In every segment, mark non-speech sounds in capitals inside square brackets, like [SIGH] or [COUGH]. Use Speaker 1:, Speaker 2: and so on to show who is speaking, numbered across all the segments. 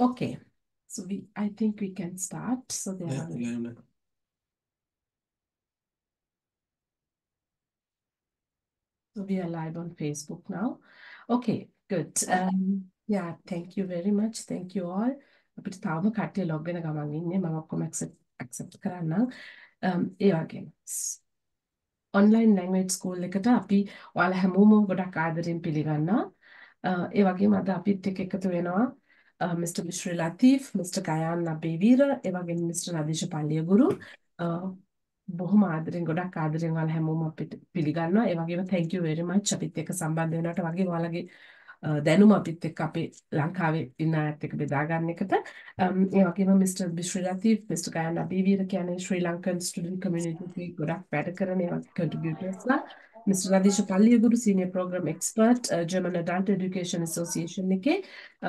Speaker 1: Okay, so we I think we can start. So there
Speaker 2: Yeah,
Speaker 1: are
Speaker 2: yeah,
Speaker 1: we are live on Facebook now. Okay, good. Um, yeah, thank you very much. Thank you all. අපිට තාම කට්ටිය log වෙන ගමන් ඉන්නේ. මම ඔක්කොම accept accept කරන්නම්. Um, ඒ වගේම online language school එකට අපි ඔයාලා හැමෝම ගොඩක් ආදරෙන් පිළිගන්නවා. Uh, ඒ වගේම අද අපිත් එක්ක එකතු වෙනවා uh, Mr. Bishri Latif, Mr. Kayan Nabevira, ඒ වගේම Mr. Radisha Paliyaguru. Uh, Uh, බොහොම ආදරෙන් ගොඩක් ආදරෙන් ඔයාලා හැමෝම අපිට පිළිගන්නවා. ඒ වගේම thank you very much අපිත් එක්ක සම්බන්ධ වෙනවට වගේ ඔයාලගේ අ, දැනුම අපිත් එක්ක අපේ ලංකාවේ ඉන්න අයත් එක්ක බෙදා ගන්න එකට. Um, ඒ වගේම Mr. Bishri Latif, Mr. Kayan Nabevira කියන්නේ ශ්‍රී ලංකන් student community එකේ ගොඩක් වැඩ කරන ඒවා contributors-ලා. Mr. Radisha Paliyaguru, Senior Program Expert, uh, German Adult Education Association එකේ.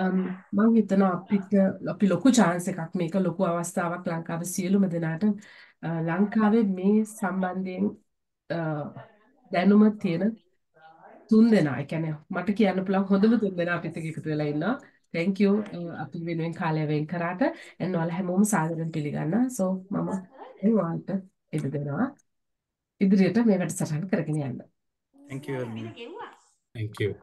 Speaker 1: Um, මම හිතනවා අපිට අපි ලොකු chance එකක් මේක ලොකු අවස්ථාවක් ලංකාවේ සියලුම දෙනාට uh, ලංකාවේ මේ සම්බන්ධයෙන් දැනුම තියෙන තුන් දෙනා. ඒ කියන්නේ මට කියන්න පුළුවන් හොඳම තුන් දෙනා අපිත් එක්ක එකතු වෙලා ඉන්නවා. Thank you uh, අපි වෙනුවෙන් කාලය වෙන් කරාට and ඔයාලා හැමෝම සාදරයෙන් පිළිගන්නවා. So මම ඔයාලට ඉඩ දෙනවා. ඉදිරියට මේ වැඩසටහන කරගෙන යන්න.
Speaker 2: Thank you very much.
Speaker 3: Thank you.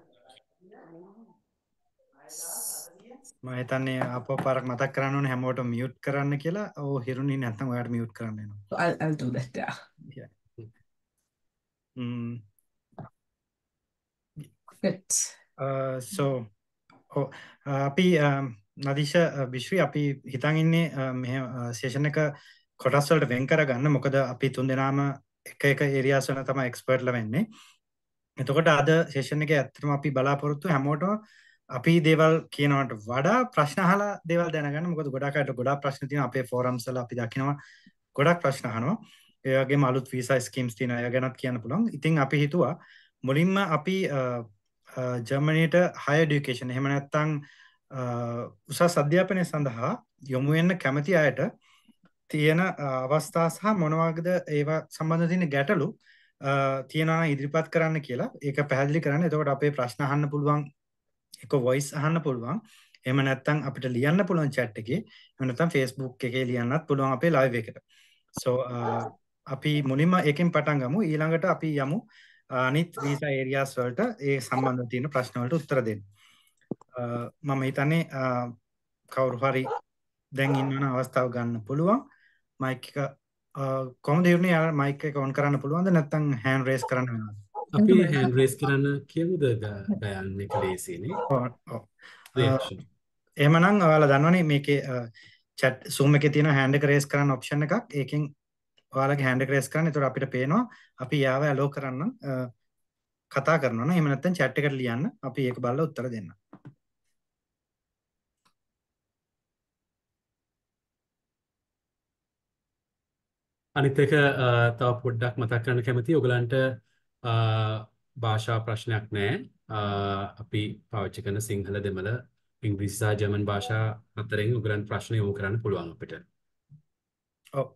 Speaker 2: මම හිතන්නේ අපෝ පාරක් මතක් කරන්න ඕනේ හැමෝටම මියුට් කරන්න කියලා. ඕ හිරුණි නැත්නම් ඔයාලට මියුට් කරන්න වෙනවා.
Speaker 1: So I'll, I'll do that. Yeah.
Speaker 2: Yeah. Mm,
Speaker 1: Good.
Speaker 2: uh, ඔව් අපි අපි හිතන් ඉන්නේ uh, මෙහෙ සේෂන් එක කොටස් වලට වෙන් කරගන්න මොකද අපි තුන් දෙනාම එක එක ඒරියාස් වල තමයි එක්ස්පර්ට්ලා වෙන්නේ. එතකොට අද සේෂන් එකේ ඇත්තටම අපි බලාපොරොත්තු හැමෝටම අපි දේවල් කියනවට වඩා ප්‍රශ්න අහලා දේවල් දැනගන්න මොකද ගොඩක් අයට ගොඩක් ප්‍රශ්න තියෙනවා අපේ ෆෝරම්ස් වල අපි දකිනවා ගොඩක් ප්‍රශ්න අහනවා. ඒ වගේම අලුත් වීසා ස්කීම්ස් තියෙනවා ඒ ගැනත් කියන්න පුළුවන්. ඉතින් අපි හිතුවා මුලින්ම අපි ජර්මනීට හය ඩියුකේෂන් එහෙම නැත්නම් උසස් අධ්‍යාපනය සඳහා යොමු වෙන්න කැමති අයට තියෙන අවස්ථා සහ මොනවාගේද ඒවා සම්බන්ධ තියෙන ගැටලු තියෙනවා නම් ඉදිරිපත් කරන්න කියලා ඒක පැහැදිලි කරන්න. එතකොට අපේ ප්‍රශ්න අහන්න පුළුවන් එක වොයිස් අහන්න පුළුවන්. එහෙම නැත්නම් අපිට ලියන්න පුළුවන් chat එකේ. එහෙම නැත්නම් Facebook එකේ ලියන්නත් පුළුවන් අපේ live එකට. so අපි මුලින්ම එකෙන් පටන් ගමු. ඊළඟට අපි යමු අනිත් වීසා ඒරියාස් වලට ඒ සම්බන්ධ තියෙන ප්‍රශ්න වලට උත්තර දෙන්න. මම හිතන්නේ කවුරු හරි දැන් ඉන්නවන අවස්ථාව ගන්න පුළුවන්. මයික් එක කොහොමද ඉන්නේ යාර මයික් එක ඔන් කරන්න පුළුවන්ද නැත්නම් හෑන්ඩ් රේස් කරන්න වෙනවද?
Speaker 3: අපි hand raise කරන්න කියමුද ගයන්න එක ලේසිනේ.
Speaker 2: එහෙමනම් ඔයාලා දන්නවනේ මේකේ chat zoom එකේ තියෙන hand එක raise කරන්න option එකක්. ඒකෙන් ඔයාලගේ hand එක raise කරන්න. ඒතකොට අපිට පේනවා අපි යාව allow කරන්න කතා කරනවා නම් එහෙම නැත්නම් chat එකට ලියන්න. අපි ඒක බලලා උත්තර දෙන්න.
Speaker 3: අනිත් එක තව පොඩ්ඩක් මතක් කරන්න කැමතියි ඔයගලන්ට භාෂා ප්‍රශ්නයක් නැහැ. අපි පාවිච්චි කරන සිංහල දෙමළ ඉංග්‍රීසි සහ ජර්මන් භාෂා අතරින් ඔයගලන්ට ප්‍රශ්න යොමු කරන්න පුළුවන් අපිට.
Speaker 2: ඔව්.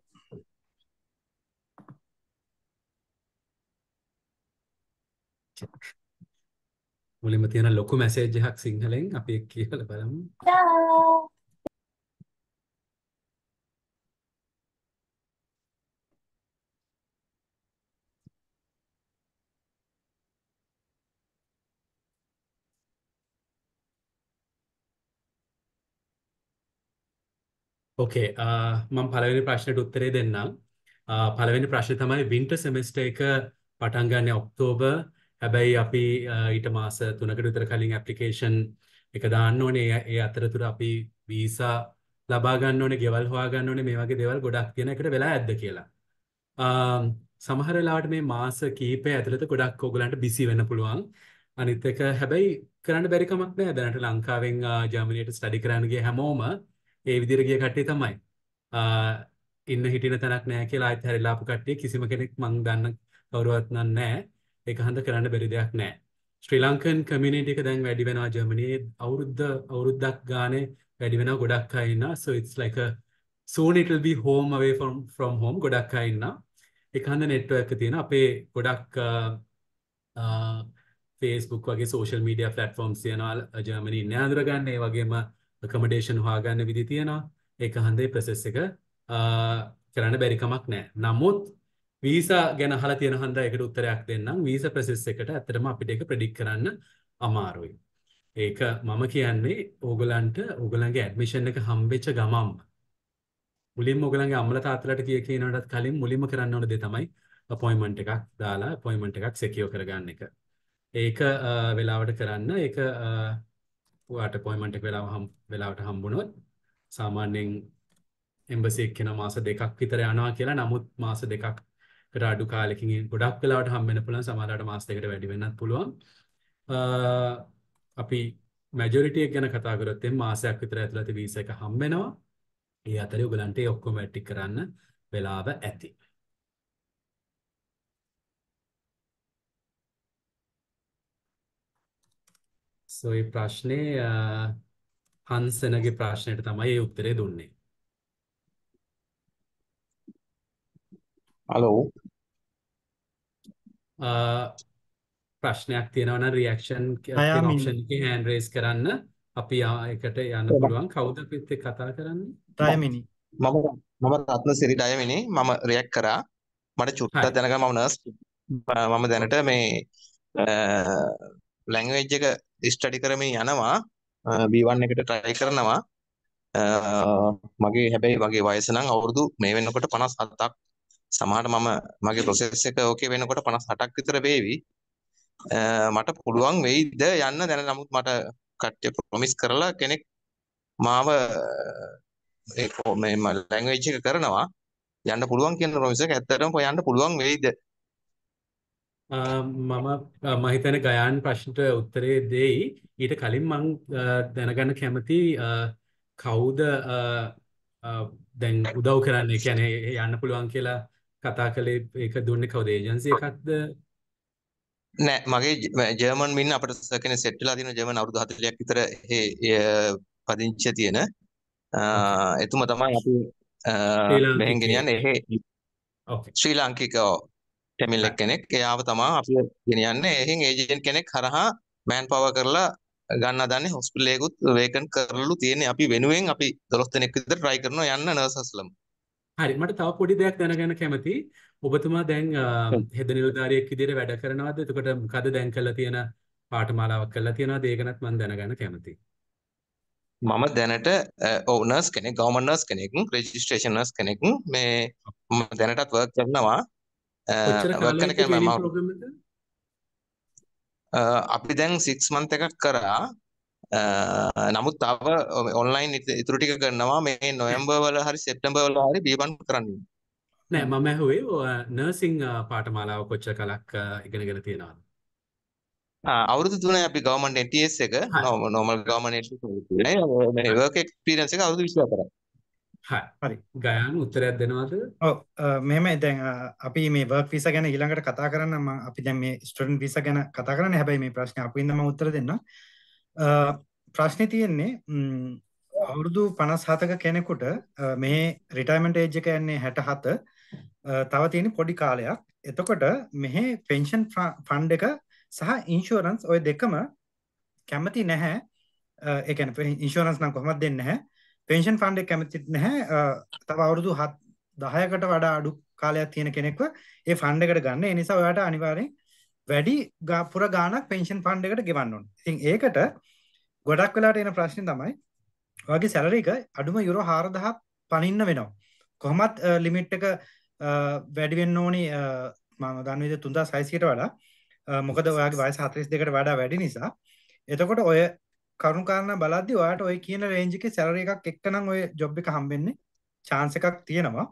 Speaker 3: මුලින්ම තියෙන ලොකු මැසේජ් එකක් සිංහලෙන් අපි කියලා බලමු. ඕකේ මම පළවෙනි ප්‍රශ්නෙට උත්තරේ දෙන්නම්. පළවෙනි ප්‍රශ්නේ තමයි වින්ටර් සෙමෙස්ටර් එක පටන් ගන්න ඔක්තෝබර්. හැබැයි අපි ඊට මාස 3කට විතර කලින් ඇප්ලිකේෂන් එක දාන්න ඕනේ. ඒ අතරතුර අපි වීසා ලබා ගන්න ඕනේ, ගෙවල් හොයා ගන්න ඕනේ. මේ වගේ දේවල් ගොඩක් තියෙන එකට වෙලා ඇද්ද කියලා. සමහර වෙලාවට මේ මාස කිහිපය ඇතුළත ගොඩක් ඕගලන්ට බිසි වෙන්න පුළුවන්. අනිත් එක හැබැයි කරන්න බැරි කමක් නෑ. දැනට ලංකාවෙන් ජර්මනියට ස්ටඩි කරන්න ගිය හැමෝම ඒ විදිහට ගිය කට්ටිය තමයි. ඉන්න හිටින තැනක් නැහැ කියලා ආයෙත් හැරිලා ආපු කට්ටිය කිසිම කෙනෙක් මං දන්න කවුරුවත් නැහැ. ඒක හන්ද කරන්න බැරි දෙයක් නැහැ. ශ්‍රී ලංකන් කමියුනිටි එක දැන් වැඩි වෙනවා ජර්මනියේ අවුරුද්ද අවුරුද්දක් ගානේ වැඩි වෙනවා ගොඩක් අය ඉන්නවා so it's like a soon it will be home away from from home ගොඩක් අය ඉන්නවා එකහන්ද නෙට්වර්ක් එක තියෙන අපේ ගොඩක් Facebook වගේ social media platforms තියෙනවා ජර්මනි ඉන්නේ අඳුරගන්න ඒ වගේම accommodation හොයාගන්න විදි තියෙනවා. ඒක හන්දේ process එක. කරන්න බැරි කමක් නැහැ නමුත් වීසා ගැන අහලා තියෙන හන්දා ඒකට උත්තරයක් දෙන්නම්. වීසා ප්‍රොසෙස් එකට ඇත්තටම අපිට ඒක ප්‍රෙඩික්ට් කරන්න අමාරුයි. ඒක මම කියන්නේ ඕගලන්ට ඕගලන්ගේ ඇඩ්මිෂන් එක හම්බෙච්ච ගමම්ම මුලින්ම ඕගලන්ගේ අම්මලා තාත්තලාට කිය කියනකටත් කලින් මුලින්ම කරන්න ඕන දේ තමයි අපොයින්ට්මන්ට් එකක් දාලා අපොයින්ට්මන්ට් එකක් සෙකියුර් කරගන්න එක. ඒක වෙලාවට කරන්න. ඒක ඔයාට අපොයින්ට්මන්ට් එක වෙලාව වෙලාවට හම්බුනොත් සාමාන්‍යයෙන් එම්බසි එක්කෙන මාස දෙකක් විතර යනවා කියලා නමුත් මාස දෙකක් අඩු කාලෙකින් ගොඩක් වෙලාවට හම්බෙන්න පුළුවන් සමහරවිට මාස දෙකකට වැඩි වෙන්නත් පුළුවන්. අපි මැජොරිටි එක ගැන කතා කරොත් එම් මාසයක් විතර ඇතුළත වීසා එක හම්බෙනවා. ඒ අතරේ ඔයගලන්ට ඒ ඔක්කොම වැටි කරන්න වෙලාව ඇති. සෝ මේ ප්‍රශ්නේ හන්සනගේ ප්‍රශ්නෙට තමයි ඒ උත්තරේ දුන්නේ.
Speaker 4: හලෝ
Speaker 3: ප්‍රශ්නයක් තියෙනවා නම් රියැක්ෂන් ඔප්ෂන් එකේ හෑන්ඩ් රේස් කරන්න. අපි එකට යන්න පුළුවන්. කවුද එක්ක කතා කරන්නේ?
Speaker 2: ඩයමිනි
Speaker 4: මම මම රත්නසිරි ඩයමිනි මම රියැක්ට් කරා. මට චුට්ටක් දැනගන්න මම නර්ස් මම දැනට මේ ලැන්ග්වේජ් එක ස්ටඩි කරමින් යනවා. B1 එකට try කරනවා. මගේ හැබැයි මගේ වයස නම් අවුරුදු මේ වෙනකොට 57ක් සමහරට මම මගේ ප්‍රොසෙස් එක ඕකේ වෙනකොට 58ක් විතර වේවි. මට පුළුවන් වෙයිද යන්න? දැන නමුත් මට කට්ටිය ප්‍රොමිස් කරලා කෙනෙක් මාව ඒ මේ ලැන්ග්වේජ් එක කරනවා. යන්න පුළුවන් කියන ප්‍රොමිස් එක ඇත්තටම යන්න පුළුවන් වෙයිද?
Speaker 3: මම හිතන්නේ ගයාන් ප්‍රශ්නට උත්තරේ දෙයි. ඊට කලින් මම දැනගන්න කැමති කවුද දැන් උදව් කරන්නේ? කියන්නේ යන්න පුළුවන් කියලා කතා කළේ ඒක දුන්නේ කවුද? ඒජන්සි එකක්ද?
Speaker 4: නෑ මගේ ජර්මන් මින් අපිට සකනේ සෙට් වෙලා තියෙන ජර්මන් අවුරුදු 40ක් විතර ඒ පදිංචිය තියෙන. එතුම තමයි අපි මෙහෙන් ගෙනියන්නේ. එහෙ ශ්‍රී ලාංකික ටැමිල් කෙනෙක්. එයාව තමයි අපි ගෙනියන්නේ එහෙන් ඒජන්ට් කෙනෙක් හරහා මෑන් පවර් කරලා ගන්න දන්නේ හොස්පිටල් එකකුත් වේකන් කරලු තියෙන්නේ. අපි වෙනුවෙන් අපි 12 දෙනෙක් විතර try කරනවා යන්න නර්සස්ලම
Speaker 3: හරි. මට තව පොඩි දෙයක් දැනගන්න කැමති. ඔබතුමා දැන් හෙද නිලධාරියෙක් විදිහට වැඩ කරනවද? එතකොට මොකද දැන් කරලා තියෙන පාඨමාලාවක් කරලා තියෙනවද? ඒක ගැනත් මම දැනගන්න කැමතියි.
Speaker 4: මම දැනට ඔව් නර්ස් කෙනෙක් ගවර්න්මන්ට් නර්ස් කෙනෙක් රෙජිස්ට්‍රේෂන් නර්ස් කෙනෙක්. මේ මම දැනටත් වර්ක් කරනවා අපි දැන් 6 month එකක් කරා නමුත් තව ඔන්ලයින් ඉතුරු ටික කරනවා මේ නොවැම්බර් වල හරි සෙප්තැම්බර් වල හරි B1 කරන්න.
Speaker 3: නෑ මම ඇහුවේ නර්සිං පාඨමාලාව කොච්චර කලක් ඉගෙනගෙන තියෙනවද?
Speaker 4: අවුරුදු 3යි අපි ගවර්න්මන්ට් NTS එක නෝමල් ගවර්න්මන්ට් NTS එක මේ වර්ක් එක්ස්පීරියන්ස් එක අවුරුදු 24යි.
Speaker 3: හරි. ගයාන් උත්තරයක් දෙනවද?
Speaker 2: මෙහෙම දැන් අපි මේ වර්ක් වීසා ගැන ඊළඟට කතා කරන්න මම අපි දැන් මේ ස්ටුඩන්ට් වීසා ගැන කතා කරන්නේ හැබැයි මේ ප්‍රශ්නේ අපින් මම උත්තර දෙන්නම්. ප්‍රශ්නේ තියෙන්නේ අවුරුදු 57ක කෙනෙකුට මේ රිටයර්මන්ට් ඒජ් එක යන්නේ 67 තව තියෙන පොඩි කාලයක්. එතකොට මෙහි පෙන්ෂන් ෆන්ඩ් එක සහ ඉන්ෂුරන්ස් ওই දෙකම කැමති නැහැ. ඒ කියන්නේ ඉන්ෂුරන්ස් නම් කොහොමද දෙන්නේ නැහැ. පෙන්ෂන් ෆන්ඩ් එක කැමති නැහැ. තව අවුරුදු 10කට වඩා අඩු කාලයක් තියෙන කෙනෙක්ව ඒ ෆන්ඩ් එකට ගන්න. ඒ නිසා ඔයාට අනිවාර්යෙන් වැඩි පුර ගානක් පෙන්ෂන් ෆන්ඩ් එකට ගෙවන්න ඕනේ. ඉතින් ඒකට ගොඩක් වෙලාට එන ප්‍රශ්නේ තමයි ඔයාගේ සැලරි එක අඩුම යුරෝ 4000 පනින්න වෙනවා. කොහොමත් ලිමිට් එක වැඩි වෙන්න ඕනි මම දන්න විදිහට 3600ට වඩා මොකද ඔයාගේ වයස 42කට වඩා වැඩි නිසා. එතකොට ඔය කරුණු කාරණා බලද්දි ඔයාට ඔය කියන රේන්ජ් එකේ සැලරි එකක් එක්කනම් ඔය ජොබ් එක හම්බෙන්නේ chance එකක් තියෙනවා.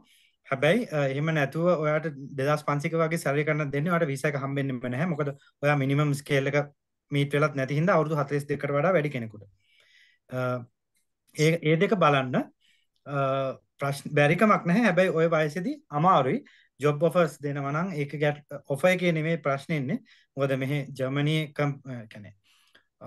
Speaker 2: හැබැයි එහෙම නැතුව ඔයාට 2500ක වගේ සැලරි ගන්න දෙන්නේ ඔයාට වීසා එක හම්බෙන්නේ නැහැ. මොකද ඔයා මිනිමම් ස්කේල් එක මීට් වෙලත් නැති හින්දා අවුරුදු 42කට වඩා වැඩි කෙනෙකුට. ඒ ඒ දෙක බලන්න ප්‍රශ්න බැරිකමක් නැහැ. හැබැයි ওই වයසේදී අමාරුයි. ජොබ් ඔෆර්ස් දෙනවා නම් ඒක ගැට් ඔෆර් එකේ නෙමෙයි ප්‍රශ්නේ ඉන්නේ. මොකද මෙහි ජර්මනියේ කියන්නේ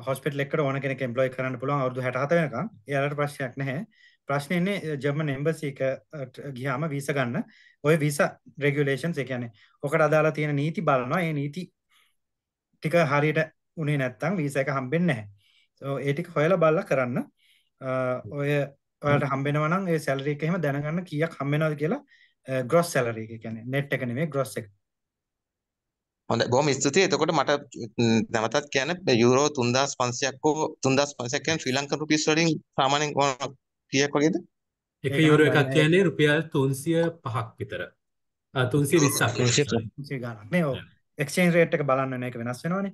Speaker 2: හොස්පිටල් එකකට ඕන කෙනෙක් එම්ප්ලොයි කරන්න පුළුවන් අවුරුදු 67 වෙනකම්. එයාලට ප්‍රශ්නයක් නැහැ. ප්‍රශ්නේ ඉන්නේ ජර්මන් එම්බසි එකට ගියාම වීසා ගන්න. ඔය වීසා රෙගියුලේෂන්ස් ඒ කියන්නේ ඔකට අදාළ තියෙන නීති බලනවා. ඒ නීති ටික හරියට උනේ නැත්තම් වීසා එක හම්බෙන්නේ නැහැ. so ඒ ටික හොයලා බලලා කරන්න. ඔය ඔයාලට හම්බෙනවා නම් ඒ සැලරි එක එහෙම දැනගන්න කීයක් හම්බෙනවද කියලා ග්‍රොස් සැලරි එක කියන්නේ net එක නෙමෙයි ග්‍රොස් එක.
Speaker 4: හොඳයි බොහොම ස්තුතියි. එතකොට මට නැවතත් කියන්න යුරෝ 3500ක් හෝ 3500ක් කියන්නේ ශ්‍රී ලංකන් රුපීස් වලින් සාමාන්‍යයෙන් කීයක් වගේද?
Speaker 3: එක යුරෝ එකක් කියන්නේ රුපියල් 305ක් විතර. 320ක්.
Speaker 2: 300 ගාණක් නේ. ඔව්. එක්ස්චේන්ජ් රේට් එක බලන්න මේක වෙනස් වෙනවනේ.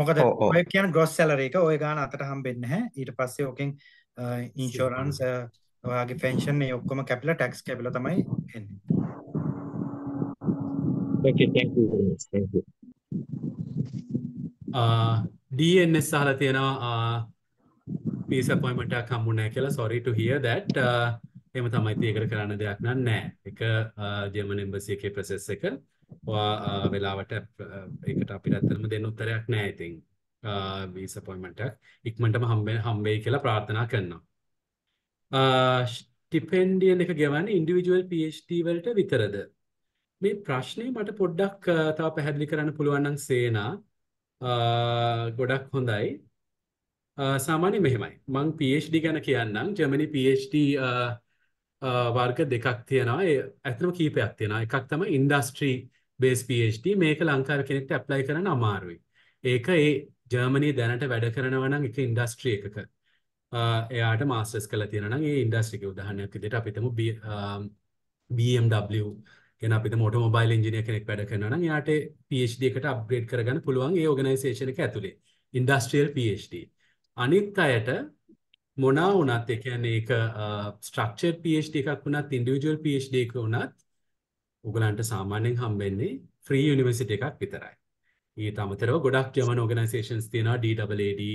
Speaker 2: මොකද ඔය කියන ග්‍රොස් සැලරි එක ඔය ගාන අතට හම්බෙන්නේ නැහැ. ඊට පස්සේ ඔකෙන් ඉන්ෂුරන්ස් ඔයාගේ පෙන්ෂන් ඒ ඔක්කොම කැපිලා ටැක්ස් කැපිලා තමයි එන්නේ.
Speaker 4: Okay, thank you very much. Thank you.
Speaker 3: Uh, DNS අහලා තියෙනවා uh, වීසා අපොයින්ට්මන්ට් එකක් හම්බුනේ නැහැ කියලා sorry to hear that. Uh, එහෙම තමයි ඉතින් ඒකට කරන්න දෙයක් නැහැ. ඒක ජර්මන් එම්බසි එකේ process එක. ඔයා වෙලාවට ඒකට අපිට ඇත්තටම දෙන්න උත්තරයක් නැහැ ඉතින්. වීසා අපොයින්ට්මන්ට් එකක් ඉක්මනටම හම්බෙ හම්බෙයි කියලා ප්‍රාර්ථනා කරනවා. ස්ටිපෙන්ඩියන් එක ගෙවන්නේ ඉන්ඩිවිජුවල් PhD වලට විතරද? මේ ප්‍රශ්නේ මට පොඩ්ඩක් තව පැහැදිලි කරන්න පුළුවන් නම් සේනා ගොඩක් හොඳයි. සාමාන්‍ය මෙහෙමයි. මං PhD ගැන කියන්නම්. ජර්මනි PhD වර්ග දෙකක් තියෙනවා. ඒ ඇත්තම කීපයක් තියෙනවා. එකක් තමයි ඉන්ඩස්ට්‍රි බේස් PhD. මේක ලංකාවේ කෙනෙක්ට ඇප්ලයි කරන්න අමාරුයි. ඒක ඒ ජර්මනි දැනට වැඩ කරනවා නම් එක ඉන්ඩස්ට්‍රි එකක. එයාට මාස්ටර්ස් කරලා තියෙනවා නම් ඒ ඉන්ඩස්ට්‍රි එකේ උදාහරණයක් විදිහට අපි හිතමු BMW කියන අපිට මෝටෝ මොබයිල් ඉංජිනේර් කෙනෙක් වැඩ කරනවා නම් එයාට PhD එකට අප්ග්‍රේඩ් කරගන්න පුළුවන් ඒ ඕගනයිසේෂන් එක ඇතුලේ. Industrial PhD. අනිත් අයට මොනා වුණත් ඒ කියන්නේ ඒක ස්ට්‍රක්චර්ඩ් PhD එකක් වුණත් ඉන්ඩිවිජුවල් PhD එකක් වුණත් ඔයගලන්ට සාමාන්‍යයෙන් හම්බෙන්නේ ෆ්‍රී යුනිවර්සිටි එකක් විතරයි. ඊට අමතරව ගොඩක් ජර්මන් ඕගනයිසේෂන්ස් තියෙනවා DAAD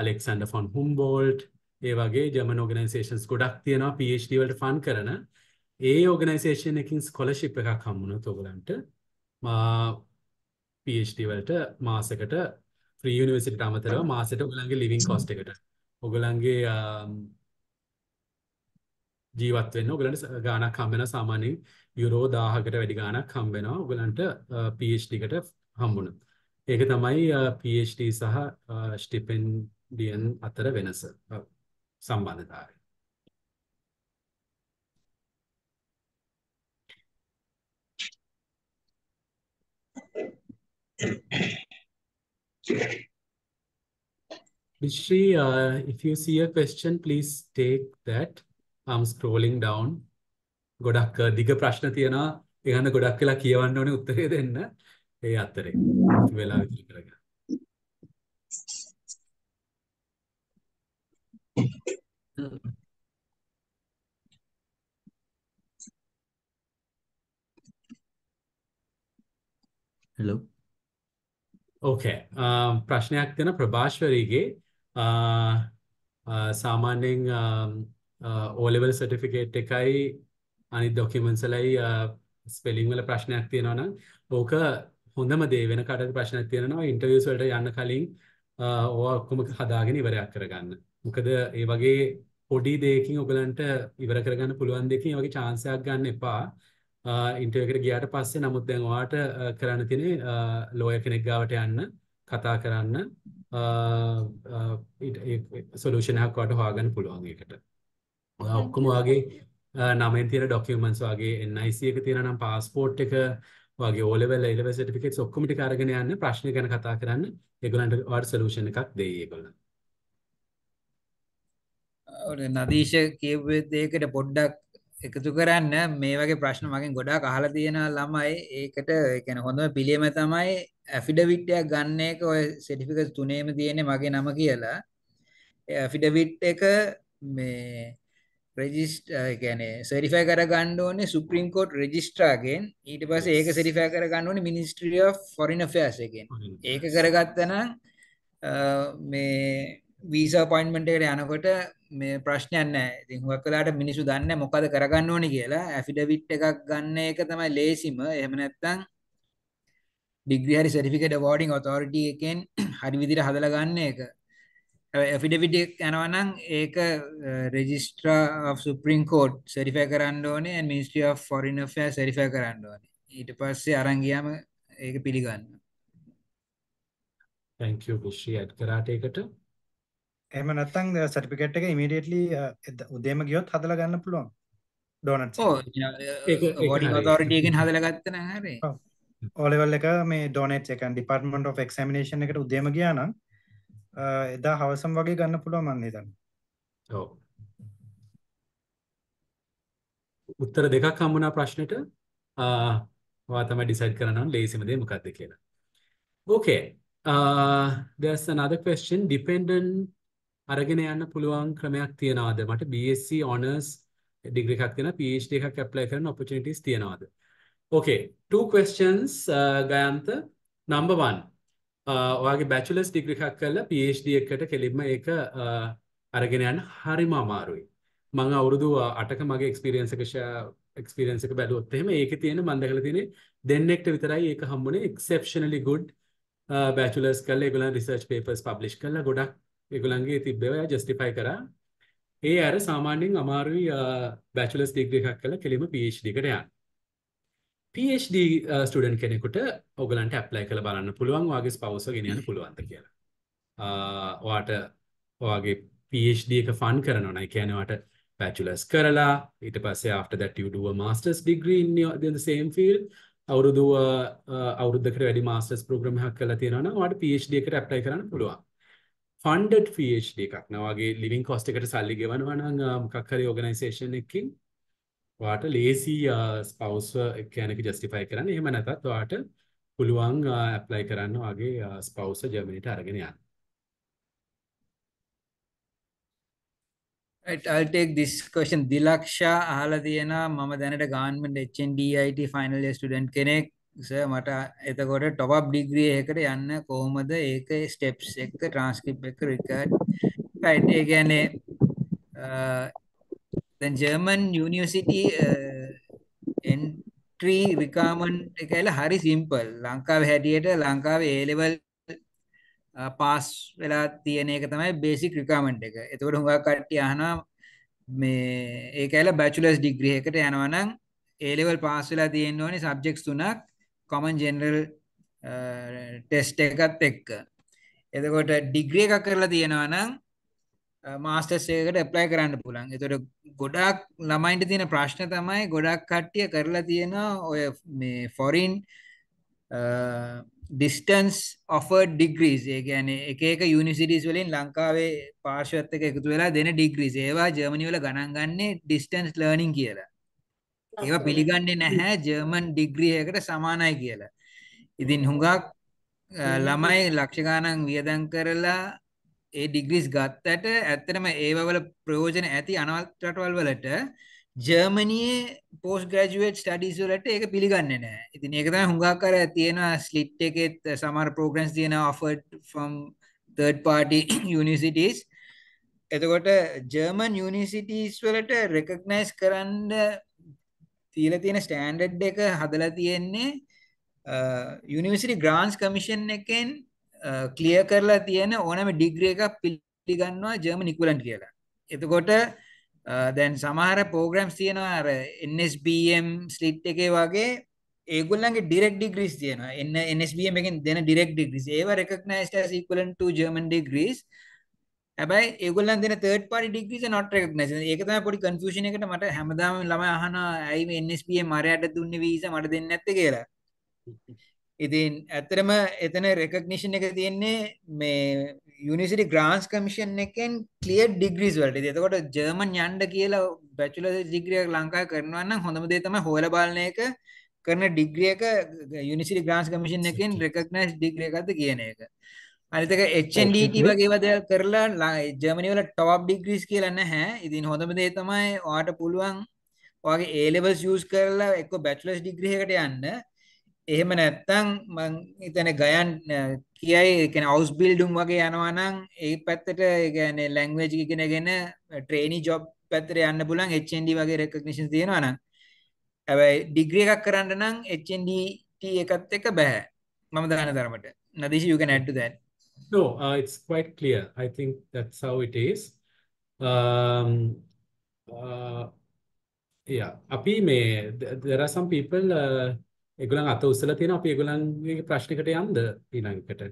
Speaker 3: අලෙක්සන්ඩර් ෆොන් හුම්බෝල්ට් ඒ වගේ ජර්මන් ඕගනයිසේෂන්ස් ගොඩක් තියෙනවා PhD වලට ෆන් කරන ඒ ඕගනයිසේෂන් එකින් ස්කොලර්ෂිප් එකක් හම්බුනොත් ඔයගලන්ට PhD වලට මාසෙකට ෆ්‍රී යුනිවර්සිටිට අමතරව මාසෙට ඔයගලන්ගේ ලිවිං කොස්ට් එකට. ඔයගලන්ගේ um, ජීවත් වෙන්න ඔයගලන්ට ගාණක් හම්බ වෙනවා සාමාන්‍යයෙන් යුරෝ 1000කට වැඩි ගාණක් හම්බ වෙනවා ඔයගලන්ට uh, PhD එකට හම්බුනොත් ඒක තමයි uh, PhD සහ uh, ස්ටිපෙන්ඩියන් අතර වෙනස සම්බන්ධතාවය. Bishri, uh, if you see a question, please take that. I'm scrolling down. ගොඩක් uh, දිග ප්‍රශ්න තියෙනවා. ඒගන්න ගොඩක් වෙලා කියවන්න ඕනේ උත්තරේ දෙන්න. ඒ අතරේ වෙලා විතර කරගන්න.
Speaker 5: හෙලෝ
Speaker 3: ඕකේ um, ප්‍රශ්නයක් තියෙන ප්‍රභාශ්වරීගේ uh, uh, සාමාන්‍යයෙන් um, uh, ඕලෙවල් සටිෆිකේට් එකයි අනි ඩොකිමන්සලයි ස්පෙලිං වල ප්‍රශ්නයක් තියෙනවා නම් ඕක හොඳම දේ වෙන කාටද ප්‍රශ්නයක් තියෙනවා ඉන්ටර්වියුස් වලට යන්න කලින් ඕවා ඔක්කොම හදාගෙන ඉවරයක් කරගන්න. මොකද ඒ වගේ පොඩි දෙයකින් ඔයගලන්ට ඉවර කරගන්න පුළුවන් දෙයකින් ඒ වගේ chance එකක් ගන්න එපා. ඉන්ටර්වියු එකට ගියාට පස්සේ නමුත් දැන් ඔයාට කරන්න තියෙන්නේ ලෝයර් කෙනෙක් ගාවට යන්න කතා කරන්න සොලියුෂන් එකක් ඔයාට හොයාගන්න පුළුවන් ඒකට. ඔයා ඔක්කොම ඔයාගේ නමෙන් තියෙන ડોකියුමන්ට්ස් වගේ NIC එක තියෙනවා නම් પાස්පෝර්ට් එක වගේ O level A level certificates ඔක්කොම ටික අරගෙන යන්න ප්‍රශ්න ගැන කතා කරන්න ඒගොල්ලන්ට ඔයාට සොලියුෂන් එකක් දෙයි ඒගොල්ලන්.
Speaker 5: නදීෂ කියපු දෙයකට පොඩ්ඩක් එකතු කරන්න මේ වගේ ප්‍රශ්න මගෙන් ගොඩා කහල තියෙන ළමයි. ඒකට එකන හොඳම පිළියම තමයි ඇෆිඩවිට්ටයක් ගන්න එක. ඔය සෙටිෆිකස් තුනේම තියෙන මගේ නම කියලා. ඇෆිඩවිට් එක මේ රෙජිස්ට ගැනේ සරිෆය කර ගන්න ඕනේ සුප්‍රීම්කෝට් රෙජිස්ට්‍රාගෙන් ඊට පස ඒක සරිෆය කර ගන්න ඕනේ මිනිස්ට්‍රිය ෆොරින ෆෑසකෙන් ඒක කරගත්තනම් මේ වීසා අපොයින්ට්මන්ට් එකට යනකොට මේ ප්‍රශ්නයක් නැහැ. ඉතින් හුඟක් වෙලාවට මිනිස්සු දන්නේ නැහැ මොකද කරගන්න ඕනේ කියලා. ඇෆිඩවිට් එකක් ගන්න එක තමයි ලේසිම. එහෙම නැත්නම් ඩිග්‍රී හරි සර්ටිෆිකේට් අවෝඩින් ඔතොරිටි එකෙන් [CLEARS THROAT] හරි විදිහට හදලා ගන්න එක. ඇෆිඩවිට් එක යනවා නම් ඒක registrar of supreme court certify කරන්න ඕනේ and ministry of foreign affairs certify කරන්න ඕනේ. ඊට පස්සේ අරන් ගියාම ඒක පිළිගන්න.
Speaker 3: thank you විශ්ී ඇඩ් කරාට ඒකට
Speaker 2: එහෙම නැත්නම් සර්ටිෆිකේට් එක ඉමීඩියට්ලි උදේම ගියොත් හදලා ගන්න පුළුවන්.
Speaker 3: හරි.
Speaker 5: ඔතොරිටි එකෙන් හදලා ගත්ත නම් හරි.
Speaker 2: level එක මේ ඩොනේට් එක ඩිපාර්ට්මන්ට් ඔෆ් එක්සැමිනේෂන් එකට උදේම ගියා නම් අ, එදා හවසම වගේ ගන්න පුළුවන් මම හිතන්නේ.
Speaker 3: ඔව් උත්තර දෙකක් හම්බුණා ප්‍රශ්නෙට තමයි ඩිසයිඩ් කරන්න ඕන ලේසිම දේ මොකක්ද කියලා. Okay. Uh, there's another question. Dependent අරගෙන යන්න පුළුවන් ක්‍රමයක් තියනවාද? මට BSc honors degree එකක් තියෙනවා PhD එකක් apply කරන්න opportunities තියනවාද? Okay, two questions uh, Gayantha. Number one. Uh, ඔයාගේ bachelor's degree එකක් කරලා PhD එකකට කෙලින්ම ඒක uh, අරගෙන යන්න හරිම අමාරුයි. මම අවුරුදු uh, 8ක මගේ experience එක experience එක බැලුවොත් එහෙම ඒකේ තියෙන මම දැකලා තියෙන්නේ දෙන්නෙක්ට විතරයි ඒක හම්බුනේ exceptionally good uh, බැචලර්ස් කරලා ඒගොල්ලන් රිසර්ච් පේපර්ස් පබ්ලිෂ් කරලා ගොඩක් ඒගොල්ලන්ගේ තිබ්බේවා ජස්ටිෆයි කරා. ඒ අර සාමාන්‍යයෙන් අමාරුයි බැචලර්ස් ඩිග්‍රී එකක් කරලා කෙලින්ම PhD එකට යන්න. PhD ස්ටුඩන්ට් කෙනෙකුට ඔයගලන්ට ඇප්ලයි කරලා බලන්න පුළුවන් ඔයාගේ ස්පවුස් එක ගෙනියන්න පුළුවන්ද කියලා. ඔයාට ඔයාගේ PhD එක ෆන් කරනවා නම් ඒ කියන්නේ ඔයාට bachelor's කරලා ඊට පස්සේ after that you do a master's degree in, your, in the same field අවුරුදු අවුරුද්දකට වැඩි මාස්ටර්ස් ප්‍රෝග්‍රෑම් එකක් කරලා තියෙනවා නම් ඔයාලට PhD එකට ඇප්ලයි කරන්න පුළුවන්. Funded PhD එකක් නා වගේ living cost එකට සල්ලි ගෙවනවා නම් මොකක් හරි organisation එකකින් ඔයාට ලේසි ස්පවුස් කෙනෙක් ජස්ටිෆයි කරන්න. එහෙම නැත්නම් ඔයාට පුළුවන් ඇප්ලයි කරන්න ඔයාගේ ස්පවුස් ජර්මනිට අරගෙන යන්න.
Speaker 5: Right, I'll take this question. දිලක්ෂා අහලා තියෙනවා මම දැනට government HNDIT final year student කෙනෙක්. සර් මට එතකොට top up degree එකකට යන්න කොහොමද ඒක steps එක transcript එක record. Right, ඒ කියන්නේ දැන් German university uh, entry requirement එක ඇල හරි simple. ලංකාවේ හැටියට ලංකාවේ A level පාස් වෙලා තියෙන එක තමයි බේසික් රිකාමෙන්ට් එක. එතකොට හුඟක් කට්ටිය අහනවා මේ ඒක ඇල බැචලර්ස් ඩිග්‍රී එකට යනවා නම් A level පාස් වෙලා තියෙන්න ඕනේ සබ්ජෙක්ට්ස් තුනක් common general uh, ටෙස්ට් එකත් එක්ක. එතකොට ඩිග්‍රී එකක් කරලා තියෙනවා නම් uh, මාස්ටර්ස් එකකට ඇප්ලයි කරන්න පුළුවන්. එතකොට ගොඩාක් ළමයින්ට තියෙන ප්‍රශ්න තමයි ගොඩාක් කට්ටිය කරලා තියෙනවා ඔය මේ ෆොරින් ඩිස්ටන්ස් ඔෆර් ඩිග්‍රීස් ඒ කියන්නේ එක එක යුනිවර්සිටිස් වලින් ලංකාවේ පාර්ශවත් එක එකතු වෙලා දෙන ඩිග්‍රීස් ඒවා ජර්මනි වල ගණන් ගන්නේ ඩිස්ටන්ස් ලර්නින් කියලා. ඒවා පිළිගන්නේ නැහැ ජර්මන් ඩිග්‍රී එකකට සමානයි කියලා. ඉතින් හුඟක් ළමයි ලක්ෂ ගණන් වියදම් කරලා ඒ ඩිග්‍රීස් ගත්තට ඇත්තටම ඒවවල ප්‍රයෝජන ඇති අනවත් රටවල් වලට ජර්මනියේ පෝස් ග්‍රජුවේට් ස්ටඩීස් වලට ඒක පිළිගන්නේ නැහැ. ඉතින් ඒක තමයි හුඟක් අර තියෙනවා ස්ලිට් එකෙත් සමහර ප්‍රෝග්‍රෑම්ස් තියෙනවා offered from third party [COUGHS] universities. එතකොට ජර්මන් යුනිවර්සිටිස් වලට රෙකග්නයිස් කරන්න තියලා තියෙන ස්ටෑන්ඩඩ් එක හදලා තියෙන්නේ යුනිවර්සිටි ග්‍රාන්ට්ස් කමිෂන් එකෙන් ක්ලියර් කරලා තියෙන ඕනෑම ඩිග්‍රී එකක් පිළිගන්නවා ජර්මන් ඉක්වලන්ට් කියලා. එතකොට දැන් සමහර පෝග්‍රම්ස් තියෙනවා අර NSBM ස්ලිට් එකේ වගේ ඒගොල්ලන්ගේ ඩිරෙක්ට් ඩිග්‍රීස් තියෙනවා. එන්න NSBM එකෙන් දෙන ඩිරෙක්ට් ඩිග්‍රීස් ඒවා recognized as equivalent to German degrees. හැබැයි ඒගොල්ලන් දෙන third party degrees are not recognized ඒක තමයි පොඩි confusion එකට මට හැමදාම ළමයි අහනවා ඇයි මේ NSBM මරයට දුන්නේ වීසා මට දෙන්නේ නැත්තේ කියලා ඉතින් ඇත්තටම එතන recognition එක තියෙන්නේ මේ යුනිවර්සිටි ග්‍රාන්ට්ස් කමිෂන් එකෙන් ක්ලියර් ඩිග්‍රීස් වලට. ඉතින් එතකොට ජර්මන් යන්න කියලා බැචලර් ඩිග්‍රී එක ලංකාවේ කරනවා නම් හොඳම දේ තමයි හොයලා බලන එක කරන ඩිග්‍රී එක යුනිවර්සිටි ග්‍රාන්ට්ස් කමිෂන් එකෙන් රෙකග්නයිස් ඩිග්‍රී එකක්ද කියන එක. අනිත් එක HNDT වගේ දේවල් කරලා ජර්මනි වල টপ අප් ඩිග්‍රීස් කියලා නැහැ. ඉතින් හොඳම දේ තමයි ඔයාට පුළුවන් ඔයාගේ A levels use කරලා එක්ක බැචලර්ස් ඩිග්‍රී එකකට යන්න. එහෙම නැත්තම් මං හිතන්නේ ගයන් කියයි හවුස් බිල්ඩින් වගේ යනවා නම් ඒ පැත්තට ඒ කියන්නේ ලැන්ග්වේජ් ඉගෙනගෙන ට්‍රේනි ජොබ් පැත්තට යන්න පුළුවන් HND වගේ රෙකග්නිෂන් තියෙනවා නම්. හැබැයි ඩිග්‍රී එකක් කරන්න නම් HND එකත් එක්ක බෑ. මම දන්න තරමට. can add to that
Speaker 3: No, uh, it's quite clear. I think that's how it is. Um, uh, yeah. අපි මේ th- there are some people uh, ඒගොල්ලන් අත උස්සලා තියෙනවා අපි ඒගොල්ලන්ගේ ප්‍රශ්නකට යන්න ඊළඟට.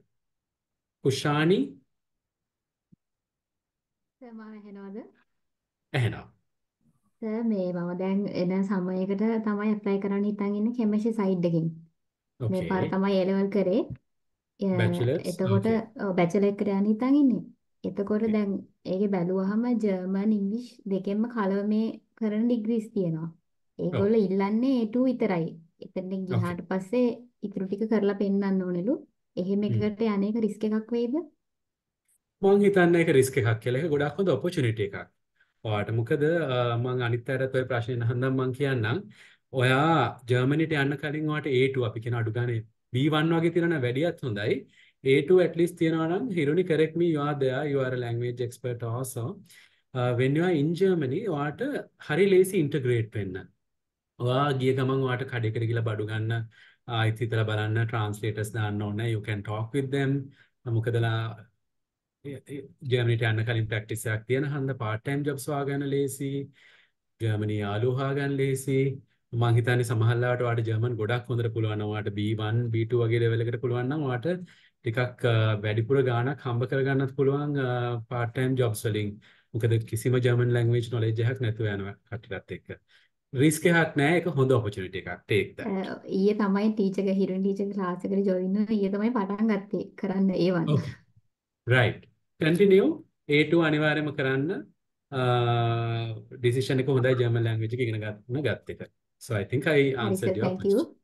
Speaker 3: කුෂානි
Speaker 6: සර් මම ඇහෙනවද?
Speaker 3: ඇහෙනවා.
Speaker 6: සර් මේ මම දැන් එන සමයකට තමයි ඇප්ලයි කරන්න හිතන් ඉන්නේ කෙමිස්ට්‍රි සයිඩ් එකකින්. මේ පාර. තමයි A level කරේ.
Speaker 3: Bachelor's.
Speaker 6: එතකොට
Speaker 3: Okay.
Speaker 6: බැචලර් එකට යන්න හිතන් ඉන්නේ. එතකොට
Speaker 3: Okay.
Speaker 6: දැන් ඒකේ බැලුවහම ජර්මන් ඉංග්‍රීසි දෙකෙන්ම කලවමේ කරන ඩිග්‍රීස් තියෙනවා.
Speaker 3: ඔව්.
Speaker 6: ඒගොල්ලෝ ඉල්ලන්නේ A2 විතරයි. එතනින්
Speaker 3: Okay.
Speaker 6: ගියාට පස්සේ ඉතුරු ටික කරලා පෙන්නන්න ඕනෙලු. එහෙම
Speaker 3: හ්ම්.
Speaker 6: එකකට යන්නේක රිස්ක් එකක් වෙයිද?
Speaker 3: මං හිතන්නේ ඒක රිස්ක් එකක් කියලා. ඒක ගොඩක් හොඳ ඔපචුනිටි එකක්. ඔයාට මොකද අ, මං අනිත් අයටත් ඔය ප්‍රශ්නේ අහන්නම් මං කියන්නම්. ඔයා ජර්මනිට යන්න කලින් ඔයාට A2 අපි කියන අඩු ගානේ B1 වගේ තියෙනවා වැඩියත් හොඳයි. A2 at least තියෙනවා නම් හිරුනි correct me you are there you are a language expert also. Uh, when you are in Germany ඔයාට හරි ලේසි integrate වෙන්න. ඔයා ගිය ගමන් ඔයාට කඩේකට ගිහලා බඩු ගන්න ආයෙත් හිතලා බලන්න translators දාන්න ඕනේ you can talk with them මොකදලා ජර්මනිට යන්න කලින් ප්‍රැක්ටිස් එකක් තියෙන හන්ද part time jobs හොයාගන්න ලේසි ජර්මනි යාළුවෝ හොයාගන්න ලේසි මං හිතන්නේ සමහරවිට ඔයාලට ජර්මන් ගොඩක් හොඳට පුළුවන් නම් ඔයාලට B1 B2 වගේ level එකට පුළුවන් නම් ඔයාලට ටිකක් වැඩිපුර ගාණක් හම්බ කරගන්නත් පුළුවන් part time jobs වලින්. මොකද කිසිම ජර්මන් language knowledge එකක් නැතුව යන කට්ටියත් එක්ක. රිස්ක් එකක් නැහැ ඒක හොඳ opportunity එකක්. Take that.
Speaker 6: ඊයේ තමයි ටීචර්ගේ හිරුන් ටීචර්ගේ ක්ලාස් එකට ජොයින් වුණා. ඊයේ තමයි පටන් ගත්තේ කරන්න A1.
Speaker 3: okay. Right. Continue. A2 අනිවාර්යයෙන්ම කරන්න ඩිසිෂන් එක හොඳයි ජර්මන් ලැන්ග්වේජ් එක ඉගෙන ගන්න ගත්ත එක so i think i answered
Speaker 6: sir
Speaker 3: your
Speaker 6: thank you.
Speaker 3: question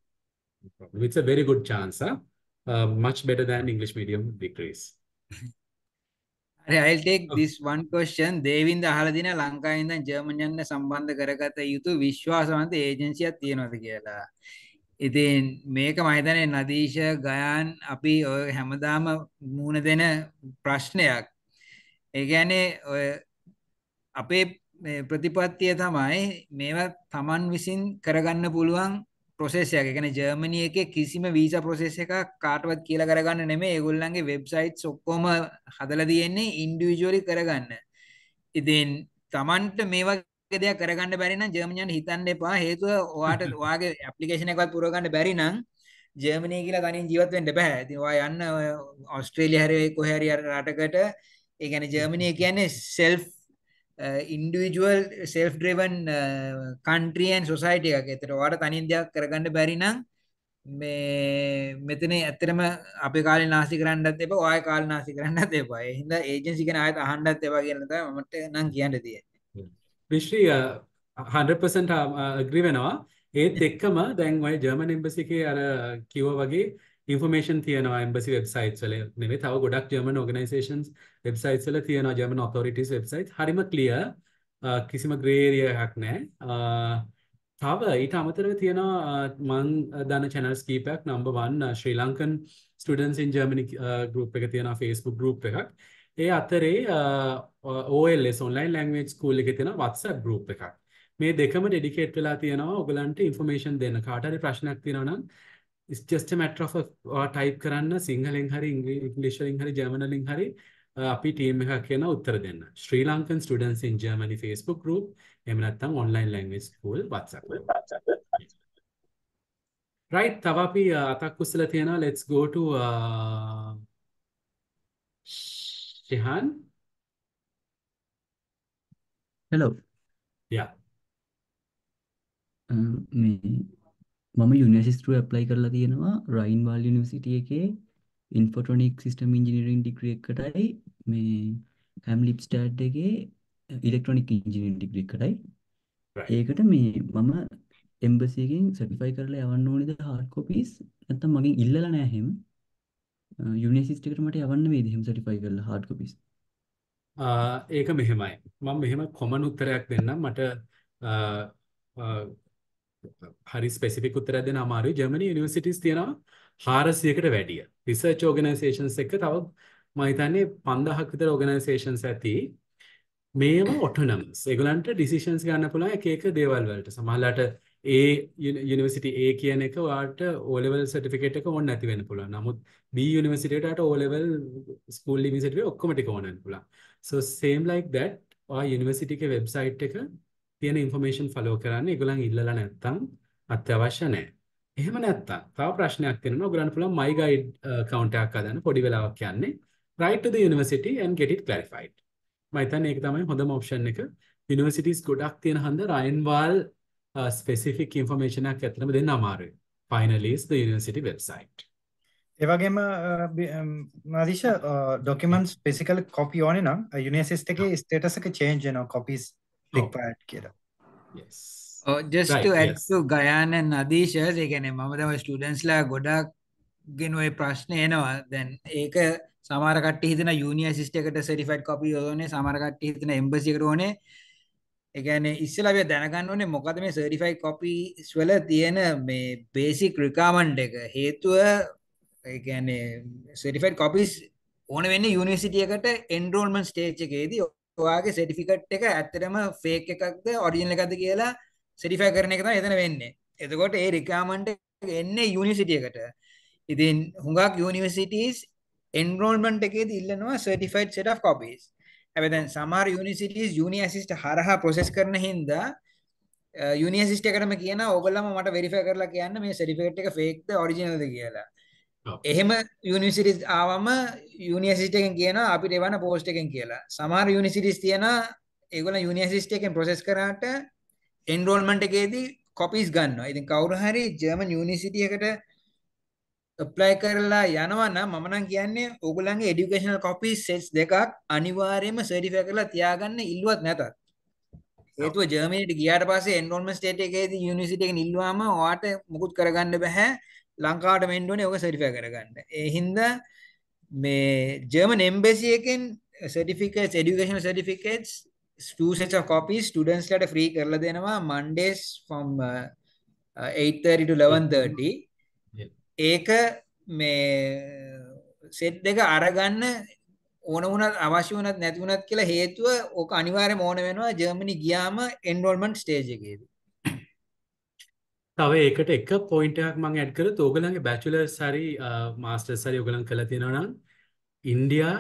Speaker 3: No problem. it's a very good chance huh? uh, much better than english medium degrees
Speaker 5: I'll take
Speaker 3: Oh.
Speaker 5: this one question Devinda අහලා දින ලංකාවේ ඉඳන් German යන්න සම්බන්ධ කරගත යුතු විශ්වාසවන්ත ඒජන්සියක් තියෙනවද කියලා. ඉතින් මේක මම හිතන්නේ නදීෂ ගයාන් අපි ඔය හැමදාම මුණ දෙන ප්‍රශ්නයක්. ඒ කියන්නේ ඔය අපේ ප්‍රතිපත්තිය තමයි මේවා Taman විසින් කරගන්න පුළුවන් ප්‍රොසෙස් එකක්. ඒ කියන්නේ ජර්මනි එකේ කිසිම වීසා ප්‍රොසෙස් එකක් කාටවත් කියලා කරගන්න නෙමෙයි. ඒගොල්ලන්ගේ වෙබ්සයිට්ස් ඔක්කොම හදලා තියෙන්නේ ඉන්ඩිවිජුවලි කරගන්න. ඉතින් Tamanට මේ වගේ දෙයක් කරගන්න බැරි නම් ජර්මන් යන්න හිතන්න එපා. හේතුව ඔයාට [LAUGHS] ඔයාගේ ඇප්ලිකේෂන් එකවත් පුරව ගන්න බැරි නම් ජර්මනි කියලා තනියෙන් ජීවත් වෙන්න බෑ. ඉතින් ඔයා යන්න ඔය ඕස්ට්‍රේලියා හරි කොහේ හරි රටකට ඒ කියන්නේ ජර්මනිය කියන්නේ self individual self driven country and society එකක්. ඒතර ඔයාට තනියෙන් දෙයක් කරගන්න බැරි නම් මේ මෙතන ඇත්තටම අපේ කාලේ නාස්ති කරන්නත් එපා, ඔයාගේ කාලේ නාස්ති කරන්නත් එපා. ඒ හින්දා ඒජන්සි කෙනා ආයෙත් අහන්නත් එපා කියලා තමයි මට නම් කියන්න තියෙන්නේ.
Speaker 3: විශ්‍රී uh, 100% agree වෙනවා ඒත් එක්කම දැන් ඔය ජර්මන් එම්බසි එකේ අර කිව්වා වගේ ඉන්ෆර්මේෂන් තියෙනවා එම්බසි වෙබ්සයිට්ස් වල නෙවෙයි තව ගොඩක් ජර්මන් ඕගනයිසේෂන්ස් වෙබ්සයිට්ස් වල තියෙනවා ජර්මන් ඔතොරිටිස් වෙබ්සයිට්ස් හරිම ක්ලියර් කිසිම ග්‍රේ ඒරියා එකක් නැහැ තව ඊට අමතරව තියෙනවා අ, මං දන්න channels කීපයක්. Number 1 Sri Lankan students in Germany group එක තියෙනවා Facebook group එකක්. ඒ අතරේ අ, OLS online language school එකේ තියෙන WhatsApp group එකක්. මේ දෙකම ඩෙඩිකේට් වෙලා තියෙනවා. ඔයගලන්ට ඉන්ෆර්මේෂන් දෙන්න. කාට හරි ප්‍රශ්නයක් තියෙනවා නම් it's just a matter of ඔයා ටයිප් කරන්න. සිංහලෙන් හරි ඉංග්‍රීසි වලින් හරි ජර්මන් වලින් හරි අ, අපි ටීම් එකක් කියන උත්තර දෙන්න. Sri Lankan students in Germany Facebook group එහෙම නැත්නම් online language school WhatsApp right තව අපි අතක් උස්සලා තියෙනවා. Let's go to uh, Shihan
Speaker 7: hello
Speaker 3: yeah.
Speaker 7: මේ මම යුනිවර්සිස්ටුව ඇප්ලයි කරලා තියෙනවා රයින් වාල් යුනිවර්සිටිය එකේ ඉන්ෆොටොනික් සිස්ටම් ඉංජිනිරින් ඩිග්‍රිය එකටයි මේ හැම්ලිප් ස්ටෑඩ් එකේ ඉලෙක්ට්‍රොනික් ඉංජිනිරින් ඩිග්‍රී එකටයි ඒකට මේ මම එම්බසියකින් සටිෆයි කරලා යවන්න ඕනිද හාඩ් කොපිස් නැත්තම් මගෙන් ඉල්ලලා නෑ එහෙම යුනිවර්සිටි එකට මට යවන්න වේද එහෙම සටිෆයි කරලා හාඩ් කොපිස්
Speaker 3: ඒක මෙහෙමයි. මම මෙහෙම කොමන් උත්තරයක් දෙන්නම්. මට හරි ස්පෙસિෆික් උත්තරයක් දෙන්න අමාරුයි. ජර්මනි යුනිවර්සිටිස් තියෙනවා 400කට වැඩිය. රිසර්ච් ඕගනයිසේෂන්ස් එක තව මම හිතන්නේ 5000ක් විතර ඕගනයිසේෂන්ස් ඇති. මේවා ඔටෝනමස්. ඒගොල්ලන්ට ඩිසිෂන්ස් ගන්න පුළුවන් එක එක දේවල් වලට. සමහරලාට A යුනිවර්සිටි A කියන එක ඔයාලට O level certificate එක ඕන නැති වෙන්න පුළුවන්. නමුත් B යුනිවර්සිටි එකට O level school living certificate ඔක්කොම ටික ඕන වෙන්න පුළුවන්. so same like that ඔයා යුනිවර්සිටි එකේ වෙබ්සයිට් එක තියෙන ඉන්ෆර්මේෂන් ෆලෝ කරන්න ඒගොල්ලන් ඉල්ලලා නැත්තම් අත්‍යවශ්‍ය නැහැ. එහෙම නැත්තම් තව ප්‍රශ්නයක් තියෙනවා ඔයගලන්ට පුළුවන් my guide account එකක් හදන්න පොඩි වෙලාවක් යන්නේ write to the university and get it clarified. මම හිතන්නේ ඒක තමයි හොඳම ඔප්ෂන් එක. යුනිවර්සිටිස් ගොඩක් තියෙන හන්ද රයන්වාල් ස්පෙසිෆික් ඉන්ෆර්මේෂන් එකක් ඇත්තටම දෙන්න අමාරුයි. finally is the university website.
Speaker 2: ඒවගේම නදිශ ඩොකිමන්ස් පෙසිකල් කොපි ඕන නම් යුනිසිස්ට එක ස්ටේටස එක චේන්ජ් න කොපිස් ලික්පට් කියලා
Speaker 3: yes
Speaker 5: Oh, just
Speaker 3: Right,
Speaker 5: to add
Speaker 3: yes.
Speaker 5: to ගයාන නදීශ ඒ කියන්නේ මම තමයි ස්ටුඩන්ට්ස්ලා ගොඩක් ගෙන ඔය ප්‍රශ්න එනවා. දැන් ඒක සමහර කට්ටිය හිතන යුනිවර්සිටි එකට සර්ටිෆයිඩ් කොපි ඕනේ සමහර කට්ටිය හිතන එම්බසි එකට ඕනේ ඒ කියන්නේ ඉස්සෙල්ලා අපි දැනගන්න ඕනේ මොකද මේ සර්ටිෆයිඩ් කොපිස් වල තියෙන මේ බේසික් රික්වයර්මන්ට් එක. හේතුව ඒ කියන්නේ සර්ටිෆයිඩ් කොපිස් ඕන වෙන්නේ එන්රෝල්මන්ට් ස්ටේජ් එකේදී. ඔයාගේ සර්ටිෆිකට් එක ඇත්තටම ෆේක් එකක්ද ඔරිජිනල් එකක්ද කියලා සර්ටිෆයි කරන එක තමයි එතන වෙන්නේ. එතකොට ඒ රික්වයර්මන්ට් එක එන්නේ යුනිවර්සිටි එකට. ඉතින් හුඟක් යුනිවර්සිටීස් එන්රෝල්මන්ට් එකේදී ඉල්ලනවා certified set of copies. හැබැයි දැන් සමහර යුනිවර්සිටීස් යුනි ඇසිස්ට් හරහා ප්‍රොසෙස් කරන හින්දා යුනි ඇසිස්ට් එකටම කියනවා ඕගොල්ලන්ම මට වෙරිෆයි කරලා කියන්න මේ සර්ටිෆිකේට් එක ෆේක්ද ඔරිජිනල්ද කියලා. එහෙම යුනිවර්සිටිස් ආවම යුනිවර්සිටි එකෙන් කියනවා අපිට එවන පෝස්ට් එකෙන් කියලා. සමහර යුනිවර්සිටිස් තියෙනවා ඒගොල්ලෝ යුනිවර්සිටි එකෙන් ප්‍රොසෙස් කරාට එන්රෝල්මට එකේදී කොපිස් ගන්න ඉතින් කවුරු හරි ජර්මන් යුනිසිටියකට ප්ලයි කරලා යනවන්න මමනන් කියන්නේ ඔගුලන්ගේ එඩිකේශනල් කොපි සෙස් දෙකක් අනිවාරයම සඩිෆ කරලා තියාගන්න ඉල්ුවත් නැතත්. ඒතු ජර්මනිට ගියාට පස එන්රෝල්ම ටේට එකේද යුනිසිට එක නිල්වාම වාට මුකුත් කරගන්න බැහැ. ලංකාට මෙන්ඩුවන ඔක සරිෆ කරගන්න. එහින්ද මේ ජර්මන් එම්බෙසි එකෙන් සටිෆිකේ ඩිකේශන සටිෆිකේටස් two sets of copies. Students ලට free කරලා දෙනවා mondays from uh, uh, 8:30 to 11:30
Speaker 3: Yeah.
Speaker 5: ඒක මේ සෙට් දෙක අරගන්න ඕන වුණත් අවශ්‍ය වුණත් නැති වුණත් කියලා හේතුව ඕක අනිවාර්යයෙන්ම ඕන වෙනවා ජර්මනි ගියාම එන්රෝල්මන්ට් ස්ටේජ් එකේදී.
Speaker 3: තව ඒකට එක පොයින්ට් එකක් මම ඇඩ් කරත් ඕගලන්ගේ බැචලර්ස් හරි මාස්ටර්ස් හරි ඕගලන් කරලා තියෙනවා නම් ඉන්දියා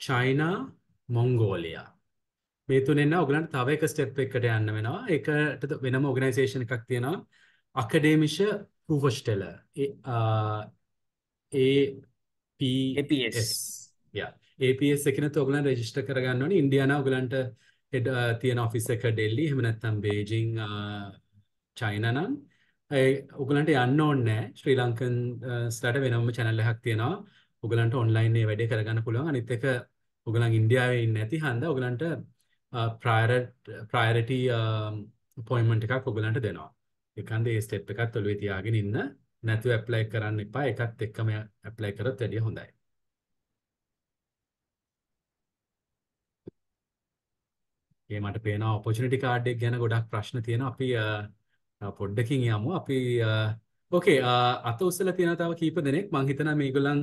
Speaker 3: චයිනා මොංගෝලියා මේ තුනෙන් ඕගලන්ට තව එක ස්ටෙප් එකකට යන්න වෙනවා. ඒකට වෙනම ඕගනයිසේෂන් එකක් තියෙනවා. අකඩේමිෂ ප්‍රූෆස්ටෙලර් APS යා APS එකනත් ඔයගලන් රෙජිස්ටර් කරගන්න ඕනේ. ඉන්දියානා ඔයගලන්ට හෙඩ් තියෙන ඔෆිස් එක ඩෙල්ලි එහෙම නැත්නම් බේජිං චයිනා නම්. ඒ ඔයගලන්ට යන්න ඕනේ නැහැ. ශ්‍රී ලංකන් ස්ලට වෙනම channel එකක් තියෙනවා. ඔයගලන්ට ඔන්ලයින් මේ වැඩේ කරගන්න පුළුවන්. අනිත් එක ඔයගලන් ඉන්දියාවේ ඉන්නේ නැති හන්දා ඔයගලන්ට ප්‍රයරිටි අපොයින්ට්මන්ට් එකක් ඔයගලන්ට දෙනවා. ඒකන්ද ඒ ස්ටෙප් එකත් ඔළුවේ තියාගෙන ඉන්න. නැතුව ඇප්ලයි කරන්න එපා. ඒකත් එක්කම ඇප්ලයි කරොත් වැඩිය හොඳයි. ඒ මට පේන ඔපොචුනිටි කාඩ් එක ගැන ගොඩක් ප්‍රශ්න තියෙනවා. අපි අ, අ, පොඩ්ඩකින් යමු. අපි ඕකේ අත උස්සලා තියෙන තව කීප දෙනෙක්. මං හිතනවා මේගොල්ලන්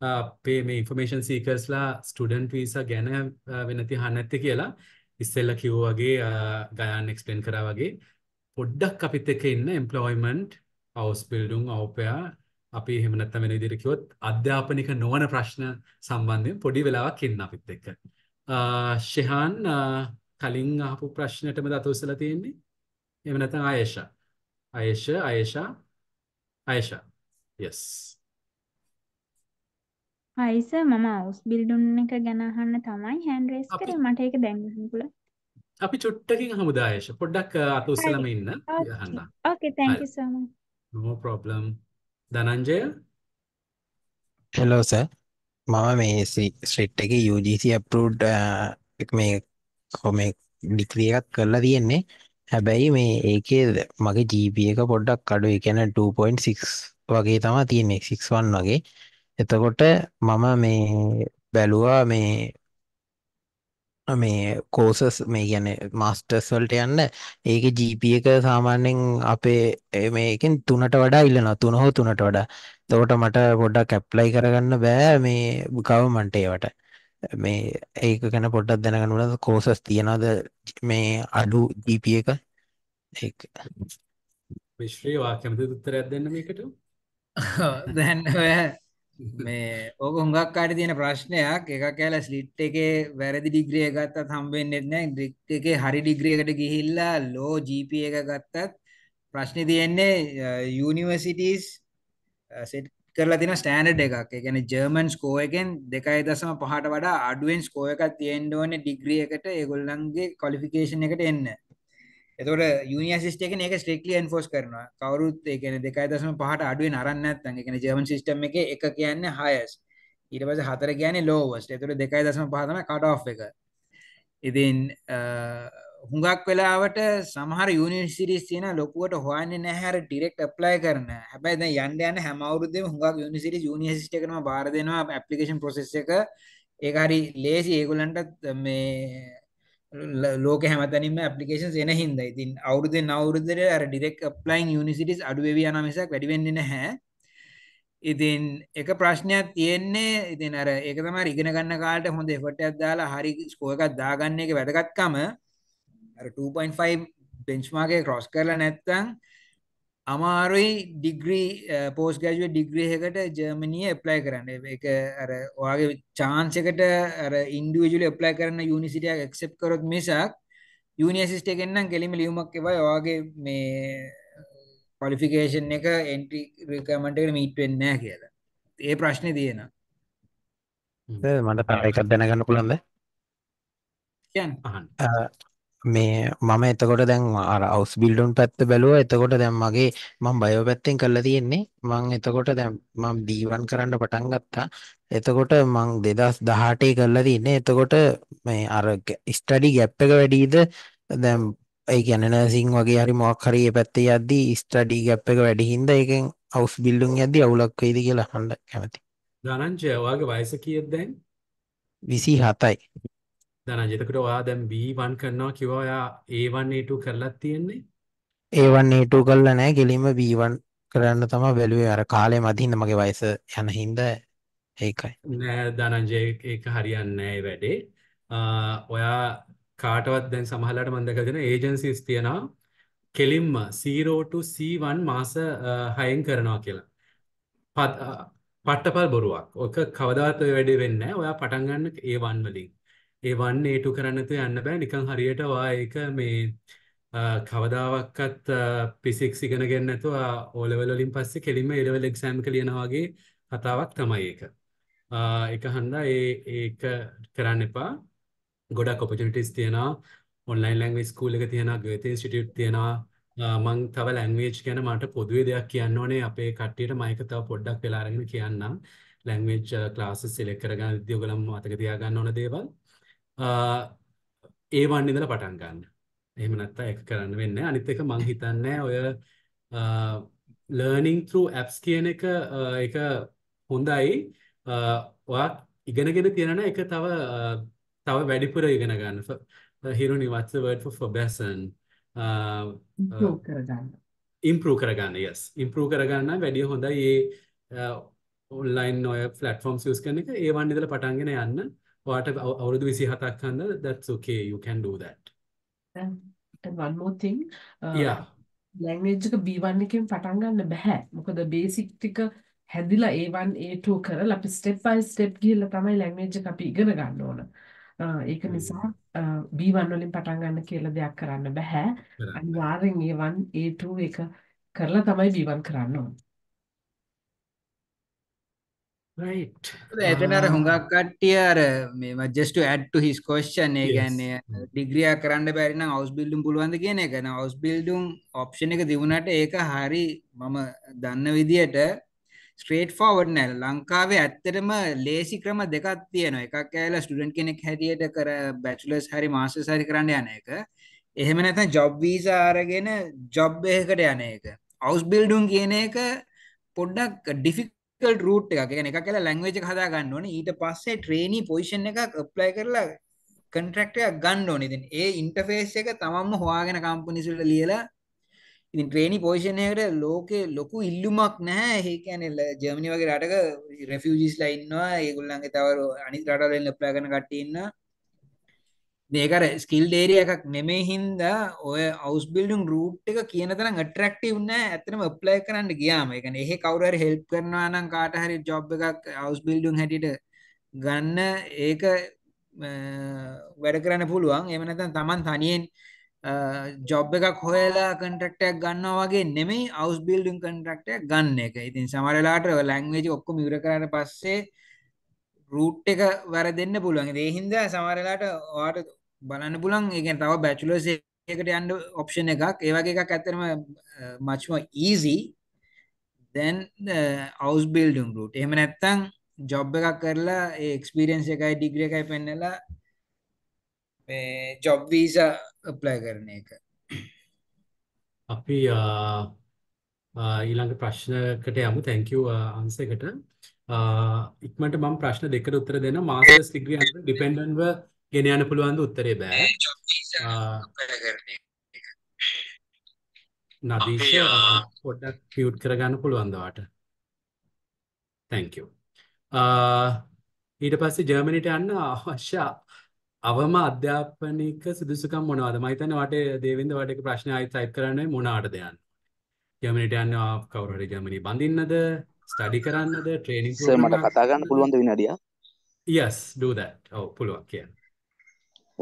Speaker 3: අ, අපේ මේ ඉන්ෆර්මේෂන් සීකර්ස්ලා ස්ටුඩන්ට් වීසා ගැන අ, වෙනති අහන්න නැත්තේ කියලා. ඉස්සෙල්ලා කිව්වා වගේ අ, ගයාන් එක්ස්ප්ලেইন කරා වගේ පොඩ්ඩක් අපිත් එක්ක ඉන්න එම්ප්ලොයිමන්ට් හවුස් බිල්ඩින් අවපයා අපි එහෙම නැත්නම් වෙන විදිහට කිව්වොත් අධ්‍යාපනික නොවන ප්‍රශ්න සම්බන්ධයෙන් පොඩි වෙලාවක් ඉන්න අපිත් එක්ක. අ, ෂෙහාන් අ, කලින් අහපු ප්‍රශ්නෙටම දත උස්සලා තියෙන්නේ. එහෙම නැත්නම් Ayesha. Ayesha Ayesha Ayesha. yes.
Speaker 8: Hi sir මම හවුස් බිල්ඩුන් එක ගැන අහන්න තමයි හෑන්ඩ් රේස්
Speaker 3: අපි-
Speaker 8: කරේ මට ඒක දැන් ගන්න පුළුවන්.
Speaker 3: අපි චුට්ටකින් අහමුද ආයේෂා. පොඩ්ඩක් අත උස්සලාම ඉන්න. අහන්න.
Speaker 8: Okay, thank you so much.
Speaker 3: no problem. Dhananjaya
Speaker 9: hello sir මම මේ ස්ට්‍රෙට් එක UGC approved මේ කො- මේ ඩිග්‍රී එකක් කරලා තියෙන්නේ හැබැයි මේ ඒකේ මගේ GPA එක පොඩ්ඩක් අඩුයි ඒ කියන්නේ 2.6 වගේ තමයි තියෙන්නේ 6.1 වගේ එතකොට මම මේ බැලුවා මේ මේ කෝසස් මේ කියන්නේ මාස්ටර්ස් වලට යන්න ඒකේ GPA එක සාමාන්‍යයෙන් අපේ මේකෙන් 3ට වඩා ඉල්ලනවා 3 හෝ 3ට වඩා. එතකොට මට පොඩ්ඩක් ඇප්ලයි කරගන්න බෑ මේ ගවර්න්මන්ට් ඒවට. මේ ඒක ගැන පොඩ්ඩක් දැනගන්න ඕනද කෝසස් තියනවද මේ අඩු GPA එක? ඒක
Speaker 3: මිශ්‍රී වා කැමතිද උත්තරයක් දෙන්න මේකට?
Speaker 5: දැන් ඔය මේ ඕක හුඟක් කාට තියෙන ප්‍රශ්නයක්. එකක් කියලා ස්ලිට් එකේ වැරදි ඩිග්‍රී එක ගත්තත් හම්බ වෙන්නේ නැහැ ඩිග්‍රී එකේ හරි ඩිග්‍රී එකට ගිහිල්ලා ලෝ GPA එක ගත්තත් ප්‍රශ්නේ තියෙන්නේ uh, යුනිවර්සිටිස් සෙට් uh, කරලා තියෙන ස්ටෑන්ඩඩ් එකක්. ඒ කියන්නේ ජර්මන් ස්කෝ එකෙන් 2.5ට වඩා අඩුවෙන් ස්කෝ එකක් තියෙන්න ඕනේ ඩිග්‍රී එකට. ඒගොල්ලන්ගේ ක්වොලිෆිකේෂන් එකට එන්න. එතකොට යුනියන් සිස්ටම් එකනේ ඒක ස්ට්‍රික්ට්ලි එන්ෆෝස් කරනවා. කවුරුත් ඒ කියන්නේ 2.5ට අඩුවෙන් අරන් නැත්නම් ඒ කියන්නේ ජර්මන් සිස්ටම් එකේ එක කියන්නේ highest. ඊට පස්සේ 4 කියන්නේ lowest. එතකොට 2.5 තමයි cut off එක. ඉතින් හුඟක් වෙලාවට සමහර යුනිවර්සිටිස් තියෙන ලොකුවට හොයන්නේ නැහැ අර ඩිරෙක්ට් ඇප්ලයි කරන. හැබැයි දැන් යන්න යන්න හැම අවුරුද්දෙම හුඟක් යුනිවර්සිටිස් යුනිවර්සිටි එකටම බාර දෙනවා ඇප්ලිකේෂන් ප්‍රොසෙස් එක. ඒක හරි ලේසි ඒගොල්ලන්ට මේ ලෝක හැමතැනින්ම ඇප්ලිකේෂන්ස් එන හින්දා. ඉතින් අවුරුද්දෙන් අවුරුද්දට අර ඩිරෙක්ට් ඇප්ලයින් යුනිවර්සිටිස් අඩු වෙවි යන මිසක් වැඩි වෙන්නේ නැහැ. ඉතින් එක ප්‍රශ්නයක් තියෙන්නේ ඉතින් අර ඒක තමයි ඉගෙන ගන්න කාලේට හොඳ එෆර්ට් එකක් දාලා හරි ස්කෝර් එකක් දාගන්න එක වැදගත්කම අර 2.5 බෙන්ච්මාර්ක් එක ක්‍රොස් කරලා නැත්නම් අමාරුයි ඩිග්‍රී පෝස් ග්‍රැජුවේට් ඩිග්‍රී එකකට ජර්මනිය ඇප්ලයි කරන්න. ඒක අර ඔයාගේ chance එකට අර ඉන්ඩිවිජුවලි ඇප්ලයි කරන යුනිවර්සිටි එකක් ඇක්සෙප්ට් කරොත් මිසක් යුනිවර්සිටි එකෙන් නම් කෙලිම ලියුමක් එවයි ඔයාගේ මේ ක්වොලිෆිකේෂන් එක එන්ට්‍රි රික්වයර්මන්ට් එකට මීට් වෙන්නේ නැහැ කියලා. ඒ ප්‍රශ්නේ තියෙනවා.
Speaker 9: මට එකක් දැනගන්න පුළුවන්ද?
Speaker 5: කියන්න.
Speaker 3: අහන්න.
Speaker 9: මේ මම එතකොට දැන් අර අවුස් බිල්ඩුන් පැත්ත බැලුවා. එතකොට දැන් මගේ මම බයෝ පැත්තෙන් කරලා තියෙන්නේ මම එතකොට දැන් මම B1 කරන්න පටන් ගත්තා. එතකොට මම 2018 කරලා තියෙන්නේ. එතකොට මේ අර ස්ටඩි ගැප් එක වැඩිද දැන් ඒ කියන්නේ නර්සින් වගේ හරි මොකක් හරි මේ පැත්තේ යද්දි ස්ටඩි ගැප් එක වැඩි හින්දා ඒකෙන් අවුස් බිල්ඩුන් යද්දි අවුලක් වෙයිද කියලා අහන්න කැමතියි.
Speaker 3: ධනංජය ඔයාගේ වයස කීයද දැන්?
Speaker 9: 27යි
Speaker 3: ධනංජය එතකොට ඔයා දැන් B1 කරනවා කිව්වා ඔයා A1 A2 කරලා තියෙන්නේ?
Speaker 9: A1 A2 කරලා නැහැ කෙලින්ම B1 කරන්න තමයි බැලුවේ අර කාලේ මදින්න මගේ වයස යන හින්දා ඒකයි
Speaker 3: නෑ ධනංජය ඒක හරියන්නේ නෑ ඒ වැඩේ. ඔයා කාටවත් දැන් සමහරලාට මම දැකලා තියෙන ඒජන්සිස් තියනවා කෙලින්ම 0 to C1 මාස 6න් කරනවා කියලා. පට්ටපල් බොරුවක්. ඔක කවදාවත් ඔය වැඩේ වෙන්නේ නැහැ. ඔයා පටන් ගන්න A1 වලින්. A1 A2 කරන්න නැතුව යන්න බෑ. නිකන් හරියට ඔයා ඒක මේ කවදාවත් ෆිසික්ස් ඉගෙනගෙන නැතුව O level වලින් පස්සේ කෙලින්ම A level exam එක ලියනවා වගේ කතාවක් තමයි ඒක. ඒක හන්දා ඒ ඒක කරන්න එපා. ගොඩක් opportunities තියෙනවා. online language school එක තියෙනවා, Goethe Institute තියෙනවා. මං තව ලැංග්වේජ් ගැන මට පොදුවේ දෙයක් කියන්න ඕනේ අපේ කට්ටියට මම ඒක තව පොඩ්ඩක් වෙලා අරගෙන කියන්නම්. ලැංග්වේජ් ක්ලාසස් සිලෙක්ට් කරගන්න ඉදී ඔයගොල්ලෝ මතක තියාගන්න ඕන දේවල්. A1 ඉඳලා පටන් ගන්න. එහෙම නැත්නම් ඒක කරන්න වෙන්නේ අනිත් එක මං හිතන්නේ ඔය learning through apps කියන එක ඒක හොඳයි. ඔයා ඉගෙනගෙන තියෙනවා ඒක තව තව වැඩිපුර ඉගෙන ගන්න. හිරුනි what's the word for forbearance?
Speaker 1: improve කරගන්න.
Speaker 3: improve කරගන්න yes. improve කරගන්න වැඩිය හොඳයි ඒ online ඔය platforms use කරන එක A1 ඉඳලා පටන්ගෙන යන්න. ඔයාට අවුරුදු 27ක් හන්ද that's okay you can do that.
Speaker 1: And, and one more thing. Uh,
Speaker 3: yeah.
Speaker 1: Language එක B1 එකෙන් පටන් ගන්න බෑ. මොකද බේසික් ටික හැදිලා A1 A2 කරලා අපි ස්ටෙප් බයි ස්ටෙප් ගිහලා තමයි ලැංග්වේජ් එක අපි ඉගෙන ගන්න ඕන. ඒක නිසා B1 වලින් පටන් ගන්න කියලා දෙයක් කරන්න බෑ. අනිවාර්යෙන් A1 A2 එක කරලා තමයි B1 කරන්න ඕන.
Speaker 5: අර හුඟක් කට්ටිය අර මේ add to his question ඒ කියන්නේ ඩිග්‍රී එකක් කරන්න බැරි නම් house building පුළුවන්ද කියන එක. නේ house building option එක දිනුනට ඒක හරි මම දන්න විදියට ස්ට්‍රේට් ෆෝවර්ඩ් නෑ. ලංකාවේ ඇත්තටම ලේසි ක්‍රම දෙකක් තියෙනවා. එකක් ඇවිල්ලා ස්ටුඩන්ට් කෙනෙක් හැටියට කර බැචලර්ස් හරි මාස්ටර්ස් හරි කරන්න යන එක. එහෙම නැත්නම් ජොබ් වීසා අරගෙන ජොබ් එකකට යන එක. House building කියන එක පොඩ්ඩක් ඩිෆිකල්ට් රූට් එකක්. ඒ කියන්නේ එකක් කියලා ලැන්ග්වේජ් එක හදා ගන්න ඕනේ. ඊට පස්සේ ට්‍රේනි පොසිෂන් එකක් ඇප්ලයි කරලා කොන්ට්‍රැක්ට් එකක් ගන්න ඕනේ. ඉතින් ඒ ඉන්ටර්ෆේස් එක තමන්ම හොයාගෙන කම්පනිස් වලට ලියලා ඉතින් ට්‍රේනි පොසිෂන් එකකට ලෝකේ ලොකු ඉල්ලුමක් නැහැ. ඒ කියන්නේ ජර්මනි වගේ රටක රෙෆියුජිස්ලා ඉන්නවා. ඒගොල්ලන්ගේ තව අනිත් රටවලින් ඇප්ලයි කරන කට්ටිය ඉන්නවා. මේකර ස්කිල් ඒරිය එකක් නෙමේ හින්දා ඔය අවුස් බිල්ඩුම් රූට් එක කියන තරම් ඇට්‍රැක්ටිව් නෑ ඇත්තටම ඇප්ලයි කරන්න ගියාම ඒ කියන්නේ එහෙ කවුරු හරි හෙල්ප් කරනවා නම් කාට හරි ජොබ් එකක් අවුස් බිල්ඩුම් හැටියට ගන්න ඒක වැඩ කරන්න පුළුවන් එහෙම නැත්නම් Taman තනියෙන් ජොබ් එකක් හොයලා කොන්ට්‍රැක්ට් එකක් ගන්නවා වගේ නෙමෙයි අවුස් බිල්ඩින් කොන්ට්‍රැක්ට් එකක් ගන්න එක. ඉතින් සමහර වෙලාවට ලැන්ග්වේජ් ඔක්කොම ඉවර කරාට පස්සේ රූට් එක වැරදෙන්න පුළුවන්. ඒ හින්දා සමහර වෙලාවට ඔයාලට බලන්න පුළුවන් ඒ කියන්නේ තව බැචලර්ස් එකකට යන්න ඔප්ෂන් එකක්. ඒ වගේ එකක් ඇත්තටම much more easy than house building route. එහෙම නැත්නම් ජොබ් එකක් කරලා ඒ එක්ස්පීරියන්ස් එකයි ඩිග්‍රී එකයි පෙන්නලා මේ ජොබ් වීසා ඇප්ලයි කරන එක.
Speaker 3: අපි ඊළඟ ප්‍රශ්නකට යමු thank you answer එකට. ඉක්මනට මම ප්‍රශ්න දෙකට උත්තර දෙන්න මාස්ටර්ස් ඩිග්‍රී අතර ඩිපෙන්ඩන්ට්ව ගෙන යන්න පුළුවන් ද උත්තරේ බෑ. නදීෂ පොඩ්ඩක් මියුට් කරගන්න පුළුවන්ද ඔයාට? thank you. ඊට පස්සේ ජර්මනිට යන්න අවශ්‍ය අවම අධ්‍යාපනික සුදුසුකම් මොනවද? මම හිතන්නේ වට දේවින්ද වට එක ප්‍රශ්න ආයෙත් ටයිප් කරන්න මොනවාටද යන්නේ? ජර්මනිට යන්න කවුරු හරි ජර්මනි බඳින්නද? ස්ටඩි කරන්නද? ට්‍රේනින්
Speaker 10: සර් මට කතා කරන්න පුළුවන්ද විනාඩියක්?
Speaker 3: Yes, do that. ඔව් පුළුවන් කියන්න.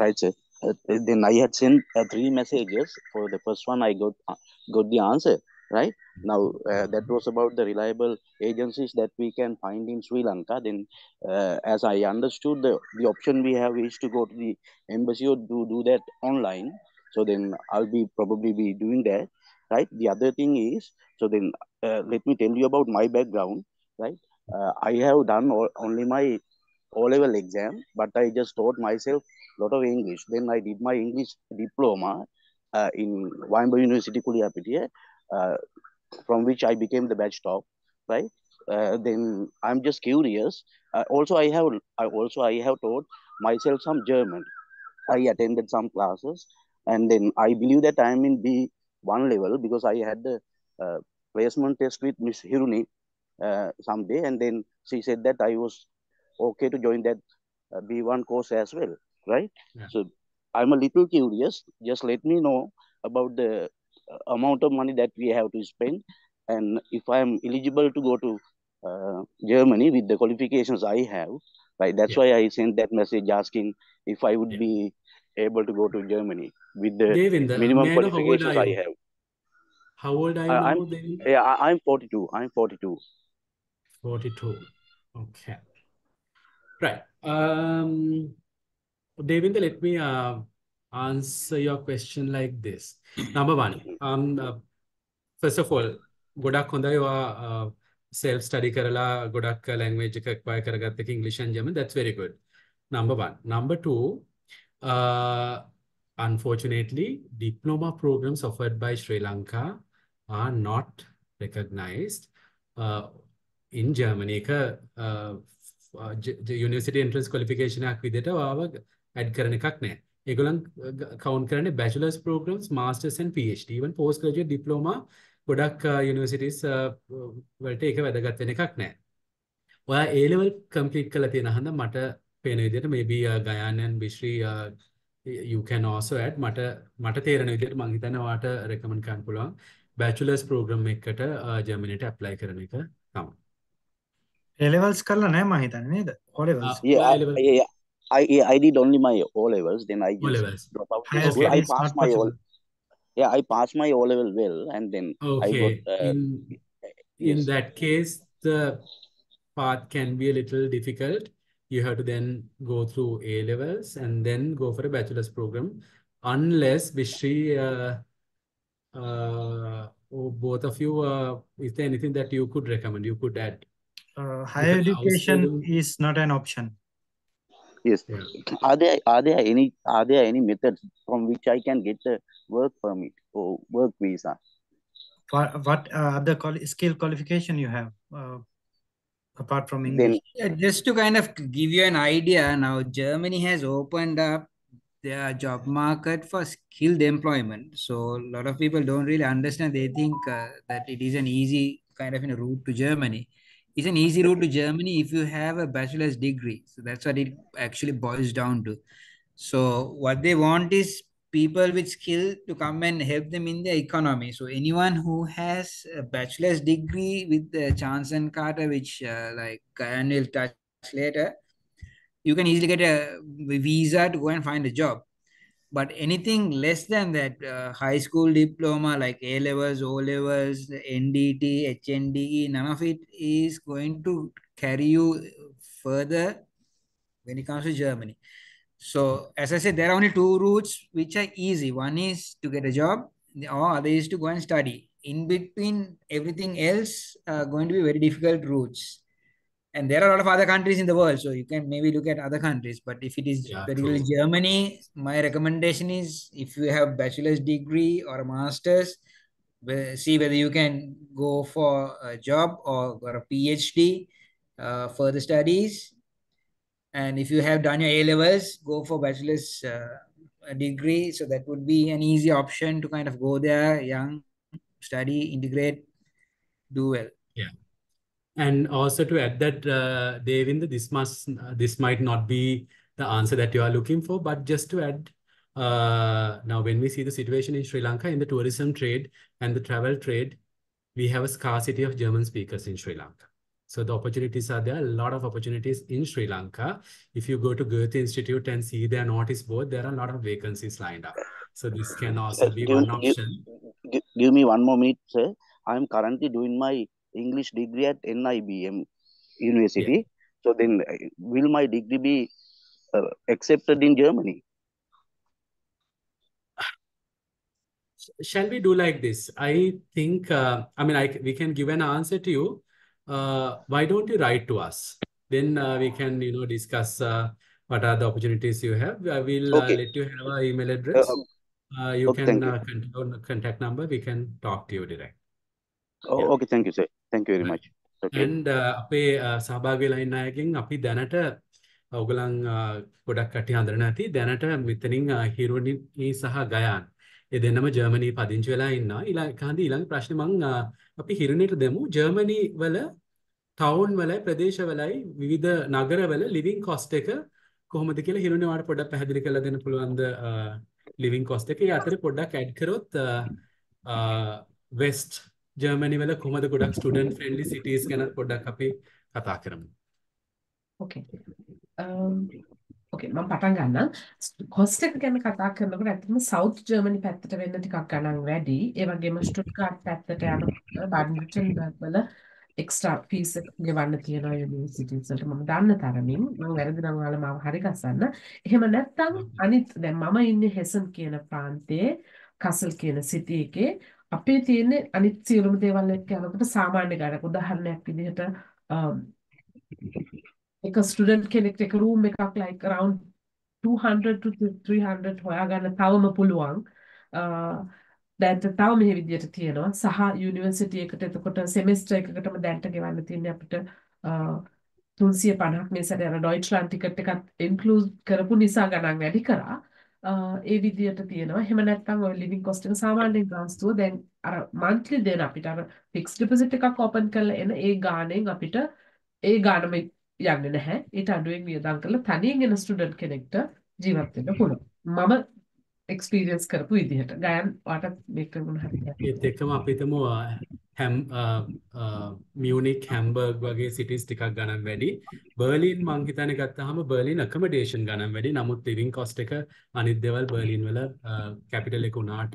Speaker 10: Right sir. Uh, then I had sent uh, three messages. For the first one, I got uh, got the answer. Right now, uh, that was about the reliable agencies that we can find in Sri Lanka. Then, uh, as I understood, the the option we have is to go to the embassy or do do that online. So then I'll be probably be doing that. Right. The other thing is, so then uh, let me tell you about my background. Right. I have done all, only my O level exam, but I just taught myself lot of English. Then I did my English diploma uh, in Weinberg University, Kuliapitiya, uh, from which I became the batch top, right? Uh, then I'm just curious. also, I have I also I have taught myself some German. I attended some classes, and then I believe that I'm in B one level because I had the placement test with Miss Hiruni someday, and then she said that I was okay to join that uh, B1 course as well, right?
Speaker 3: Yeah.
Speaker 10: So I'm a little curious. Just let me know about the amount of money that we have to spend and if I'm eligible to go to uh, Germany with the qualifications I have, right? That's
Speaker 3: Yeah.
Speaker 10: why I sent that message asking if I would
Speaker 3: Yeah.
Speaker 10: be able to go to Germany with the
Speaker 3: Devinder,
Speaker 10: minimum
Speaker 3: may I know how old
Speaker 10: qualifications I have.
Speaker 3: How old are you
Speaker 10: I'm
Speaker 3: Devinder?
Speaker 10: yeah, I'm 42. I'm 42.
Speaker 3: 42. Okay. Right. Um, Devinder, let me uh, answer your question like this. Number one, um, uh, first of all, ගොඩක් හොඳයි ඔයා uh, self study කරලා ගොඩක් language එක acquire කරගත්ත එක English and German. That's very good. Number one. Number two, uh, unfortunately, diploma programs offered by Sri Lanka are not recognized uh, in Germany. එක uh, university entrance qualification එකක් විදිහට ඔයාව add කරන එකක් නැහැ. ඒගොල්ලන් කවුන්ට් කරන්නේ bachelors programs, masters and PhD, even post graduate diploma ගොඩක් යුනිවර්සිටිස් වලට ඒක වැදගත් වෙන එකක් නැහැ. ඔයා A level complete කරලා තියෙන හන්ද මට පේන uh, Bishri uh, you can also add. මට මට තේරෙන විදිහට මම හිතන්නේ ඔයාට recommend කරන්න පුළුවන්. Bachelor's program එකකට ජර්මනියට apply කරන එක තමයි.
Speaker 2: A levels කරලා නැහැ මම හිතන්නේ නේද? O levels.
Speaker 10: Yeah,
Speaker 3: A
Speaker 10: I,
Speaker 3: level
Speaker 10: yeah, I, I did only my O levels. Then I
Speaker 3: O
Speaker 10: just
Speaker 3: levels.
Speaker 10: dropped out the
Speaker 2: Higher
Speaker 10: school. I
Speaker 2: studies
Speaker 10: passed my O. Yeah, I passed my O level well, and then I got
Speaker 3: Okay.
Speaker 10: uh,
Speaker 3: In in
Speaker 10: yes.
Speaker 3: that case, the path can be a little difficult. You have to then go through A levels and then go for a bachelor's program, unless Bishri, uh, uh, or both of you, uh, is there anything that you could recommend? You could add
Speaker 2: Uh, higher
Speaker 3: because
Speaker 2: education
Speaker 3: outstanding.
Speaker 2: is not an option.
Speaker 10: Yes.
Speaker 3: Yeah.
Speaker 10: Are there are there any are there any methods from which I can get a work permit or work visa?
Speaker 2: What, what uh, other quali skill qualification you have uh, apart from
Speaker 10: Then
Speaker 2: English?
Speaker 5: Yeah, just to kind of give you an idea, now Germany has opened up their job market for skilled employment. So a lot of people don't really understand. They think uh, that it is an easy kind of you know, route to Germany. It's an easy route to Germany if you have a bachelor's degree. So that's what it actually boils down to. So what they want is people with skill to come and help them in the economy. So anyone who has a bachelor's degree with the Chance and Carter, which uh, like Kayan will touch later, you can easily get a visa to go and find a job. But anything less than that, uh, high school diploma like A levels, O levels, NDT, HNDE, none of it is going to carry you further when it comes to Germany. So as I said, there are only two routes which are easy. One is to get a job, or other is to go and study. In between, everything else are going to be very difficult routes. And there are a lot of other countries in the world, so you can maybe look at other countries. But if it is
Speaker 3: Yeah,
Speaker 5: particularly
Speaker 3: true.
Speaker 5: Germany, my recommendation is if you have bachelor's degree or a master's, see whether you can go for a job or, or a PhD, uh, further studies, and if you have done your A levels, go for bachelor's uh, degree. So that would be an easy option to kind of go there, young, study, integrate, do well.
Speaker 3: And also to add that, uh, Devinder, this must this might not be the answer that you are looking for, but just to add, uh, now when we see the situation in Sri Lanka in the tourism trade and the travel trade, we have a scarcity of German speakers in Sri Lanka. So the opportunities are there, a lot of opportunities in Sri Lanka. If you go to Goethe Institute and see their notice board, there are a lot of vacancies lined up. So this can also
Speaker 10: Uh,
Speaker 3: be
Speaker 10: give,
Speaker 3: one option.
Speaker 10: give, give me one more minute, sir. I'm currently doing my English degree at NIBM
Speaker 3: Yeah.
Speaker 10: University. So then, uh, will my degree be uh, accepted in Germany?
Speaker 3: Shall we do like this? I think, uh, I mean, I, we can give an answer to you. Uh, why don't you write to us? Then uh, we can, you know, discuss uh, what are the opportunities you have. I will uh,
Speaker 10: Okay.
Speaker 3: let you have our email address. Uh, you
Speaker 10: okay,
Speaker 3: can
Speaker 10: you.
Speaker 3: uh, contact, contact number. We can talk to you direct.
Speaker 10: Oh,
Speaker 3: Yeah.
Speaker 10: okay, thank you, sir. Thank you very
Speaker 3: Right.
Speaker 10: much. Okay.
Speaker 3: And uh, අපේ uh, ඉන්න අයගෙන් අපි දැනට ඔයගලන් uh, ගොඩක් කටි හඳුනන ඇති දැනට මෙතනින් හිරුනි සහ ගයාන් ඒ දෙන්නම ජර්මනි පදිංචි වෙලා ඉන්නවා ඊළඟ කාන්දි ඊළඟ ප්‍රශ්නේ මං uh, අපි හිරුනිට දෙමු ජර්මනි වල ටවුන් වලයි ප්‍රදේශවලයි විවිධ නගරවල ලිවිං කොස්ට් එක කොහොමද කියලා හිරුනි ඔයාලට පොඩ්ඩක් පැහැදිලි කරලා දෙන්න පුළුවන්ද ලිවිං කොස්ට් එක අතරේ පොඩ්ඩක් ඇඩ් කරොත් වෙස්ට් ජර්මනි වල කොහොමද ගොඩක් ස්ටුඩන්ට් ෆ්‍රෙන්ඩලි සිටීස් ගැන පොඩ්ඩක් අපි කතා කරමු.
Speaker 1: Okay. Um, okay මම පටන් ගන්නම්. කොස්ට් එක ගැන කතා කරනකොට ඇත්තටම සවුත් ජර්මනි පැත්තට වෙන්න ටිකක් ගණන් වැඩි. ඒ වගේම ස්ටුට්ගාට් පැත්තට යනකොට බාඩන්-වුර්ටන්බර්ග් වල එක්ස්ට්‍රා ෆීස් එක ගෙවන්න තියෙනවා යුනිවර්සිටිස් වලට මම දන්න තරමින් මම වැරදි නම් ඔයාලා මාව හරි ගස්සන්න. එහෙම නැත්නම් අනිත් දැන් මම ඉන්නේ හෙසන් කියන ප්‍රාන්තයේ කසල් කියන සිටි එකේ අපේ තියෙන අනිත් සියලුම දේවල් එක්ක යනකොට සාමාන්‍ය ගණනක් උදාහරණයක් විදිහට um, එක ස්ටුඩන්ට් කෙනෙක්ට එක රූම් එකක් like around 200 to 300 හොයාගන්න තවම පුළුවන්. Uh, දැන්ට තව මෙහෙ විදියට තියෙනවා සහ යුනිවර්සිටි එකට එතකොට සෙමෙස්ටර් එකකටම දැන්ට ගෙවන්න තියෙන්නේ අපිට uh, 350ක් මේ සැරේ අර ඩොයිච්ලන්ඩ් ටිකට් එකත් ඉන්ක්ලූඩ් කරපු නිසා ගණන් වැඩි කරා. Uh, ඒ විදියට තියෙනවා. එහෙම නැත්නම් ඔය ලිවිං කොස්ට් එක සාමාන්‍යයෙන් ගාස්තුව දැන් අර මන්ත්ලි දෙන අපිට අර ෆික්ස් ඩිපොසිට් එකක් ඕපන් කරලා එන ඒ ගාණෙන් අපිට ඒ ගාණම යන්නේ නැහැ. ඊට අඩුවෙන් වියදම් කරලා තනියෙන් එන ස්ටුඩන්ට් කෙනෙක්ට ජීවත් වෙන්න පුළුවන්. මම එක්ස්පීරියන්ස් කරපු විදිහට. ගයන් ඔයාට මේක මොන හරි දෙයක්.
Speaker 3: ඒත් එක්කම අපි හිතමු හැම් මියුනික් හැම්බර්ග් වගේ සිටිස් ටිකක් ගණන් වැඩි. බර්ලින් මං හිතන්නේ ගත්තාම බර්ලින් ඇකමඩේෂන් ගණන් වැඩි. නමුත් ලිවිං කොස්ට් එක අනිත් දේවල් බර්ලින් වල කැපිටල් එක උනාට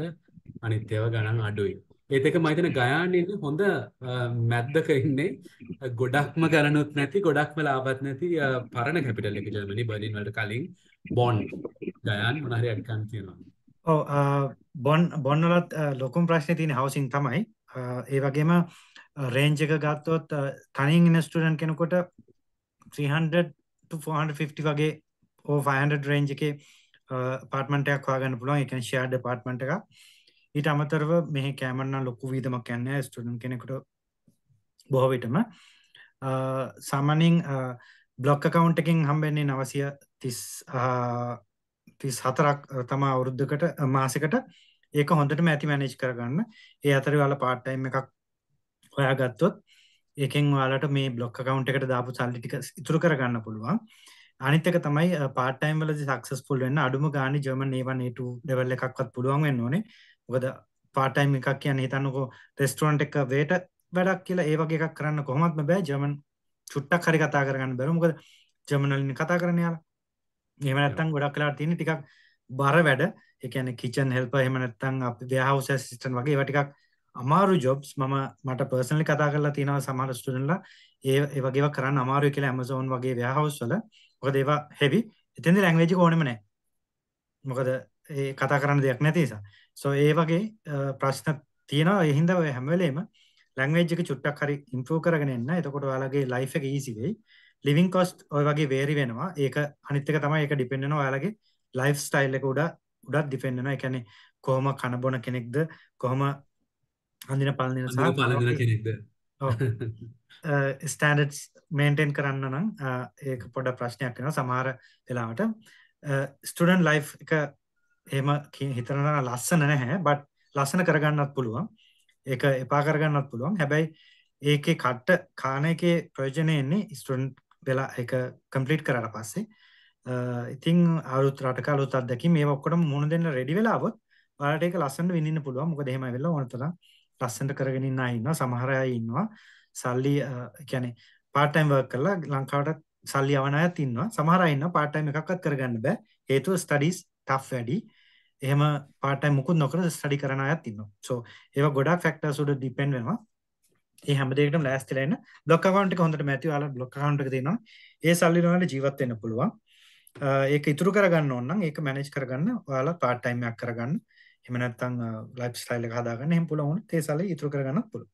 Speaker 3: අනිත් ඒවා ගණන් අඩුයි. ඒත් එක මම හිතන්නේ ගයාන් ඉන්නේ හොඳ මැද්දක ඉන්නේ ගොඩක්ම ගණනුත් නැති ගොඩක්ම ලාභත් නැති අ, පරණ කැපිටල් එක ජර්මනි බර්ලින් වලට කලින් බොන්ඩ් ගයාන් මොන හරි අඩකම් තියෙනවා.
Speaker 2: ඔව් බොන් බොන් වලත් අ, ලොකුම ප්‍රශ්නේ තියෙන හවුසින් තමයි. අ, ඒ වගේම රේන්ජ් එක ගත්තොත් අ, තනියෙන් ඉන්න ස්ටුඩන්ට් කෙනෙකුට 300 to 450 වගේ ඕ 500 රේන්ජ් එකේ අපාර්ට්මන්ට් එකක් හොයාගන්න පුළුවන්. ඒ කියන්නේ ෂෙයාර්ඩ් අපාර්ට්මන්ට් එකක්. ඊට අමතරව මෙහි කැමර් නම් ලොකු වියදමක් යන්නේ නැහැ ස්ටුඩන්ට් කෙනෙකුට බොහෝ විටම. අ, සාමාන්‍යයෙන් බ්ලොක් account එකෙන් හම්බෙන්නේ 930 34ක් තමයි අවුරුද්දකට අ, මාසෙකට ඒක හොඳටම ඇති මැනේජ් කරගන්න. ඒ අතරේ ඔයාලා part time එකක් හොයාගත්තොත් ඒකෙන් ඔයාලට මේ බ්ලොක් account එකට දාපු සල්ලි ටික ඉතුරු කරගන්න පුළුවන්. අනිත් එක තමයි part time වලදී successful වෙන්න අඩුම ගානේ German A1 A2 level එකක්වත් පුළුවන් වෙන්න ඕනේ. මොකද part time එකක් කියන්නේ හිතන්නකෝ restaurant එක waiter වැඩක් කියලා ඒ වගේ එකක් කරන්න කොහොමත්ම බෑ German චුට්ටක් හරි කතා කරගන්න බැරුව මොකද German වලින් කතා කරන්නේ යාලා. එහෙම නැත්නම් ගොඩක් වෙලාවට තියෙන ටිකක් බර වැඩ ඒ කියන්නේ kitchen helper එහෙම නැත්නම් අපි warehouse assistant වගේ ඒවා ටිකක් අමාරු jobs. මම මට personally කතා කරලා තියෙනවා සමහර ස්ටුඩන්ට්ලා ඒ ඒ වගේ ඒවා කරන්න අමාරුයි කියලා Amazon වගේ warehouse වල. මොකද ඒවා heavy. එතෙන්ද language එක ඕනෙම නැහැ. මොකද ඒ කතා කරන්න දෙයක් නැති නිසා. So ඒ වගේ අ, ප්‍රශ්න තියෙනවා. ඒ හින්දා ඔය හැම වෙලේම language එක චුට්ටක් හරි improve කරගෙන එන්න. එතකොට ඔයාලගේ life එක easy වෙයි. Living cost ඔය වගේ vary වෙනවා. ඒක අනිත් එක තමයි ඒක depend වෙනවා. ඔයාලගේ lifestyle එක උඩ උඩත් ඒ කියන්නේ කොහොම කන බොන කෙනෙක්ද? කොහොම අඳින පළඳින සහ මොනවගේ-
Speaker 3: කෙනෙක්ද?
Speaker 2: ඔව්. [LAUGHS] ස්ටෑන්ඩඩ්ස් මේන්ටේන් කරන්න නම් ඒක පොඩ ප්‍රශ්නයක් වෙනවා සමහර වෙලාවට. ස්ටුඩන්ට් ලයිෆ් එක හිතන තරම් ලස්සන නැහැ බට් ලස්සන කරගන්නත් පුළුවන්. ඒක එපා කරගන්නත් පුළුවන්. හැබැයි ඒකේ කට්ට කාන එකේ ප්‍රයෝජනය එන්නේ ස්ටුඩන්ට් වෙලා ඒක කම්ප්ලීට් කරාට පස්සේ ඉතින් අලුත් රටක අලුත් අත්දැකීම් මේවා ඔක්කොටම මුහුණ දෙන්න රෙඩි වෙලා આવොත් ඔයාලට ඒක ලස්සනට විඳින්න පුළුවන්. මොකද එහෙම වෙලා ඕන තරම් ලස්සනට කරගෙන ඉන්න අය ඉන්නවා සමහර අය ඉන්නවා. සල්ලි අ, ඒ කියන්නේ part time work කරලා ලංකාවට සල්ලි යවන අයත් ඉන්නවා. සමහර අය ඉන්නවා part time එකක්වත් කරගන්න බෑ. හේතුව studies tough වැඩි. එහෙම part time මුකුත් නොකර study කරන අයත් ඉන්නවා. So ඒවා ගොඩාක් factors උඩ depend වෙනවා. ඒ හැම දෙයකටම ලෑස්තිලා ඉන්න block account එක හොඳට මැති ඔයාලා block account එක තියෙනවා. ඒ සල්ලි වල ජීවත් වෙන්න පුළුවන්. අ, ඒක ඉතුරු කරගන්න ඕන නම් ඒක manage කරගන්න ඔයාලා part time එකක් කරගන්න. එහෙම නැත්නම් ලයිෆ් ස්ටයිල් එක හදාගන්න. එහෙම පුළුවන් වුණොත් ඒ සල්ලි ඉතුරු කරගන්නත් පුළුවන්.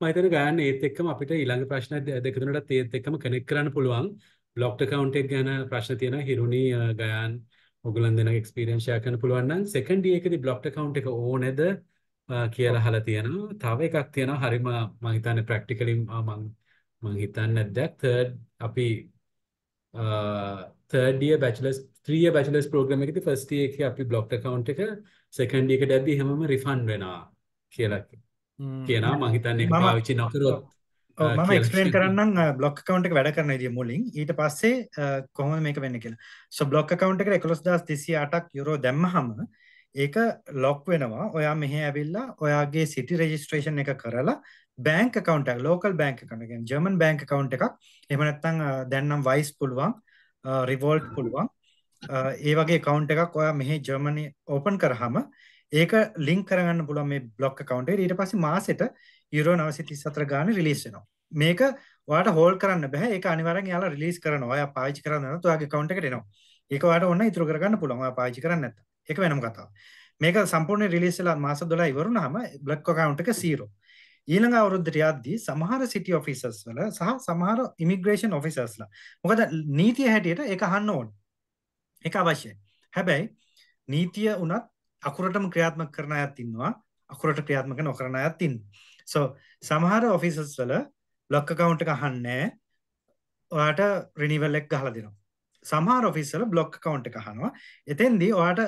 Speaker 3: මම හිතන ගායන ඒත් එක්කම අපිට ඊළඟ ප්‍රශ්න දෙ- දෙක තුනටත් ඒත් එක්කම කනෙක්ට් කරන්න පුළුවන්. බ්ලොක්ඩ් account එක ගැන ප්‍රශ්න තියෙනවා. හිරුනි අ, ගයාන් ඔයගොල්ලන් දෙනගේ එක්ස්පීරියන්ස් ෂෙයා කරන්න පුළුවන් නම් සෙකන්ඩ් ඉයර් එකේදී බ්ලොක්ඩ් account එක ඕනේද අ, කියලා අහලා තියෙනවා. තව එකක් තියෙනවා. හරිම මම හිතන්නේ ප්‍රැක්ටිකලි මම මම හිතන්නේ නැද්ද? තර්ඩ් අපි third year bachelors 3 year bachelors program එකේදී ෆස්ට් ඉයර් එකේ අපි බ්ලොක්ඩ් account එක සෙකන්ඩ් ඉයර් එකට යද්දී හැමම රිෆන්ඩ් වෙනවා කියලා කියනවා මම හිතන්නේ ඒක
Speaker 2: මම-
Speaker 3: පාවිච්චි නොකරොත්
Speaker 2: මම එක්ස්පලේන්. කරන්නම් බ්ලොක් account එක වැඩ කරන විදිය මුලින් ඊට පස්සේ අ, කොහොමද මේක වෙන්නේ කියලා. so බ්ලොක් account එකට 11208ක් යුරෝ දැම්මහම ඒක ලොක් වෙනවා. ඔයා මෙහෙ ඇවිල්ලා ඔයාගේ city registration එක කරලා එක local bank account එක කියන්නේ German bank account එකක් එහෙම නැත්නම් අ, දැන් නම් Wise පුළුවන් Revolt පුළුවන් ඒ වගේ account එකක් ඔයා මෙහෙ Germany open කරාම ඒක link කරගන්න පුළුවන් මේ account එකට ඊට පස්සේ මාසෙට යුරෝ 934 ගානේ රිලීස් වෙනවා. මේක ඔයාලට හෝල්ඩ් කරන්න බෑ. ඒක අනිවාර්යෙන් යාලා රිලීස් කරනවා. ඔයා පාවිච්චි කරන්න නැත්නම් ඔයාගේ account එකට එනවා. ඒක ඔයාලට ඕන ඉතුරු කරගන්න පුළුවන්. පාවිච්චි කරන්නේ නැත්නම්. ඒක වෙනම කතාවක්. මේක සම්පූර්ණ රිලීස් වෙලා මාස 12 ඉවර වුණාම බ්ලොක් account එක 0. ඊළඟ අවුරුද්දට යද්දී සමහර සිටි ඔෆිසර්ස් වල සහ සමහර ඉමිග්‍රේෂන් ඔෆිසර්ස්ලා මොකද නීතිය හැටියට ඒක අහන්න ඕනේ. ඒක අවශ්‍යයි. හැබැයි නීතිය උනත් අකුරටම ක්‍රියාත්මක කරන අයත් ඉන්නවා. අකුරට ක්‍රියාත්මක නොකරන අයත් ඉන්නවා. so සමහර ඔෆිසර්ස් වල බ්ලොක් account එක අහන්නේ ඔයාට රිනිවල් එක ගහලා දෙනවා. සමහර ඔෆිස් වල බ්ලොක් account එක අහනවා. එතෙන්දී ඔයාට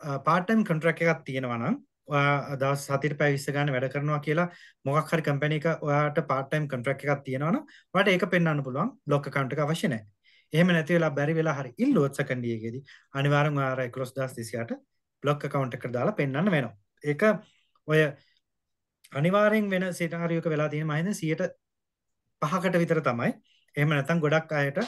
Speaker 2: uh, part time contract එකක් තියෙනවා නම් ඔයා දවස් 7ට පැය 20 ගන්න වැඩ කරනවා කියලා මොකක් හරි කම්පැනි එක ඔයාට part time contract එකක් තියෙනවා නම් ඔයාට ඒක පෙන්වන්න පුළුවන් බ්ලොක් account එක අවශ්‍ය නැහැ. එහෙම නැති වෙලා බැරි වෙලා හරි ඉල්ලුවොත් second year එකේදී අනිවාර්යෙන් ඔයාලා 11200ට බ්ලොක් account එකට දාලා පෙන්වන්න වෙනවා. ඒක ඔය අනිවාර්යෙන් වෙන සිනාරියෝ එක වෙලා තියෙන මම හිතන්නේ 100කට විතර තමයි. එහෙම නැත්නම් ගොඩක් අයට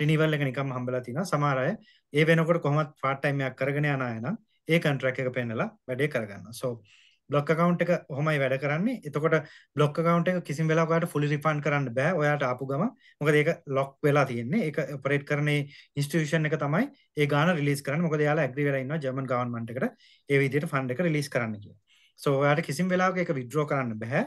Speaker 2: රිනිවල් එක නිකම්ම හම්බලා තිනවා. සමහර අය ඒ වෙනකොට කොහොමත් part time එකක් කරගෙන යන අය නම් ඒ contract එක පෙන්නලා වැඩේ කරගන්නවා. so බ්ලොක් account එක ඔහොමයි වැඩ කරන්නේ. එතකොට බ්ලොක් account එක කිසිම වෙලාවක ඔයාලට fully refund කරන්න බෑ. ඔයාට ආපු ගම. මොකද ඒක lock වෙලා තියෙන්නේ. ඒක operate කරන institution එක තමයි ඒ ගාන release කරන්නේ. මොකද එයාලා agree වෙලා ඉන්නවා German government එකට ඒ විදිහට fund එක release කරන්න කියලා. so ඔයාට කිසිම වෙලාවක ඒක withdraw කරන්න බෑ.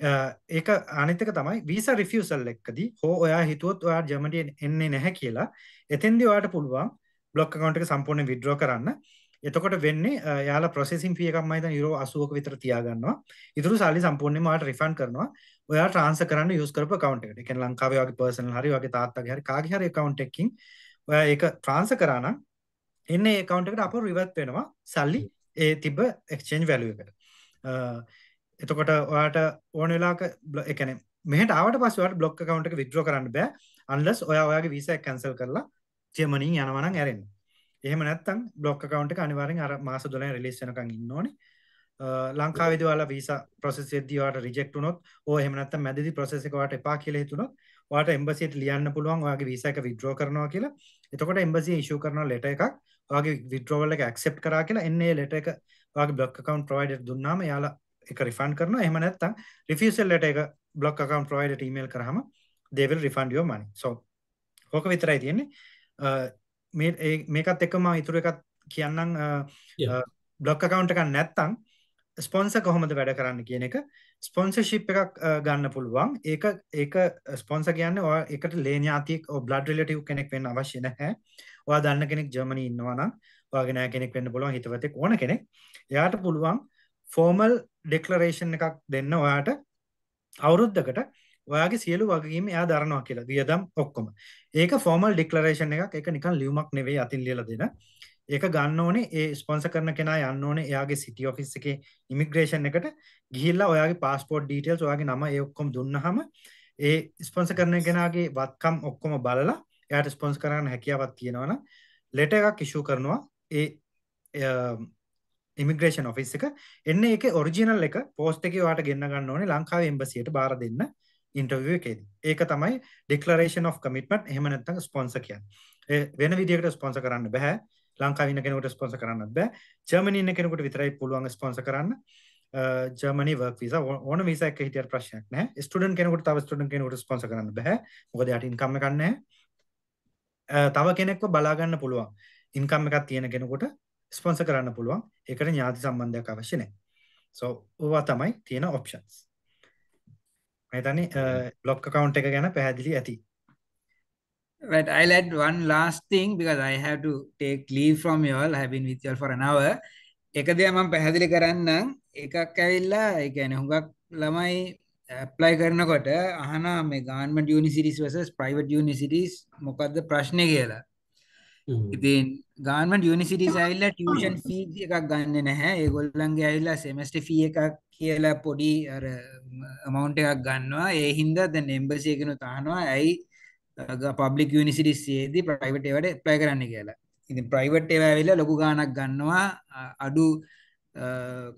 Speaker 2: අ, ඒක අනිත් එක තමයි visa refusal එකකදී හෝ ඔයා හිතුවොත් ඔයා ජර්මනියට එන්නේ නැහැ කියලා එතෙන්දී ඔයාට පුළුවන් බ්ලොක් account එක සම්පූර්ණයෙන් withdraw කරන්න. එතකොට වෙන්නේ අ, යාලා processing fee එකක් මම හිතන්නේ යුරෝ 80ක විතර තියාගන්නවා. ඉතුරු සල්ලි සම්පූර්ණයෙන්ම ඔයාට refund කරනවා. ඔයා transfer කරන්න use කරපු account එකට. ඒ කියන්නේ ලංකාවේ වගේ personal හරි වගේ තාත්තගේ හරි කාගේ හරි account එකකින් ඔයා ඒක transfer කරා නම් එන්නේ ඒ account එකට අපෝ revert වෙනවා සල්ලි ඒ තිබ්බ exchange value එකට. අ, එතකොට ඔයාට ඕන වෙලාවක බ්ල- ඒ කියන්නේ මෙහෙට ආවට පස්සේ ඔයාට block account එක withdraw කරන්න බෑ unless ඔයා ඔයාගේ visa එක cancel කරලා ජර්මනියෙන් යනවා නම් ඇරෙන්න. එහෙම නැත්නම් block account එක අනිවාර්යෙන් අර මාස 12 release වෙනකන් ඉන්න ඕනේ. අ, ලංකාවේදී ඔයාලා visa process එකදී ඔයාට reject වුණොත් ඕ එහෙම නැත්නම් මැදදී process එක ඔයාට එපා කියලා හිතුණොත් ඔයාට embassy එකට ලියන්න පුළුවන් ඔයාගේ visa එක withdraw කරනවා කියලා. එතකොට embassy issue කරන letter එකක් ඔයාගේ withdrawal එක accept කරා කියලා එන්නේ ඒ letter එක ඔයාගේ block account provider දුන්නාම එයාලා ඒක refund කරනවා. එහෙම නැත්නම් refusal letter එක block account provider email කරාම they will refund your money. so ඕක විතරයි තියෙන්නේ. මේ මේකත් එක්ක මම ඊටු එකක් කියන්නම්. බ්ලොක් account එකක් නැත්තම් ස්පොන්සර් කොහොමද වැඩ කරන්න කියන එක. ස්පොන්සර්ෂිප් එකක් ගන්න පුළුවන්. ඒක ඒක ස්පොන්සර් කියන්නේ ඔයා එකට ලේ ඥාතියෙක් ඔය බ්ලඩ් රිලේටිව් කෙනෙක් වෙන්න අවශ්‍ය නැහැ. ඔයා දන්න කෙනෙක් ජර්මනි ඉන්නවා නම් ඔයාගේ නෑ කෙනෙක් වෙන්න පුළුවන් හිතවතෙක් ඕන කෙනෙක්. එයාට පුළුවන් ෆෝමල් ඩෙක්ලරේෂන් එකක් දෙන්න ඔයාට අවුරුද්දකට ඔයාගේ සියලු වගකීම් එයා දරනවා කියලා. වියදම් ඔක්කොම. ඒක ෆෝමල් ඩික්ලරේෂන් එකක්. ඒක නිකන් ලියුමක් නෙවෙයි අතින් ලියලා දෙන. ඒක ගන්න ඕනේ ඒ ස්පොන්සර් කරන කෙනා යන්න ඕනේ එයාගේ සිටි ඔෆිස් එකේ ඉමිග්‍රේෂන් එකට ගිහිල්ලා ඔයාගේ පාස්පෝර්ට් ඩීටේල්ස් ඔයාගේ නම ඒ ඔක්කොම දුන්නාම ඒ ස්පොන්සර් කරන කෙනාගේ වත්කම් ඔක්කොම බලලා එයාට ස්පොන්සර් කරන්න හැකියාවක් තියෙනවා නම් ලෙටර් එකක් ඉෂුව කරනවා ඒ ඉමිග්‍රේෂන් ඔෆිස් එක එන්නේ ඒකේ ඔරිජිනල් එක පෝස්ට් එකේ ඔයාට ගෙන්න ගන්න ඕනේ ලංකාවේ එම්බසියට බාර දෙන්න ඉන්ටර්වියු එකේදී. ඒක තමයි declaration of commitment එහෙම නැත්නම් ස්පොන්සර් කියන්නේ. ඒ වෙන විදිහකට ස්පොන්සර් කරන්න බෑ. ලංකාවේ ඉන්න කෙනෙකුට ස්පොන්සර් කරන්නත් බෑ. ජර්මනි ඉන්න කෙනෙකුට විතරයි පුළුවන් ස්පොන්සර් කරන්න. ජර්මනි වර්ක් වීසා ඕන වීසා එක හිටියට ප්‍රශ්නයක් නැහැ. ස්ටුඩන්ට් කෙනෙකුට තව ස්ටුඩන්ට් කෙනෙකුට ස්පොන්සර් කරන්න බෑ. මොකද යාට ඉන්කම් එකක් නැහැ. අ, තව කෙනෙක්ව බලා ගන්න පුළුවන්. ඉන්කම් එකක් තියෙන කෙනෙකුට ස්පොන්සර් කරන්න පුළුවන්. ඒකට ඥාති සම්බන්ධයක් අවශ්‍ය නැහැ. so ඕවා තමයි තියෙන options. මම හිතන්නේ බ්ලොක් account එක ගැන පැහැදිලි ඇති.
Speaker 5: Right, I'll add one last thing because I have to take leave from you all. I have been with you all for an hour. එක දෙයක් මම පැහැදිලි කරන්නම්. එකක් ඇවිල්ලා ඒ කියන්නේ හුඟක් ළමයි apply කරනකොට අහනවා මේ government universities versus private universities මොකද්ද ප්‍රශ්නේ කියලා. ඉතින් government universities ඇවිල්ලා tuition fee එකක් ගන්නෙ නැහැ. ඒගොල්ලන්ගේ ඇවිල්ලා semester fee එකක් කියලා පොඩි අර amount එකක් ගන්නවා. ඒ හින්දා embassy එකනොත් අහනවා ඇයි පබ්ලික් යුනිසිටිස් ඒදී ප්‍රයිවට් ඒවට ඇප්ලයි කරන්න කියලා. ඉතින් ප්‍රයිවට් ඒවා ඇවිල්ලා ලොකු ගාණක් ගන්නවා අඩු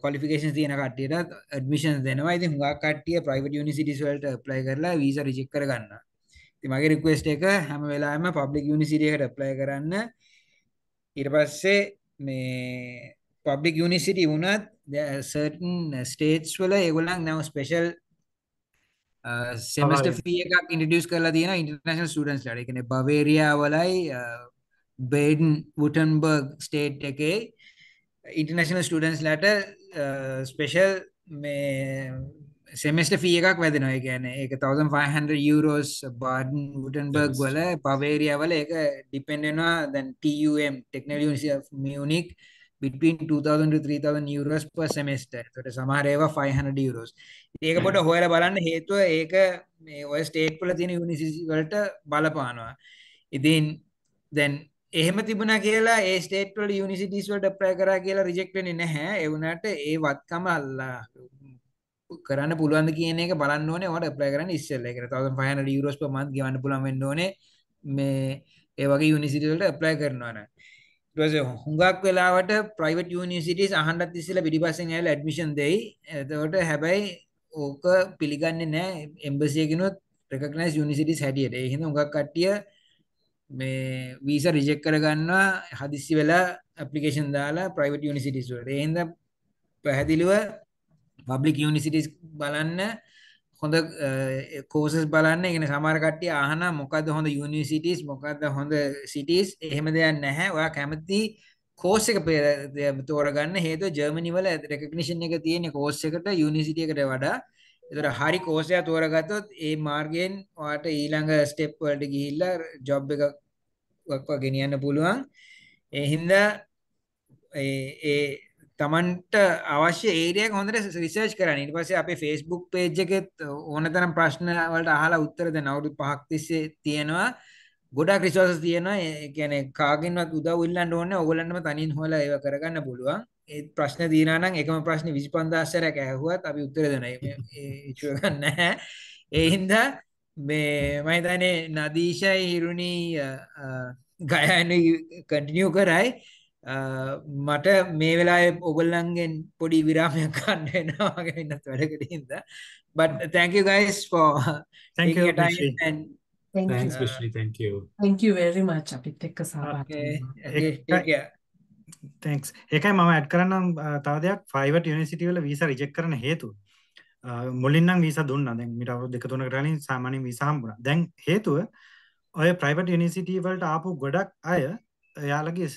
Speaker 5: ක්වොලිෆිකේෂන් තියෙන කට්ටියට ඇඩ්මිෂන් දෙනවා. ඉතින් හුඟක් කට්ටිය ප්‍රයිවට් යුනිසිටිස් වලට ඇප්ලයි කරලා වීසා රිජෙක්ට් කර ගන්නවා. ඉතින් මගේ රික්වෙස්ට් එක හැම වෙලාවෙම පබ්ලික් යුනිසිටි එකට ඇප්ලයි කරන්න. ඊට පස්සේ මේ පබ්ලික් යුනිසිටි වුණත් certain states වල ඒගොල්ලන් special සෙමස්ටර්
Speaker 2: සමහර-
Speaker 5: ෆී එකක් ඉන්ට්‍රොඩියුස් කරලා තියෙනවා ඉන්ටර්නැෂනල් ස්ටුඩන්ට්ස් ලාට. කියන්නේ බවේරියා වලයි බේඩන් වුටන්බර්ග් ස්ටේට් එකේ ඉන්ටර්නැෂනල් ස්ටුඩන්ට්ස් ලාට ස්පෙෂල් මේ සෙමස්ටර් ෆී එකක් වැදෙනවා. කියන්නේ ඒක 1500 යුරෝස් බාඩන් වුටන්බර්ග්. වල බවේරියා වල ඒක ඩිපෙන්ඩ් වෙනවා දැන් TUM of Munich between 2000 to 3000 euros per semester. ඒකට සමහර ඒවා 500 euros. ඒක පොඩ හොයලා බලන්න හේතුව ඒක මේ ඔය ස්ටේට් වල තියෙන යුනිවර්සිටි වලට බලපානවා. ඉතින් දැන් එහෙම තිබුණා කියලා ඒ ස්ටේට් වල යුනිවර්සිටිස් වලට ඇප්ලයි කරා කියලා රිජෙක්ට් වෙන්නේ නැහැ. ඒ වුණාට ඒ වත්කම අල්ලා කරන්න පුළුවන්ද කියන එක බලන්න ඕනේ. ඔයාලට ඇප්ලයි කරන්න ඉස්සෙල්ලා. ඒකට 1500 euros per month ගෙවන්න පුළුවන් වෙන්න ඕනේ. මේ ඒ වගේ යුනිවර්සිටි වලට ඇප්ලයි කරනවා නම්. ඊට පස්සේ හුඟක් වෙලාවට ප්‍රයිවට් යුනිවර්සිටිස් අහන්නත් ඉස්සෙල්ලා පිටිපස්සෙන් ඇවිල්ලා ඇඩ්මිෂන් දෙයි. එතකොට හැබැයි ඕක පිළිගන්නේ නැහැ එම්බසි එකනොත් රෙකග්නයිස් යුනිවර්සිටිස් හැටියට. ඒ හින්දා හුඟක් කට්ටිය මේ වීසා රිජෙක්ට් කරගන්නවා හදිස්සි වෙලා ඇප්ලිකේෂන් දාලා ප්‍රයිවට් යුනිවර්සිටිස් වලට. ඒ හින්දා පැහැදිලිව පබ්ලික් යුනිවර්සිටිස් බලන්න හොඳ කෝසස් බලන්න ඉගෙන සමහර කට්ටිය අහන මොකද්ද හොඳ යුනිවර්සිටිස් මොකද්ද හොඳ සිටිස් එහෙම දෙයක් නැහැ. ඔයා කැමති කෝස් එක පේ- දෙ- තෝරගන්න හේතුව ජර්මනි වල රෙකග්නිෂන් එක තියෙන කෝස් එකට යුනිවර්සිටි එකට වඩා ඒතර හරි කෝස් එක තෝරගත්තොත් ඒ මාර්ගයෙන් ඔයාට ඊළඟ ස්ටෙප් වලට ගිහිල්ලා ජොබ් එකක් වක්වා ගෙනියන්න පුළුවන්. ඒ හින්දා ඒ ඒ තමන්ට අවශ්‍ය ඒරියක් හොඳට රිසර්ච් කරන්න. ඊට පස්සේ අපේ Facebook page එකෙත් ඕනතරම් ප්‍රශ්න වලට අහලා උත්තර දෙන අවුරුදු 5ක් තිස්සේ තියෙනවා. ගොඩාක් රිසෝසස් තියෙනවා. ඒ කියන්නේ කාගෙන්වත් උදව් ඉල්ලන්න ඕනේ ඕගොල්ලන්ටම තනියෙන් හොයලා ඒව කරගන්න පුළුවන්. ඒ ප්‍රශ්න තියෙනවා නම් එකම ප්‍රශ්නේ 25000 සැරයක් ඇහුවත් අපි උත්තර දෙනවා මේ ඒ ඉෂුව ගන්න නැහැ. ඒ හින්දා මේ මම හිතන්නේ නදීෂයි හිරුනි ගයන කන්ටිනියු කරයි. මට මේ වෙලාවේ ඔයගොල්ලන්ගෙන් පොඩි විරාමයක් ගන්න වෙනවා [LAUGHS] වගේ වෙනත් වැඩකට හින්දා. But thank you guys for
Speaker 2: Thank you,
Speaker 5: time and
Speaker 1: Thank
Speaker 3: Thanks,
Speaker 1: you.
Speaker 3: Vishri. Thank you.
Speaker 1: Thank you very much. අපිත් එක්ක සහභාගී
Speaker 2: තැන්ක්ස් ඒකයි මම ඇඩ් කරන්නම් තව දෙයක්. ෆයිවට යුනිසිටි වල වීසා රිජෙක්ට් කරන්න හේතුව. මුලින් නම් වීසා දුන්නා. දැන් මීට අවුරුදු දෙක තුනකට කලින් සාමාන්‍යයෙන් වීසා හම්බුණා. දැන් හේතුව ඔය ප්‍රයිවට් යුනිසිටි වලට ආපු ගොඩක් අය එයාලගේ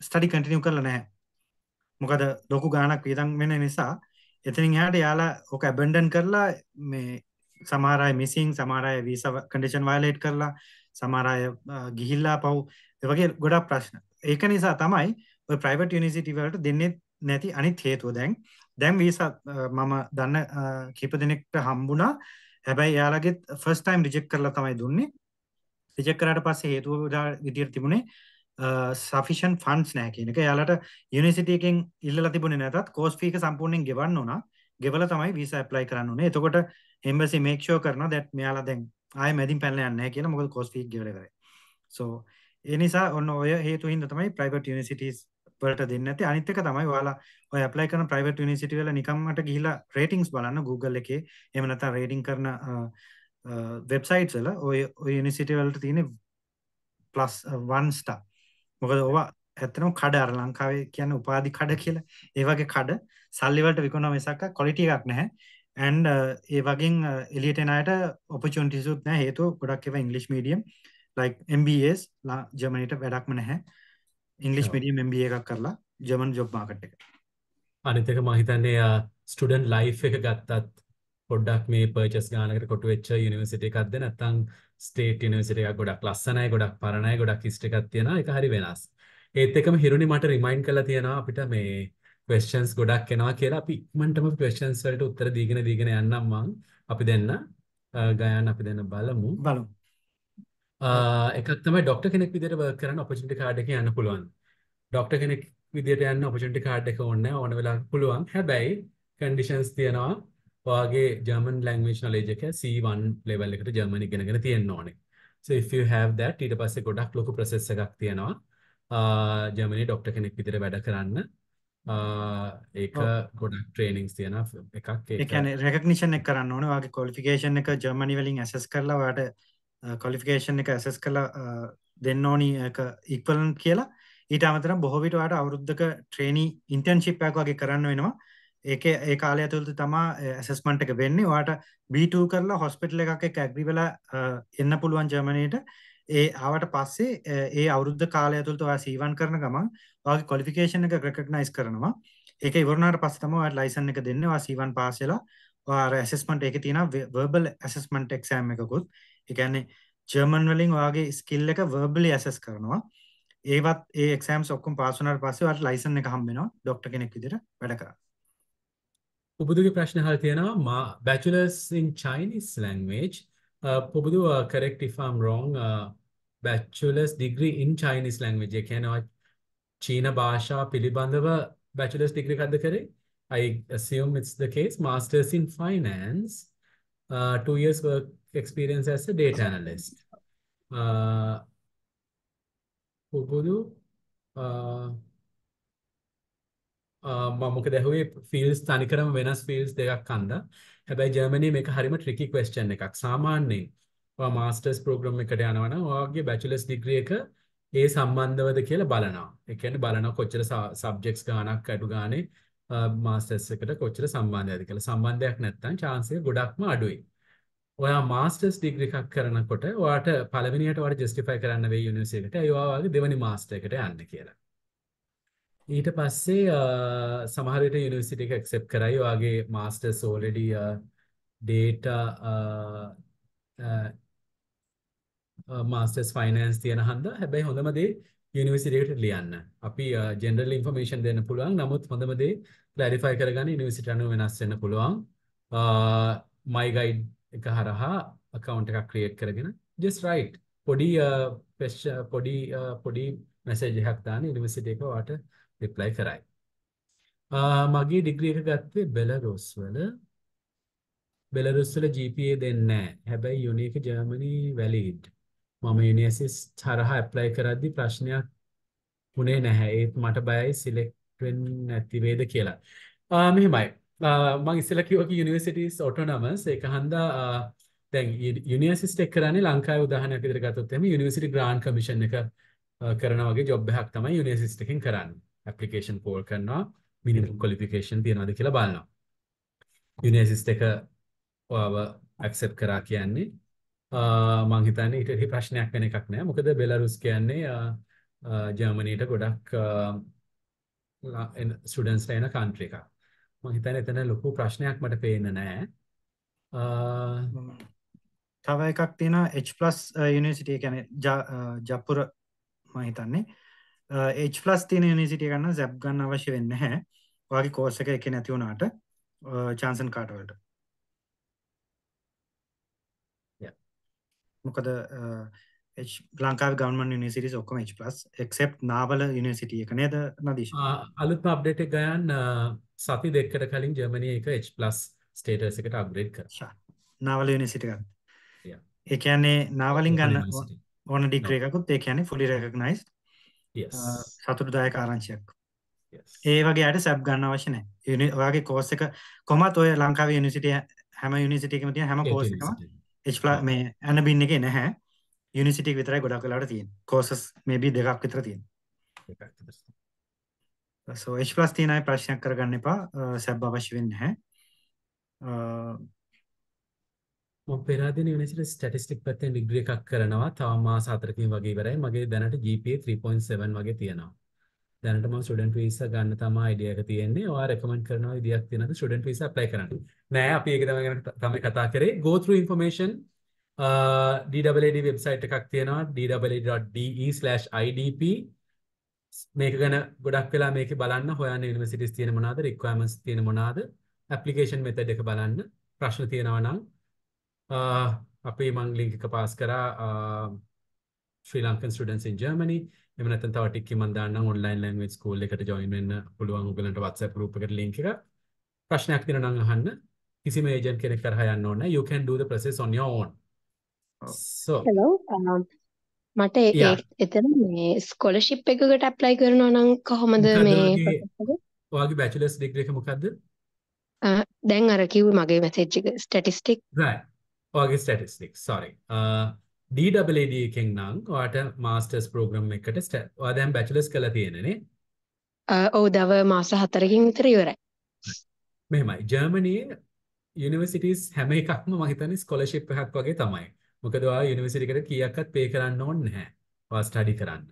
Speaker 2: ස්ටඩි කන්ටිනියු කරලා නැහැ. මොකද ලොකු ගාණක් වියදම් වෙන නිසා එතනින් එහාට යාලා ඕක ඇබන්ඩන් කරලා මේ සමහර අය මිසින් සමහර අය වීසා කන්ඩිෂන් වයලේට් කරලා සමහර අය අ, ගිහිල්ලා පව්. ඒ වගේ ගොඩක් ප්‍රශ්න. ඒක නිසා තමයි ඔය ප්‍රයිවට් යුනිසිටි වලට දෙන්නේ නැති අනිත් හේතුව. දැන් දැන් වීසා අ, මම දන්න අ, කීප දෙනෙක්ට හම්බුණා. හැබැයි එයාලගේ ෆස්ට් ටයිම් රිජෙක්ට් කරලා තමයි දුන්නේ. රිජෙක්ට් කරාට පස්සේ හේතුව උදා- විදියට තිබුණේ සෆිෂන් ෆන්ඩ්ස් නැහැ කියන එක. එයාලට යුනිවර්සිටි එකෙන් ඉල්ලලා තිබුණේ නැතත් කෝස් ෆී එක සම්පූර්ණයෙන් ගෙවන්න උනා. ගෙවලා තමයි වීසා ඇප්ලයි කරන්න උනේ. එතකොට එම්බසි මේක් ෂුවර් කරනවා that මෙයාලා දැන් ආයෙ මැදින් පැනලා යන්නේ නැහැ කියලා මොකද කෝස් ෆී එක ගෙවලා ඉවරයි. so ඒ නිසා ඔන්න ඔය හේතු හින්දා තමයි ප්‍රයිවට් යුනිවර්සිටිස් වලට දෙන්නේ නැති අනිත් එක තමයි ඔයාලා ඔය ඇප්ලයි කරන ප්‍රයිවට් යුනිවර්සිටි වල නිකම්මට ගිහිලා රේටින්ග්ස් බලන්න Google එකේ එහෙම නැත්නම් රේටින් කරන වෙබ්සයිට්ස් වල ඔය ඔය යුනිවර්සිටි වලට තියෙන ප්ලස් 1 ස්ටාර් මොකද ඕවා ඇත්තටම කඩ අර ලංකාවේ කියන්නේ උපාධි කඩ කියලා. ඒ වගේ කඩ සල්ලි වලට විකුණන මිසක් ක්වොලිටි එකක් නැහැ. And ඒ වගේන් එලියට එන අයට opportunities උත් නැහැ. හේතුව ගොඩක් ඒවා ඉංග්‍රීසි මීඩියම් like MBAs ජර්මනිට වැඩක්ම නැහැ.
Speaker 3: ඔව්.
Speaker 2: මීඩියම් MBA එකක් කරලා ජර්මන් ජොබ් මාකට් එක.
Speaker 3: අනිත් එක මම හිතන්නේ ස්ටුඩන්ට් ලයිෆ් එක ගත්තත් පොඩ්ඩක් මේ පර්චස් ගානකට කොටු වෙච්ච යුනිවර්සිටි එකක්ද නැත්නම් ස්ටේට් එකක් ගොඩක් ලස්සනයි ගොඩක් පරණයි ගොඩක් හිස්ටරි එකක් තියෙනවා ඒක හරි වෙනස්. ඒත් එකම හිරුනි මට රිමයින්ඩ් කරලා තියෙනවා අපිට මේ questions ගොඩක් එනවා කියලා අපි ඉක්මනටම questions වලට උත්තර දීගෙන දීගෙන යන්නම් මං අපි දෙන්න ගයාන් අපි දෙන්න බලමු.
Speaker 2: බලමු
Speaker 3: ආ, එකක් තමයි ડોක්ටර් කෙනෙක් කරන්න opportunity card එක යන්න පුළුවන්. ડોක්ටර් කෙනෙක් විදිහට යන්න opportunity card එක ඕනේ නැහැ ඕන වෙලාවක පුළුවන්. හැබැයි conditions තියෙනවා. ඔයාගේ German language knowledge එක C1 level එකට German ඉගෙනගෙන තියෙන්න ඕනේ. So if you have that ඊට පස්සේ ගොඩක් ලොකු process එකක් තියෙනවා. ජර්මනි ડોක්ටර් කෙනෙක් විදිහට වැඩ කරන්න. ඒක. ගොඩක් trainings තියෙනවා එකක්
Speaker 2: කියන්නේ රෙකග්නිෂන් එක කරන්න ඕනේ ඔයාගේ ක්වොලිෆිකේෂන් එක ජර්මනි වලින් ඇසස් කරලා ඔයාට ක්වොලිෆිකේෂන් එක ඇසස් කරලා අ, දෙන්න ඕනි ඒක ඉක්වලන්ට් කියලා ඊට අමතරව බොහෝ විට ඔයාට අවුරුද්දක ට්‍රේනි ඉන්ටර්න්ෂිප් එකක් වගේ කරන්න වෙනවා ඒකේ ඒ කාලය ඇතුළත තමයි ඇසස්මන්ට් එක වෙන්නේ. ඔයාට B2 කරලා හොස්පිටල් එකක් එක්ක ඇග්‍රි වෙලා අ, එන්න පුළුවන් ජර්මනියට ඒ ආවට පස්සේ අ, ඒ අවුරුද්ද කාලය ඇතුළත ඔයා C1 කරන ගමන් ඔයාගේ ක්වොලිෆිකේෂන් එක රෙකග්නයිස් කරනවා. ඒක ඉවරනාට පස්සේ තමයි ඔයාට ලයිසන් එක දෙන්නේ. ඔයා C1 පාස් වෙලා ඔයා අර ඇසස්මන්ට් එකේ තියෙනවා verbal assessment exam එකකුත්. ඒ කියන්නේ ජර්මන් වලින් ඔයාගේ ස්කිල් එක verbally assess කරනවා. ඒවත් ඒ එක්සෑම්ස් ඔක්කොම පාස් වුණාට පස්සේ ඔයාලට ලයිසන් එක හම්බ වෙනවා. ડોක්ටර් කෙනෙක් විදිහට වැඩ කරන්න.
Speaker 3: පුබුදුගේ ප්‍රශ්න අහලා තියෙනවා මා bachelors in Chinese language uh, Pubudu uh, correct if I'm wrong uh, bachelors degree in Chinese language. ඒ කියන්නේ ඔය චීන භාෂා පිළිබඳව bachelors degree එකක්ද කරේ? I assume it's the case. Masters in finance uh, two years work experience as a data analyst. Uh, Pubudu uh, මම මොකද ඇහුවේ ෆීල්ඩ්ස් තනිකරම වෙනස් ෆීල්ඩ්ස් දෙකක් අන්දා. හැබැයි ජර්මනියේ මේක හරිම ට්‍රිකි ක්වෙස්චන් එකක්. සාමාන්‍යයෙන් ඔයා මාස්ටර්ස් ප්‍රෝග්‍රෑම් එකට යනවා නම් ඔයාගේ බැචලර්ස් ඩිග්‍රී එක ඒ සම්බන්ධවද කියලා බලනවා. ඒ කියන්නේ බලනවා කොච්චර සබ්ජෙක්ට්ස් ගාණක් අඩු ගානේ මාස්ටර්ස් එකට කොච්චර සම්බන්ධයක්ද කියලා. සම්බන්ධයක් නැත්නම් chance එක ගොඩක්ම අඩුයි. ඔයා මාස්ටර්ස් ඩිග්‍රී එකක් කරනකොට ඔයාට පළවෙනියට ඔයාට ජස්ටිෆයි කරන්න වෙයි යුනිවර්සිටි එකට. ඒ ඔයාගේ දෙවෙනි මාස්ටර් එකට යන්න කියලා. ඊට පස්සේ අ, සමහර විට යුනිවර්සිටි එක ඇක්සෙප්ට් කරයි ඔයාගේ masters already data masters finance තියෙන හන්දා හැබැයි හොඳම දේ යුනිවර්සිටි එකට ලියන්න. අපි ජෙනරල් ඉන්ෆර්මේෂන් දෙන්න පුළුවන්. නමුත් හොඳම දේ ක්ලැරිෆයි කරගන්න යුනිවර්සිටි අනුව වෙනස් වෙන්න පුළුවන්. my guide එක හරහා account එකක් create කරගෙන just write පොඩි පොඩි පොඩි මැසේජ් එකක් දාන්න යුනිවර්සිටි එක ඔයාට රිප්ලයි කරයි. මගේ ඩිග්‍රී එක ගත්තේ බෙලරුස් වල බෙලරුස් වල GPA දෙන්නේ නැහැ. හැබැයි යුනික ජර්මනි වැලිඩ්. මම යුනිවර්සිස් හරහා ඇප්ලයි කරද්දි ප්‍රශ්නයක් වුණේ නැහැ. ඒත් මට බයයි සිලෙක්ට් වෙන්නේ නැති වේද කියලා. ආ මෙහෙමයි. මම ඉස්සෙල්ලා කිව්වා කි යුනිවර්සිටිස් ඔටෝනමස් ඒක හන්දා දැන් යුනිවර්සිටි එක කරන්නේ ලංකාවේ උදාහරණයක් විදිහට ගත්තොත් එහෙම යුනිවර්සිටි ග්‍රාන්ට් කමිෂන් එක කරන වගේ ජොබ් එකක් තමයි යුනිවර්සිටි එකෙන් කරන්නේ. ඇප්ලිකේෂන් පෝල් කරනවා මිනිමම් ක්වොලිෆිකේෂන් තියනවාද කියලා බලනවා. යුනිවර්සිටි එක ඔයාව ඇක්සෙප්ට් කරා කියන්නේ මං හිතන්නේ ඊට ප්‍රශ්නයක් වෙන එකක් නෑ. මොකද බෙලාරුස් කියන්නේ ජර්මනියට ගොඩක් ස්ටුඩන්ට්ස්ලා එන කන්ට්‍රි එකක්. මං හිතන්නේ එතන ලොකු ප්‍රශ්නයක් මට පේන්නේ නෑ.
Speaker 2: තව එකක් තියෙනවා H+ යුනිවර්සිටි කියන්නේ ජප්පුර මම හිතන්නේ H+ තියෙන යුනිවර්සිටි එක ගන්න ZAP ගන්න අවශ්‍ය වෙන්නේ නැහැ. ඔයාගේ කෝස් එක එකේ නැති වුණාට චාන්සන් කාඩ් වලට. මොකද ලංකාවේ ගවර්න්මන්ට් යුනිවර්සිටිස් ඔක්කොම H+ except නාවල යුනිවර්සිටි එක නේද නදීෂ්?
Speaker 3: අලුත්ම අප්ඩේට් එක ගයන් සති දෙකකට කලින් ජර්මනි එක H+ ස්ටේටස් එකට අප්ග්‍රේඩ් කරා.
Speaker 2: නාවල යුනිවර්සිටි ගන්න. ඒ කියන්නේ නාවලින් ගන්න ඕන ඩිග්‍රී එකකුත් ඒ කියන්නේ fully recognized. සතුටුදායක ආරංචියක්. ඒ වගේ අයට සැබ් ගන්න අවශ්‍ය නැහැ. ඔයාගේ කෝස් එක කොහමත් ඔය ලංකාවේ යුනිවර්සිටි හැම යුනිවර්සිටි එකම තියෙන හැම කෝස් එකම මේ ඇනබින් එකේ නැහැ. යුනිවර්සිටි එක විතරයි ගොඩක් වෙලාවට තියෙන්නේ. කෝසස් මේබි දෙකක් විතර තියෙනවා. so H+ තියෙන අය ප්‍රශ්නයක් කරගන්න එපා. සැබ් අවශ්‍ය වෙන්නේ නැහැ.
Speaker 3: මම පෙරාදෙන යුනිවර්සිටි ස්ටැටිස්ටික් පැත්තෙන් ඩිග්‍රී එකක් කරනවා. තව මාස 4කින් වගේ ඉවරයි. මගේ දැනට GPA 3.7 වගේ තියෙනවා. දැනට මම ස්ටුඩන්ට් වීසා ගන්න තමයි අයිඩියා එක තියෙන්නේ. ඔයා රෙකමන්ඩ් කරනවා විදියක් තියෙනවද ස්ටුඩන්ට් වීසා ඇප්ලයි කරන්න. නෑ අපි ඒක තමයි ගැන තමයි කතා කරේ. go through information DAAD website එකක් තියෙනවා daad.de/idp මේක ගැන ගොඩක් වෙලා මේකේ බලන්න හොයන්න යුනිවර්සිටිස් තියෙන මොනවාද රික්වයර්මන්ට්ස් තියෙන මොනවාද ඇප්ලිකේෂන් මෙතඩ් එක බලන්න ප්‍රශ්න තියෙනවා නම් අපි මං ලින්ක් එක පාස් කරා Sri Lankan students in Germany එහෙම නැත්නම් තව ටිකක් මම දාන්නම් ඔන්ලයින් ලැන්ග්වේජ් ස්කූල් එකට ජොයින් වෙන්න පුළුවන් ඔයගලන්ට WhatsApp group එකට link එක ප්‍රශ්නයක් තියෙනවා නම් අහන්න කිසිම ඒජන්ට් කෙනෙක් කරහා යන්න ඕනේ you can do the process on your own. So
Speaker 11: hello um, මට එතන මේ ස්කෝලර්ෂිප් එකකට ඇප්ලයි කරනවා නම් කොහොමද මේ
Speaker 3: ඔයාගේ බැචලර්ස් ඩිග්‍රී එක මොකද්ද
Speaker 11: දැන් අර කිව්වේ මගේ මැසේජ් එක ස්ටැටිස්ටික්
Speaker 3: right ඔයාගේ ස්ටැටිස්ටික් sorry. DAAD එකෙන් නම් ඔයාට මාස්ටර්ස් ප්‍රෝග්‍රෑම් එකකට ඔයා දැන් බැචලර්ස් කරලා තියෙනනේ
Speaker 11: ඔව් දව මාස 4කින් විතර ඉවරයි.
Speaker 3: මෙහෙමයි. ජර්මනියේ යුනිවර්සිටිස් හැම එකක්ම මම හිතන්නේ ස්කෝලර්ෂිප් එකක් වගේ තමයි. මොකද ඔයා යුනිවර්සිටි එකට කීයක්වත් පේ කරන්න ඕනේ නැහැ. ඔයා ස්ටඩි කරන්න.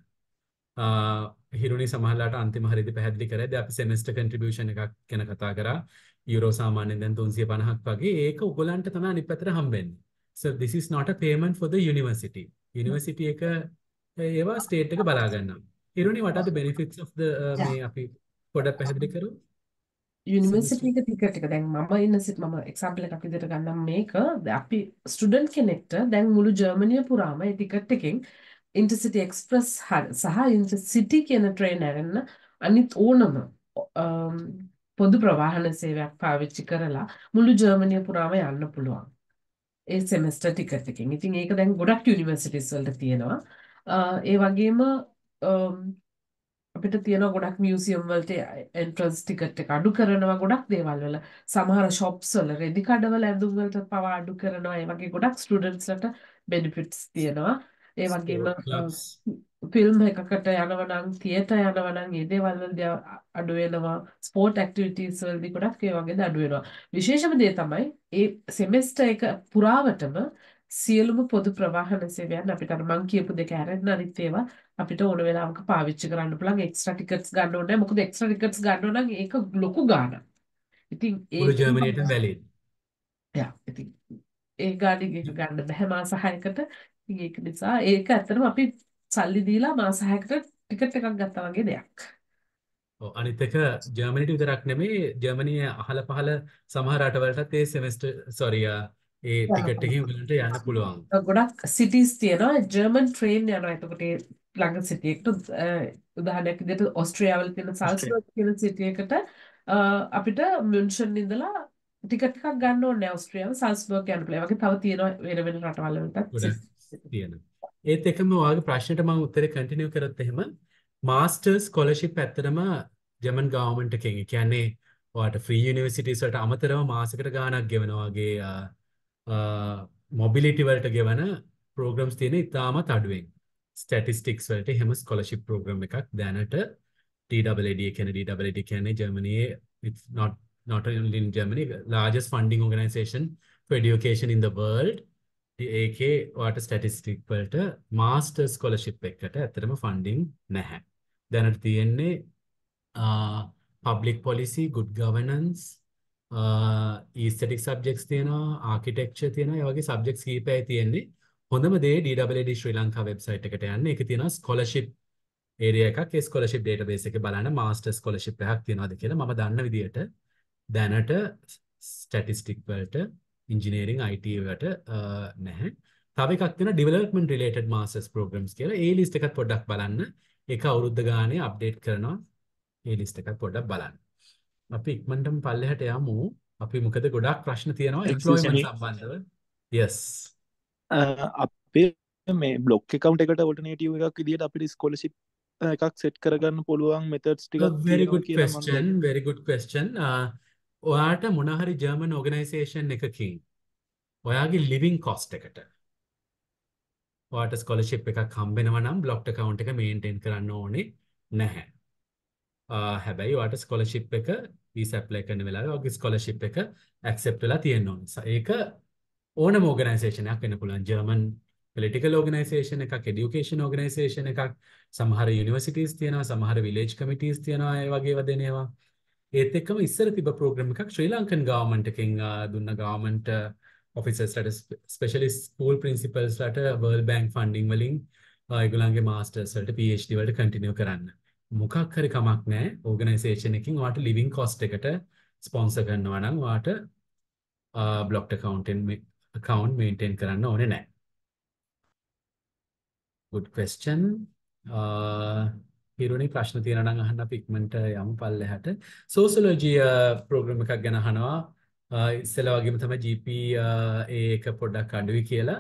Speaker 3: හිරුනි සමහරලාට අන්තිම හරිදි පැහැදිලි කරද්දී අපි සෙමෙස්ටර් කන්ට්‍රිබියුෂන් එකක් ගැන කතා කරා යුරෝ සාමාන්‍යයෙන් දැන් 350ක් වගේ ඒක උගලන්ට තමයි අනිත් පැත්තට හම්බෙන්නේ. So this is not a payment for the university. University එක ඒවා ස්ටේට් එක බලා ගන්නවා. හිරුනි what are the benefits of the uh, මේ අපි පොඩක් පැහැදිලි කරමු?
Speaker 1: යුනිවර්සිටි එක ටිකට් එක. දැන් මම ඉන්න සිට මම එක්සැම්පල් එකක් විදිහට ගන්නම්. මේක අපි ස්ටුඩන්ට් කෙනෙක්ට දැන් මුළු ජර්මනිය පුරාම ඒ ටිකට් එකෙන් ඉන්ටර්සිටි එක්ස්ප්‍රස් සහ ඉන්ටර්සිටි කියන ට්‍රේන් ඇරෙන්න අනිත් ඕනම පොදු ප්‍රවාහන සේවයක් පාවිච්චි කරලා මුළු ජර්මනිය පුරාම යන්න පුළුවන්. ඒ සෙමෙස්ටර් ටිකට් එකෙන්. ඉතින් ඒක දැන් ගොඩක් යුනිවර්සිටිස් වලට තියෙනවා. ඒ වගේම අපිට තියෙනවා ගොඩක් මියුසියම් වලට එන්ට්‍රන්ස් ටිකට් එක අඩු කරනවා ගොඩක් දේවල් වල. සමහර shops වල රෙදි කඩවල ඇඳුම් වලට පවා අඩු කරනවා. ඒ වගේ ගොඩක් ස්ටුඩන්ට්ස්ලට බෙනිෆිට්ස් තියෙනවා. ඒ වගේම ෆිල්ම් එකකට යනවා නම් තියටර් යනවා නම් ඒ දේවල් වලදී අඩු වෙනවා. ස්පෝර්ට් ඇක්ටිවිටීස් වලදී ගොඩක් ඒ වගේද අඩු වෙනවා. විශේෂම දේ තමයි ඒ සෙමෙස්ටර් එක පුරාවටම සියලුම පොදු ප්‍රවාහන සේවයන් අපිට අර මං කියපු දෙක ඇරෙන්න අනිත් ඒවා අපිට ඕන වෙලාවක පාවිච්චි කරන්න පුළුවන්. එක්ස්ට්‍රා ටිකට්ස් ගන්න ඕනේ මොකද එක්ස්ට්‍රා ටිකට්ස් ගන්න ඕන නම් ඒක ලොකු ගාණක්. ඉතින් ඒ
Speaker 3: මුළු ජර්මනියට වැලිඩ්
Speaker 1: යා ඉතින් ඒ එක ගන්න බෑ මාස 6කට ඉතින් ඒක නිසා ඒක ඇත්තටම අපි සල්ලි දීලා මාස 6කට ටිකට් එකක් ගත්තා වගේ දෙයක්.
Speaker 3: ඔව්. අනිත් එක ජර්මනිට විතරක් නෙමෙයි ජර්මනියේ අහල පහල සමහර රටවලටත් ඒ සෙමෙස්ටර් සෝරි ඒ ටිකට් එකකින් ඔයගලන්ට යන්න පුළුවන්.
Speaker 1: ගොඩක් සිටිස් තියෙනවා. ජර්මන් ට්‍රේන් යනවා. එතකොට ඒ ළඟ සිටි එකට උදාහරණයක් විදිහට ඕස්ට්‍රේලියාවල තියෙන සල්ස්බර්ග් කියන සිටි එකට අපිට මියුන්ෂන් ඉඳලා ටිකට් එකක් ගන්න ඕනේ ඕස්ට්‍රේලියාව සල්ස්බර්ග් යන්න පුළුවන්. වගේ තව තියෙනවා වෙන වෙන රටවල් වලටත්
Speaker 3: තියෙනවා. ඒත් එකම ඔයාගේ ප්‍රශ්නෙට මම උත්තරේ කන්ටිනියු කරත් එහෙම මාස්ටර්ස් ස්කෝලර්ෂිප් ඇත්තටම ජර්මන් ගවර්න්මන්ට් එකෙන් ඒ කියන්නේ ඔයාට ෆ්‍රී යුනිවර්සිටිස් වලට අමතරව මාසෙකට ගාණක් ගෙවනවා වගේ මොබිලිටි වලට ගෙවන ප්‍රෝග්‍රම්ස් තියෙන ඉතාමත් අඩුවෙන් ස්ටැටිස්ටික්ස් වලට එහෙම ස්කෝලර්ෂිප් ප්‍රෝග්‍රම් එකක් දැනට TWD කියන TWD කියන්නේ ජර්මනියේ it's not not only in Germany largest funding organization for education in the world ඒකේ ඔයාට ස්ටැටිස්ටික් වලට මාස්ටර් ස්කෝලර්ෂිප් එකකට ඇත්තටම ෆන්ඩින් නැහැ. දැනට තියෙන්නේ public policy, good governance, aesthetic subjects තියෙනවා, ආකිටෙක්චර් තියෙනවා, ඒ වගේ සබ්ජෙක්ට්ස් කීපයයි තියෙන්නේ. හොඳම දේ DWD ශ්‍රී ලංකා වෙබ්සයිට් එකට යන්න. ඒකේ තියෙනවා ස්කෝලර්ෂිප් ඒරියා එකක්. ඒ ස්කෝලර්ෂිප් ඩේටාබේස් එකේ බලන්න මාස්ටර් ස්කෝලර්ෂිප් එකක් තියෙනවද කියලා මම දන්න විදිහට දැනට ස්ටැටිස්ටික් වලට ඉංජිනේරින් IT වලට නැහැ. තව එකක් තියෙනවා ඩෙවලොප්මන්ට් රිලේටඩ් මාස්ටර්ස් ප්‍රෝග්‍රෑම්ස් කියලා. ඒ ලිස්ට් එකත් පොඩ්ඩක් බලන්න. ඒක අවුරුද්ද ගානේ අප්ඩේට් කරනවා. ඒ ලිස්ට් එකත් පොඩ්ඩක් බලන්න. අපි ඉක්මනටම පල්ලෙහාට යමු. අපි මොකද ගොඩාක් ප්‍රශ්න තියෙනවා එම්ප්ලොයිමන්ට් සම්බන්ධව. yes.
Speaker 12: අපේ මේ බ්ලොක් account එකට alternative එකක් විදිහට අපිට scholarship එකක් සෙට් කරගන්න පුළුවන් methods ටිකක්
Speaker 3: very good question very good question ඔයාට මොනහරි ජර්මන් ඕගනයිසේෂන් එකකින් ඔයාගේ ලිවිං කොස්ට එකට වාට ස්කොලශිප් එකක් හම්බෙනව නම් බ්ලොක්ට කවන්් එක මේන්ටෙන් කරන්න ඕනේ නැහැ. හැබැයි වාට ස්කොලශිප් එක ඊසැප්ලය කරන වෙලා ඔගේ ස්කොලශිප් එක ඇක්සෙප්ටලා තියෙන්න්න ඕන ඒක ඕන මෝගනයිසේෂනයක් වෙන පුළන් ජර්මන් පොලිටිකල් ඕගනයිසේෂන එකක් එඩියුකේෂන් ඕගනයිසේෂන එකක් සමහර යනිවසිටස් තියෙනවා සමහර විලේජ් කමිටස් තියෙනවා ඒ වගේ වදනේවා ඒත් එක්කම ඉස්සර තිබ ප්‍රෝග්‍රම් එකක් ශ්‍රී ලංකන් ගවර්න්මන්ට් එකෙන් දුන්න ගවර්න්මන්ට් ඔෆිසර්ස්ලට ස්පෙෂලිස්ට් ස්කූල් ප්‍රින්සිපල්ස්ලට වර්ල්ඩ් බැංක් ෆන්ඩින් වලින් ඒගොල්ලන්ගේ මාස්ටර්ස් වලට PhD වලට කන්ටිනියු කරන්න. මොකක් හරි කමක් නැහැ ඕගනයිසේෂන් එකකින් ඔයාට ලිවිං කොස්ට් එකට ස්පොන්සර් කරනවා නම් ඔයාට බ්ලොක්ඩ් account account maintain කරන්න ඕනේ නැහැ. good question. හිරුණි ප්‍රශ්න තියෙනවා නම් අහන්න අපි ඉක්මනට යමු පල්ලෙහාට. සෝසියොලොජි ප්‍රෝග්‍රෑම් uh, එකක් ගැන අහනවා. Uh, ඉස්සෙල්ලා වගේම තමයි GP ඒක uh, පොඩ්ඩක් අඩුයි කියලා.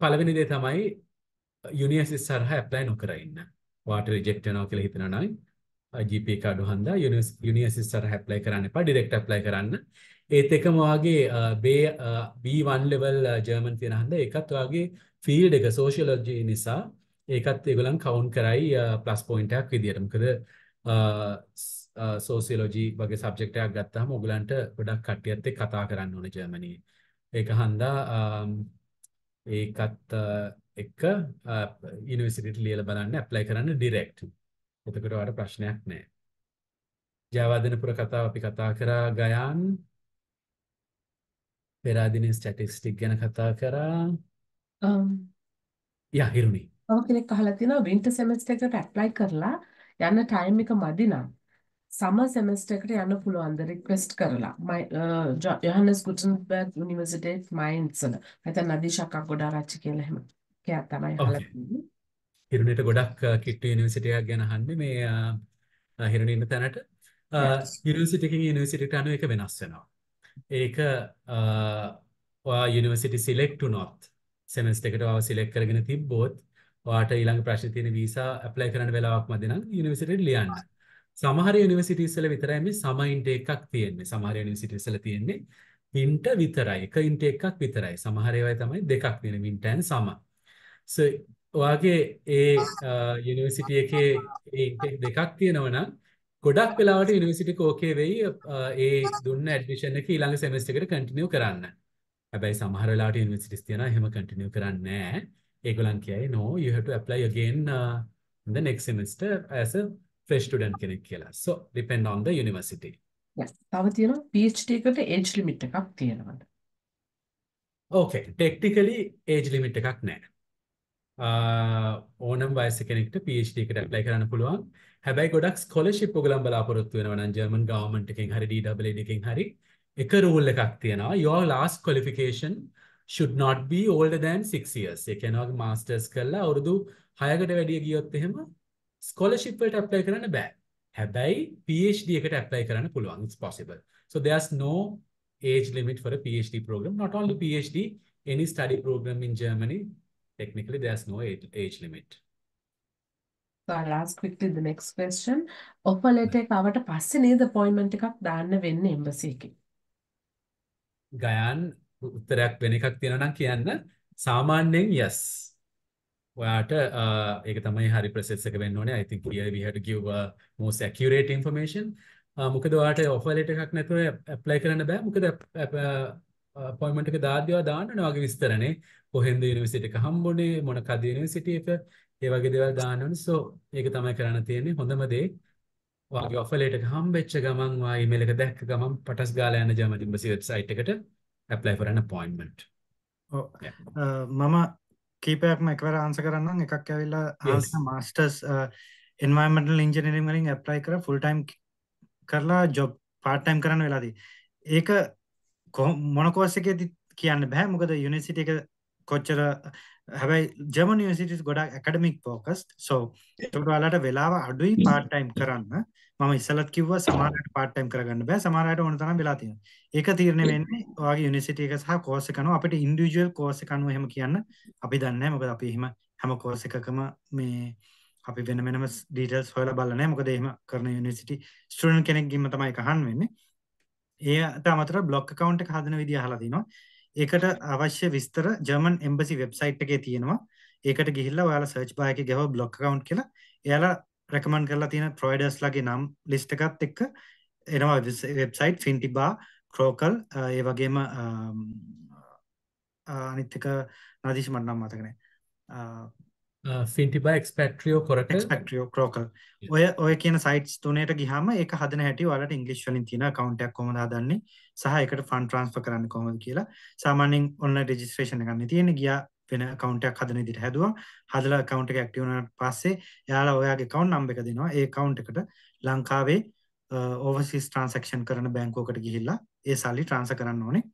Speaker 3: පළවෙනි දේ තමයි යුනිවර්සිටි සරහා ඇප්ලයි නොකර ඉන්න. වාට රිජෙක්ට් වෙනවා කියලා හිතනවා නම් GP එක අඩු හන්දා යුනිවර්සිටි සරහා ඇප්ලයි කරන්න එපා. ඩිරෙක්ට් ඇප්ලයි කරන්න. ඒත් එකම වාගේ B1 level ජර්මන් තියෙන හන්දා ඒකත් වාගේ ෆීල්ඩ් එක සෝෂියොලොජි නිසා ඒකත් ඒගොල්ලන් කවුන්ට් කරයි ප්ලස් පොයින්ට් එකක් විදියට. මොකද සෝසියොලොජි වගේ සබ්ජෙක්ට් එකක් ගත්තාම ඔයගලන්ට ගොඩක් කට්ටියත් එක්ක කතා කරන්න ඕනේ ජර්මනියේ. ඒක හන්දා ඒකත් එක්ක යුනිවර්සිටියට ලියලා බලන්න ඇප්ලයි කරන්න ඩිරෙක්ට්. එතකොට ඔයාලට ප්‍රශ්නයක් නැහැ. ජයවර්ධනපුර කතාව අපි කතා කරා ගයාන් පෙරාදිනේ ස්ටැටිස්ටික් ගැන කතා කරා. යා හිරුනි.
Speaker 1: තව කෙනෙක් අහලා තියෙනවා වින්ටර් සෙමෙස්ටර් එකට ඇප්ලයි කරලා යන්න ටයිම් එක මදි නම් සමර් සෙමෙස්ටර් එකට යන්න පුළුවන්ද රික්වෙස්ට් කරලා? යොහන්ස් ගුටන්බර්ග් යුනිවර්සිටි මයින්ස් වල. නැත්නම් නදීෂා කගොඩාරච්චි කියලා එහෙම කෑ තමයි අහලා තියෙන්නේ.
Speaker 3: හිරුනිට ගොඩක් කිට්ටු යුනිවර්සිටි එකක් ගැන අහන්නේ මේ හිරුනි ඉන්න තැනට. යුනිවර්සිටි එකකින් යුනිවර්සිටිට යන එක වෙනස් වෙනවා. ඒක ඔයා යුනිවර්සිටි සිලෙක්ට් වුණොත් සෙමෙස්ටර් එකට ඔයාව සිලෙක්ට් කරගෙන තිබ්බොත් ඔයාට ඊළඟ ප්‍රශ්නේ තියෙන වීසා ඇප්ලයි කරන්න වෙලාවක් මදි නම් යුනිවර්සිටියට ලියන්න. සමහර යුනිවර්සිටිස් වල විතරයි මේ සම ඉන්ටේක් එකක් තියෙන්නේ. සමහර යුනිවර්සිටිස් වල තියෙන්නේ ඉන්ට විතරයි. එක ඉන්ටේක් එකක් විතරයි. සමහර ඒවායි තමයි දෙකක් තියෙන ඉන්ට and සම. so ඔයාගේ ඒ යුනිවර්සිටි එකේ ඒ ඉන්ටේක් දෙකක් තියෙනවා නම් ගොඩක් වෙලාවට යුනිවර්සිටි කෝකේ වෙයි ඒ දුන්න ඇඩ්මිෂන් එක ඊළඟ සෙමෙස්ටර් එකට කන්ටිනියු කරන්න. හැබැයි සමහර වෙලාවට යුනිවර්සිටිස් තියෙනවා එහෙම කන්ටිනියු කරන්නේ නැහැ. ඒගොල්ලන් කියයි no you have to apply again uh, in the next semester as a fresh student කෙනෙක් කියලා. So depend on the university.
Speaker 1: yes තව තියෙනවා PhD එකට age limit එකක් තියෙනවද?
Speaker 3: okay technically age limit එකක් නැහැ. ඕනම් වයස කෙනෙක්ට PhD එකට ඇප්ලයි කරන්න පුළුවන්. හැබැයි ගොඩක් ස්කෝලර්ෂිප් ප්‍රෝග්‍රෑම් බලාපොරොත්තු වෙනවා නම් ජර්මන් ගවර්න්මන්ට් එකෙන් හරි DWD එකෙන් හරි එක රූල් එකක් තියෙනවා your last qualification should not be older than 6 years. ඒ කියන්නේ ඔයාගේ masters කරලා අවුරුදු 6කට වැඩිය ගියොත් එහෙම scholarship වලට apply කරන්න බෑ. හැබැයි PhD එකට apply කරන්න පුළුවන්. It's possible. So there's no age limit for a PhD program. Not only PhD, any study program in Germany, technically there's no age, age limit.
Speaker 1: So I'll ask quickly the next question. offer letter එක ආවට පස්සේ නේද appointment එකක් දාන්න වෙන්නේ embassy එකේ?
Speaker 3: ගයන් උත්තරයක් වෙන එකක් තියෙනවා නම් කියන්න සාමාන්‍යයෙන් yes. ඔයාට uh, ඒක තමයි හරි process එක වෙන්න ඕනේ. I think here we have to give uh, most accurate information. Uh, මොකද ඔයාට offer letter එකක් නැතුව apply කරන්න බෑ. මොකද uh, appointment එක දාද්දී ඔයා දාන්න ඕනේ වගේ විස්තරනේ. කොහෙන්ද යුනිවර්සිටි එක හම්බුනේ මොනකද යුනිවර්සිටි එක ඒ වගේ දේවල් දාන්න ඕනේ. so ඒක තමයි කරන්න තියෙන්නේ. හොඳම දේ ඔයාගේ offer letter එක හම්බෙච්ච ගමන් ඔයා email එක දැක්ක ගමන් පටස් ගාලා යන German embassy website එකට apply for an appointment.
Speaker 2: ඔව්. මම කීපයක්ම එකවර ආන්සර් කරන්නම්. එකක් ඇවිල්ලා. ආන්සර් මාස්ටර්ස් එන්වයරන්මන්ටල් ඉන්ජිනියරින් වලින් ඇප්ලයි කරලා ෆුල් ටයිම් කරලා ජොබ් පාර්ට් ටයිම් කරන්න වෙලාදී ඒක මොන කෝස් එකේදී කියන්න බෑ. මොකද යුනිවර්සිටි එක කොච්චර හැබැයි ජර්මන් යුනිවර්සිටිස් ගොඩක් ඇකඩමික් ෆෝකස්ඩ් සෝ ඒකට ඔයාලට වෙලාව අඩුයි පාර්ට් ටයිම් කරන්න මම ඉස්සලත් කිව්වා සමහර අයට පාර්ට් ටයිම් කරගන්න බෑ. සමහර අයට ඕන තරම් වෙලා තියෙනවා. ඒක තීරණය වෙන්නේ ඔයාගේ යුනිවර්සිටි එක සහ කෝස් එක අනුව අපිට ඉන්ඩිවිජුවල් කෝස් එක අනුව එහෙම කියන්න අපි දන්නේ නැහැ මොකද අපි එහෙම හැම කෝස් එකකම මේ අපි වෙන වෙනම ඩීටේල්ස් හොයලා බලලා නැහැ මොකද එහෙම කරන යුනිවර්සිටි ස්ටුඩන්ට් කෙනෙක්ගෙන්ම තමයි ඒක අහන්න වෙන්නේ. ඒට අමතරව බ්ලොග් account එක හදන විදිය අහලා තිනවා. ඒකට අවශ්‍ය විස්තර ජර්මන් එම්බසි වෙබ්සයිට් එකේ තියෙනවා. ඒකට ගිහිල්ලා ඔයාලා සර්ච් බාර් එකේ ගහුවා බ්ලොග් account කියලා. එයාලා රෙකමන්ඩ් කරලා තියෙන ප්‍රොවයිඩර්ස් ලගේ නම් ලිස්ට් එකත් එක්ක එනවා වෙබ්සයිට් ෆින්ටිබා ක්‍රෝකල් ඒ වගේම අම්, අනිත් එක නදීශ මට නම් මතක නැහැ
Speaker 3: Uh, Fintiba Expatrio Coracle.
Speaker 2: එක්ස්පෙක්ට්‍රියෝ ක්‍රෝකල් ඔය ඔය කියන සයිට්ස් තුනට ගිහම ඒක හදන හැටි ඔයාලට ඉංග්‍රීසි වලින් තියෙන එකක් කොහොමද හදන්නේ? සහ ඒකට ෆන්ඩ් ට්‍රාන්ස්ෆර් කරන්න කොහොමද කියලා. සාමාන්‍යයෙන් ඔන්ලයින් රෙජිස්ට්‍රේෂන් එකක් නේ තියෙන්නේ. ගියා වෙන account එකක් හදන විදිහට හැදුවා. හදලා account එක ඇක්ටිව් වුණාට පස්සේ එයාලා ඔයාගේ account number එක දෙනවා. ඒ account එකට ලංකාවේ overseas transaction කරන බැංකුවකට ගිහිල්ලා ඒ සල්ලි transfer කරන්න ඕනේ.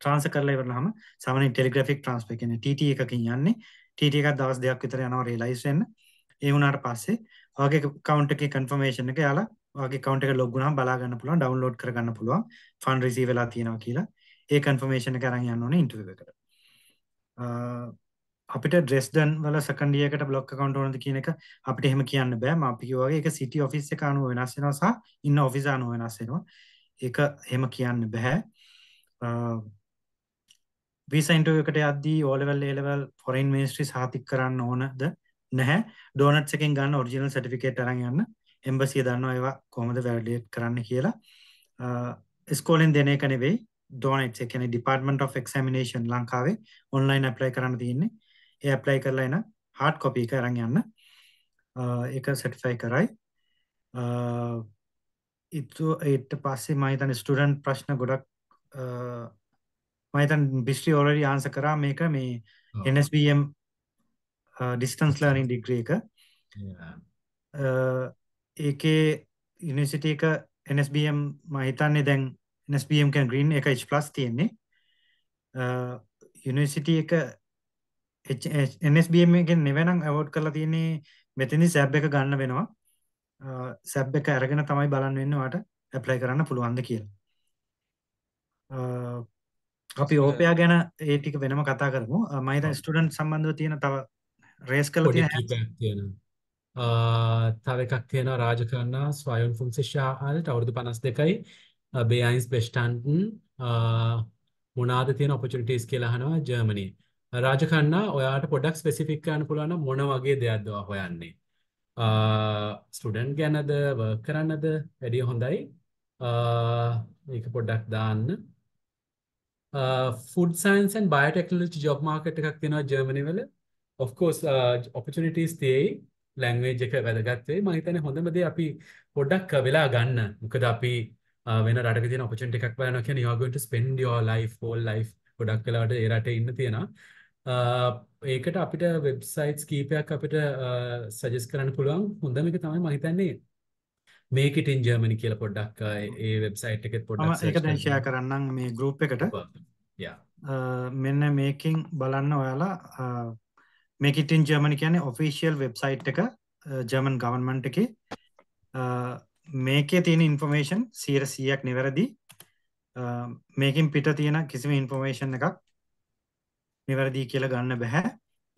Speaker 2: ට්‍රාන්ස්ෆර් කරලා ඉවරනහම සාමාන්‍යයෙන් ටෙලිග්‍රැෆික් ට්‍රාන්ස්ෆර් කියන්නේ TT එකකින් යන්නේ. TT එකක් දවස් දෙකක් විතර යනවා රියලයිස් වෙන්න. ඒ වුණාට පස්සේ ඔයාගේ account එකේ confirmation එක යාලා ඔයාගේ account එක log වුණාම බලා ගන්න පුළුවන් download කර ගන්න පුළුවන් fund receive වෙලා තියෙනවා කියලා. ඒ confirmation එක අරන් යන්න ඕනේ interview එකට. අ, අපිට ඩ්‍රෙස්ඩන් වල සෙකන්ඩ් ඉයර් එකට බ්ලොක් account ඕනද කියන එක අපිට එහෙම කියන්න බෑ. මම අපි කිව්වා වගේ ඒක සිටි ඔෆිස් එක අනුව වෙනස් වෙනවා සහ ඉන්න ඔෆිස් අනුව වෙනස් වෙනවා. ඒක එහෙම කියන්න බෑ. අ, වීසා ඉන්ටර්වියු එකට යද්දී O level A level foreign ministry සහතික කරන්න ඕනද? නැහැ. ඩෝනට්ස් එකෙන් ගන්න ඔරිජිනල් සර්ටිෆිකේට් අරන් යන්න. එම්බසිය දන්නවා ඒවා කොහොමද වැලිඩේට් කරන්න කියලා. ස්කෝලෙන් දෙන එක නෙවෙයි. ඒ කියන්නේ Department of Examination ලංකාවේ ඔන්ලයින් ඇප්ලයි කරන්න තියෙන්නේ. ඒ ඇප්ලයි කරලා එන හાર્ඩ් කොපි එක අරන් යන්න. අ, ඒක සර්ටිෆයි කරයි. ඉතු ඊට පස්සේ මම හිතන්නේ ස්ටුඩන්ට් ප්‍රශ්න ගොඩක් අ, මම හිතන්නේ බිස්ටි ඔල්රෙඩි ආන්සර් කරා. මේක මේ
Speaker 3: ඔව්.
Speaker 2: NSBM ඩිස්ටන්ස් ලර්නින් ඩිග්‍රී එක. ඒකේ යුනිවර්සිටි එක NSBM මම හිතන්නේ දැන් NSBM කියන ග්‍රීන් එක H+ තියෙන්නේ. යුනිවර්සිටි එක NSBM එකෙන් නෙවෙනම් අවෝඩ් කරලා තියෙන්නේ මෙතනදි සැබ් එක ගන්න වෙනවා. සැබ් එක අරගෙන තමයි බලන්න වෙන්නේ ඔයාට ඇප්ලයි කරන්න පුළුවන්ද කියලා. අපි ඕපයා ගැන ඒ ටික වෙනම කතා කරමු. මම හිතන්නේ ස්ටුඩන්ට් සම්බන්ධව තියෙන තව රේස් කරලා තියෙන
Speaker 3: තව එකක් තියෙනවා රාජකරණා ස්වයං ෆුන්ක්ෂන්ශාලට අවුරුදු 52යි B1 bestanden මොනවාද තියෙන opportunities කියලා අහනවා ජර්මනි. රාජකරණා ඔයාට පොඩ්ඩක් ස්පෙસિෆික් කරන්න පුළුවන් නම් මොන වගේ දෙයක්ද ඔයා හොයන්නේ? ස්ටුඩන්ට් ගැනද වර්ක් කරන්නද වැඩිය හොඳයි. ආ, ඒක පොඩ්ඩක් දාන්න. Food science and biotechnology job market එකක් තියෙනවා ජර්මනි වල. of course uh, opportunities තියෙයි language එක වැදගත් වෙයි මම හිතන්නේ හොඳම දේ අපි පොඩ්ඩක් වෙලා ගන්න මොකද අපි uh, වෙන රටක තියෙන opportunity එකක් going to spend your life whole life ගොඩක් වෙලාවට ඒ රටේ ඉන්න තියෙනවා. uh, ඒකට අපිට වෙබ්සයිට්ස් කීපයක් අපිට සජෙස්ට් කරන්න පුළුවන්. හොඳම එක තමයි මම හිතන්නේ මේක ඉට ඉන් ජර්මනි කියලා පොඩ්ඩක් ඒ වෙබ්සයිට් එකෙත්
Speaker 2: දැන් ෂෙයා
Speaker 3: කරගන්න
Speaker 2: කරන්නම් මේ ගෲප් එකට. මෙන්න මේකෙන් බලන්න ඔයාලා මේක ඉටින් ජර්මනි කියන්නේ ඔෆිෂියල් වෙබ්සයිට් එක ජර්මන් ගවර්න්මන්ට් එකේ මේකේ තියෙන ඉන්ෆර්මේෂන් 100%ක් නිවැරදි අ, මේකෙන් පිට තියෙන කිසිම ඉන්ෆර්මේෂන් එකක් නිවැරදි කියලා ගන්න බෑ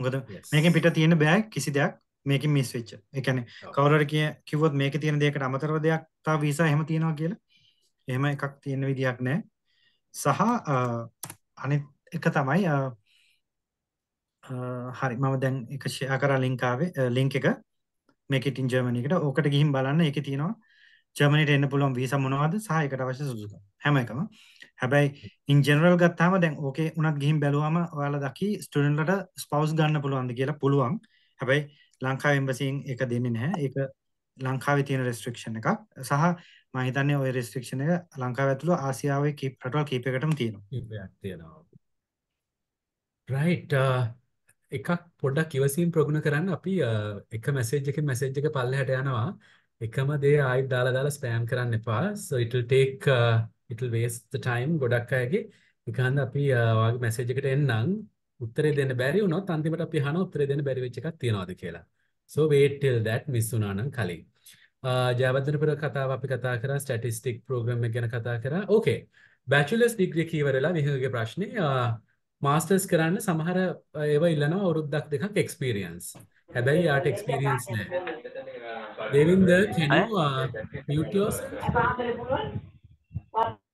Speaker 2: මොකද මේකෙන් පිට තියෙන බෑ කිසි දෙයක් මේකෙන් මිස් වෙච්ච. ඒ කියන්නේ
Speaker 3: ඔව්.
Speaker 2: කවුරු හරි කිය කිව්වොත් මේකේ තියෙන දෙයකට අමතරව දෙයක් තව වීසා එහෙම තියෙනවා කියලා. එහෙම එකක් තියෙන විදියක් නැහැ. සහ අනිත් එක තමයි හරි මම දැන් එක ෂෙයා කරා ලින්ක් ආවේ ලින්ක් එක මේක ඉටින් ජර්මනි එකට. ඕකට ගිහින් බලන්න ඒකේ තියෙනවා ජර්මනිට එන්න පුළුවන් වීසා මොනවද සහ ඒකට අවශ්‍ය සුදුසුකම් හැම එකම. හැබැයි ඉන් ජෙනරල් ගත්තාම දැන් ඕකේ උනත් ගිහින් බැලුවම ඔයාලා දකි ස්ටුඩන්ට්ලට ස්පවුස් ගන්න පුළුවන්ද කියලා පුළුවන්. හැබැයි ලංකාව එම්බසියෙන් ඒක දෙන්නේ නැහැ. ඒක ලංකාවේ තියෙන රෙස්ට්‍රික්ෂන් එකක්. සහ මම හිතන්නේ ওই රෙස්ට්‍රික්ෂන් එක ලංකාව ඇතුළු ආසියාවේ කීප රටවල් කීපයකටම තියෙනවා.
Speaker 3: ඉපයක් තියෙනවා රයිට් uh, එකක් පොඩ්ඩක් ඉවසීම් ප්‍රගුණ කරන්න අපි අ, එක මැසේජ් එකෙන් මැසේජ් එක පල්ලෙහාට යනවා එකම දේ ආයිත් දාලා දාලා ස්පෑම් කරන්න එපා. So it will take uh, it will waste the time ගොඩක් අයගේ. ඒකහන්ද අපි අ, ඔයාගේ මැසේජ් එකට එන්නම්. උත්තරේ දෙන්න බැරි වුණොත් අන්තිමට අපි අහනවා උත්තරේ දෙන්න බැරි වෙච්ච එකක් තියනවාද කියලා. So wait till that miss වුණා නම් කලින්. Uh, ජයවර්ධනපුර කතාව අපි කතා කරා ස්ටැටිස්ටික් ප්‍රෝග්‍රම් එක ගැන කතා කරා. ඕකේ බැචුලර්ස් ඩිග්‍රී එක ඉවරලා විහගගේ ප්‍රශ්නේ uh, මාස්ටර්ස් කරන්න සමහර ඒවා ඉල්ලනවා අවුරුද්දක් දෙකක් එක්ස්පීරියන්ස් හැබැයි යාට එක්ස්පීරියන්ස් නෑ. දෙවින්ද can you uh, mute yourself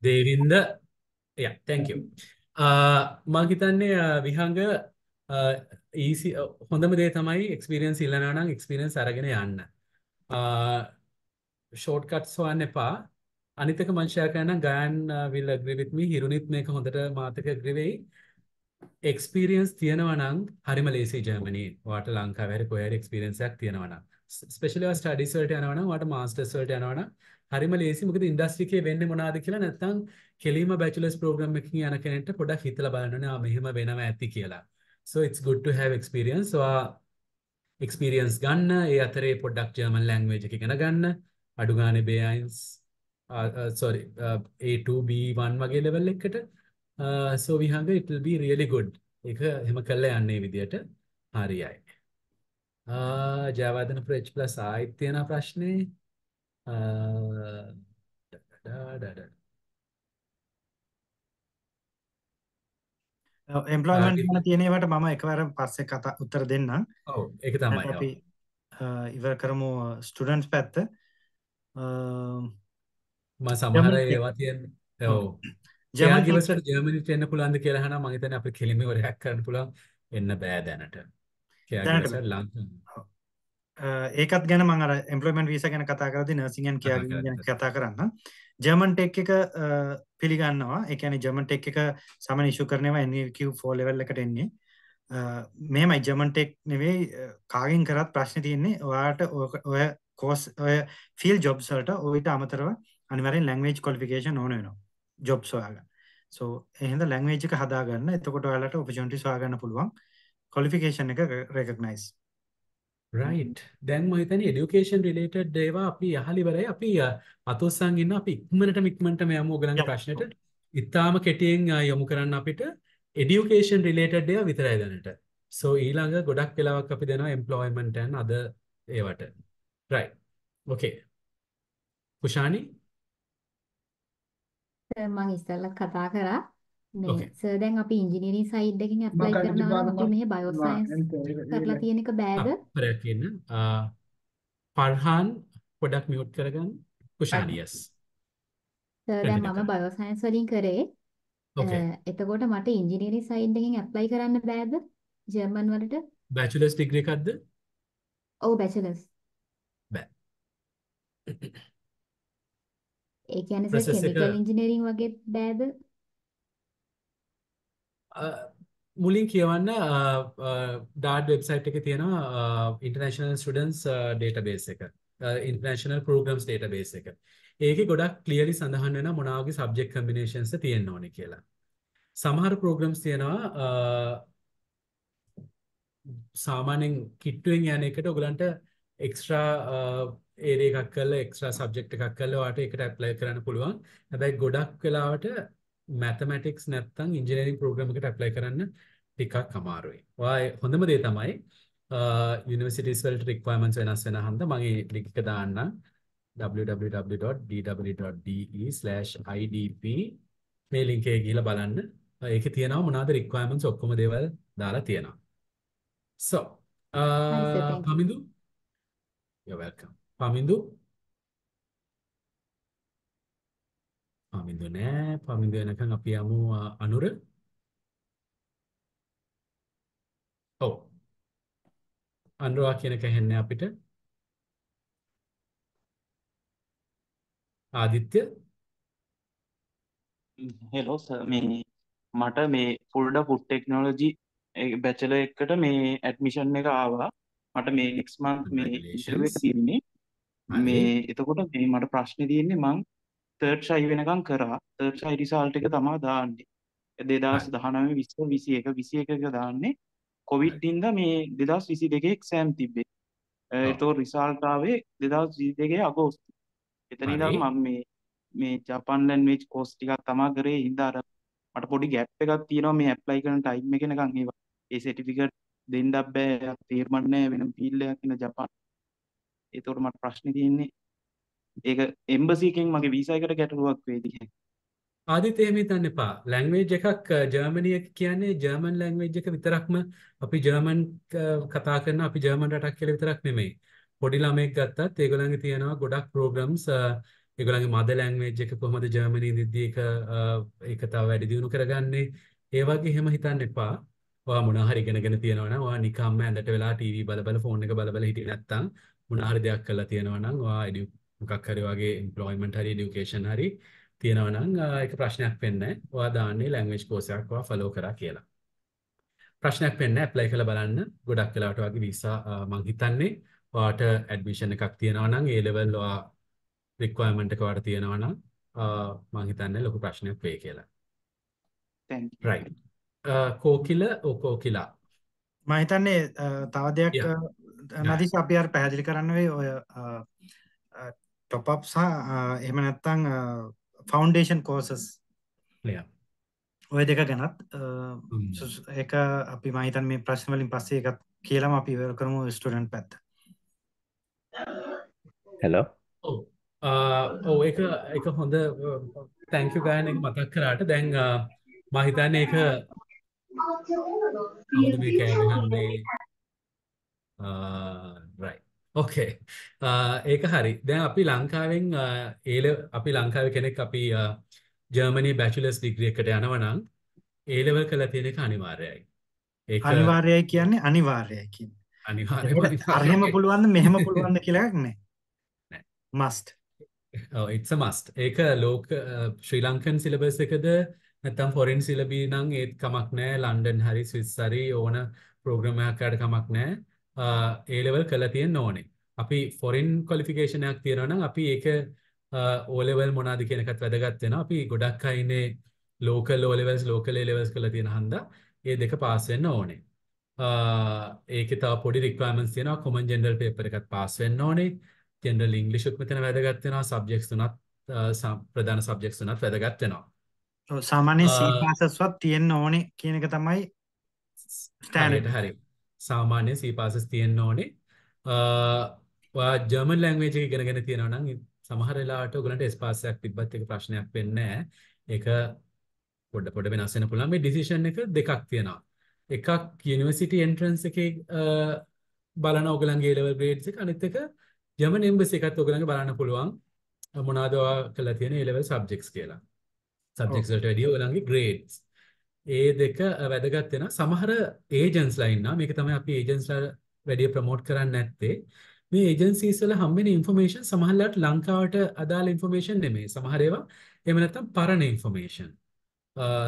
Speaker 3: Devinda? Yeah thank you. uh, මං හිතන්නේ uh, විහංග uh, easy uh, හොඳම දේ තමයි එක්ස්පීරියන්ස් ඉල්ලනවා නම් එක්ස්පීරියන්ස් අරගෙන යන්න. ෂෝට් කට්ස් හොයන්න එපා. අනිතක මං ෂෙයා කරන්න Gayan will agree with me. හිරුනිත් මේක හොඳට මාතක agree වෙයි. එක්ස්පීරියන්ස් තියෙනවා නම් හරිම ලේසි ජර්මනි වාට ලංකාව හැරි කොහේ හරි එක්ස්පීරියන්ස් එකක් තියෙනවා නම්. ස්පෙෂලි ඔයා ස්ටඩීස් වලට යනවා නම් වාට මාස්ටර්ස් වලට යනවා නම් හරිම ලේසි මොකද ඉන්ඩස්ට්‍රි එකේ වෙන්නේ මොනවද කියලා නැත්නම් කෙලිම බැචලර්ස් ප්‍රෝග්‍රෑම් එකකින් යන කෙනෙක්ට පොඩ්ඩක් හිතලා බලන්න ඕනේ. ආ මෙහෙම වෙනවා ඇති කියලා. So it's good to have experience. So experience ගන්න. ඒ අතරේ පොඩ්ඩක් ජර්මන් ලැංග්වේජ් එක ඉගෙන ගන්න. අඩු ගානේ B1 sorry uh, A2 B1 වගේ ලෙවල් එකකට uh, so විහංග it will be really good. ඒක එහෙම කළා යන්නේ විදියට හරියයි. ජයවර්ධන ප්‍රෙච් ප්ලස් ආයිත් තියෙන ප්‍රශ්නේ
Speaker 2: එම්ප්ලොයිමන්ට් ගැන තියෙන ඒවාට මම එකවර පස්සේ කතා උත්තර දෙන්නම්.
Speaker 3: ඔව් ඒක තමයි.
Speaker 2: අපි ඉවර කරමු ස්ටුඩන්ට්ස් පැත්ත.
Speaker 3: මම සමහර ඒවා තියෙන්නේ ඔව් ජර්මන් ඉවසට ජර්මනිට එන්න පුළුවන්ද කියලා අහනවා මම හිතන්නේ අපිට කෙලින්ම ඉවරයක් කරන්න පුළුවන් එන්න බෑ දැනට.
Speaker 2: ඒකත් ගැන මම අර එම්ප්ලොයිමන්ට් වීසා ගැන කතා කරද්දී නර්සිං ඇන්ඩ් කෙයාර් ගැන කතා කරන්න. ජර්මන් ටෙක් එක පිළිගන්නවා. ඒ කියන්නේ ජර්මන් ටෙක් එක සාමාන්‍ය ඉෂු කරනවා NVQ4 level එකට එන්නේ. මෙහෙමයි ජර්මන් ටෙක් නෙවෙයි කාගෙන් කරත් ප්‍රශ්නේ තියෙන්නේ ඔයාට ඔය කෝස් ඔය ෆීල්ඩ් ජොබ්ස් වලට ඔයිට අමතරව අනිවාර්යෙන් ලැන්ග්වේජ් ක්වොලිෆිකේෂන් ඕන වෙනවා. ජොබ්ස් හොයාගන්න. සෝ එහෙනම් ලැන්ග්වේජ් එක හදාගන්න. එතකොට ඔයාලට ඔපචුනිටිස් හොයාගන්න පුළුවන්. කොලිෆිකේෂන් එක රෙකග්නයිස්
Speaker 3: රයිට් දැන් මම හිතන්නේ এডুকেෂන් රිලේටඩ් ඒවා අපි අහලා ඉවරයි. අපි අතොස්සන් ඉන්න අපි ඉක්මනට ඉක්මනටම යමු ඔයගලන්ගේ ප්‍රශ්නෙට. ඉතාලම කෙටියෙන් යොමු කරන්න අපිට এডুকেෂන් රිලේටඩ් ඒවා විතරයි දැනට. සෝ ඊළඟ ගොඩක් වෙලාවක් අපි දෙනවා එම්ප්ලොයිමන්ට් ඇන් අද ඒවට. රයිට් ඕකේ කුෂානි
Speaker 6: මම ඉස්සෙල්ලා කතා කරා. මේ සර් දැන් අපි ඉංජිනේරින් සයිඩ් එකකින් ඇප්ලයි කරනවා නම් අපි මෙහෙ බයෝ සයන්ස් කරලා තියෙන එක බෑද?
Speaker 3: අපරයක් ඉන්න. පර්හාන් පොඩක් මියුට් කරගන්න. කුෂානි yes.
Speaker 6: සර් දැන් මම බයෝ සයන්ස් වලින් කරේ. එතකොට මට ඉංජිනේරින් සයිඩ් එකකින් ඇප්ලයි කරන්න බෑද? ජර්මන් වලට?
Speaker 3: බැචලර්ස් ඩිග්‍රී එකක්ද?
Speaker 6: ඔව් බැචලර්ස්.
Speaker 3: බෑ.
Speaker 6: ඒ කියන්නේ සර් කෙමිකල් ඉංජිනේරින් වගේ බෑද?
Speaker 3: මුලින් කියවන්න ඩාඩ් වෙබ්සයිට් එක තියෙනවා ඉන්ටර්නේෂනල් ස්ටුඩන්ට්ස් ඩේටාබේස් එක. ඉන්ටර්නේෂනල් ප්‍රෝග්‍රම්ස් ඩේටාබේස් එක. ඒකේ ගොඩක් ක්ලියර්ලි සඳහන් වෙනවා මොන වගේ සබ්ජෙක්ට් කම්බිනේෂන්ස් තියෙන්න ඕනේ කියලා. සමහර ප්‍රෝග්‍රම්ස් තියෙනවා සාමාන්‍යයෙන් කිට්ටුවෙන් යන එකට ඔයගලන්ට එක්ස්ට්‍රා ඒරියා එකක් කරලා එක්ස්ට්‍රා සබ්ජෙක්ට් එකක් කරලා ඔයාලට ඒකට ඇප්ලයි කරන්න පුළුවන්. හැබැයි ගොඩක් වෙලාවට මැතමැටික්ස් නැත්තම් ඉංජිනේරින් ප්‍රෝග්‍රෑම් එකට ඇප්ලයි කරන්න ටිකක් අමාරුයි. ඔයා හොඳම දේ තමයි යුනිවර්සිටිස් වලට රික්වයර්මන්ට්ස් වෙනස් වෙන හන්ද ඒ ලින්ක් එක දාන්නම් www.dw.de/idp මේ ලින්ක් එකේ ගිහිල්ලා බලන්න. ඒකේ තියෙනවා මොනවාද රික්වයර්මන්ට්ස් ඔක්කොම දේවල් දාලා තියෙනවා. So, uh, Pamindu? You're welcome. Pamindu? පාමින්දු නෑ. පාමින්දු වෙනකන් අපි යමු අනුර. ඔව්. අනුරා කියන එක හෙන්නේ අපිට. ආදිත්‍ය.
Speaker 12: හෙලෝ මේ මට මේ ෆුල්ඩ ෆුඩ් ටෙක්නෝලොජි බැචලර් එකට මේ ඇඩ්මිෂන් එක ආවා. මට මේ නෙක්ස්ට් මන්ත් මේ ඉන්ටර්විව් තියෙන්නේ මේ එතකොට මේ මට ප්‍රශ්නේ තියෙන්නේ මං තර්ඩ් ෂයි වෙනකම් කරා. තර්ඩ් ෂයි රිසල්ට් එක තමයි දාන්නේ. 2019 20 21 21 එක දාන්නේ. කොවිඩ් හින්දා මේ 2022 එක්සෑම් තිබ්බේ. ඒතකොට රිසල්ට් ආවේ 2022 අගෝස්තු එතන ඉඳන් මම මේ මේ ජපාන් ලැන්ග්වේජ් කෝස් ටිකක් තමා කරේ. හින්දා අර මට පොඩි ගැප් එකක් තියෙනවා මේ ඇප්ලයි කරන ටයිම් එක නිකන් ඒවා. ඒ සර්ටිෆිකේට් දෙන්නත් බෑ. නැහැ වෙනම ෆීල්ඩ් එකක් ඉන්න ජපාන් ඒතකොට මට ප්‍රශ්නේ තියෙන්නේ ඒක එම්බසි එකෙන් මගේ වීසා එකට ගැටලුවක් වේද
Speaker 3: ආදිත් එහෙම හිතන්න එපා. ලැන්ග්වේජ් එකක් ජර්මනි එක කියන්නේ ජර්මන් ලැන්ග්වේජ් එක විතරක්ම අපි ජර්මන් කතා කරන අපි ජර්මන් රටක් කියලා විතරක් නෙමෙයි. පොඩි ළමෙක් ගත්තත් ඒගොල්ලන්ගේ තියෙනවා ගොඩක් ප්‍රෝග්‍රම්ස් ඒගොල්ලන්ගේ මදර් ලැන්ග්වේජ් එක කොහොමද ජර්මනි ඉඳිද්දී ඒක ඒක තව වැඩි දියුණු කරගන්නේ. ඒ වගේ එහෙම හිතන්න එපා. ඔයා මොනවා හරි ඉගෙනගෙන තියෙනවා නම් ඔයා නිකම්ම ඇඳට වෙලා ටීවී බල බල ෆෝන් එක බල බල හිටියේ නැත්තම් මොනවා හරි දෙයක් කරලා තියෙනවා නම් ඔයා මොකක් හරි වගේ එම්ප්ලොයිමන්ට් හරි එඩියුකේෂන් හරි තියෙනවා නම් ඒක ප්‍රශ්නයක් වෙන්නේ නැහැ. ඔයා දාන්නේ ලැන්ග්වේජ් කෝස් එකක් ඔයා ෆලෝ කරා කියලා. ප්‍රශ්නයක් වෙන්නේ නැහැ. ඇප්ලයි කරලා බලන්න. ගොඩක් වෙලාවට වගේ වීසා මං හිතන්නේ ඔයාට ඇඩ්මිෂන් එකක් තියෙනවා නම් ඒ ලෙවල් ඔයා රික්වයර්මන්ට් එක ඔයාට තියෙනවා නම් මං හිතන්නේ ලොකු ප්‍රශ්නයක් වෙයි කියලා.
Speaker 12: Thank you.
Speaker 3: Right. කෝකිල
Speaker 2: ඕකෝකිලා මහිතන්නේ තව දෙයක් නදි අපි අර පැහැදිලි කරන්න වේ ඔය ටොප් අප් සහ එහෙම නැත්නම් ෆවුන්ඩේෂන් කෝසස් ඔය දෙක ගැනත් ඒක අපි මම හිතන්නේ මේ ප්‍රශ්න වලින් පස්සේ එකත් කියලාම අපි ඉවර කරමු ස්ටුඩන්ට් පැත්ත.
Speaker 13: හෙලෝ
Speaker 3: ඔව්. ඔව් ඒක ඒක හොඳ තැන්ක් යු ගායන එක මතක් කරාට. දැන් මම හිතන්නේ ඒක කවුද මේ කෑගහන්නේ රයිට් ඕකේ ඒක හරි. දැන් අපි ලංකාවෙන් ඒල අපි ලංකාවේ කෙනෙක් අපි ජර්මනි බැචලර්ස් ඩිග්‍රී එකට යනවා නම් ඒ ලෙවල් කරලා තියෙන එක අනිවාර්යයි.
Speaker 2: ඒක අනිවාර්යයි කියන්නේ අනිවාර්යයි කියන්නේ.
Speaker 3: අනිවාර්යයි. [LAUGHS]
Speaker 2: අරහෙම පුළුවන්ද මෙහෙම පුළුවන්ද කියලා එකක් නෑ
Speaker 3: it's a must. ඒක ලෝක ශ්‍රී ලංකන් සිලබස් එකද නැත්තම් ෆොරෙන් සිලබී නම් ඒත් කමක් නෑ ලන්ඩන් හරි ස්විස් හරි ඕන ප්‍රෝග්‍රෑම් එකකට කමක් නෑ ඒ ලෙවල් කරලා තියෙන්න ඕනේ. අපි ෆොරෙන් ක්වොලිෆිකේෂන් එකක් තියෙනවා නම් අපි ඒක O level මොනවාද කියන එකත් වැදගත් වෙනවා. අපි ගොඩක් අය ඉන්නේ local O levels local A levels කරලා තියෙන හන්දා ඒ දෙක පාස් වෙන්න ඕනේ. ඒකේ තව පොඩි requirements තියෙනවා. common general paper එකත් පාස් වෙන්න ඕනේ. general english උත් මෙතන වැදගත් වෙනවා. subjects තුනත් ප්‍රධාන subjects තුනත් වැදගත් වෙනවා.
Speaker 2: සාමාන්‍ය සීපාසස්වත් තියෙන්න ඕනේ කියන එක තමයි
Speaker 3: ස්ටෑන්ඩඩ් හරි සාමාන්‍ය සීපාසස් තියෙන්න ඕනේ ඔයා ජර්මන් ලැන්ග්වේජ් එක ඉගෙනගෙන තියෙනවා නම් සමහර වෙලාවට ඔයගලන්ට ස්පාසයක් තිබ්බත් ඒක ප්‍රශ්නයක් වෙන්නේ නැහැ. ඒක පොඩ පොඩ වෙනස් වෙන්න පුළුවන්. මේ ඩිසිෂන් එක දෙකක් තියෙනවා. එකක් යුනිවර්සිටි එන්ට්‍රන්ස් එකේ බලන ඔයගලන්ගේ A level grades එක අනිත් එක ජර්මන් එම්බසි එකත් ඔයගලන්ගේ බලන්න පුළුවන්. මොනවාද ඔයා කරලා තියෙන A level subjects කියලා. සබ්ජෙක්ට්ස් වලට වැඩිය ඔයගලන්ගේ ග්‍රේඩ්ස්. ඒ දෙක වැදගත් වෙන සමහර ඒජන්ස්ලා ඉන්නවා. මේක තමයි අපි ඒජන්ස්ලා වැඩිය ප්‍රොමෝට් කරන්නේ නැත්තේ. මේ ඒජන්සීස් වල හම්බෙන ඉන්ෆර්මේෂන් සමහරලාට ලංකාවට අදාළ ඉන්ෆර්මේෂන් නෙමෙයි. සමහර ඒවා එහෙම නැත්නම් පරණ ඉන්ෆර්මේෂන්.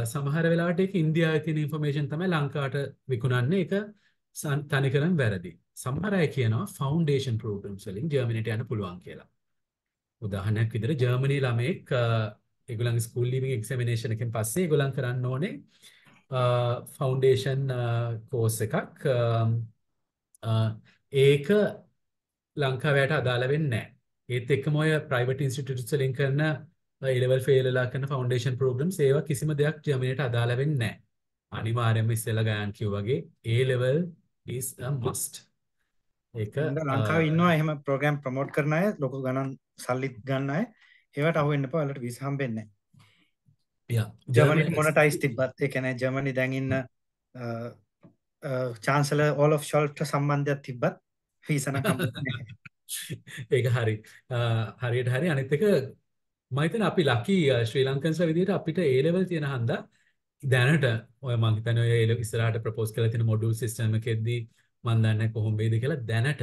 Speaker 3: සමහර වෙලාවට ඒක ඉන්දියාවේ තියෙන ඉන්ෆර්මේෂන් තමයි ලංකාවට විකුණන්නේ. ඒක තනිකරම වැරදි. සමහර අය කියනවා ෆවුන්ඩේෂන් ප්‍රෝග්‍රෑම්ස් වලින් ජර්මනියට යන්න පුළුවන් කියලා. උදාහරණයක් විදිහට ජර්මනි ළමෙක් ඒගොල්ලන්ගේ ස්කූල් ලීවිං එක්සැමිනේෂන් එකෙන් පස්සේ ඒගොල්ලන් කරන්න ඕනේ ෆවුන්ඩේෂන් කෝස් එකක් ඒක ලංකාවයට අදාළ වෙන්නේ නැහැ. ඒත් එක්කම ඔය ප්‍රයිවට් ඉන්ස්ටිටියුට්ස් වලින් කරන A level fail වෙලා කරන ෆවුන්ඩේෂන් ප්‍රෝග්‍රම්ස් ඒවා කිසිම දෙයක් ජර්මනියට අදාළ වෙන්නේ නැහැ. අනිවාර්යයෙන්ම ඉස්සෙල්ලා ගයන් කිව්වා වගේ A level is a must. ඒක
Speaker 2: ලංකාවේ ඉන්නවා එහෙම ප්‍රෝග්‍රෑම් ප්‍රොමෝට් කරන අය ලොකු ගණන් සල්ලිත් ගන්න අය ඒවට අහු වෙන්න එපා ඔයාලට වීසා හම්බෙන්නේ නැහැ.
Speaker 3: යා
Speaker 2: ජර්මනි මොනටයිස් තිබ්බත් ඒ කියන්නේ ජර්මනි දැන් ඉන්න චාන්සලර් ඕලොෆ් ෂොල්ට් සම්බන්ධයක් තිබ්බත් වීසා නම් හම්බෙන්නේ [LAUGHS] නැහැ.
Speaker 3: ඒක හරි. හරියට හරි අනිත් එක මම හිතන්නේ අපි ලකි ශ්‍රී ලංකන්ස්ලා විදිහට අපිට A level තියෙන හන්දා දැනට ඔය මම හිතන්නේ ඔය ඉස්සරහට ප්‍රොපෝස් කරලා තියෙන මොඩියුල් සිස්ටම් එකෙද්දී මම දන්නේ කොහොම වෙයිද කියලා දැනට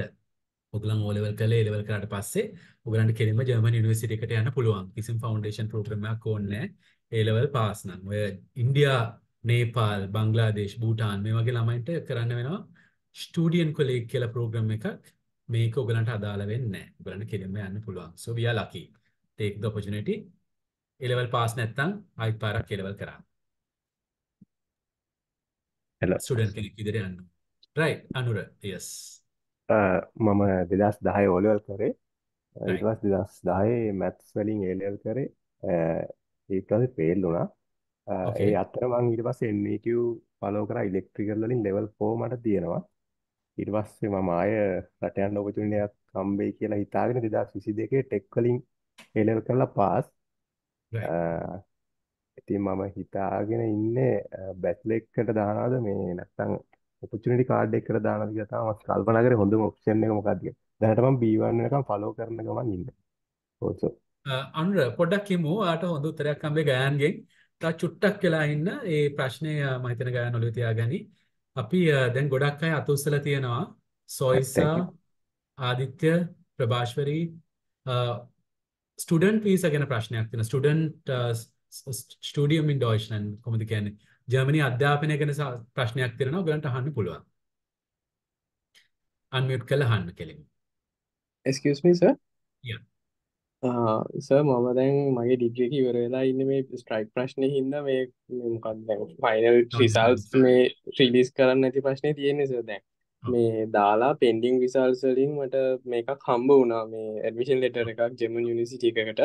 Speaker 3: O level කළේ level කරාට පස්සේ ඔයගලන්ට කෙලින්ම ජර්මන් යුනිවර්සිටි එකට යන්න පුළුවන්. කිසිම ෆවුන්ඩේෂන් ප්‍රෝග්‍රෑම් එකක් ඕනේ නැහැ. A level පාස් නම්. ඔය ඉන්දියා, නේපාල්, බංග්ලාදේශ්, භූටාන් මේ වගේ ළමයින්ට කරන්න වෙනවා ස්ටුඩියන් කොලේජ් කියලා ප්‍රෝග්‍රෑම් එකක්. මේක ඔයගලන්ට අදාළ වෙන්නේ නැහැ. ඔයගලන්ට කෙලින්ම යන්න පුළුවන්. So we are lucky. take the opportunity A level pass නැත්නම් ආයිත් පාරක් A level කරා.
Speaker 13: hello
Speaker 3: කෙනෙක් විදිහට යන්න. right Anura yes.
Speaker 13: මම 2010 O level කරේ.
Speaker 3: right
Speaker 13: ඊට පස්සේ 2010 maths වලින් A level කරේ. ඊට පස්සේ fail වුණා.
Speaker 3: okay.
Speaker 13: ඒ අතර මම ඊට පස්සේ NEQ follow කරා electrical වලින් level 4 මට තියෙනවා. ඊට පස්සේ මම ආය රට යන්න opportunity එකක් හම්බෙයි කියලා හිතාගෙන 2022 ටෙක් වලින් A level කරලා පාස්
Speaker 3: right.
Speaker 13: ඉතින් මම හිතාගෙන ඉන්නේ බැචලර් එකට දානවද? මේ නැත්තම් opportunity card එකකට දානවද කියලා තමයි මම කල්පනා කරේ හොඳම option එක මොකක්ද කියලා. දැනට මම B1 වෙනකම් follow කරන ගමන් ඉන්නේ. also
Speaker 3: අනුර පොඩ්ඩක් කියමු ආට හොඳ උත්තරයක් හම්බේ ගයන්ගෙන්. තා චුට්ටක් වෙලා ඉන්න ඒ ප්‍රශ්නේ මම හිතන ගයන් ඔළුවේ තියාගනි. අපි දැන් ගොඩක් අය අත උස්සලා තියෙනවා. සොයිසා. ආදිත්‍ය ප්‍රභාෂ්වරී ස්ටුඩන්ට් වීසා ගැන ප්‍රශ්නයක් තියෙනවා. ස්ටුඩන්ට් ස්ටුඩියම් ඉන් ඩොයිච්ලන්ඩ් කොහොමද කියන්නේ? ජර්මනි අධ්‍යාපනය ගැන ප්‍රශ්නයක් තියෙනවා. ඔයගලන්ට අහන්න පුළුවන්. අන්මියුට් කරලා අහන්න කෙලින්.
Speaker 14: excuse me sir
Speaker 3: Yeah.
Speaker 14: Sir මම දැන් මගේ ඩිග්‍රී එක ඉවර වෙලා ඉන්නේ මේ ස්ට්‍රයික් ප්‍රශ්නේ හින්දා මේ මොකක්ද දැන් ෆයිනල් රිසල්ට්ස් මේ රිලීස් කරන්න නැති ප්‍රශ්නේ තියෙන්නේ සර් දැන් මේ දාලා පෙන්ඩිං රිසල්ට්ස් වලින් මට මේකක් හම්බ වුණා මේ ඇඩ්මිෂන් ලෙටර් එකක් ජර්මන් යුනිවර්සිටි එකකට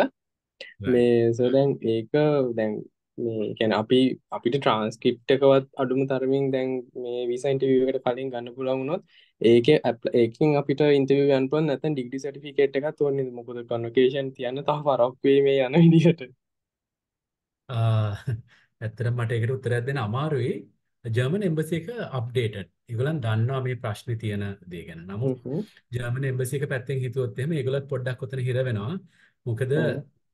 Speaker 14: මේ සර් දැන් ඒක දැන් මේ කියන්නේ අපි අපිට ට්‍රාන්ස්ක්‍රිප්ට් එකවත් අඩුම තරමින් දැන් මේ වීසා ඉන්ටර්විව් එකට කලින් ගන්න පුළුවන් වුණොත් ඒකේ ඒකෙන් අපිට ඉන්ටර්විව් යන්න පුළුවන් නැත්නම් ඩිග්‍රී සර්ටිෆිකේට් එකක් ඕනේ නේද මොකද කන්වොකේෂන් තියන්න තව පරක් වෙයි මේ යන විදිහට
Speaker 3: ඇත්තටම මට ඒකට උත්තරයක් දෙන්න අමාරුයි. ජර්මන් එම්බසි එක අප්ඩේටඩ්. ඒගොල්ලන් දන්නවා මේ ප්‍රශ්නේ තියෙන දේ ගැන. නමුත් ජර්මන් එම්බසි එක පැත්තෙන් හිතුවොත් එහෙම ඒගොල්ලත් පොඩ්ඩක් ඔතන හිර වෙනවා. මොකද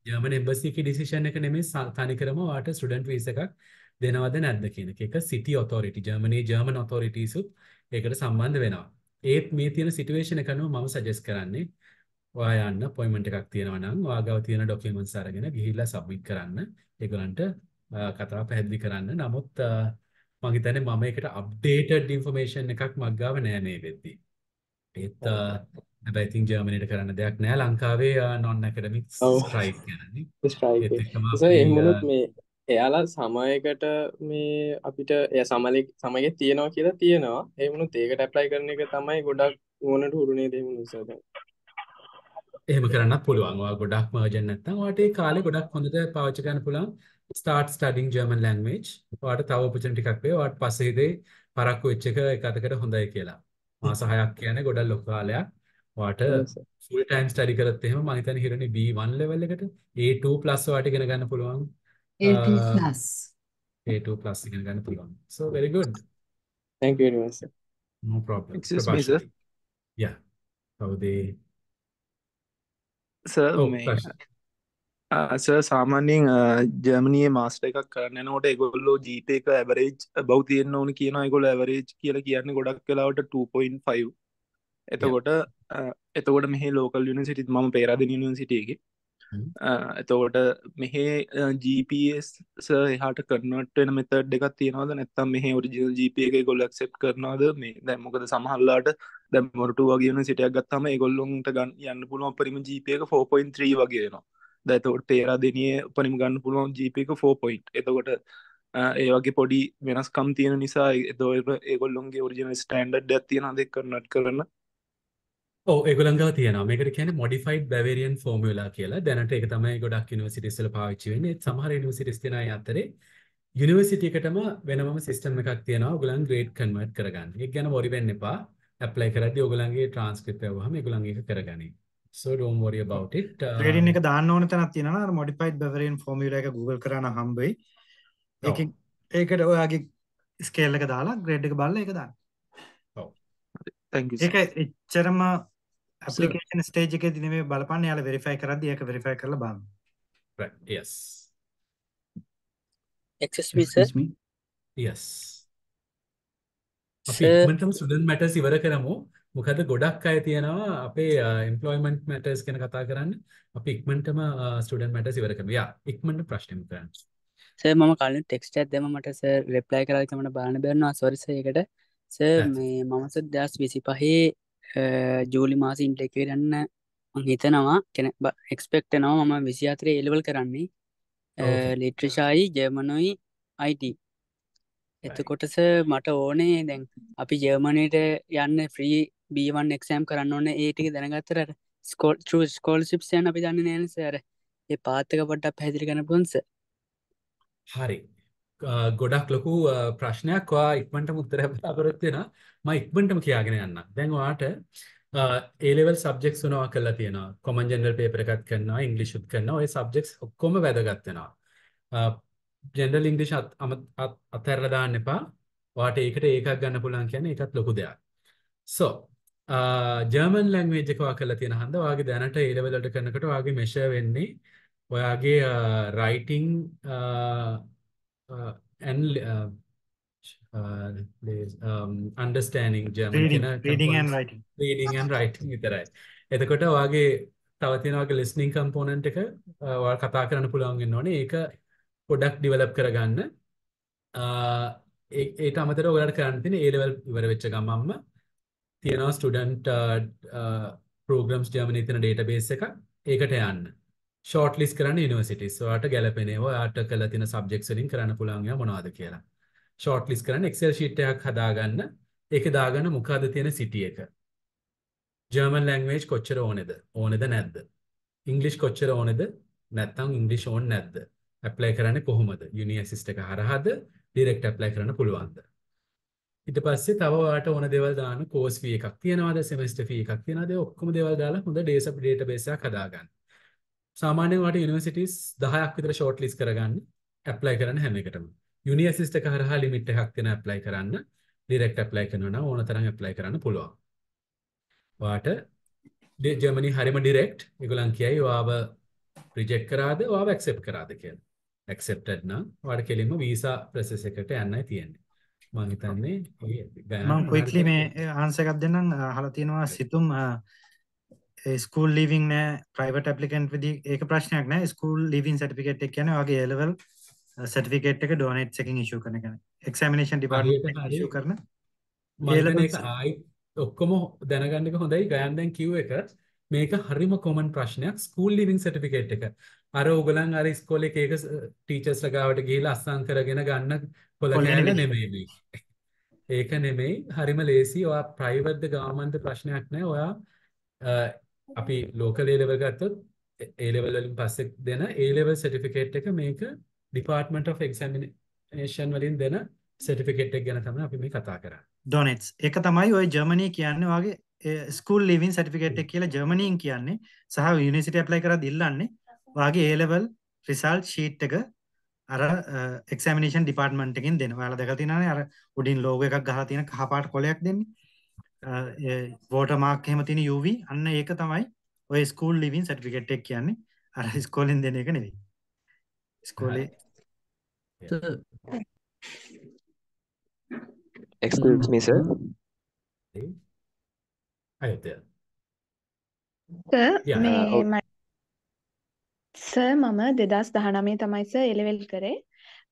Speaker 3: ජර්මන් එම්බසි එකේ ඩිසිෂන් එක නෙමෙයි ස- තනිකරම ඔයාට ස්ටුඩන්ට් වීසා එකක් දෙනවද නැද්ද කියන එක. ඒක සිටි ඔතොරිටි ජර්මනි ජර්මන් ඔතොරිටිස් උත් ඒකට සම්බන්ධ වෙනවා. ඒත් මේ තියෙන සිටුේෂන් එක අනුව මම සජෙස්ට් කරන්නේ ඔයා යන්න අපොයින්ට්මන්ට් එකක් තියෙනවා නම් ඔයා ගාව තියෙන ඩොකියුමන්ට්ස් අරගෙන ගිහිල්ලා සබ්මිට් කරන්න. ඒගොල්ලන්ට අ, කතාව පැහැදිලි කරන්න. නමුත් අ, මම හිතන්නේ මම ඒකට අප්ඩේටඩ් ඉන්ෆර්මේෂන් එකක් මක් ගාව නෑ මේ වෙද්දි. ඒත් අ, හැබැයි ඉතින් ජර්මනියට කරන්න දෙයක් නෑ ලංකාවේ නොන් ඇකඩමික් ස්ට්‍රයික් ගැනනේ.
Speaker 14: ස්ට්‍රයික් එහෙම වුණොත් මේ එයාලා සමයකට මේ අපිට එයා සමලෙ සමයෙ තියෙනවා කියලා තියෙනවා ඒ වුණොත් ඒකට ඇප්ලයි කරන එක තමයි ගොඩක් ඕනට වුණොත් සර් දැන්
Speaker 3: එහෙම කරන්නත් පුළුවන්. ඔයා ගොඩක් මර්ජන් නැත්නම් ඔයාට ඒ කාලේ ගොඩක් හොඳට පාවිච්චි කරන්න පුළුවන්. start studying German language. ඔයාට තව opportunity එකක් වෙයි. ඔයාට පස්සේ ඉතින් පරක්කු වෙච්ච එක එක අතකට හොඳයි කියලා. මාස 6ක් කියන්නේ ගොඩක් ලොකු කාලයක්.
Speaker 14: සර්
Speaker 3: full time study කරත් එහෙම මම හිතන්නේ හිරනේ B1 level එකට A2 plus ඔයාට ඉගෙන ගන්න පුළුවන්.
Speaker 1: A2
Speaker 3: අ,
Speaker 1: plus.
Speaker 3: A2 plus ඉගෙන ගන්න පුළුවන්. So very good.
Speaker 14: thank you very much sir
Speaker 3: No problem.
Speaker 12: excuse me sir.
Speaker 3: Yeah. කවුද?
Speaker 12: සර්. සර් සාමාන්‍යයෙන් ජර්මනියේ මාස්ටර් එකක් කරන්න යනකොට ඒගොල්ලෝ GPA එක ඇවරේජ් බව් තියෙන්න ඕන කියනවා ඒගොල්ලෝ ඇවරේජ් කියලා කියන්නේ ගොඩක් වෙලාවට 2.5
Speaker 3: Yeah.
Speaker 12: එතකොට එතකොට මෙහි ලෝකල් යුනිසිටිත් මම පේරාදෙන
Speaker 3: හ්ම්.
Speaker 12: එතකොට මෙහේ GPS එහට කරනට වෙන මෙතඩ් එකක් තියෙනවද? නැත්තම් මෙහ ඔරිජිනල් GP එක ගොල්ල ක්සෙප් කරනවාද? මේ දැන් මොකද සමහල්ලාට දැම් මොරට වගේ වන සිටයක් ගත්තම ගොල්ලොන්ට ගන්න යන්න පුළුවන් පරිම එක 4.3 වගේ වෙනවා. දැතවට පේරා දෙනිය පරිම ගන්න පුළුවන් එක 4 පොයින්් එතකොට ඒ වගේ පොඩි වෙනස්කම් තියෙන නිසා එතෝ ඒගොල්ලොන්ගේ ඔරිජිනල් ස්ටන්ඩ් ඇත්තියෙන දෙ කරනට කරන්න
Speaker 3: ඔව් ඒගොල්ලන්ගව තියෙනවා. මේකට කියන්නේ modified Bavarian formula කියලා. දැනට ඒක තමයි ගොඩක් යුනිවර්සිටිස් වල පාවිච්චි වෙන්නේ. ඒත් සමහර යුනිවර්සිටිස් තියෙන අය අතරේ යුනිවර්සිටි එකටම වෙනමම සිස්ටම් එකක් තියෙනවා. ඔයගොල්ලන් ග්‍රේඩ් කන්වර්ට් කරගන්න. ඒක ගැන worry වෙන්න එපා. ඇප්ලයි කරද්දී ඔයගොල්ලන්ගේ ට්‍රාන්ස්ක්‍රිප්ට් යවුවහම ඒගොල්ලන් ඒක කරගනි. So don't worry about it.
Speaker 2: Grading එක දාන්න ඕන තැනක් තියෙනවා. අර modified Bavarian formula එක Google කරා නම් හම්බෙයි. ඒකට ඔයාගේ ස්කේල් එක දාලා ග්‍රේඩ් එක බලලා ඒක දාන්න.
Speaker 3: ඔව්.
Speaker 12: thank you
Speaker 2: ඒක එච්චරම ඇප්ලිකේෂන් ස්ටේජ් එකේදී නෙමෙයි බලපන්නේ යාලා වෙරිෆයි කරද්දී ඒක වෙරිෆයි කරලා බලන්න.
Speaker 3: Right. Yes.
Speaker 15: excuse me sir
Speaker 7: Excuse me.
Speaker 3: Yes. අපි ඉක්මනටම ස්ටුඩන්ට් මැටර්ස් ඉවර කරමු. මොකද ගොඩක් අය තියෙනවා අපේ එම්ප්ලොයිමන්ට් මැටර්ස් ගැන කතා කරන්න. අපි ඉක්මනටම ස්ටුඩන්ට් මැටර්ස් ඉවර කරමු. යා ඉක්මනට ප්‍රශ්නෙම කරන්න.
Speaker 15: සර් මම කලින් ටෙක්ස්ට් එකක් දැම්ම මට සර් රිප්ලයි කරලා තමයි බලන්න බැන්නවා සෝරි සර් ඒකට සර්. මේ මම සර් 2025 ජූලි මාසේ ඉන්ටෙක් එකට යන්න මම හිතනවා කෙන එක්ස්පෙක්ට් වෙනවා මම 24 A level කරන්නේ. ලිට්‍රේචායි ජර්මනුයි IT එතකොට සර් මට ඕනේ දැන් අපි ජර්මනයට යන්න ෆ්‍රී B1 එක්සෑම් කරන්න ඕන ඒ ටික දැනගත්තට ස්කෝල් ට්‍රූ ස්කෝලර්ෂිප්ස් යන අපි දන්නේ නැහැ නේ සර් ඒ පාත් එක පොඩ්ඩක් පැහැදිලි කරන්න පුළුවන් සර්
Speaker 3: හරි. අ, ගොඩක් ලොකු අ, ප්‍රශ්නයක් ඔයා ඉක්මනටම උත්තරයක් බලාපොරොත්තු වෙනවා. මම ඉක්මනටම කියාගෙන යන්නම්. දැන් ඔයාට A level subjects මොනවා කරලා තියෙනවා. common general paper එකක් කරනවා, English උත් කරනවා. ඔය subjects ඔක්කොම වැදගත් වෙනවා. අ, general English අත්- අම- අත්- අත්හැරලා දාන්න එපා. ඔයාට ඒකට ඒකක් ගන්න පුළුවන් කියන්නේ ඒකත් ලොකු දෙයක්. So, ජර්මන් ලැංග්වේජ් එක ඔයා කරලා තියෙන හන්ද ඔයාගේ දැනට A level වලට කරනකොට ඔයාගේ measure වෙන්නේ ඔයාගේ writing and uh, uh, um,
Speaker 2: and
Speaker 3: components
Speaker 2: writing.
Speaker 3: reading and writing විතරයි. එතකොට ඔයාගේ තව තියෙන ඔයාගේ listening component එක uh, ඔයාලා කතා කරන්න පුළුවන් වෙන්න ඕනේ. ඒක පොඩ්ඩක් develop කරගන්න. Uh, ඒ- කරන්න තියෙන A level ඉවර වෙච්ච ගමන්ම තියෙනවා ස්ටුඩන්ට් ප්‍රෝග්‍රම්ස් ජර්මනි තියෙන ඩේටාබේස් එකක් ඒකට යන්න ෂෝට් ලිස්ට් කරන්න යුනිවර්සිටිස් ඔයාලට ගැලපෙන ඒවා. ඔයාලට කරලා තියෙන සබ්ජෙක්ට්ස් වලින් කරන්න පුළුවන් ඒවා මොනවද කියලා. ෂෝට් ලිස්ට් කරන්න එක්සෙල් ෂීට් එකක් හදාගන්න. ඒකේ දාගන්න මොකද්ද තියෙන සිටි එක? ජර්මන් ලැන්ග්වේජ් කොච්චර ඕනේද? ඕනේද නැද්ද? ඉංග්ලිෂ් කොච්චර ඕනේද? නැත්නම් ඉංග්ලිෂ් ඕන නැද්ද? ඇප්ලයි කරන්නේ කොහොමද? යුනි ඇසිස්ට් එක හරහාද? ඩිරෙක්ට් ඇප්ලයි කරන්න පුළුවන්ද? ඊට පස්සේ තව ඔයාලට ඕන දේවල් දාන්න කෝස් ෆී එකක් තියනවාද? සෙමෙස්ටර් ෆී එකක් තියනවාද? ඒ ඔක්කොම දේවල් දාලා හොඳ ඩේස් අප් ඩේටාබේස් එකක් හදාගන්න. සාමාන්‍යයෙන් ඔයාලට යුනිවර්සිටිස් 10ක් විතර ෂෝට් ලිස්ට් කරගන්න ඇප්ලයි කරන්න හැම එකටම. යුනි ඇසිස්ට් එක හරහා ලිමිට් එකක් තියෙන ඇප්ලයි කරන්න ඩිරෙක්ට් ඇප්ලයි කරනවා නම් ඕන තරම් ඇප්ලයි කරන්න පුළුවන්. ඩි- ජර්මනි හරිම ඩිරෙක්ට් ඒගොල්ලන් කියයි ඔයාව රිජෙක්ට් කරාද ඔයාව ඇක්සෙප්ට් කරාද කියලා. ඇක්සෙප්ටඩ් නම් ඔයාට කෙලින්ම වීසා ප්‍රොසෙස් එකට යන්නයි තියෙන්නේ. මම හිතන්නේ ගණන්
Speaker 2: මම ක්වික්ලි මේ ආන්සර් එකක් දෙන්නම් අහලා තියෙනවා සිතුම් ස්කූල් ලීවිං නෑ ප්‍රයිවට් ඇප්ලිකන්ට් විදි ඒක ප්‍රශ්නයක් නෑ. ස්කූල් ලීවිං සර්ටිෆිකේට් එක ඔයාගේ A level සර්ටිෆිකේට් එක කරන
Speaker 3: හරියට
Speaker 2: එකෙන් ඉෂුව කරන A
Speaker 3: හිතන්නේ
Speaker 2: level
Speaker 3: ඒක ආයි ඔක්කොම දැනගන්න එක හොඳයි. ගයන් දැන් කිව් එක. මේක හරිම කොමන් ප්‍රශ්නයක්. ස්කූල් ලිවිං සර්ටිෆිකේට් එක. අර ඕගලන් අර ඉස්කෝලේ එක එක ටීචර්ස්ලා ගාවට ගිහිල්ලා අස්සම් කරගෙන ගන්න කොල මේක ඒක නෙමෙයි. හරිම ලේසි. ඔයා ප්‍රයිවට් ද ගවර්න්මන්ට් ප්‍රශ්නයක් නෑ. ඔයා අ, අපි ලෝකල් A level ගත්තොත් A level වලින් පස්සේ දෙන A level certificate එක මේක Department of Examination වලින් දෙන certificate එක ගැන තමයි අපි මේ කතා කරන්නේ
Speaker 2: ඩොනෙට්ස් එක තමයි ඔය ජර්මනී කියන්නේ වගේ ස්කූල් ලිවින් සර්ටිෆිකේට් එක කියලා ජර්මනීන් කියන්නේ සහ යුනිවර්සිටි ඇප්ලයි කරලා ඉල්ලන්නේ වාගේ A level රිසල්ට් ෂීට් එක අර එක්සැමිනේෂන් ඩිපාර්ට්මන්ට් එකෙන් දෙනවා. ඔයාලා දැකලා තියෙනවනේ අර උඩින් ලෝගෝ එකක් ගහලා තියෙන කහ පාට කොලයක් දෙන්නේ. ඒ වෝටර් මාක් එහෙම තියෙන UV අන්න ඒක තමයි ඔය ස්කූල් ලිවින් සර්ටිෆිකේට් එක කියන්නේ. අර ඉස්කෝලෙන් දෙන එක නෙවෙයි. ඉස්කෝලේ
Speaker 7: සර්
Speaker 16: excuse me sir
Speaker 3: අයතය
Speaker 8: සර්
Speaker 3: Yeah,
Speaker 8: මේ
Speaker 16: uh, oh.
Speaker 8: සර් මම 2019 තමයි සර් A level කරේ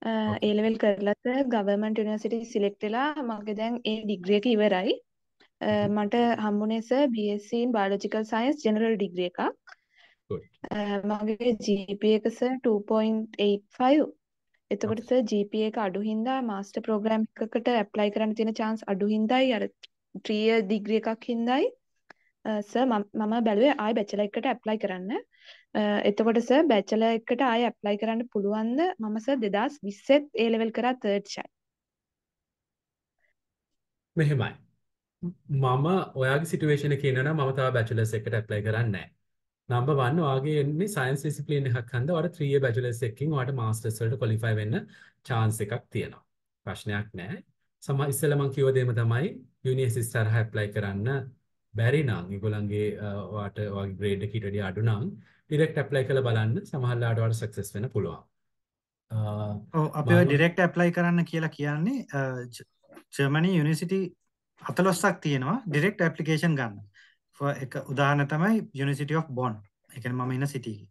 Speaker 3: Okay.
Speaker 8: A level කරලා සර් ගවර්න්මන්ට් යුනිවර්සිටි සිලෙක්ට් වෙලා මගේ දැන් ඒ ඩිග්‍රී එක ඉවරයි මට හම්බුනේ sir BSc in biological science general degree එකක් මගේ GPA එක සර් 2.85 එතකොට
Speaker 3: okay
Speaker 8: සර් GPA එක අඩු හින්දා මාස්ටර් ප්‍රෝග්‍රෑම් එකකට ඇප්ලයි කරන්න තියෙන chance අඩු හින්දායි අර 3 year degree එකක් හින්දායි සර් මම බැලුවේ ආයි බැචලර් එකට ඇප්ලයි කරන්න. එතකොට සර් බැචලර් එකට ආයි ඇප්ලයි කරන්න පුළුවන්ද? මම සර් 2020 ඒ ලෙවල් කරා තර්ඩ් ෂයි.
Speaker 3: මෙහෙමයි. මම ඔයාගේ සිටුවේෂන් එකේ ඉන්නවා මම තව බැචලර්ස් එකට ඇප්ලයි කරන්නේ නැහැ. නම්බර් 1 ඔයාගේ එන්නේ සයන්ස් ඩිසිප්ලින් එකක් හන්ද ඔයාලට 3 year බැචලර්ස් එකකින් ඔයාලට මාස්ටර්ස් වලට ක්වොලිෆයි වෙන්න chance එකක් තියෙනවා. ප්‍රශ්නයක් නැහැ. සම ඉස්සෙල්ලා මම කිව්ව දෙයම තමයි යුනිවර්සිටි හරහා ඇප්ලයි කරන්න බැරි නම් ඒගොල්ලන්ගේ ඔයාට ඔයාගේ ග්‍රේඩ් එක ඊට වඩා අඩු නම් ඩිරෙක්ට් ඇප්ලයි කරලා බලන්න සමහරවිට ඔයාලට සක්සස් වෙන්න පුළුවන්.
Speaker 2: ඔව් අපි ඔය ඩිරෙක්ට් ඇප්ලයි කරන්න කියලා කියන්නේ ජර්මනි යුනිවර්සිටි 14ක් තියෙනවා ඩිරෙක්ට් ඇප්ලිකේෂන් ගන්න. එක උදාහරණ තමයි University of. ඒ කියන්නේ මම ඉන්න සිටි එකේ.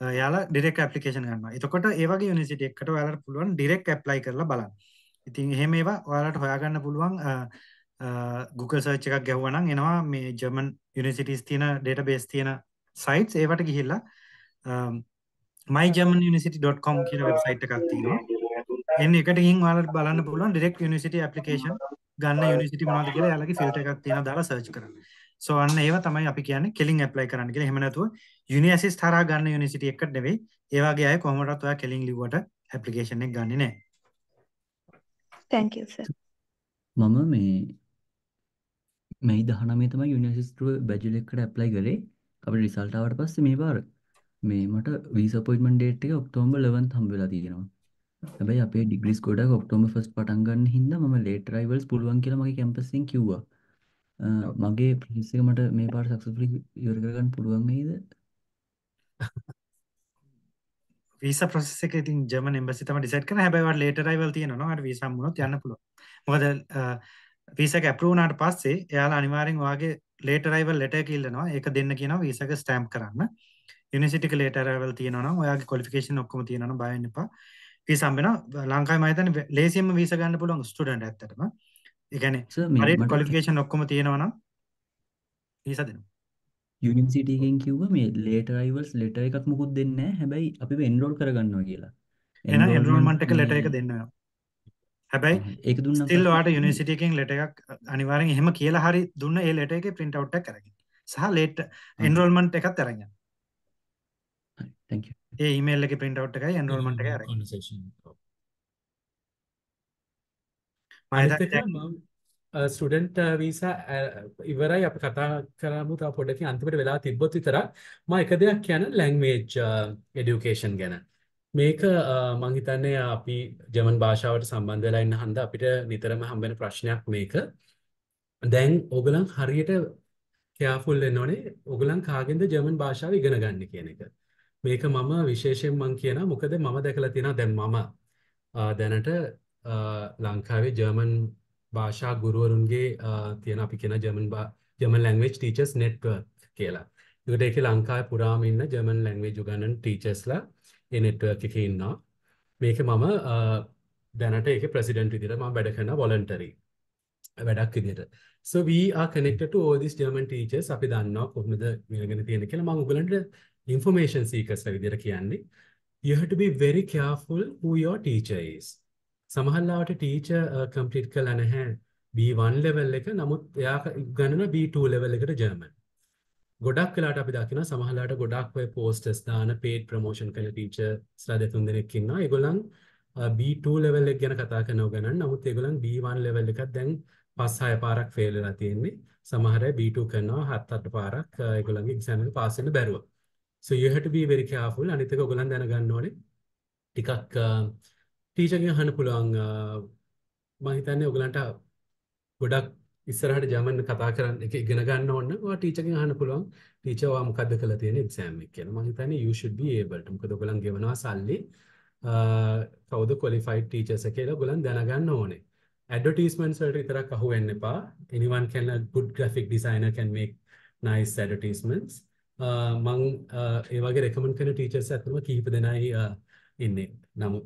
Speaker 2: එයාලා ඩිරෙක්ට් ඇප්ලිකේෂන් ගන්නවා. එතකොට ඒ වගේ යුනිවර්සිටි එකකට ඔයාලට පුළුවන් ඩිරෙක්ට් ඇප්ලයි කරලා බලන්න. ඉතින් එහෙම ඒවා ඔයාලට හොයාගන්න පුළුවන් Google search එකක් ගැහුවා නම් එනවා මේ ජර්මන් යුනිවර්සිටිස් තියෙන database තියෙන sites ඒවට ගිහිල්ලා mygermanuniversity.com කියලා වෙබ්සයිට් එකක් තියෙනවා. [LAUGHS] එන්න එකට ගිහින් ඔයාලට බලන්න පුළුවන් ඩිරෙක්ට් යුනිවර්සිටි ඇප්ලිකේෂන් ගන්න යුනිවර්සිටි මොනවද කියලා එයාලගේ ෆිල්ටර් එකක් තියෙනවා දාලා සර්ච් කරන්න. සෝ අන්න ඒව තමයි අපි කියන්නේ කෙලින් ඇප්ලයි කරන්න කියලා. එහෙම නැතුව යුනිවර්සිටි හරහා ගන්න යුනිවර්සිටි එකකට නෙවෙයි. ඒ වගේ අය කොහොමදත් ඔයා කෙලින් ලිව්වට ඇප්ලිකේෂන් එක ගන්නෙ නැහැ.
Speaker 8: thank you sir.
Speaker 7: මම මේ මැයි 19 තමයි යුනිවර්සිටි බැචලර් එකට ඇප්ලයි කරේ. අපේ රිසල්ට් ආවට පස්සේ මේ පාර මේ මට වීසා අපොයින්ට්මන්ට් ડેට් එක ඔක්තෝබර් 11th හම්බ වෙලා තියෙනවා. හැබැයි අපේ ඩිග්‍රීස් ගොඩක් ඔක්තෝබර් 1st පටන් ගන්න හින්දා මම ලේට් අරයිවල්ස් පුළුවන් කියලා මගේ කැම්පස් එකෙන් කිව්වා. මගේ ප්‍රොසෙස් එක මට මේ පාර සක්සස්ෆුලි ඉවර කරගන්න පුළුවන් වෙයිද?
Speaker 2: වීසා ප්‍රොසෙස් එක ඉතින් ජර්මන් එම්බසි තමයි ඩිසයිඩ් කරන්නේ. හැබැයි වට ලේට් අරයිවල් තියෙනවා නේද? වීසා හම්බුනොත් යන්න පුළුවන්. මොකද වීසා එක අප්‍රූව් වුණාට පස්සේ එයාලා අනිවාර්යෙන් ඔයාගේ ලේට් අරයිවල් ලෙටර් එක ඉල්ලනවා. ඒක දෙන්න කියනවා වීසා එක ස්ටෑම්ප් කරන්න. යුනිවර්සිටි එක ලේට් අරයිවල් තියෙනවා නම් ඔයාගේ ක්වොලිෆිකේෂන් ඔක්කොම තියෙනවා නම් බය වෙන්න එපා. වෙනවා. ලංකාවේ මම හිතන්නේ ලේසියෙන්ම වීසා ගන්න පුළුවන් ස්ටුඩන්ට් ඇත්තටම. හරියට ක්වොලිෆිකේෂන් ඔක්කොම තියෙනවා නම් වීසා දෙනවා.
Speaker 7: යුනිවර්සිටි එකෙන් කිව්වා මේ ලේටර් අරයිවල්ස් ලෙටර් එකක් මුකුත් දෙන්නේ. හැබැයි අපිව එන්රෝල් කරගන්නවා කියලා.
Speaker 2: එහෙනම් එන්රෝල්මන්ට් එක ලෙටර් එක දෙන්න වෙනවා. හැබැයි
Speaker 7: ඒක දුන්නා
Speaker 2: යුනිවර්සිටි එකෙන් ලෙටර් එකක් අනිවාර්යෙන් එහෙම කියලා හරි දුන්න ඒ ලෙටර් එකේ out එකක් අරගෙන. සහ ලේට් එන්රෝල්මන්ට් එකත් අරගෙන යන්න. ඒ ඊමේල් එකේ print out එකයි එන්රෝල්මන්ට් එකයි අරගෙන.
Speaker 3: මම ස්ටඩන්ට් වීසා ඉවරයි අප කතා කරමු තා පොඩ්ඩකින් අන්තිමට වෙලා තිබ්බොත් විතරක්. මම එක දෙයක් කියන ලැන්ග්වේජ් එඩියුකේෂන් ගැන. මේක මං හිතන්නේ අපි ජර්මන් භාෂාවට සම්බන්ධ වෙලා ඉන්න හන්ද අපිට නිතරම හම්බෙන ප්‍රශ්නයක් මේක. දැන් ඔගලන් හරියට කෙයාෆුල් වෙන්න ඕනේ. ඔගලන් කාගෙන්ද ජර්මන් භාෂාව ඉගෙන ගන්න කියන එක මේක මම විශේෂයෙන් මං කියනවා මොකද මම දැකලා තියෙනවා දැන් මම දැනට ලංකාවේ ජර්මන් භාෂා ගුරුවරුන්ගේ තියෙන අපි කියන German German language teachers network කියලා. ඒකට ඒකේ ලංකාවේ පුරාම ඉන්න ජර්මන් ලැන්ග්වේජ් උගන්වන ටීචර්ස්ලා ඒ නෙට්වර්ක් එකේ ඉන්නවා. මේක මම දැනට ඒකේ ප්‍රෙසිඩන්ට් විදිහට මම වැඩ කරන වොලන්ටරි වැඩක් විදිහට. So we are connected to all these German teachers. අපි දන්නවා කොහොමද ඉගෙනගෙන තියෙන කියලා මම ඔයගලන්ට information seekers විදිහට කියන්නේ. You have to be very careful who your teacher is. සමහරලාවට ටීචර් කම්ප්ලීට් කළා නැහැ. B1 level එක නමුත් එයා ගණන B2 level එකට ජර්මන් ගොඩක් වෙලාට අපි දකිනවා සමහරලාට ගොඩක් ඔය පෝස්ටර්ස් දාන paid promotion කරන ටීචර්ස්ලා දෙතුන් දෙනෙක් ඉන්නවා. ඒගොල්ලන් uh, B2 level එක ගැන කතා කරනව ගණන් නමුත් ඒගොල්ලන් B1 level එකක් දැන් පස් හය පාරක් ෆේල් වෙලා තියෙන්නේ. සමහර අය B2 කරනවා හත් අට පාරක් uh, ඒගොල්ලන්ගේ එක්සෑම් එක පාස් වෙන්න බැරුව. So you have to be very careful. අනිත් එක ඔයගොල්ලන් දැනගන්න ඕනේ. ටිකක් ටීචර්ගෙන් අහන්න පුළුවන් මම හිතන්නේ ඔයගලන්ට ගොඩක් ඉස්සරහට ජර්මන් කතා කරන්න එක ඉගෙන ගන්න ඕන. ඔයා ටීචර්ගෙන් අහන්න පුළුවන්. ටීචර් ඔයා මොකද්ද කරලා තියෙන්නේ එක්සෑම් එක කියලා. මම හිතන්නේ you should be able to. මොකද ඔයගලන් ගෙවනවා සල්ලි. කවුද qualified teachers කියලා ඔයගලන් දැනගන්න ඕනේ. Advertisements වලට විතරක් අහු වෙන්න එපා. Anyone can a good graphic designer can make nice advertisements. මං ඒ වගේ recommend කරන teachers අතරම කිහිප දෙනයි ඉන්නේ. නමුත්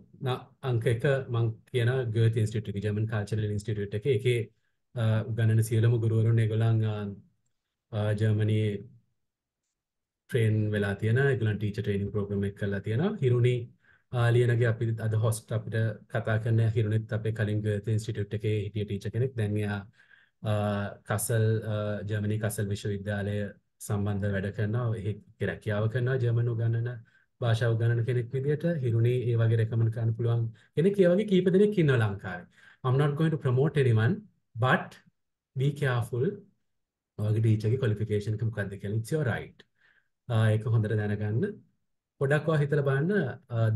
Speaker 3: අංක එක මං කියන ගර්ත් ඉන්ස්ටිටියුට් එක ජර්මන් කල්චරල් ඉන්ස්ටිටියුට් එකේ. ඒකේ උගන්වන සියලුම ගුරුවරුන් ඒගොල්ලන් ජර්මනී ට්‍රේන් වෙලා තියෙන ඒගොල්ලන් ටීචර් ට්‍රේනින් ප්‍රෝග්‍රෑම් එක කරලා තියෙනවා. හිරුනි ලියනගේ අපි අද හොස්ට් අපිට කතා කරන හිරුනිත් අපේ කලින් ගර්ත් ඉන්ස්ටිටියුට් එකේ හිටිය ටීචර් කෙනෙක්. දැන් එයා කසල් ජර්මනි කසල් විශ්වවිද්‍යාලය සම්බන්ධ වැඩ කරනවා එහි රැකියාව කරනවා ජර්මන් උගන්නන භාෂා උගන්නන කෙනෙක් විදිහට හිරුණි ඒ වගේ රෙකමන්ඩ් කරන්න පුළුවන් කෙනෙක්. ඒ වගේ කීප දෙනෙක් ඉන්නවා ලංකාවේ. I'm not going to promote anyone but be careful. ඔයාගේ ටීචර්ගේ ක්වොලිෆිකේෂන් එක මොකක්ද කියලා. It's your right. ඒක හොඳට දැනගන්න. පොඩක් ඔයා හිතලා බලන්න.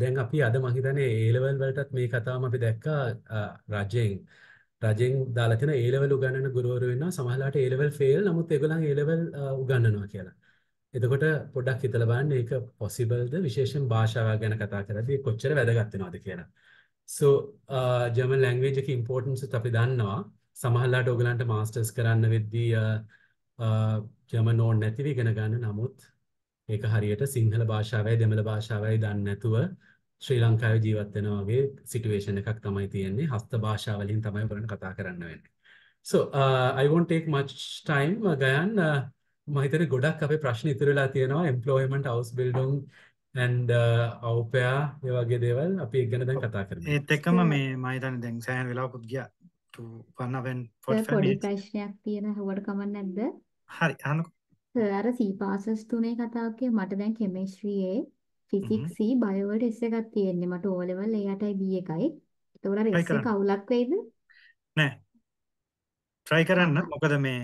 Speaker 3: දැන් අපි අද මං හිතන්නේ A level වලටත් මේ කතාවම අපි දැක්කා රජයෙන්. රජෙන් දාලා තියෙන A level උගන්වන ගුරුවරු වෙනවා සමහරවිට A level fail නමුත් ඒගොල්ලන් A level උගන්වනවා කියලා. එතකොට පොඩ්ඩක් හිතලා බලන්න ඒක possibleද විශේෂයෙන් භාෂාව ගැන කතා කරද්දී කොච්චර වැදගත් වෙනවද කියලා. so uh, German language එකේ importance අපි දන්නවා. සමහරවිට ඔයගලන්ට masters කරන්න වෙද්දී ජර්මන් ඕන් නැතිව ඉගෙන ගන්න නමුත් ඒක හරියට සිංහල භාෂාවයි දෙමළ භාෂාවයි දන්නේ නැතුව ශ්‍රී ලංකාවේ ජීවත් වෙනා වගේ සිටුේෂන් එකක් තමයි තියෙන්නේ. හස්ත භාෂා වලින් තමයි ඔයගොල්ලන්ට කතා කරන්න වෙන්නේ. So uh, i won't take much time uh, Gayan uh, මම හිතන්නේ ගොඩක් අපේ ප්‍රශ්න ඉතුරු වෙලා තියෙනවා. Employment house building and au pair ඒ වගේ දේවල් අපි ඒක ගැන දැන් කතා කරමු.
Speaker 2: ඒත් එක්කම මේ මම හිතන්නේ දැන් සෑහෙන වෙලාවකුත් ගියා. to 1 hour and 45
Speaker 6: පොඩි ප්‍රශ්නයක් තියෙන හුවට කමක් නැද්ද?
Speaker 2: හරි අහන්නකෝ.
Speaker 6: අර C passes තුනේ කතාවක් කිය මට දැන් chemistry Physics C bio වලට S එකක් තියෙන්නේ මට O level A යටයි B එකයි. ඒතකොට අර S එක අවුලක් වෙයිද?
Speaker 2: නෑ try කරන්න මොකද මේ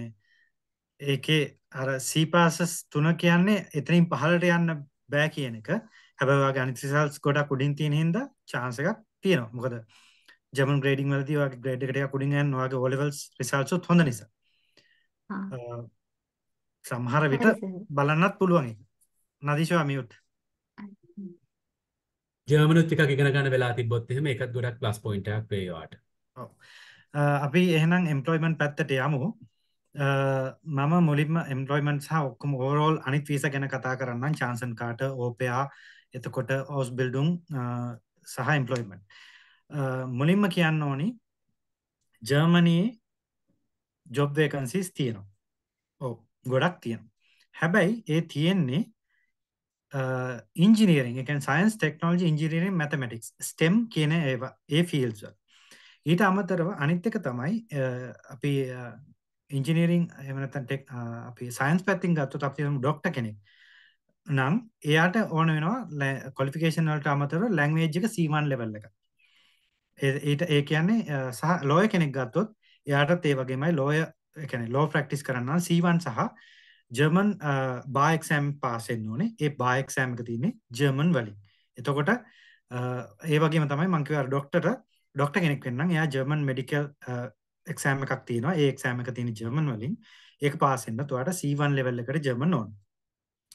Speaker 2: ඒකේ අර C passes තුන කියන්නේ එතනින් පහළට යන්න බෑ කියන එක. හැබැයි ඔයාගේ අනිත් results ගොඩක් උඩින් තියෙන හින්දා chance එකක් තියෙනවා. මොකද ජර්මන් ග්‍රේඩින් වලදී ඔයාගේ grade එක ටිකක් උඩින් යන ඔයාගේ O levels results උත් හොඳ නිසා. සමහර විට. බලන්නත් පුළුවන් ඒක. නදීෂා මියුට්.
Speaker 3: ජර්මනුත් ටිකක් ඉගෙන ගන්න වෙලා තිබ්බොත් එහෙම ඒකත් ගොඩක් ප්ලස් පොයින්ට් එකක් වෙයි ඔයාට.
Speaker 2: ඔව්. අ, අපි එහෙනම් employment පැත්තට යමු. අ, මම මුලින්ම employment සහ ඔක්කොම overall අනිත් වීසා ගැන කතා කරන්නම් චාන්සන් කාට ඕපයා එතකොට house building අ, සහ employment. අ, මුලින්ම කියන්න ඕනි ජර්මනයේ job vacancies තියෙනවා. ඔව් ගොඩක් තියෙනවා. හැබැයි ඒ තියෙන්නේ ඉන්ජිනීරින් එක science technology engineering mathematics STEM කියන ඒවා ඒ ෆිල්ස් ඊට අමතරව අනිත් එක තමයි අ, අපි ඉන්ජිනීරින් එමනතන් ටෙක් අපි සයින්ස් පැත්තින් ගත්තොත් අපි ඩොක්ට කෙනෙක්. නම් එයාට ඕන වෙනවා කොලිෆිකේෂන් වලට අමතරව ලැංවේජ් එක C1 level එක ඒ- ඊට ඒ කියන්නේ අ, සහ ලෝය කෙනෙක් ගත්තොත් එයාටත් ඒ වගේමයි ලෝය එකන ලෝ ප්‍රක්ටිස් කරන්න C1 සහ ජර්මන් බායක්සෑම් පාසෙන් ඕනේ. ඒ බායක්සෑම් එක තියන්නේ ජර්මන් වලින්. එතකොට අ, ඒ වගේම තමයි මංකිව ඩොක්ටට ඩොක්ට කෙනෙක් වෙන්නම් එයා ජර්මන් මෙඩිකල් එක්සෑම් එකක් තියෙනවා. ඒ එක්සෑම් එක තියෙන ජර්මන් වලින්. ඒක පාසෙන්න්න තුවාට C1 ලෙවල් එකට ජර්මන් ඕන්.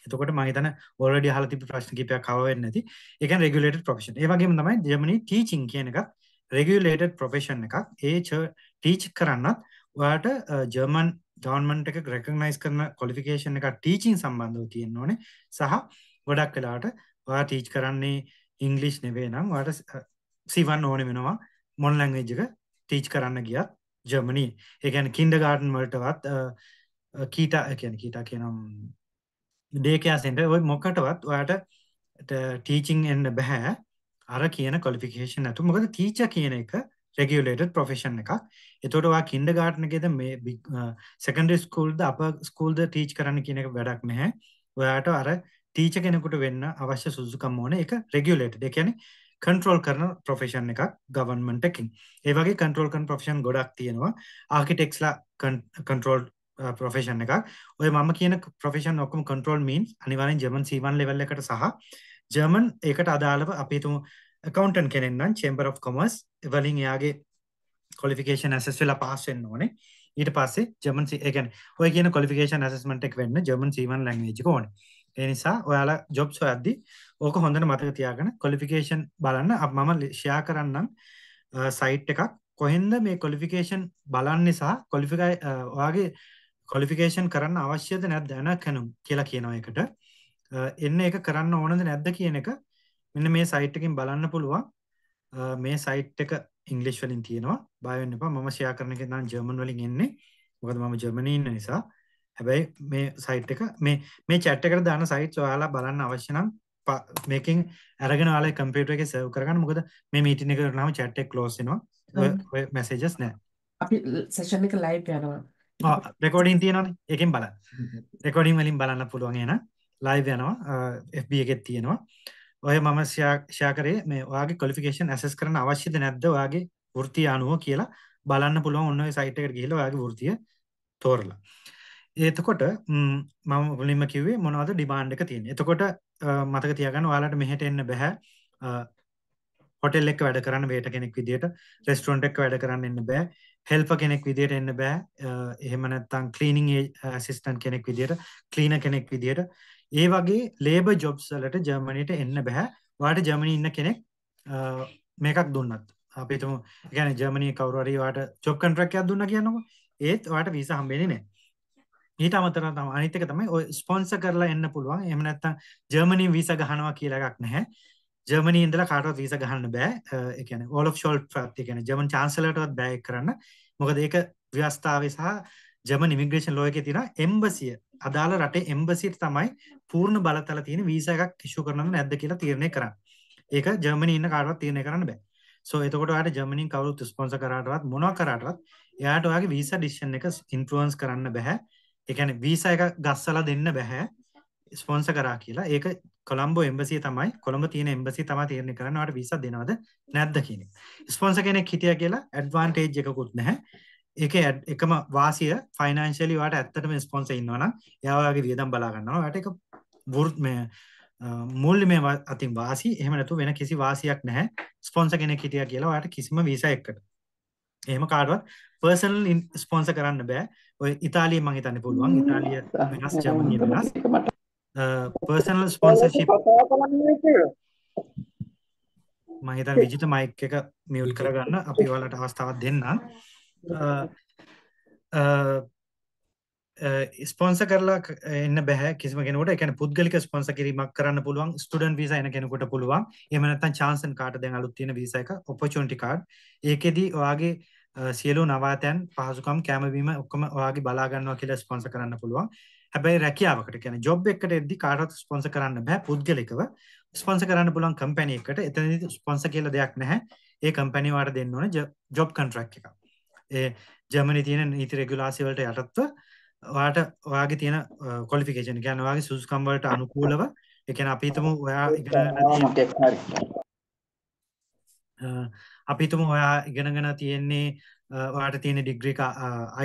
Speaker 2: එතකොට මහිතන ඔල්ඩ හල තිබ ප්‍රශ්න කිපයක් කවෙන්න ඇති. එක රෙගුලට ප්‍රෆේෂන් ඒවගේම තමයි ජර්මනි ටීචිං කියන එකත් රෙගුලේටඩ් ප්‍රොෆෙෂන් එකක්. ඒ ටීච් කරන්නත් ඔයාට uh, ජර්මන් ගවන්මන්ට එක රෙකනයිස් කරන කොලිෆිකේෂන් එක ටීචින් සම්බන්ධව තියෙන්න ඕනේ. සහ ගොඩක් වෙලාට ඔයා ටීච් කරන්නේ ඉංගලිෂ් නෙවේ නම් වාට සිවන් ඕන වෙනවා මොන් ලැංවේජ් එක ටීච් කරන්න ගියත් ජර්මනී ඒගැන කින්ඩ ගාඩන් වලටවත් කීට කියන කීට කියනම් ඩේකයා සෙන්ට ඔයි මොකටවත් ඔයාට ටීචිං එන්න බැහැ අර කියන කොලිෆිකේෂන් ඇතු මොකද තීච කියන එක රෙගියලේට ප්‍රොෆෙෂන් එකක්. එතොටවා කින්ඩ ගාටනගෙද මේ සෙකන්ඩ ස්කූල්ද අප ස්කූල්ද ටීච් කරන්න කියන එක වැඩක් නැහැ. ඔයාට අර ටීච කෙනෙකුට වෙන්න අවශ්‍ය සුදුකම් ඕන එක රෙගියලේට එකැන කන්ට්‍රෝල් කරන ප්‍රොෆෙෂන් එකක් ගවන්මට එකින් ඒවගේ කන්ට්‍රෝල් කන් ප්‍රොෆෙෂන් ගොඩක් තියෙනවා. ආකිටෙක්ස්ලා කන්ට්‍රෝල් ප්‍රොෆෙෂන් එකක්. ඔය මම කියන ප්‍රොෆෙෂන් ඔක්කම කන්ට්‍රෝල් මීන්ස් අනිවාරෙන් ජමන් සීවන් ලෙවල්ල එකට සහ ජර්මන් ඒකට අදාළව අපිතුම කකවන්ටන් කෙනෙන්නම් චෙම්බර් of කොමස් වලින් එයාගේ කොලිෆිකේෂන් ඇසස් වෙලා පාසෙන් ඕනේ. ඊට පස්සේ ජමන් එකන ඔය කියන කොලිෆිකේෂන් ඇසස්මට එක වෙන්න ජමන් සීවන් ලංවේජ් ඕන. එනිසා ඔයාලා ජොබ්ස් ඇද්දි ඕක හොඳට මතක තියාගෙන කොලිෆිකේෂන් බලන්න. අප මම ෂයා කරන්නම් සයිට් එකක්. කොහෙන්ද මේ කොලිෆිකේෂන් බලන්න නිසා කොලිෆිකයි ඔයාගේ කොලිෆිකේෂන් කරන්න අවශ්‍යද නැත් දැන කැනුම් කියලා කියනව එකට එන්න එක කරන්න ඕනද නැද්ද කියන එක මෙන්න මේ සයිට්කින් බලන්න පුළුවන්. මේ සයිට් එක ඉංගලිෂ් වලින් තියෙනවා. බයවෙන්න එපා. මම ෂයා කරන එක නම් ජර්මන් වලින් එන්නේ. මොකද මම ජර්මනි ඉන්න නිසා. හැබැයි මේ සයිට් එක මේ මේ චැට් එකට දාන සයිට් ඔයාලා බලන්න අවශ්‍ය නම් මේකින් අරගෙන ඔයාලා කම්පියුටර් එකේ සර්ව් කරගන්න. මොකද මේ මීටින් එක කරනම චැට් එක ක්ලෝස් වෙනවා. ඔය මැසේජස් නෑ.
Speaker 1: අපි සෙෂන් එක ලයිව් යනවා.
Speaker 2: රෙකෝඩින් තියෙනවානේ. ඒකෙන් බලන්න. රෙකෝඩින් වලින් බලන්න පුළුවන් එන ලයිව් යනවා. FB එකෙත් තියෙනවා ඔය මම ෂෙයා කරේ මේ ඔයාගේ ක්වොලිෆිකේෂන් ඇසස් කරන්න අවශ්‍යද නැද්ද ඔයාගේ වෘත්තිය අනුව කියලා බලන්න පුළුවන් ඔන්න ඔය සයිට් එකට ගිහිල්ලා ඔයාගේ වෘත්තිය තෝරලා. එතකොට මම මුලින්ම කිව්වේ මොනවද ඩිමාන්ඩ් එක තියෙන්නේ. එතකොට මතක තියාගන්න ඔයාලට මෙහෙට එන්න බෑ හොටෙල් එක වැඩ කරන්න වේට කෙනෙක් විදියට රෙස්ටුරන්ට් එක වැඩ කරන්න එන්න බෑ හෙල්ප කෙනෙක් විදියට එන්න බෑ එහෙම නැත්නම් ක්ලීනින් ඇසිස්ටන්ට් කෙනෙක් විදියට ක්ලීනර් කෙනෙක් විදියට ඒ වගේ ලේබර් ජොබ්ස් වලට ජර්මනියට එන්න බෑ. ඔයාලට ජර්මනි ඉන්න කෙනෙක් මේකක් දුන්නත්. අපි හිතමු ඒ කියන්නේ ජර්මනි කවුරු හරි ඔයාලට ජොබ් කොන්ට්‍රැක්ට් එකක් දුන්නා කියන්නකෝ ඒත් ඔයාලට වීසා හම්බෙන්නේ නැහැ ඊට අමතරව තමයි අනිත් එක තමයි ඔය ස්පොන්සර් කරලා එන්න පුළුවන්. එහෙම නැත්නම් ජර්මනි වීසා ගහනවා කියලා එකක් නැහැ. ජර්මනි ඉඳලා කාටවත් වීසා ගහන්න බෑ. ඒ කියන්නේ all of short fact ඒ කියන්නේ ජර්මන් චාන්සලර්ටවත් බෑ ඒක කරන්න. මොකද ඒක ව්‍යවස්ථාවේ සහ ජර්මන් ඉමිග්‍රේෂන් ලෝ එකේ තියෙන එම්බසිය අදාළ රටේ එම්බසියට තමයි පූර්ණ බලතල තියෙන වීසා එකක් ඉෂුව කරනවද නැද්ද කියලා තීරණය කරන්නේ. ඒක ජර්මනි ඉන්න කාටවත් තීරණය කරන්න බෑ. සෝ එතකොට ඔයාලට ජර්මනින් කවුරුත් ස්පොන්සර් කරාටවත් මොනවා කරාටවත් එයාට ඔයාගේ වීසා ඩිසිෂන් එක ඉන්ෆ්ලුවන්ස් කරන්න බෑ. ඒ කියන්නේ වීසා එක ගස්සලා දෙන්න බෑ. ස්පොන්සර් කරා කියලා. ඒක කොළඹ එම්බසිය තමයි කොළඹ තියෙන එම්බසිය තමයි තීරණය කරන්නේ ඔයාලට වීසා දෙනවද නැද්ද කියන එක. ස්පොන්සර් කෙනෙක් හිටියා කියලා ඇඩ්වාන්ටේජ් එකකුත් නැහැ. ඒකේ එකම වාසිය ෆයිනන්ශියලි වාට ඇත්තටම ස්පොන්සර් ඉන්නවා නම් එයා ඔයාගේ වියදම් බලා ගන්නවා. ඔයාට ඒක වෘත් මේ මුල් මේ අතින් වාසි එහෙම නැතු වෙන කිසි වාසියක් නැහැ. ස්පොන්සර් කෙනෙක් හිටියා කියලා ඔයාට කිසිම වීසා එකකට. එහෙම කාටවත් පර්සනල් ස්පොන්සර් කරන්න බෑ. ඔය ඉතාලිය මං හිතන්නේ පුළුවන්. ඉතාලිය වෙනස් ජර්මනිය වෙනස්. පර්සනල් ස්පොන්සර්ෂිප් මම හිතන්නේ විජිත මයික් එක මියුට් කරගන්න අපි ඔයාලට අවස්ථාවක් දෙන්නම්. ස්පොන්ස කරලා එන්න බැහැ කිසිම කෙනෙකුට. ඒ කියන්නේ පුද්ගලික ස්පොන්සර් කිරීමක් කරන්න පුළුවන් ස්ටුඩන්ට් වීසා එන කෙනෙකුට පුළුවන්. එහෙම නැත්නම් chance කාඩ් දැන් අලුත් තියෙන වීසා එක opportunity card. ඒකෙදි ඔයාගේ සියලු නවාතැන් පහසුකම් කැමවීම ඔක්කොම ඔයාගේ බලා ගන්නවා කියලා ස්පොන්සර් කරන්න පුළුවන්. හැබැයි රැකියාවකට කියන්නේ ජොබ් එකකට එද්දි කාටවත් ස්පොන්සර් කරන්න බෑ පුද්ගලිකව. ස්පොන්සර් කරන්න පුළුවන් කම්පැනි එකකට එතනදී ස්පොන්සර් කියලා දෙයක් නැහැ. ඒ කම්පැනි වාට දෙන්න ඕනේ ජොබ් කොන්ට්‍රැක්ට් එකක්. ඒ ජර්මනි තියෙන නීති රෙගුලාසි වලට යටත්ව ඔයාට ඔයාගේ තියෙන ක්වොලිෆිකේෂන් කියන්නේ ඔයාගේ සුසුකම් වලට අනුකූලව ඒ කියන්නේ අපි හිතමු ඔයා ඉගෙන අපි හිතමු ඔයා ඉගෙනගෙන තියෙන්නේ ඔයාට තියෙන ඩිග්‍රී එක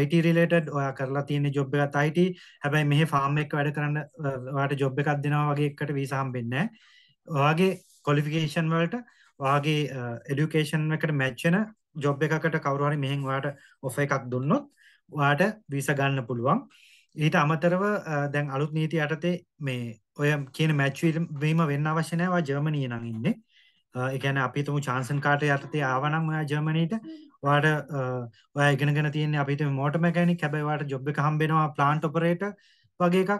Speaker 2: IT related ඔයා කරලා තියෙන ජොබ් එකත් IT හැබැයි මෙහි ෆාම් එක වැඩ කරන්න ඔයාට ජොබ් එකක් දෙනවා වගේ එකට වීසා හම්බෙන්නේ නැහැ. ඔයාගේ ක්වොලිෆිකේෂන් වලට ඔයාගේ එඩියුකේෂන් එකට මැච් වෙන ජොබ් එකකට කවුරු හරි මෙහෙන් ඔයාට ඔෆර් එකක් දුන්නොත් ඔයාට වීසා ගන්න පුළුවන්. ඊට අමතරව දැන් අලුත් නීති යටතේ මේ ඔය කියන මැච් වීම වෙන්න අවශ්‍ය නැහැ. ඔයා ජර්මනියේ නම් ඉන්නේ. ඒ කියන්නේ අපි හිතමු චාන්සන් කාට යටතේ ආවනම් ඔයා ජර්මනියට ඔයාට ඔයා ඉගෙනගෙන තියෙන්නේ අපි හිතමු මෝටර් මැකැනික් හැබැයි ඔයාට ජොබ් එක හම්බෙනවා ප්ලාන්ට් ඔපරේටර් වගේ එකක්.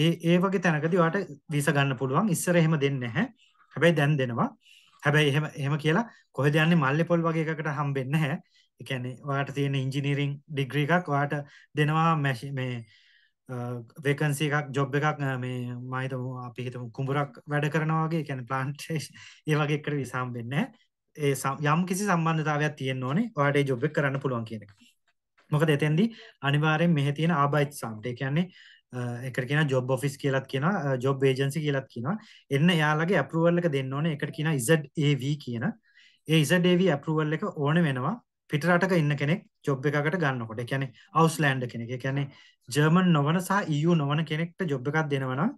Speaker 2: ඒ ඒ වගේ තැනකදී ඔයාට වීසා ගන්න පුළුවන්. ඉස්සර එහෙම දෙන්නේ නැහැ. හැබැයි දැන් දෙනවා. හැබැයි එහෙම එහෙම කියලා කොහෙද යන්නේ මල්ලේ පොල් වගේ එකකට හම්බෙන්නේ නැහැ. ඒ කියන්නේ ඔයාට තියෙන ඉංජිනීරින් ඩිග්‍රී එකක් ඔයාට දෙනවා මේ වේකන්සි එකක් ජොබ් එකක් මේ මම හිතමු අපි හිතමු කුඹරක් වැඩ කරනවා වගේ කියන්නේ ප්ලාන්ටේෂන් ඒ වගේ එකට වීසා හම්බෙන්නේ නැහැ. ඒ යම් කිසි සම්බන්ධතාවයක් තියෙන්න ඕනේ ඔයාට ඒ ජොබ් එක කරන්න පුළුවන් කියන එක. මොකද එතෙන්දී අනිවාර්යෙන් මෙහි තියෙන ආබයිත් සම්ට ඒ කියන්නේ එකට කියන ජොබ් ඔෆිස් කියලත් කියන ජොබ් ඒජන්සි කියලත් කියනවා. එන්න එයාලගේ ඇපරුවල් එක දෙන්න ඕනේ. එකට කියන ZAV කියන. ඒ ZAV ඇපරුවල් එක ඕන වෙනවා. පිටරටක ඉන්න කෙනෙක් ජොබ් එකකට ගන්නකොට. ඒ කියන්නේ අවුස්ලෑන්ඩ් කෙනෙක්. ඒ කියන්නේ ජර්මන් නොවන සහ EU නොවන කෙනෙක්ට ජොබ් එකක් දෙනවා නම්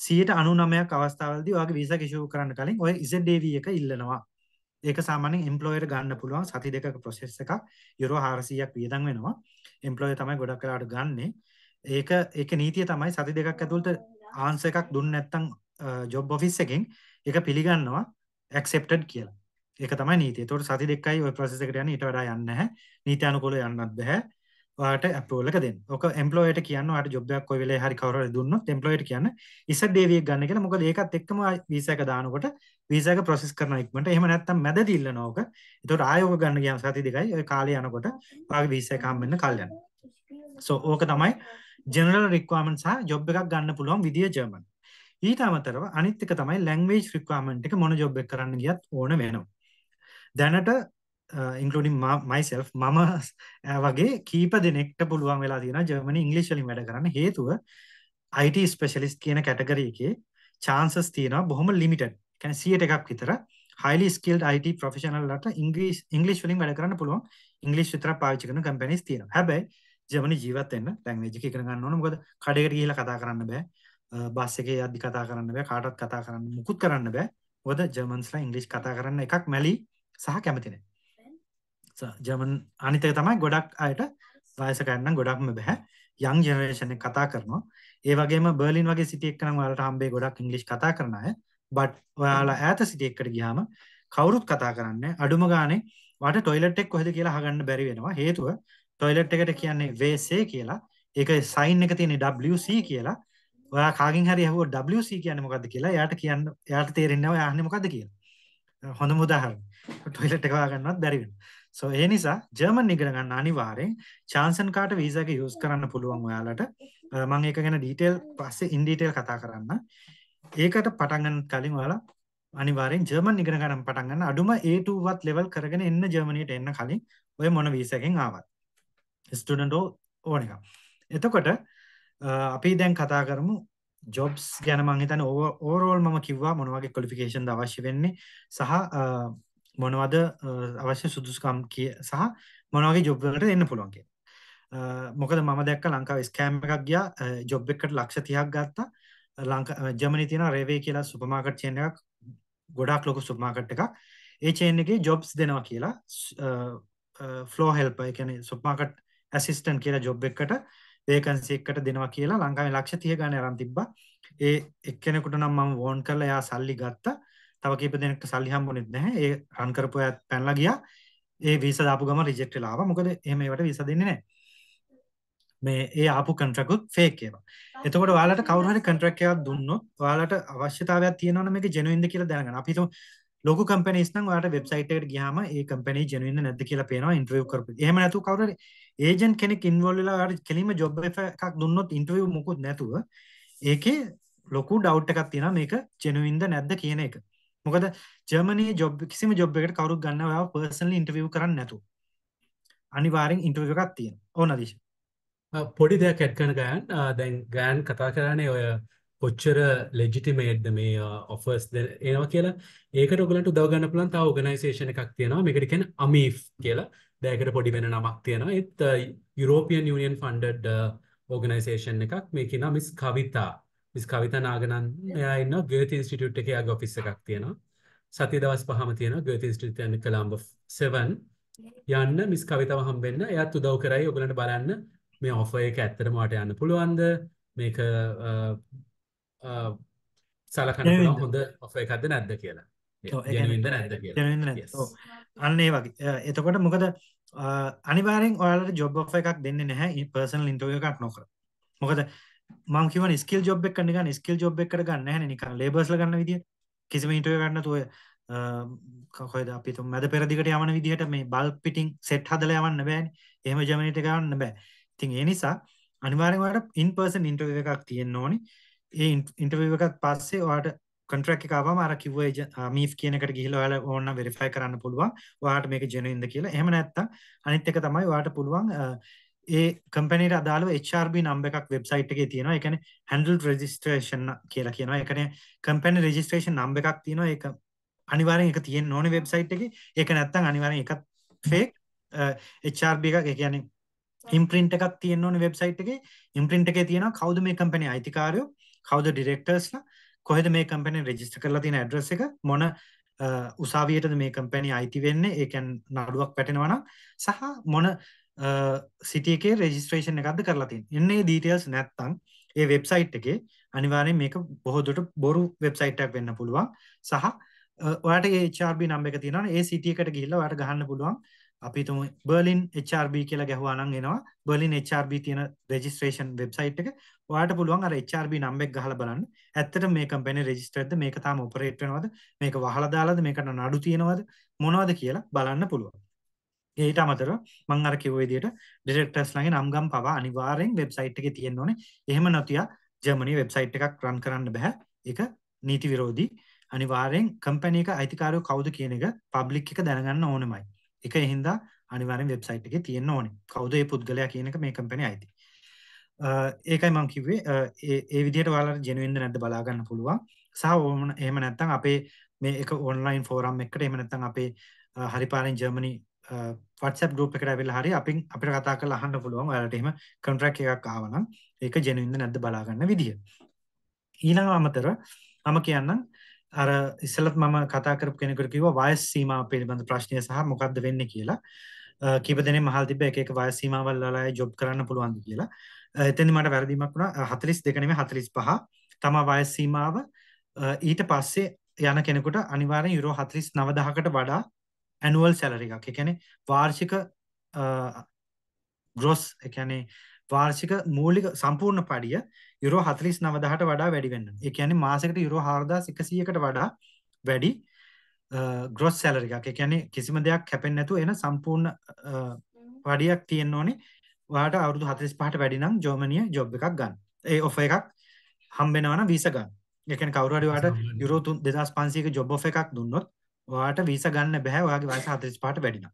Speaker 2: 99ක් අවස්ථාවලදී ඔයාගේ වීසා ඉෂුව කරන්න කලින් ඔය ZAV එක ඉල්ලනවා. ඒක සාමාන්‍යයෙන් එම්ප්ලොයර් ගන්න පුළුවන්. සති දෙකක ප්‍රොසෙස් එකක්. යුරෝ 400ක් වියදම් වෙනවා. එම්ප්ලොයර් තමයි ගොඩක් වෙලාවට ගන්නේ. ඒක ඒක නීතිය තමයි සති දෙකක් ඇතුළත ආන්ස එකක් දුන්න නැත්තම් ජොබ් ඔෆිස් එකෙන් ඒක පිළිගන්නවා. ඇක්සෙප්ටඩ් කියලා. ඒක තමයි නීතිය. ඒතකොට සති දෙකයි ওই ප්‍රොසෙස් එකට යන්නේ ඊට වඩා යන්නේ නැහැ. නීති අනුකූලව යන්නත් බෑ. ඔයාට අප්‍රූවල් එක දෙන්න. ඔක එම්ප්ලොයර්ට කියන්න ඔයාට ජොබ් එකක් කොයි වෙලේ හරි කවුරු හරි දුන්නොත් එම්ප්ලොයර්ට කියන්න ඉස්සර ඩේවි එක ගන්න කියලා. මොකද ඒකත් එක්කම වීසා එක දානකොට වීසා එක ප්‍රොසෙස් කරන ඉක්මනට. එහෙම නැත්තම් මැදදී ඉල්ලනවා ඔක. ඒතකොට ආයෝග ගන්න ගියාම සති දෙකයි ඔය කාලේ යනකොට ඔයාගේ වීසා එක හම්බෙන්න කල් යනවා. සෝ ඕක තමයි ජෙනරල් රික්වයර්මන්ට් සහ ජොබ් එකක් ගන්න පුළුවන් විදිය ජර්මන්. ඊට අමතරව අනිත් එක තමයි ලැන්ග්වේජ් රික්වයර්මන්ට් එක මොන ජොබ් එක කරන්න ගියත් ඕන වෙනවා. දැනට ඉන්කලඩින් මයිසෙල් මම වගේ කීප දෙනෙක්ට පුළුවන් වෙලා තියෙන ජර්මනි ඉංග්ලිෂ් වලින් වැඩ කරන්න හේතුව IT ස්පෙෂලිස්ට් කියන කැටගරි එකේ chances තියෙනවා බොහොම limited. කියන්නේ 100ට එකක් විතර highly skilled IT professional ලට ඉංග්‍රීසි ඉංග්ලිෂ් වලින් වැඩ කරන්න පුළුවන්. ඉංග්ලිෂ් විතරක් පාවිච්චි කරන companies තියෙනවා. හැබැයි ජර්මනි ජීවත් වෙන්න ලැන්ග්වේජ් එක ඉගෙන ගන්න ඕන. මොකද කඩේකට ගිහිල්ලා කතා කරන්න බෑ. බස් එකේ යද්දි කතා කරන්න බෑ. කාටවත් කතා කරන්න මුකුත් කරන්න බෑ. මොකද ජර්මන්ස්ලා ඉංග්ලිෂ් කතා කරන්න එකක් මැලි සහ කැමති නැහැ. ජර්මන් අනිත් එක තමයි ගොඩක් අයට වයසක යන්න ගොඩක්ම බෑ. යං ජෙනරේෂන් එක කතා කරනවා. ඒ වගේම බර්ලින් වගේ සිටි එක්කනම් ඔයාලට හම්බේ ගොඩක් ඉංග්ලිෂ් කතා කරන අය. බට් ඔයාලා ඈත සිටි එක්කට ගියාම කවුරුත් කතා කරන්නේ අඩුම ගානේ වාට ටොයිලට් එක කොහෙද කියලා අහගන්න බැරි වෙනවා. හේතුව ටොයිලට් එකට කියන්නේ WC කියලා. ඒක සයින් එක තියෙන WC කියලා. ඔයා කාගෙන් හරි අහුව WC කියන්නේ මොකද්ද කියලා එයාට කියන්න එයාට තේරෙන්නේ නැහැ ඔයා අහන්නේ මොකද්ද කියලා. හොඳම උදාහරණ. ටොයිලට් එක හොයාගන්නවත් බැරි වෙනවා. සෝ ඒ නිසා ජර්මන් ඉගෙන ගන්න අනිවාර්යෙන් චාන්සන් කාට වීසා එක යූස් කරන්න පුළුවන් ඔයාලට. මම ඒක ගැන ඩීටේල් පස්සේ ඉන් ඩීටේල් කතා කරන්න. ඒකට පටන් ගන්න කලින් ඔයාලා අනිවාර්යෙන් ජර්මන් ඉගෙන ගන්න පටන් ගන්න අඩුම A2 වත් ලෙවල් කරගෙන එන්න ජර්මනියට එන්න කලින් ඔය මොන වීසා එකෙන් ආවත්. ස්ටුඩන්ට් ඕන එක. එතකොට අපි දැන් කතා කරමු ජොබ්ස් ගැන මං හිතන්නේ ඕවරෝල් මම කිව්වා මොන වගේ ක්වොලිෆිකේෂන්ද අවශ්‍ය වෙන්නේ සහ මොනවද අවශ්‍ය සුදුසුකම් කිය සහ මොන වගේ ජොබ් වලට එන්න පුළුවන් කියලා. මොකද මම දැක්ක ලංකාවේ ස්කෑම් එකක් ගියා ජොබ් එකකට ලක්ෂ 30ක් ගත්තා. ලංකා ජර්මනි තියෙන රේවේ කියලා සුපර් මාකට් චේන් එකක් ගොඩාක් ලොකු සුපර් මාකට් එකක්. ඒ චේන් එකේ ජොබ්ස් දෙනවා කියලා ෆ්ලෝ හෙල්පර් ඒ කියන්නේ සුපර් මාකට් ඇසිස්ටන්ට් කියලා ජොබ් එකකට වේකන්සි එකකට දෙනවා කියලා ලංකාවේ ලක්ෂ 30 ගානේ අරන් තිබ්බා. ඒ එක්කෙනෙකුට නම් මම වෝන් කරලා එයා සල්ලි ගත්තා. තව කීප දෙනෙක්ට සල්ලි හම්බුනේත් නැහැ. ඒ රන් කරපු අයත් පැනලා ගියා. ඒ වීසා දාපු ගමන් රිජෙක්ට් වෙලා ආවා. මොකද එහෙම ඒවට වීසා දෙන්නේ නැහැ. මේ ඒ ආපු කොන්ට්‍රැක්ට් උත් ෆේක් ඒවා. එතකොට ඔයාලට කවුරු හරි කොන්ට්‍රැක්ට් එකක් දුන්නොත් ඔයාලට අවශ්‍යතාවයක් තියෙනවනේ මේක ජෙනුයින්ද කියලා දැනගන්න. අපි හිතමු ලොකු කම්පැනිස් නම් ඔයාලට වෙබ්සයිට් එකට ගියාම ඒ කම්පැනි ජෙනුයින්ද නැද්ද කියලා පේනවා ඉන්ටර්විව් කරපු. එහෙම නැතුව කවුරු හරි ඒජන්ට් කෙනෙක් ඉන්වෝල්ව් වෙලා ඔයාලට කෙලින්ම ජොබ් එකක් දුන්නොත් ඉන්ටර්විව් මොකුත් නැතුව ඒකේ ලොකු ඩවුට් එකක් තියෙනවා මේක ජෙනුයින්ද නැද්ද කියන එක. මොකද ජර්මනියේ ජොබ් කිසිම ජොබ් එකකට කවුරුත් ගන්න ඔයාව පර්සනලි ඉන්ටර්විව් කරන්නේ නැතුව. අනිවාර්යෙන් ඉන්ටර්විව් එකක් තියෙනවා. ඕන අදිශ.
Speaker 3: පොඩි දෙයක් ඇඩ් කරන ගයන්. දැන් ගයන් කතා කරන්නේ ඔය කොච්චර ලෙජිටිමේට්ද මේ ඔෆර්ස් එනවා කියලා. ඒකට ඔයගලන්ට උදව් ගන්න පුළුවන් තව ඕගනයිසේෂන් එකක් තියෙනවා. මේකට කියන්නේ අමීෆ් කියලා. දැයකට පොඩි වෙන නමක් තියෙනවා. ඒත් යුරෝපියන් යුනියන් ෆන්ඩඩ් ඕගනයිසේෂන් එකක්. මේක නම මිස් කවිතා මිස් කවිතා නාගනන් එයා ඉන්න ගර්ත් ඉන්ස්ටිටියුට් එකේ යාගේ ඔෆිස් එකක් තියෙනවා. සතිය දවස් පහම තියෙනවා. ගර්ත් ඉන්ස්ටිටියුට් එකේ කොලම්බෝ 7 යන්න මිස් කවිතාව හම්බෙන්න. එයාත් උදව් කරයි. ඔයගලන්ට බලන්න මේ ඔෆර් එක ඇත්තටම වට යන්න පුළුවන්ද? මේක සලකන්න පුළුවන් හොඳ ඔෆර් එකක්ද නැද්ද කියලා. ජෙනුයින්ද නැද්ද කියලා.
Speaker 2: අන්න ඒ වගේ. එතකොට මොකද අනිවාර්යෙන් ඔයාලට ජොබ් ඔෆර් එකක් දෙන්නේ නැහැ. පර්සනල් ඉන්ටර්විව් එකක් නොකර. මොකද මම කියවන ස්කිල් ජොබ් එකක් ගන්න ගන්න ස්කිල් ජොබ් එකකට ගන්න නැහැ නේ නිකන් ලේබර්ස්ලා ගන්න විදිය. කිසිම ඉන්ටර්විව් එකක් නැතුව කොහෙද අපි තුන් මැද පෙරදිගට යවන විදිහට මේ බල්බ් පිටින් සෙට් හදලා යවන්න බෑනේ. එහෙම ජර්මනිට ගන්න බෑ. ඉතින් ඒ නිසා අනිවාර්යෙන් ඔයාලට ඉන් පර්සන් ඉන්ටර්විව් එකක් තියෙන්න ඕනේ. ඒ ඉන්ටර්විව් එකත් පස්සේ ඔයාට කොන්ට්‍රැක්ට් එක ආවම අර කිව්ව මීෆ් කියන එකට ගිහිල්ලා ඔයාලා ඕනනම් වෙරිෆයි කරන්න පුළුවන්. ඔයාට මේක ජෙනුයින්ද කියලා. එහෙම නැත්නම් අනිත් එක තමයි ඔයාට පුළුවන් ඒ කම්පැනිට අදාළව HRB නම්බර් එකක් වෙබ්සයිට් එකේ තියෙනවා. ඒ කියන්නේ handled registration කියලා කියනවා. ඒ කියන්නේ කම්පැනි registration නම්බර් එකක් තියෙනවා. ඒක අනිවාර්යෙන් ඒක තියෙන්න ඕනේ වෙබ්සයිට් එකේ. ඒක නැත්නම් අනිවාර්යෙන් ඒකත් fake HRB එකක්. ඒ කියන්නේ ඉම්ප්‍රින්ට් එකක් තියෙන්න ඕනේ වෙබ්සයිට් එකේ. ඉම්ප්‍රින්ට් එකේ තියෙනවා කවුද මේ කම්පැනි අයිතිකාරයෝ, කවුද ඩිරෙක්ටර්ස්ලා, කොහෙද මේ කම්පැනි රෙජිස්ටර් කරලා තියෙන ඇඩ්‍රස් එක, මොන උසාවියටද මේ කම්පැනි අයිති වෙන්නේ, ඒ කියන්නේ නඩුවක් වැටෙනවා නම් සහ මොන සිටි එකේ රෙජිස්ට්‍රේෂන් එකක්ද කරලා තියෙන්නේ. එන්නේ ඩීටේල්ස් නැත්තම් ඒ වෙබ්සයිට් එකේ අනිවාර්යෙන් මේක බොහෝ දුරට බොරු වෙබ්සයිට් එකක් වෙන්න පුළුවන්. සහ ඔයාට ඒ HRB නම්බර් එක තියෙනවනේ. ඒ සිටි එකට ගිහිල්ලා ඔයාට ගහන්න පුළුවන්. අපි තුමු බර්ලින් HRB කියලා ගැහුවා නම් එනවා. බර්ලින් HRB තියෙන රෙජිස්ට්‍රේෂන් වෙබ්සයිට් එක. ඔයාට පුළුවන් අර HRB නම්බර් එක ගහලා බලන්න. ඇත්තට මේ කම්පැනි රෙජිස්ටර්ඩ්ද මේක තාම ඔපරේට් වෙනවද? මේක වහලා දාලාද? මේකට නඩු තියෙනවද? මොනවද කියලා බලන්න පුළුවන්. ඊට අමතරව මම අර කිව්ව විදිහට ඩිරෙක්ටර්ස් ළඟේ නම් ගම් පවා අනිවාර්යෙන් වෙබ්සයිට් එකේ තියෙන්න ඕනේ එහෙම නැතිව ජර්මනි වෙබ්සයිට් එකක් රන් කරන්න බෑ ඒක නීති විරෝධී අනිවාර්යෙන් කම්පැනි එක අයිතිකාරයෝ කවුද කියන එක පබ්ලික් එක දැනගන්න ඕනෙමයි ඒක ඒ හින්දා අනිවාර්යෙන් වෙබ්සයිට් එකේ තියෙන්න ඕනේ. කවුද මේ පුද්ගලයා කියන එක මේ කම්පැනි අයිති. ඒකයි මම කිව්වේ ඒ ඒ විදිහට ඔයාලට ජෙනුයින්ද නැද්ද බලා ගන්න පුළුවන්. සහ ඕන එහෙම නැත්නම් අපේ මේ එක ඔන්ලයින් ෆෝරම් එකකට එහෙම නැත්නම් අපේ හරිපාරෙන් ජර්මනි WhatsApp group එකට ඇවිල්ලා හරි අපින් අපිට කතා කරලා අහන්න පුළුවන්. ඔයාලට එහෙම කොන්ට්‍රැක්ට් එකක් ආවනම් ඒක ජෙනුයින්ද නැද්ද බලා ගන්න විදිය. ඊළඟ අමතර මම කියන්නම් අර ඉස්සෙල්ලත් මම කතා කරපු කෙනෙකුට කිව්වා වයස් සීමාව පිළිබඳ ප්‍රශ්නය සහ මොකක්ද වෙන්නේ කියලා. කීප දෙනෙක් මහල් තිබ්බ එක එක වයස් සීමාවල් වල අය ජොබ් කරන්න පුළුවන්ද කියලා. එතෙන්දි මට වැරදීමක් වුණා 42 නෙමෙයි 45 තමයි වයස් සීමාව. ඊට පස්සේ යන කෙනෙකුට අනිවාර්යෙන් යුරෝ 49000කට වඩා ඇනුවල් සැලරි එකක්. කියන්නේ වාර්ෂික ග්‍රොස් කියන්නේ වාර්ෂික මූලික සම්පූර්ණ පඩිය යුරෝ 49000ට වඩා වැඩි වෙන්න. ඒ කියන්නේ මාසෙකට යුරෝ 4100කට වඩා වැඩි ග්‍රොස් සැලරි එකක්. කියන්නේ කිසිම දෙයක් කැපෙන්නේ නැතුව එන සම්පූර්ණ පඩියක් තියෙන්න ඕනේ. ඔයාට අවුරුදු 45ට වැඩි නම් ජර්මනිය ජොබ් එකක් ගන්න. ඒ ඔෆර් එකක් හම්බෙනවා නම් වීසා ගන්න. ඒ කියන්නේ කවුරු හරි ඔයාට යුරෝ 2500ක ජොබ් එකක් දුන්නොත් ඔයාට වීසා ගන්න බෑ ඔයාගේ වයස 45ට වැඩි නම්.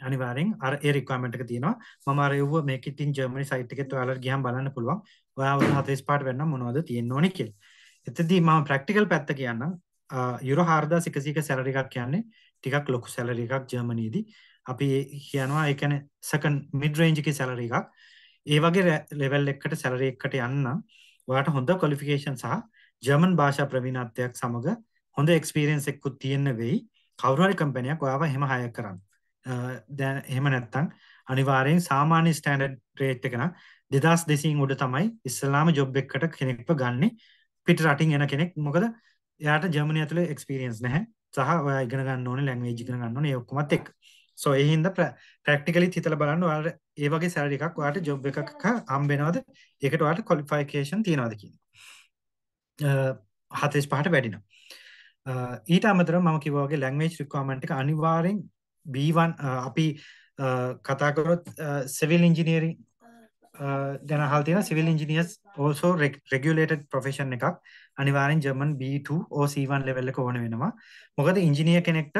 Speaker 2: අනිවාර්යෙන් අර ඒ රික්වයර්මන්ට් එක තියෙනවා. මම අර යුව මේක ඉතින් ජර්මනි සයිට් එකෙත් ඔයාලට ගියම් බලන්න පුළුවන්. ඔයා අවුරුදු 45ට වෙන්න මොනවද තියෙන්න ඕනේ කියලා. එතෙන්දී මම ප්‍රැක්ටිකල් පැත්ත කියන්නම්. යුරෝ 4100ක සැලරි එකක් කියන්නේ ටිකක් ලොකු සැලරි එකක් ජර්මනියේදී. අපි කියනවා ඒ කියන්නේ සෙකන්ඩ් මිඩ් රේන්ජ් එකේ සැලරි එකක්. ඒ වගේ ලෙවල් එකකට සැලරි එකකට යන්න ඔයාට හොඳ ක්වොලිෆිකේෂන් සහ ජර්මන් භාෂා ප්‍රවීණත්වයක් සමග හොඳ එක්ස්පීරියන්ස් එකකුත් තියෙන්න වෙයි. කවුරු හරි කම්පැනියක් ඔයාව එහෙම හයර් කරන්න. දැන් එහෙම නැත්තම් අනිවාර්යෙන් සාමාන්‍ය ස්ටෑන්ඩඩ් රේට් එක නම් 2200 උඩ තමයි ඉස්සලාම ජොබ් එකකට කෙනෙක්ව ගන්නෙ පිට රටින් එන කෙනෙක්. මොකද එයාට ජර්මනිය ඇතුලේ එක්ස්පීරියන්ස් නැහැ. සහ ඔයා ඉගෙන ගන්න ඕනේ ලැන්ග්වේජ් ඉගෙන ගන්න ඕනේ ඒ ඔක්කොමත් එක්ක. සෝ ඒ හින්දා ප්‍රැක්ටිකලි හිතලා බලන්න ඔයාලට ඒ වගේ සැලරි එකක් ඔයාලට ජොබ් එකක හම්බ වෙනවද? ඒකට ඔයාලට ක්වොලිෆිකේෂන් තියනවද කියන. 45ට වැඩි නම්. ඊට අමතරව මම කිව්වා වගේ ලැන්ග්වේජ් රික්වයර්මන්ට් එක අනිවාර්යෙන් B1 අපි කතා කරොත් සිවිල් ඉංජිනේරින් ගැන අහලා තියෙන civil engineers also regulated profession එකක්. අනිවාර්යෙන් German B2 or C1 level එක ඕන වෙනවා. මොකද ඉංජිනියර් කෙනෙක්ට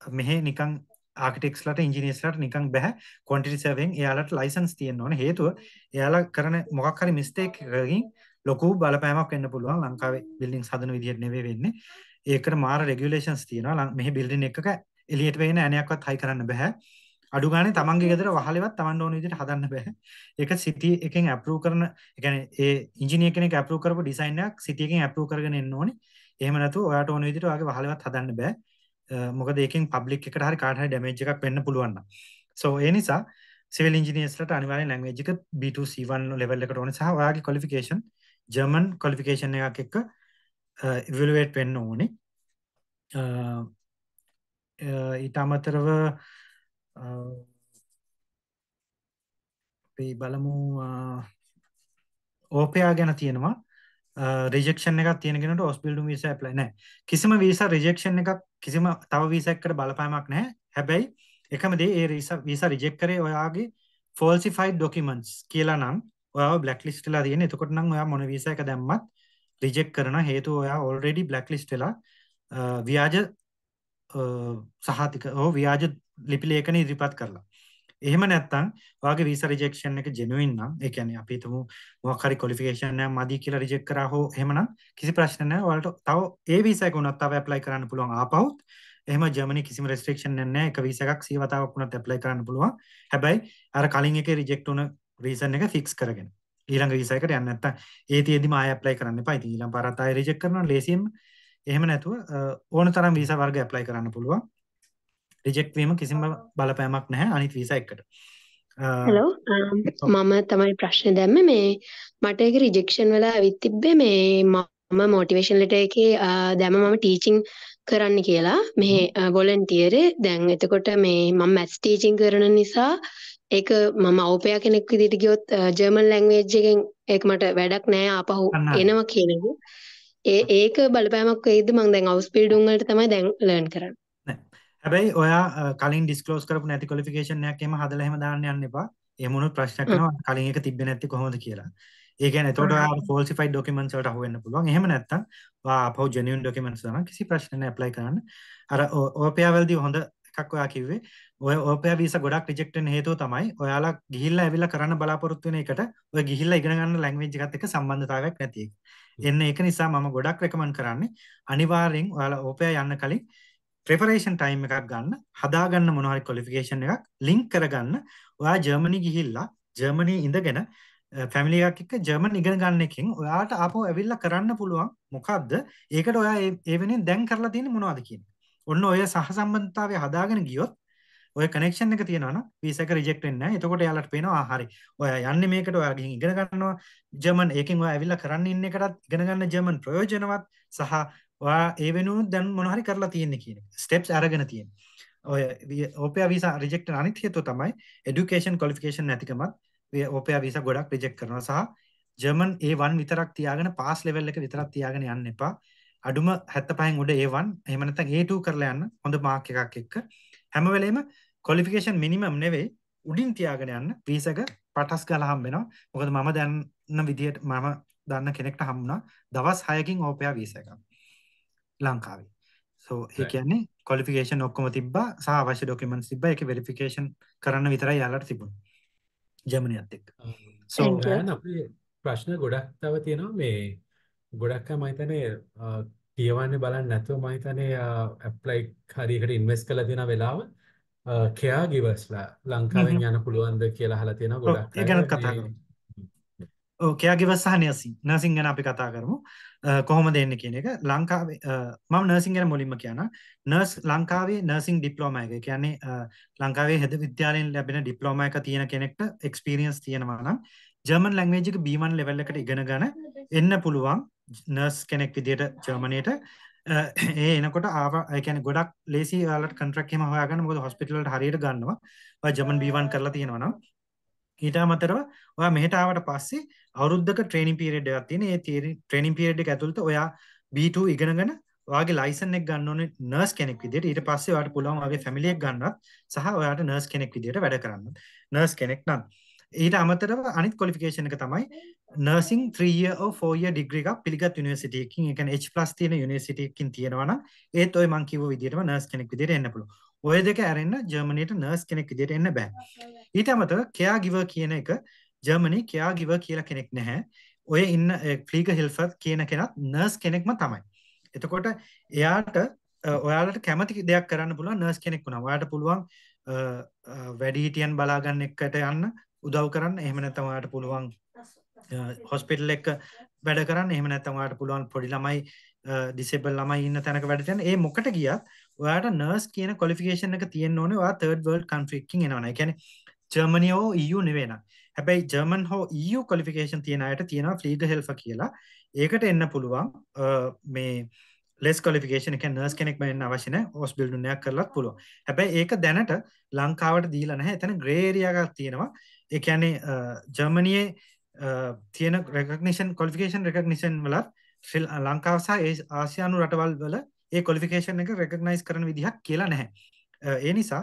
Speaker 2: මෙහෙ නිකන් ආකිටෙක්ස්ලට ඉංජිනියර්ස්ලට නිකන් බෑ ක්වොන්ටිටි සර්වෙන් එයාලට ලයිසන්ස් තියෙන්න ඕනේ. හේතුව එයාලා කරන මොකක් හරි මිස්ටේක් එකකින් ලොකු බලපෑමක් වෙන්න පුළුවන්. ලංකාවේ බිල්ඩින්ග්ස් හදන විදිහට නෙවෙයි වෙන්නේ. ඒකට මාර රෙගියුලේෂන්ස් තියෙනවා. මෙහි බිල්ඩින් එකක එලියට වෙන ඇණයක්වත් හයි කරන්න බෑ අඩු ගානේ තමන්ගේ ගෙදර වහලෙවත් තමන්ට ඕන විදිහට හදන්න බෑ ඒක සිටි එකෙන් අප්‍රූව් කරන ඒ කියන්නේ ඒ ඉංජිනේර් කෙනෙක් අප්‍රූව් කරපු ඩිසයින් එකක් සිටි එකෙන් අප්‍රූව් කරගෙන එන්න ඕනේ. එහෙම නැතුව ඔයාට ඕන විදිහට ඔයාගේ වහලෙවත් හදන්න බෑ මොකද ඒකෙන් පබ්ලික් එකට හරි කාට හරි ඩැමේජ් එකක් වෙන්න පුළුවන් නම්. සෝ ඒ නිසා සිවිල් ඉංජිනේර්ස්ලට අනිවාර්යෙන් ලැන්ග්වේජ් එක B2 C1 ලෙවල් එකට ඕනේ. සහ ඔයාගේ ක්වොලිෆිකේෂන් ජර්මන් ක්වොලිෆිකේෂන් එකක් එක්ක ඉවලුවේට් වෙන්න ඕනේ. ඊට අමතරව අපි බලමු ඕපයා ගැන තියෙනවා. රිජෙක්ෂන් එකක් තියෙන කෙනට ඔස්බිල්ඩුම් වීසා ඇප්ලයි නැහැ. කිසිම වීසා රිජෙක්ෂන් එකක් කිසිම තව වීසා එකකට බලපෑමක් නැහැ. හැබැයි එකම දේ ඒ වීසා රිජෙක්ට් කරේ ඔයාගේ ෆෝල්සිෆයිඩ් ඩොකියුමන්ට්ස් කියලා නම් ඔයාව බ්ලැක් ලිස්ට් වෙලා තියෙන එතකොට නම් ඔයා මොන වීසා එක දැම්මත් රිජෙක්ට් කරන හේතුව ඔයා ඔල්රෙඩි බ්ලැක් ලිස්ට් වෙලා ව්‍යාජ සහතික හෝ ව්‍යාජ ලිපි ලේඛන ඉදිරිපත් කරලා. එහෙම නැත්නම් ඔයාගේ වීසා රිජෙක්ෂන් එක ජෙනුයින් නම් ඒ කියන්නේ අපි හිතමු මොකක් හරි ක්වොලිෆිකේෂන් එකක් මදි කියලා රිජෙක්ට් කරා හෝ එහෙමනම් කිසි ප්‍රශ්න නැහැ. ඔයාලට තව ඒ වීසා එක උනත් තව ඇප්ලයි කරන්න පුළුවන් ආපහුත්. එහෙම ජර්මනි කිසිම රෙස්ට්‍රික්ෂන් නැහැ. එක වීසා එකක් සිය වතාවක් උනත් ඇප්ලයි කරන්න පුළුවන්. හැබැයි අර කලින් එකේ රිජෙක්ට් වුණ රීසන් එක ෆික්ස් කරගෙන. ඊළඟ වීසා එකට යන්න නැත්නම් ඒ තියේදිම ආයෙ ඇප්ලයි කරන්න එපා. ඉතින් ඊළඟ පාරත් ආයෙ රිජෙක්ට් කරනවා ලේසියෙන්ම. එහෙම නැතුව ඕන තරම් වීසා වර්ග ඇප්ලයි කරන්න පුළුවන්. රිජෙක්ට් වීම කිසිම බලපෑමක් නැහැ අනිත් වීසා එකට.
Speaker 11: හෙලෝ මම තමයි ප්‍රශ්නේ දැම්මේ මේ මට ඒක රිජෙක්ෂන් වෙලා ඇවිත් තිබ්බේ මේ මම මොටිවේෂන් ලෙටර් එකේ දැම්ම මම ටීචින් කරන්න කියලා මේ වොලන්ටියරේ දැන් එතකොට මේ මම මැත්ස් ටීචින් කරන නිසා ඒක මම අවපයා කෙනෙක් විදිහට ගියොත් ජර්මන් ලැන්ග්වේජ් එකෙන් ඒක මට වැඩක් නෑ ආපහු එනවා කියන එක. ඒ ඒක බලපෑමක් වෙයිද මම දැන් අවුස්පිල්ඩුම් වලට තමයි දැන් ලර්න් කරන්නේ.
Speaker 2: හැබැයි ඔයා කලින් ඩිස්කලෝස් කරපු නැති ක්වොලිෆිකේෂන් එකක් එහෙම හදලා එහෙම දාන්න යන්න එපා. එහෙම වුණොත් ප්‍රශ්නයක් වෙනවා කලින් එක තිබ්බේ නැති කොහොමද කියලා. ඒ කියන්නේ එතකොට ඔයා falsified documents වලට අහු වෙන්න පුළුවන්. එහෙම නැත්නම් ඔයා අපහු genuine documents දාන කිසි ප්‍රශ්න නැහැ apply කරන්න. අර OPA වලදී හොඳ එකක් ඔයා කිව්වේ ඔය ඕපයා වීසා ගොඩක් රිජෙක්ට් වෙන හේතුව තමයි ඔයාලා ගිහිල්ලා ඇවිල්ලා කරන්න බලාපොරොත්තු වෙන එකට ඔය ගිහිල්ලා ඉගෙන ගන්න ලැන්ග්වේජ් එකත් එක්ක සම්බන්ධතාවයක් නැති එක. එන්න ඒක නිසා මම ගොඩක් රෙකමන්ඩ් කරන්නේ අනිවාර්යෙන් ඔයාලා ඕපයා යන්න කලින් ප්‍රෙපරේෂන් ටයිම් එකක් ගන්න හදාගන්න මොනවා හරි ක්වොලිෆිකේෂන් එකක් ලින්ක් කරගන්න. ඔයා ජර්මනි ගිහිල්ලා ජර්මනි ඉඳගෙන ෆැමිලි එකක් එක්ක ජර්මන් ඉගෙන ගන්න එකෙන් ඔයාට ආපහු ඇවිල්ලා කරන්න පුළුවන් මොකද්ද? ඒකට ඔයා ඒ වෙනින් දැන් කරලා තියෙන්නේ මොනවද කියන්නේ ඔන්න ඔය සහසම්බන්ධතාවය හදාගෙන ගියොත් ඔය කනෙක්ෂන් එක තියෙනවා නම් වීසා එක රිජෙක්ට් වෙන්නේ නැහැ. එතකොට එයාලට පේනවා ආ හරි. ඔයා යන්නේ මේකට ඔයා ගිහින් ඉගෙන ගන්නවා ජර්මන් ඒකෙන් ඔයා ඇවිල්ලා කරන්න ඉන්න එකටත් ඉගෙන ගන්න ජර්මන් ප්‍රයෝජනවත් සහ ඔයා ඒ වෙනුවෙන් දැන් මොන හරි කරලා තියෙන්නේ කියන එක. ස්ටෙප්ස් අරගෙන තියෙන්නේ. ඔය ඕපයා වීසා රිජෙක්ට් වෙන අනිත් හේතුව තමයි එඩියුකේෂන් ක්වොලිෆිකේෂන් නැතිකමත් ඕපයා වීසා ගොඩක් රිජෙක්ට් කරනවා සහ ජර්මන් A1 විතරක් තියාගෙන පාස් ලෙවල් එක විතරක් තියාගෙන යන්න එපා. අඩුම 75න් උඩ A1 එහෙම නැත්නම් A2 කරලා යන්න හොඳ මාක් එකක් එක්ක හැම වෙලේම ක්වොලිෆිකේෂන් මිනිමම් නෙවෙයි. උඩින් තියාගෙන යන්න වීසක පටස් ගාලා හම්බ වෙනවා මොකද මම දන්න විදියට මම දන්න කෙනෙක්ට හම්බුණා. දවස් 6කින් ඕපයා වීසා එකක්. ලංකාවේ. සෝ ඒ කියන්නේ ක්වොලිෆිකේෂන් ඔක්කොම තිබ්බා. සහ අවශ්‍ය ડોකියුමන්ට්ස් තිබ්බා. ඒකේ වෙරිෆිකේෂන් කරන්න විතරයි යාළුවට තිබුණේ. ජර්මනියත් එක්ක.
Speaker 3: සෝ ප්‍රශ්න ගොඩක් තව තියෙනවා. මේ ගොඩක් අය මම හිතන්නේ කියවන්නේ බලන්න නැතුව මම හිතන්නේ ඇප්ලයි හරියකට ඉන්වෙස්ට් කරලා තියෙන වෙලාව කෙයා ගිවර්ස්ලා ලංකාවෙන් යන්න පුළුවන්ද කියලා අහලා තියෙනවා ගොඩක්
Speaker 2: ගැන කතා කරමු. ඔව් කෙයා ගිවර්ස් සහ නර්සින්. නර්සින් ගැන අපි කතා කරමු. කොහොමද එන්නේ කියන එක. ලංකාවේ මම නර්සින් ගැන මුලින්ම කියනවා. නර්ස් ලංකාවේ නර්සින් ඩිප්ලෝමා එක. කියන්නේ ලංකාවේ හෙද විද්‍යාලයෙන් ලැබෙන ඩිප්ලෝමා එක තියෙන කෙනෙක්ට එක්ස්පීරියන්ස් තියෙනවා නම් ජර්මන් ලැන්ග්වේජ් එක B1 level එකට ඉගෙන ගන්න එන්න පුළුවන් නර්ස් කෙනෙක් විදියට ජර්මනයට ඒ එනකොට ආව ඒ කියන්නේ ගොඩක් ලේසි ඔයාලට කන්ට්‍රැක්ට් එකම හොයාගන්න. මොකද හොස්පිටල් වලට හරියට ගන්නවා. ඔයා ජර්මන් B1 කරලා තියෙනවා නම්. ඊට අමතරව ඔයා මෙහෙට ආවට පස්සේ අවුරුද්දක ට්‍රේනින් පීරියඩ් එකක් තියෙන ඒ ට්‍රේනින් පීරියඩ් එක ඇතුළත ඔයා B2 ඉගෙනගෙන ඔයාගේ ලයිසන් එක ගන්න ඕනේ නර්ස් කෙනෙක් විදියට. ඊට පස්සේ ඔයාට පුළුවන් ඔයාගේ ෆැමිලි එක ගන්නත් සහ ඔයාට නර්ස් කෙනෙක් විදියට වැඩ කරන්න. නර්ස් කෙනෙක් නම්. ඊට අමතරව අනිත් ක්වොලිෆිකේෂන් එක තමයි nursing 3 year or 4 year degree එකක් පිළිගත් යුනිවර්සිටි එකකින් ඒ කියන්නේ H+ තියෙන යුනිවර්සිටි එකකින් තියෙනවා නම් ඒත් ඔය මං කිව්ව විදිහටම නර්ස් කෙනෙක් විදිහට එන්න පුළුවන්. ඔය දෙක ඇරෙන්න ජර්මනියට නර්ස් කෙනෙක් විදිහට එන්න බෑ. ඊට අමතරව කෙයා ගිවර් කියන එක ජර්මනි කෙයා ගිවර් කියලා කෙනෙක් නැහැ. ඔය ඉන්න ෆ්ලීග හෙල්ෆර් කියන කෙනත් නර්ස් කෙනෙක්ම තමයි. එතකොට එයාට ඔයාලට කැමති දෙයක් කරන්න පුළුවන් නර්ස් කෙනෙක් වුණා. ඔයාලට පුළුවන් වැඩිහිටියන් බලාගන්න එකට යන්න උදව් කරන්න එහෙම නැත්නම් ඔයාලට පුළුවන් හොස්පිටල් එක වැඩ කරන්න. එහෙම නැත්නම් ඔයාලට පුළුවන් පොඩි ළමයි ඩිසේබල් ළමයි ඉන්න තැනක වැඩ කරන්න ඒ මොකට ගියත් ඔයාලට නර්ස් කියන ක්වොලිෆිකේෂන් එක තියෙන්න ඕනේ. ඔයා තර්ඩ් වර්ල්ඩ් කන්ට්‍රි එකකින් එනවනේ. ඒ කියන්නේ ජර්මනි හෝ EU නෙවෙයි නම් හැබැයි ජර්මන් හෝ EU ක්වොලිෆිකේෂන් තියෙන අයට තියෙනවා ෆ්ලීග හෙල්ෆර් කියලා. ඒකට එන්න පුළුවන් මේ ලෙස් ක්වොලිෆිකේෂන් එක නර්ස් කෙනෙක් වෙන්න අවශ්‍ය නැහැ හොස්පිටල් දුන්නයක් කරලත් පුළුවන්. හැබැයි ඒක දැනට ලංකාවට දීලා නැහැ. එතන ග්‍රේ ඒරියා එකක් තියෙනවා. ඒ කියන්නේ ජර්මනියේ තියෙන රෙකග්නිෂන් ක්වොලිෆිකේෂන් රෙකග්නිෂන් වලත් ලංකාව සහ ආසියානු රටවල් වල ඒ ක්වොලිෆිකේෂන් එක රෙකග්නයිස් කරන විදිහක් කියලා නැහැ. ඒ නිසා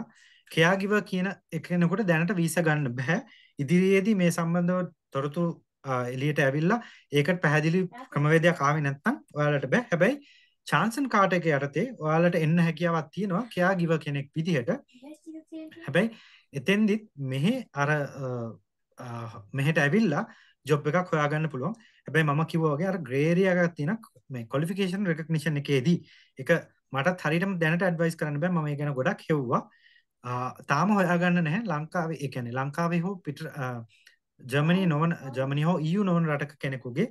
Speaker 2: කෙයාගිවර් කියන එකනකොට දැනට වීසා ගන්න බෑ. ඉදිරියේදී මේ සම්බන්ධව තොරතුරු එළියට ඇවිල්ලා ඒකට පැහැදිලි ක්‍රමවේදයක් ආවේ නැත්නම් ඔයාලට බෑ. හැබැයි චාන්සන් කාට එක යටතේ ඔයාලට එන්න හැකියාවක් තියෙනවා කෙයාගිවර් කෙනෙක් විදිහට. හැබැයි එතෙන්දිත් මෙහෙ අර මෙහෙට ඇවිල්ලා ජොබ් එකක් හොයාගන්න පුළුවන්. හැබැයි මම කිව්වා වගේ අර ග්‍රේ ඒරියා එකක් තියෙන මේ ක්වොලිෆිකේෂන් රෙකග්නිෂන් එකේදී ඒක මටත් හරියටම දැනට ඇඩ්වයිස් කරන්න බෑ. මම ඒ ගැන ගොඩක් හෙව්වා. තාම හොයාගන්න නැහැ ලංකාවේ. ඒ කියන්නේ ලංකාවේ හෝ පිට ජර්මනි නොවන ජර්මනි හෝ EU නොවන රටක කෙනෙකුගේ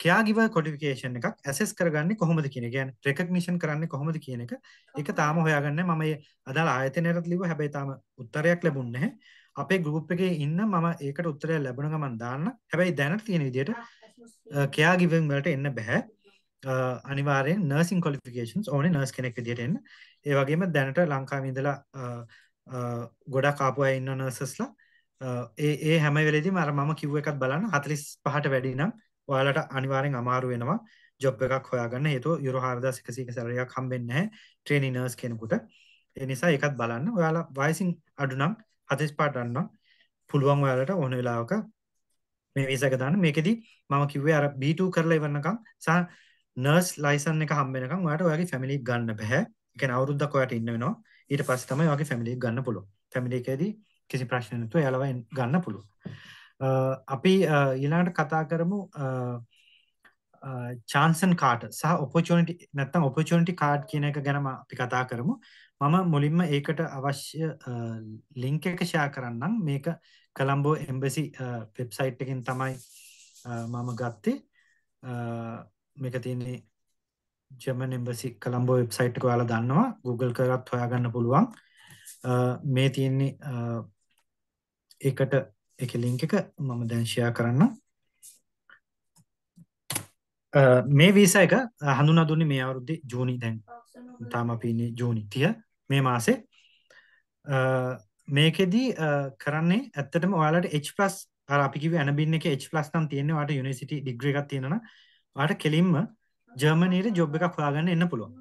Speaker 2: කයාගිව කොඩිෆිකේෂන් එකක් ඇසෙස් කරගන්නේ කොහොමද කියන එක. කියන්නේ රෙකග්නිෂන් කරන්නේ කොහොමද කියන එක. ඒක තාම හොයාගන්න මම මේ අදාළ ආයතනයකට ලිව්වා. හැබැයි තාම උත්තරයක් ලැබුණේ නැහැ. අපේ ගෲප් එකේ ඉන්න මම ඒකට උත්තරයක් ලැබුණ ගමන් දාන්න. හැබැයි දැනට තියෙන විදිහට කයාගිවින් වලට එන්න බෑ. අනිවාර්යෙන් නර්සිං ක්වොලිෆිකේෂන්ස් ඕනේ නර්ස් කෙනෙක් විදිහට එන්න. ඒ වගේම දැනට ලංකාවේ ඉඳලා ගොඩක් ආපු අය ඉන්න නර්සස්ලා ඒ ඒ හැම වෙලෙදීම අර මම කිව්ව එකත් බලන්න. 45ට වැඩි නම් ඔයාලට අනිවාර්යෙන් අමාරු වෙනවා ජොබ් එකක් හොයාගන්න. හේතුව යුරෝ 4100ක සැලරියක් හම්බෙන්නේ නැහැ ට්‍රේනින් නර්ස් කෙනෙකුට. ඒ නිසා ඒකත් බලන්න. ඔයාලා වයසින් අඩු නම් 45 ගන්න පුළුවන් ඔයාලට ඕන වෙලාවක මේ වීසා එක දාන්න. මේකෙදි මම කිව්වේ අර B2 කරලා ඉවරනකම් සහ නර්ස් ලයිසන් එක හම්බ වෙනකම් ඔයාලට ඔයාගේ ෆැමිලි ගන්න බෑ. කියන්නේ අවුරුද්දක් ඔයාට ඉන්න වෙනවා. ඊට පස්සේ තමයි ඔයාගේ ෆැමිලි එක ගන්න පුළුවන්. ෆැමිලි එකේදී කිසි ප්‍රශ්න නැතුව එයාලව ගන්න පුළුවන්. අපි ඊළඟට කතා කරමු චාන්සන් කාට සහ ඔපචනිටි නැත්තම් ඔපචනිටි කාඩ් කියන එක ගැනම අපි කතා කරමු මම මුලින්ම ඒකට අවශ්‍ය ලිංක එක ෂයා කරන්නම්. මේක කළම්බෝ එම්බසි වෙබ්සයිට් එකින් තමයි මම ගත්තේ. මේක තියන්නේ ජර්මන් එම්බසි කළම්බෝ වෙබ්සයිට් එක ඔයාලා දන්නවා. Google කරත් හොයාගන්න පුළුවන්. මේ තියෙන්නේ ඒකට එක ලිංක එක මම දැන් ෂෙයා කරන්නම්. මේ වීසා එක හඳුනා දුන්නේ මේ අවුරුද්දේ ජූනි දැන්. තාම අපි ඉන්නේ ජූනි. 30 මේ මාසේ මේකෙදි කරන්නේ ඇත්තටම ඔයාලට H+ අර අපි කිව්වේ ඇනබින් එකේ H+ නම් තියෙන්නේ ඔයාලට යුනිවර්සිටි ඩිග්‍රී එකක් තියෙනවා නම් ඔයාලට කෙලින්ම ජර්මනියේ ජොබ් එකක් හොයාගන්න එන්න පුළුවන්.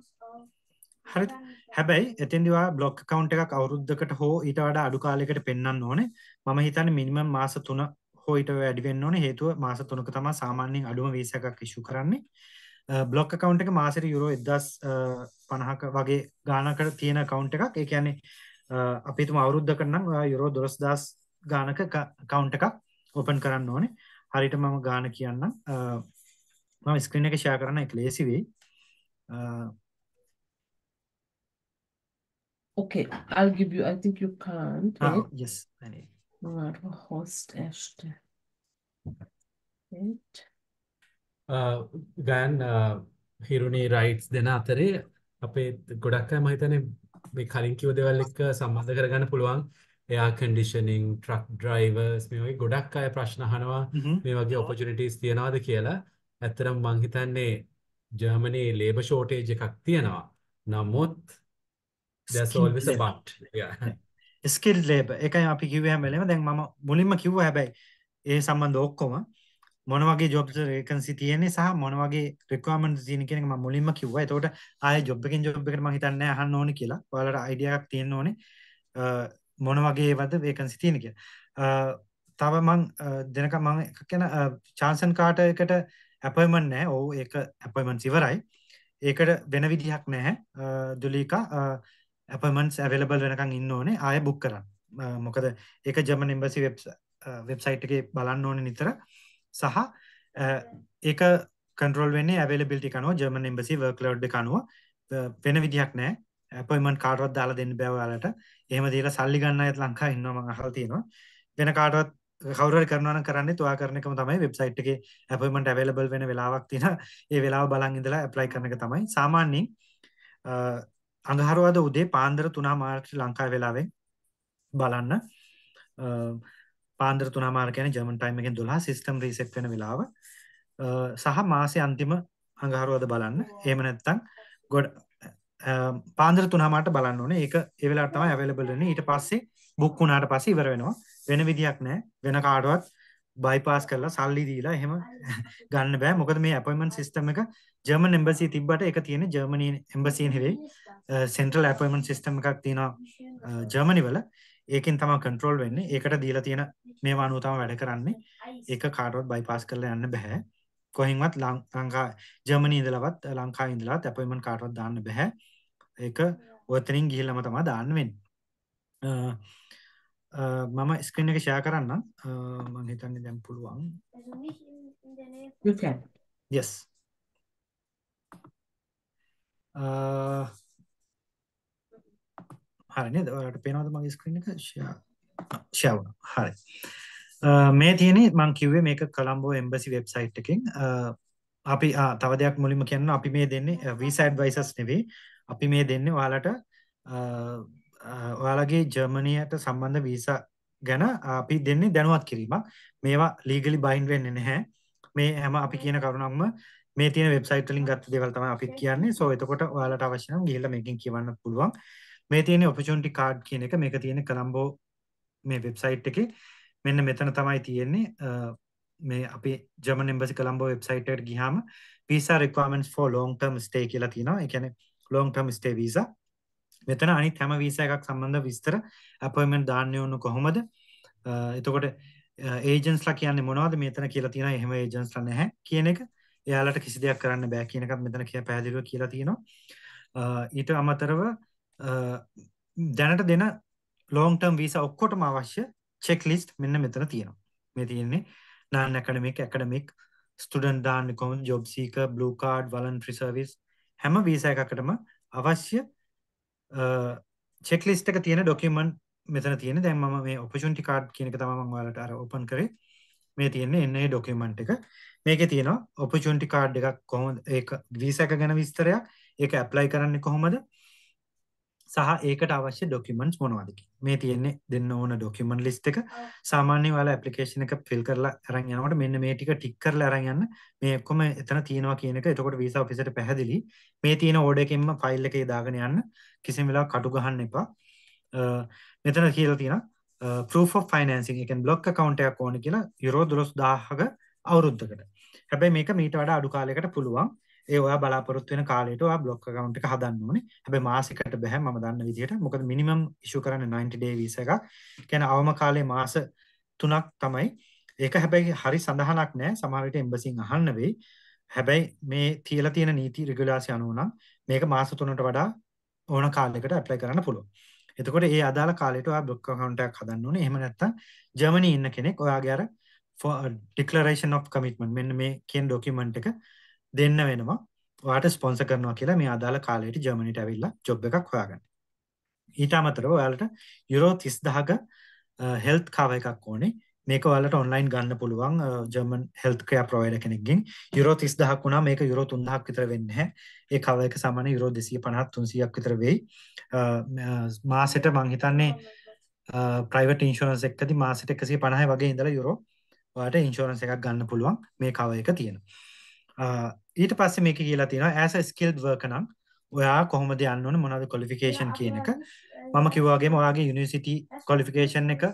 Speaker 2: හරිද? හැබැයි එතෙන්දි ඔයා බ්ලොග් account එකක් අවුරුද්දකට හෝ ඊට වඩා අඩු කාලයකට පෙන්වන්න ඕනේ. මම හිතන්නේ මිනිමම් මාස 3 හෝ ඊට වැඩි වෙන්න ඕනේ හේතුව මාස 3ක තමයි සාමාන්‍යයෙන් අඩුම වීසා එකක් ඉෂු කරන්නේ. බ්ලොක් account එක මාසෙට යුරෝ 1050ක වගේ ගාණකට තියෙන account එකක්. ඒ කියන්නේ අපි හිතමු අවුරුද්දකට නම් ඔයා යුරෝ 12000 ගාණක account එකක් open කරන්න ඕනේ. හරියට මම ගාණ කියන්නම්. මම ස්ක්‍රීන් එක ෂෙයා කරන්න ඒක ලේසි වෙයි.
Speaker 1: Okay, I'll give you, I think you can't.
Speaker 2: Ah,
Speaker 1: Wait.
Speaker 2: yes, I need.
Speaker 1: Host erstellen. Wait.
Speaker 3: Gayan Hiruni rights දෙන අතරේ අපේ ගොඩක් අය මම හිතන්නේ මේ කලින් කිව්ව දේවල් එක්ක සම්බන්ධ කරගන්න පුළුවන්. එයා කන්ඩිෂනින් ට්‍රක් ඩ්‍රයිවර්ස් මේ වගේ ගොඩක් අය ප්‍රශ්න අහනවා. මේ වගේ ඔපචුනිටිස් තියනවාද කියලා. ඇත්තටම මම හිතන්නේ ජර්මනි ලේබර් ෂෝටේජ් එකක් තියෙනවා. නමුත් there's always a but. yeah.
Speaker 2: Skill labour එකයි අපි කිව්වේ හැම වෙලේම. දැන් මම මුලින්ම කිව්වා හැබැයි ඒ සම්බන්ධ ඔක්කොම මොන වගේ ජොබ්ස් වේකන්සි තියෙන්නේ සහ මොන වගේ රික්වයර්මන්ට්ස් තියෙන කියන එක මම මුලින්ම කිව්වා. එතකොට ආයේ ජොබ් එකකින් ජොබ් එකට මම හිතන්නේ නැහැ අහන්න ඕනේ කියලා. ඔයාලට අයිඩියා එකක් තියෙන්න ඕනේ. අ, මොන වගේ ඒවාද වේකන්සි තියෙන කියලා. අ, තව මං අ, දෙනක මම එකක් කියන චාන්සන් කාටර් එකට අපොයින්ට්මන්ට් නැහැ. ඔව් ඒක අපොයින්ට්මන්ට්ස් ඉවරයි. ඒකට වෙන විදිහක් නැහැ. අ, දුලීකා අපොයින්ට්මන්ට්ස් අවైలබල් වෙනකන් ඉන්න ඕනේ. ආයෙ බුක් කරන්න. අ, මොකද ඒක ජර්මන් එම්බසි වෙබ්සයිට් එකේ බලන්න ඕනේ නිතර. සහ අ, ඒක කන්ට්‍රෝල් වෙන්නේ අවైలබිලිටි එක අනුව ජර්මන් එම්බසි වර්ක් ලෝඩ් එක අනුව අ, වෙන විදිහක් නැහැ. අපොයින්ට්මන්ට් කාටවත් දාලා දෙන්න බෑ ඔයාලට. එහෙම දීලා සල්ලි ගන්න අයත් ලංකාවේ ඉන්නවා මම අහලා තියෙනවා. වෙන කාටවත් කවුරු හරි කරනවා නම් කරන්නේ ඔයා කරන එකම තමයි වෙබ්සයිට් එකේ අපොයින්ට්මන්ට් අවైలබල් වෙන වෙලාවක් තියෙන. ඒ වෙලාව බලන් ඉඳලා ඇප්ලයි කරන එක තමයි. සාමාන්‍යයෙන් අ, අඟහරුවාද උදේ පාන්දර 3 මාර්ච් ලංකාවේ වෙලාවෙන් බලන්න. පාන්දර 3 මාර කියන්නේ ජර්මන් ටයිම් එකෙන් 12 සිස්ටම් රීසෙට් වෙන වෙලාව. සහ මාසේ අන්තිම අඟහරුවාද බලන්න. එහෙම නැත්නම් ගොඩ පාන්දර 3 මාට බලන්න ඕනේ. ඒක ඒ වෙලාවට තමයි අවైలබල් වෙන්නේ. ඊට පස්සේ බුක් වුණාට පස්සේ ඉවර වෙනවා. වෙන විදියක් නැහැ. වෙන කාටවත් බයිපාස් කරලා සල්ලි දීලා එහෙම ගන්න බෑ. මොකද මේ අපොයින්ට්මන්ට් සිස්ටම් එක ජර්මන් එම්බසි තිබ්බට ඒක තියෙන්නේ ජර්මනි එම්බසි නෙවෙයි. සෙන්ට්‍රල් අපොයින්ට්මන්ට් සිස්ටම් එකක් තියෙනවා ජර්මනි වල. ඒකෙන් තමයි කන්ට්‍රෝල් වෙන්නේ. ඒකට දීලා තියෙන මේවා අනුව තමයි වැඩ කරන්නේ. ඒක කාටවත් බයිපාස් කරලා යන්න බෑ. කොහෙන්වත් ලංකා ජර්මනි ඉඳලවත් ලංකාවේ ඉඳලවත් අපොයින්ට්මන්ට් කාටවත් දාන්න බෑ. ඒක ඔතනින් ගිහිල්ලාම තමයි දාන්න වෙන්නේ. අ, අ, මම ස්ක්‍රීන් එක ෂෙයා කරන්නම්. අ, මම හිතන්නේ දැන් පුළුවන්. Yes. අ, හරි නේද? ඔයාලට පේනවද මගේ ස්ක්‍රීන් එක? ෂෙයා ෂෙයා වුණා. හරි. අ, මේ තියෙන්නේ මම කිව්වේ මේක කොලම්බෝ එම්බසි වෙබ්සයිට් එකෙන් අ, අපි ආ, තව දෙයක් මුලින්ම කියන්න අපි මේ දෙන්නේ වීසා ඇඩ්වයිසර්ස් නෙවෙයි. අපි මේ දෙන්නේ ඔයාලට අ, අ, ඔයාලගේ ජර්මනියට සම්බන්ධ වීසා ගැන අපි දෙන්නේ දැනුවත් කිරීමක්. මේවා ලීගලි බයින්ඩ් වෙන්නේ නැහැ. මේ හැම අපි කියන කරුණක්ම මේ තියෙන වෙබ්සයිට් වලින් ගත්ත දේවල් තමයි අපිත් කියන්නේ. සෝ එතකොට ඔයාලට අවශ්‍ය නම් ගිහිල්ලා මේකෙන් කියවන්නත් පුළුවන්. මේ තියෙන opportunity card කියන එක මේක තියෙන කොලම්බෝ මේ වෙබ්සයිට් එකේ මෙන්න මෙතන තමයි තියෙන්නේ. අ, මේ අපේ ජර්මන් එම්බසි කොලම්බෝ වෙබ්සයිට් එකට ගියාම visa requirements for long term stay කියලා තියෙනවා. ඒ කියන්නේ long term stay visa. මෙතන අනිත් හැම වීසා එකක් සම්බන්ධ විස්තර අපොයින්ට්මන්ට් දාන්න ඕන කොහොමද? අ, එතකොට uh, ඒජන්ස්ලා කියන්නේ මොනවද මෙතන කියලා තියෙනවා. එහෙම ඒජන්ස්ලා නැහැ කියන එක. එයාලට කිසි දෙයක් කරන්න බෑ කියන එකත් මෙතන කිය පැහැදිලිව කියලා තියෙනවා. ඊට අමතරව දැනට දෙන ලෝන් ටර්ම් වීසා ඔක්කොටම අවශ්‍ය චෙක් ලිස්ට් මෙන්න මෙතන තියෙනවා. මේ තියෙන්නේ non academic academic ස්ටුඩන්ට් දාන්න කොහොමද job seeker blue card voluntary service හැම වීසා එකකටම අවශ්‍ය චෙක් ලිස්ට් එක තියෙන ඩොකියුමන්ට් මෙතන තියෙන දැන් මම මේ ඔපචුනිටි කාඩ් කියන එක තමයි මම ඔයාලට අර ඕපන් කරේ. මේ තියෙන්නේ NA ඩොකියුමන්ට් එක. මේකේ තියෙනවා ඔපචුනිටි කාඩ් එකක් කොහොමද? ඒක වීසා එක ගැන විස්තරයක්. ඒක ඇප්ලයි කරන්නේ කොහොමද? සහ ඒකට අවශ්‍ය ඩොකියුමන්ට්ස් මොනවද මේ තියෙන්නේ දෙන්න ඕන ඩොකියුමන්ට් ලිස්ට් එක. සාමාන්‍යයෙන් ඔයාලා ඇප්ලිකේෂන් එක ෆිල් කරලා අරන් යනකොට මෙන්න මේ ටික ටික් කරලා අරන් යන්න. මේ ඔක්කොම එතන තියෙනවා කියන එක. එතකොට වීසා ඔෆිසරට පැහැදිලි. මේ තියෙන ඕඩර් එකෙන්ම ෆයිල් එකේ දාගෙන යන්න. කිසිම වෙලාවක කටු ගහන්න එපා. මෙතන කියලා තියෙනවා. proof of financing. එක බ්ලොක් එකක් ඕන කියලා යුරෝ 12000ක අවුරුද්දකට. හැබැයි මේක මීට වඩා අඩු කාලයකට පුළුවන්. ඒ ඔයා බලාපොරොත්තු වෙන කාලයට ඔයා බ්ලොක් account එක හදන්න ඕනේ. හැබැයි මාසෙකට බෑ මම දන්න විදිහට. මොකද minimum issue කරන්නේ 90 day visa එකක්. කියන්නේ අවම කාලේ මාස 3ක් තමයි. ඒක හැබැයි හරි සඳහනක් නෑ. සමහර විට එම්බසින් අහන්න වෙයි. හැබැයි මේ තියලා තියෙන නීති රෙගුලාසි අනුව නම් මේක මාස 3ට වඩා ඕන කාලයකට ඇප්ලයි කරන්න පුළුවන්. එතකොට ඒ අදාළ කාලයට ඔයා බ්ලොක් account එකක් හදන්න ඕනේ. එහෙම නැත්නම් ජර්මනි ඉන්න කෙනෙක් ඔයාගේ අර uh, declaration of commitment මෙන්න මේ කියන document එක දෙන්න වෙනවා. ඔයාට ස්පොන්සර් කරනවා කියලා මේ අදාළ කාලයට ජර්මනිට ඇවිල්ලා ජොබ් එකක් හොයාගන්න. ඊට අමතරව ඔයාලට යුරෝ 30000ක හෙල්ත් කව එකක් ඕනේ. මේක ඔයාලට ඔන්ලයින් ගන්න පුළුවන් ජර්මන් හෙල්ත් කෙයාර් ප්‍රොවයිඩර් කෙනෙක්ගෙන් යුරෝ 30000ක් වුණා මේක යුරෝ 3000ක් විතර වෙන්නේ නැහැ. ඒ කව එක සාමාන්‍ය යුරෝ 250 300ක් විතර වෙයි. මාසෙට මං හිතන්නේ ප්‍රයිවට් ඉන්ෂුරන්ස් එකකදී මාසෙට 150 වගේ ඉඳලා යුරෝ ඔයාලට ඉන්ෂුරන්ස් එකක් ගන්න පුළුවන් මේ කව එක තියෙනවා. ඊට පස්සේ මේක කියලා තියෙනවා as a skilled worker නම් ඔයා කොහොමද යන්න ඕනේ මොනවද qualification කියන එක? මම කිව්වා වගේම ඔයාගේ යුනිවර්සිටි qualification එක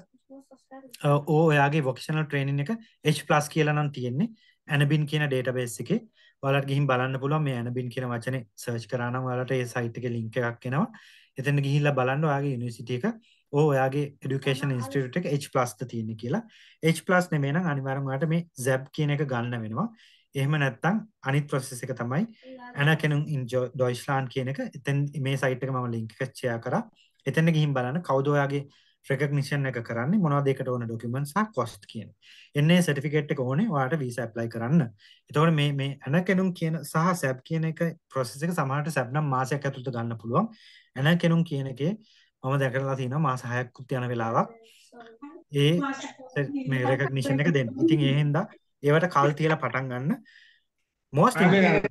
Speaker 2: ඕ ඔයාගේ වොකේෂනල් ට්‍රේනින් එක H+ කියලා නම් තියෙන්නේ ඇනබින් කියන ඩේටාබේස් එකේ. ඔයාලට ගිහින් බලන්න පුළුවන් මේ ඇනබින් කියන වචනේ සර්ච් කරා නම් ඔයාලට ඒ සයිට් එකේ ලින්ක් එකක් එනවා. එතන ගිහිල්ලා බලන්න ඔයාගේ යුනිවර්සිටි එක. ඕ ඔයාගේ එඩියුකේෂන් ඉන්ස්ටිටියුට් එක H+ ද තියෙන්නේ කියලා. H+ නෙමෙයි නම් අනිවාර්යෙන් ඔයාලට මේ ZEB කියන එක ගන්න වෙනවා එහෙම නැත්නම් අනිත් ප්‍රොසෙස් එක තමයි ඇනකෙනුම් ඉන් ඩොයිස්ලාන්ඩ් කියන එක එතෙන් මේ සයිට් එක මම ලින්ක් එක ෂෙයා කරා එතන ගිහින් බලන්න කවුද ඔයාගේ රෙකග්නිෂන් එක කරන්නේ මොනවද ඒකට ඕන ඩොකියුමන්ට් සහ කොස්ට් කියන. එන්නේ සර්ටිෆිකේට් එක ඕනේ ඔයාලට වීසා ඇප්ලයි කරන්න. එතකොට මේ මේ ඇනකෙනුම් කියන සහ සැබ් කියන එක ප්‍රොසෙස් එක සමහරට සැබ් නම් මාසයක් ඇතුළත ගන්න පුළුවන්. ඇනකෙනුම් කියන එකේ මම දැකලා තියෙනවා මාස 6ක් යන වෙලාවක් ඒ මේ රෙකග්නිෂන් එක දෙන්න. ඉතින් ඒ හින්දා ඒවට කල් තියලා පටන් ගන්න. most important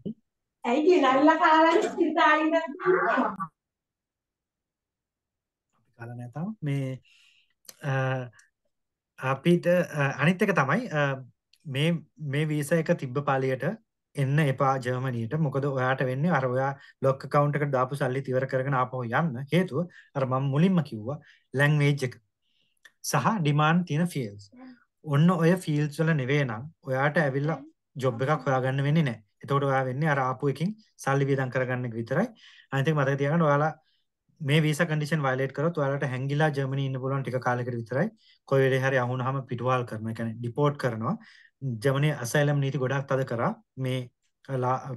Speaker 17: ඇයි නල්ලා කාලේ සිතාලින්ද
Speaker 2: කාලා නැතම මේ අපිට අනිත් එක තමයි මේ මේ වීසා එක තිබ්බ පාලියට එන්න එපා ජර්මනියට. මොකද ඔයාට වෙන්නේ අර ඔයා ලොක් account එකට දාපු සල්ලි ඉවර කරගෙන ආපහු යන්න. හේතුව අර මම මුලින්ම කිව්වා ලැන්ග්වේජ් එක. සහ ඩිමාන්ඩ් තියෙන ෆීල්ඩ්ස් ඔන්න ඔය ෆීල්ඩ්ස් වල නෙවෙයි නම් ඔයාට ඇවිල්ලා ජොබ් එකක් හොයාගන්න වෙන්නේ නැහැ. එතකොට ඔයා වෙන්නේ අර ආපු එකකින් සල්ලි වියදම් කරගන්න එක විතරයි. අනිත් එක මතක තියාගන්න ඔයාලා මේ වීසා කන්ඩිෂන් වයලේට් කරොත් ඔයාලට හැංගිලා ජර්මනි ඉන්න පුළුවන් ටික කාලයකට විතරයි. කොයි වෙලේ හරි අහුනහම පිටුවහල් කරනවා. ඒ කියන්නේ ඩිපෝට් කරනවා. ජර්මනි අසයිලම් නීති ගොඩක් තද කරා මේ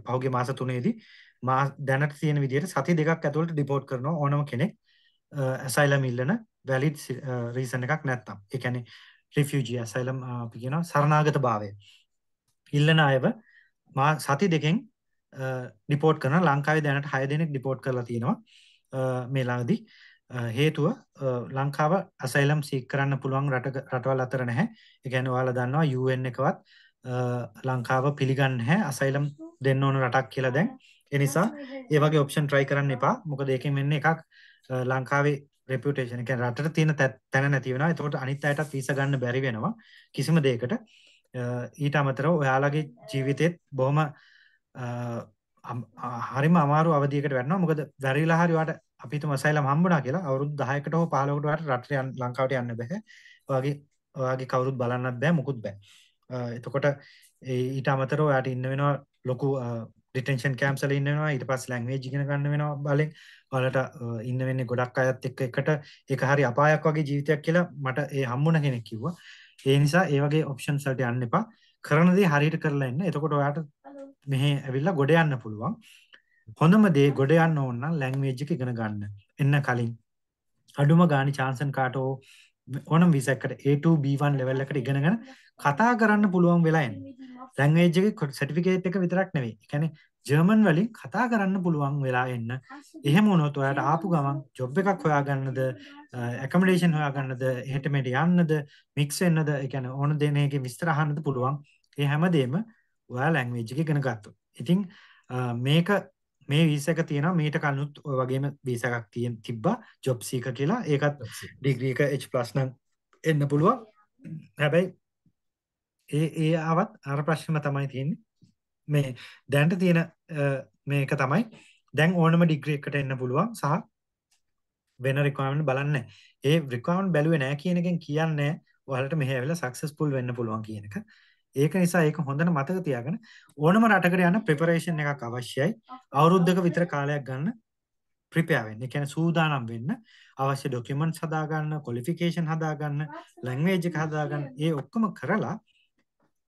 Speaker 2: පහුගිය මාස තුනේදී මා දැනට තියෙන විදිහට සති දෙකක් ඇතුළත ඩිපෝට් කරනවා ඕනම කෙනෙක් අසයිලම් ඉල්ලන වැලිඩ් රීසන් එකක් නැත්තම්. ඒ කියන්නේ රිෆියුජි අසයිලම් uh, අපි කියනවා සරණාගත භාවය. ඉල්ලන අයව මා සති දෙකෙන් uh, ඩිපෝට් කරන ලංකාවේ දැනට 6 දෙනෙක් ඩිපෝට් කරලා තියෙනවා. Uh, මේ ළඟදී හේතුව ලංකාව අසයිලම් සීක් කරන්න පුළුවන් රට රටවල් අතර නැහැ. ඒ කියන්නේ ඔයාලා දන්නවා UN එකවත් ලංකාව පිළිගන්නේ නැහැ අසයිලම් දෙන්න ඕන රටක් කියලා දැන්. ඒ නිසා ඒ වගේ ඔප්ෂන් try කරන්න එපා. මොකද ඒකෙන් වෙන්නේ එකක් ලංකාවේ රෙපියුටේෂන් එක රටට තියෙන තැන නැති වෙනවා. එතකොට අනිත් අයටත් වීසා ගන්න බැරි වෙනවා කිසිම දෙයකට. ඊට අමතරව ඔයාලගේ ජීවිතේත් බොහොම හරිම අමාරු අවධියකට වැටෙනවා මොකද වැරිලා හරි වාට අපි හිතමු අසයිලම් හම්බුණා කියලා අවුරුදු 10කට හෝ 15කට වාට රටට ලංකාවට යන්න බෑ. ඔයාගේ ඔයාගේ කවුරුත් බලන්නත් බෑ මුකුත් බෑ. එතකොට ඊට අමතරව ඔයාට ඉන්න වෙනවා ලොකු ඩිටෙන්ෂන් කැම්ප්ස් වල ඉන්න වෙනවා ඊට පස්සේ ලැන්ග්වේජ් ඉගෙන ගන්න වෙනවා බලෙන් ඔයාලට ඉන්න වෙන්නේ ගොඩක් අයත් එක්ක එකට ඒක හරි අපායක් වගේ ජීවිතයක් කියලා මට ඒ හම්බුණ කෙනෙක් කිව්වා. ඒ නිසා ඒ වගේ ඔප්ෂන්ස් වලට යන්න එපා. කරන දේ හරියට කරලා ඉන්න. එතකොට ඔයාට මෙහෙ ඇවිල්ලා ගොඩ යන්න පුළුවන්. හොඳම දේ ගොඩ යන්න ඕන නම් ලැන්ග්වේජ් එක ඉගෙන ගන්න. එන්න කලින් අඩුම ගානේ චාන්සන් කාට ඕනම් වීසා එකට A2 B1 level එකට ඉගෙනගෙන කතා කරන්න පුළුවන් වෙලා එන්න. ලැන්ග්වේජ් එකේ සර්ටිෆිකේට් එක විතරක් නෙවෙයි. ඒ කියන්නේ ජර්මන් වලින් කතා කරන්න පුළුවන් වෙලා එන්න. එහෙම වුණොත් ඔයාලට ආපු ගමන් ජොබ් එකක් හොයාගන්නද, ඇකමඩේෂන් හොයාගන්නද, එහෙට මෙහෙට යන්නද, මික්ස් වෙන්නද, ඒ කියන්නේ ඕන දෙනේක විස්තර අහන්නද පුළුවන්. ඒ හැමදේම ඔයා ලැන්ග්වේජ් එක ඉගෙන ගත්තොත්. ඉතින් මේක මේ වීසා එක තියෙනවා මීට කලිනුත් ඔය වගේම වීසා එකක් තියෙන තිබ්බා ජොබ් සීකර් කියලා. ඒකත් ඩිග්‍රී එක H+ නම් එන්න පුළුවන්. හැබැයි ඒ ඒ ආවත් අර ප්‍රශ්නම තමයි තියෙන්නේ. මේ දැන්ට තියෙන මේක තමයි දැන් ඕනම ඩිග්‍රී එකට එන්න පුළුවන් සහ වෙන රික්වයර්මන්ට් බලන්නේ ඒ රික්වයර්මන්ට් බැලුවේ නැහැ කියන එකෙන් කියන්නේ ඔයාලට මෙහෙ ඇවිල්ලා සක්සස්ෆුල් වෙන්න පුළුවන් කියන එක. ඒක නිසා ඒක හොඳට මතක තියාගෙන ඕනම රටකට යන ප්‍රිපරේෂන් එකක් අවශ්‍යයි. අවුරුද්දක විතර කාලයක් ගන්න ප්‍රිපෙයාර් වෙන්න. ඒ කියන්නේ සූදානම් වෙන්න අවශ්‍ය ડોකියුමන්ට්ස් හදාගන්න, ක්වොලිෆිකේෂන් හදාගන්න, ලැන්ග්වේජ් එක හදාගන්න. ඒ ඔක්කොම කරලා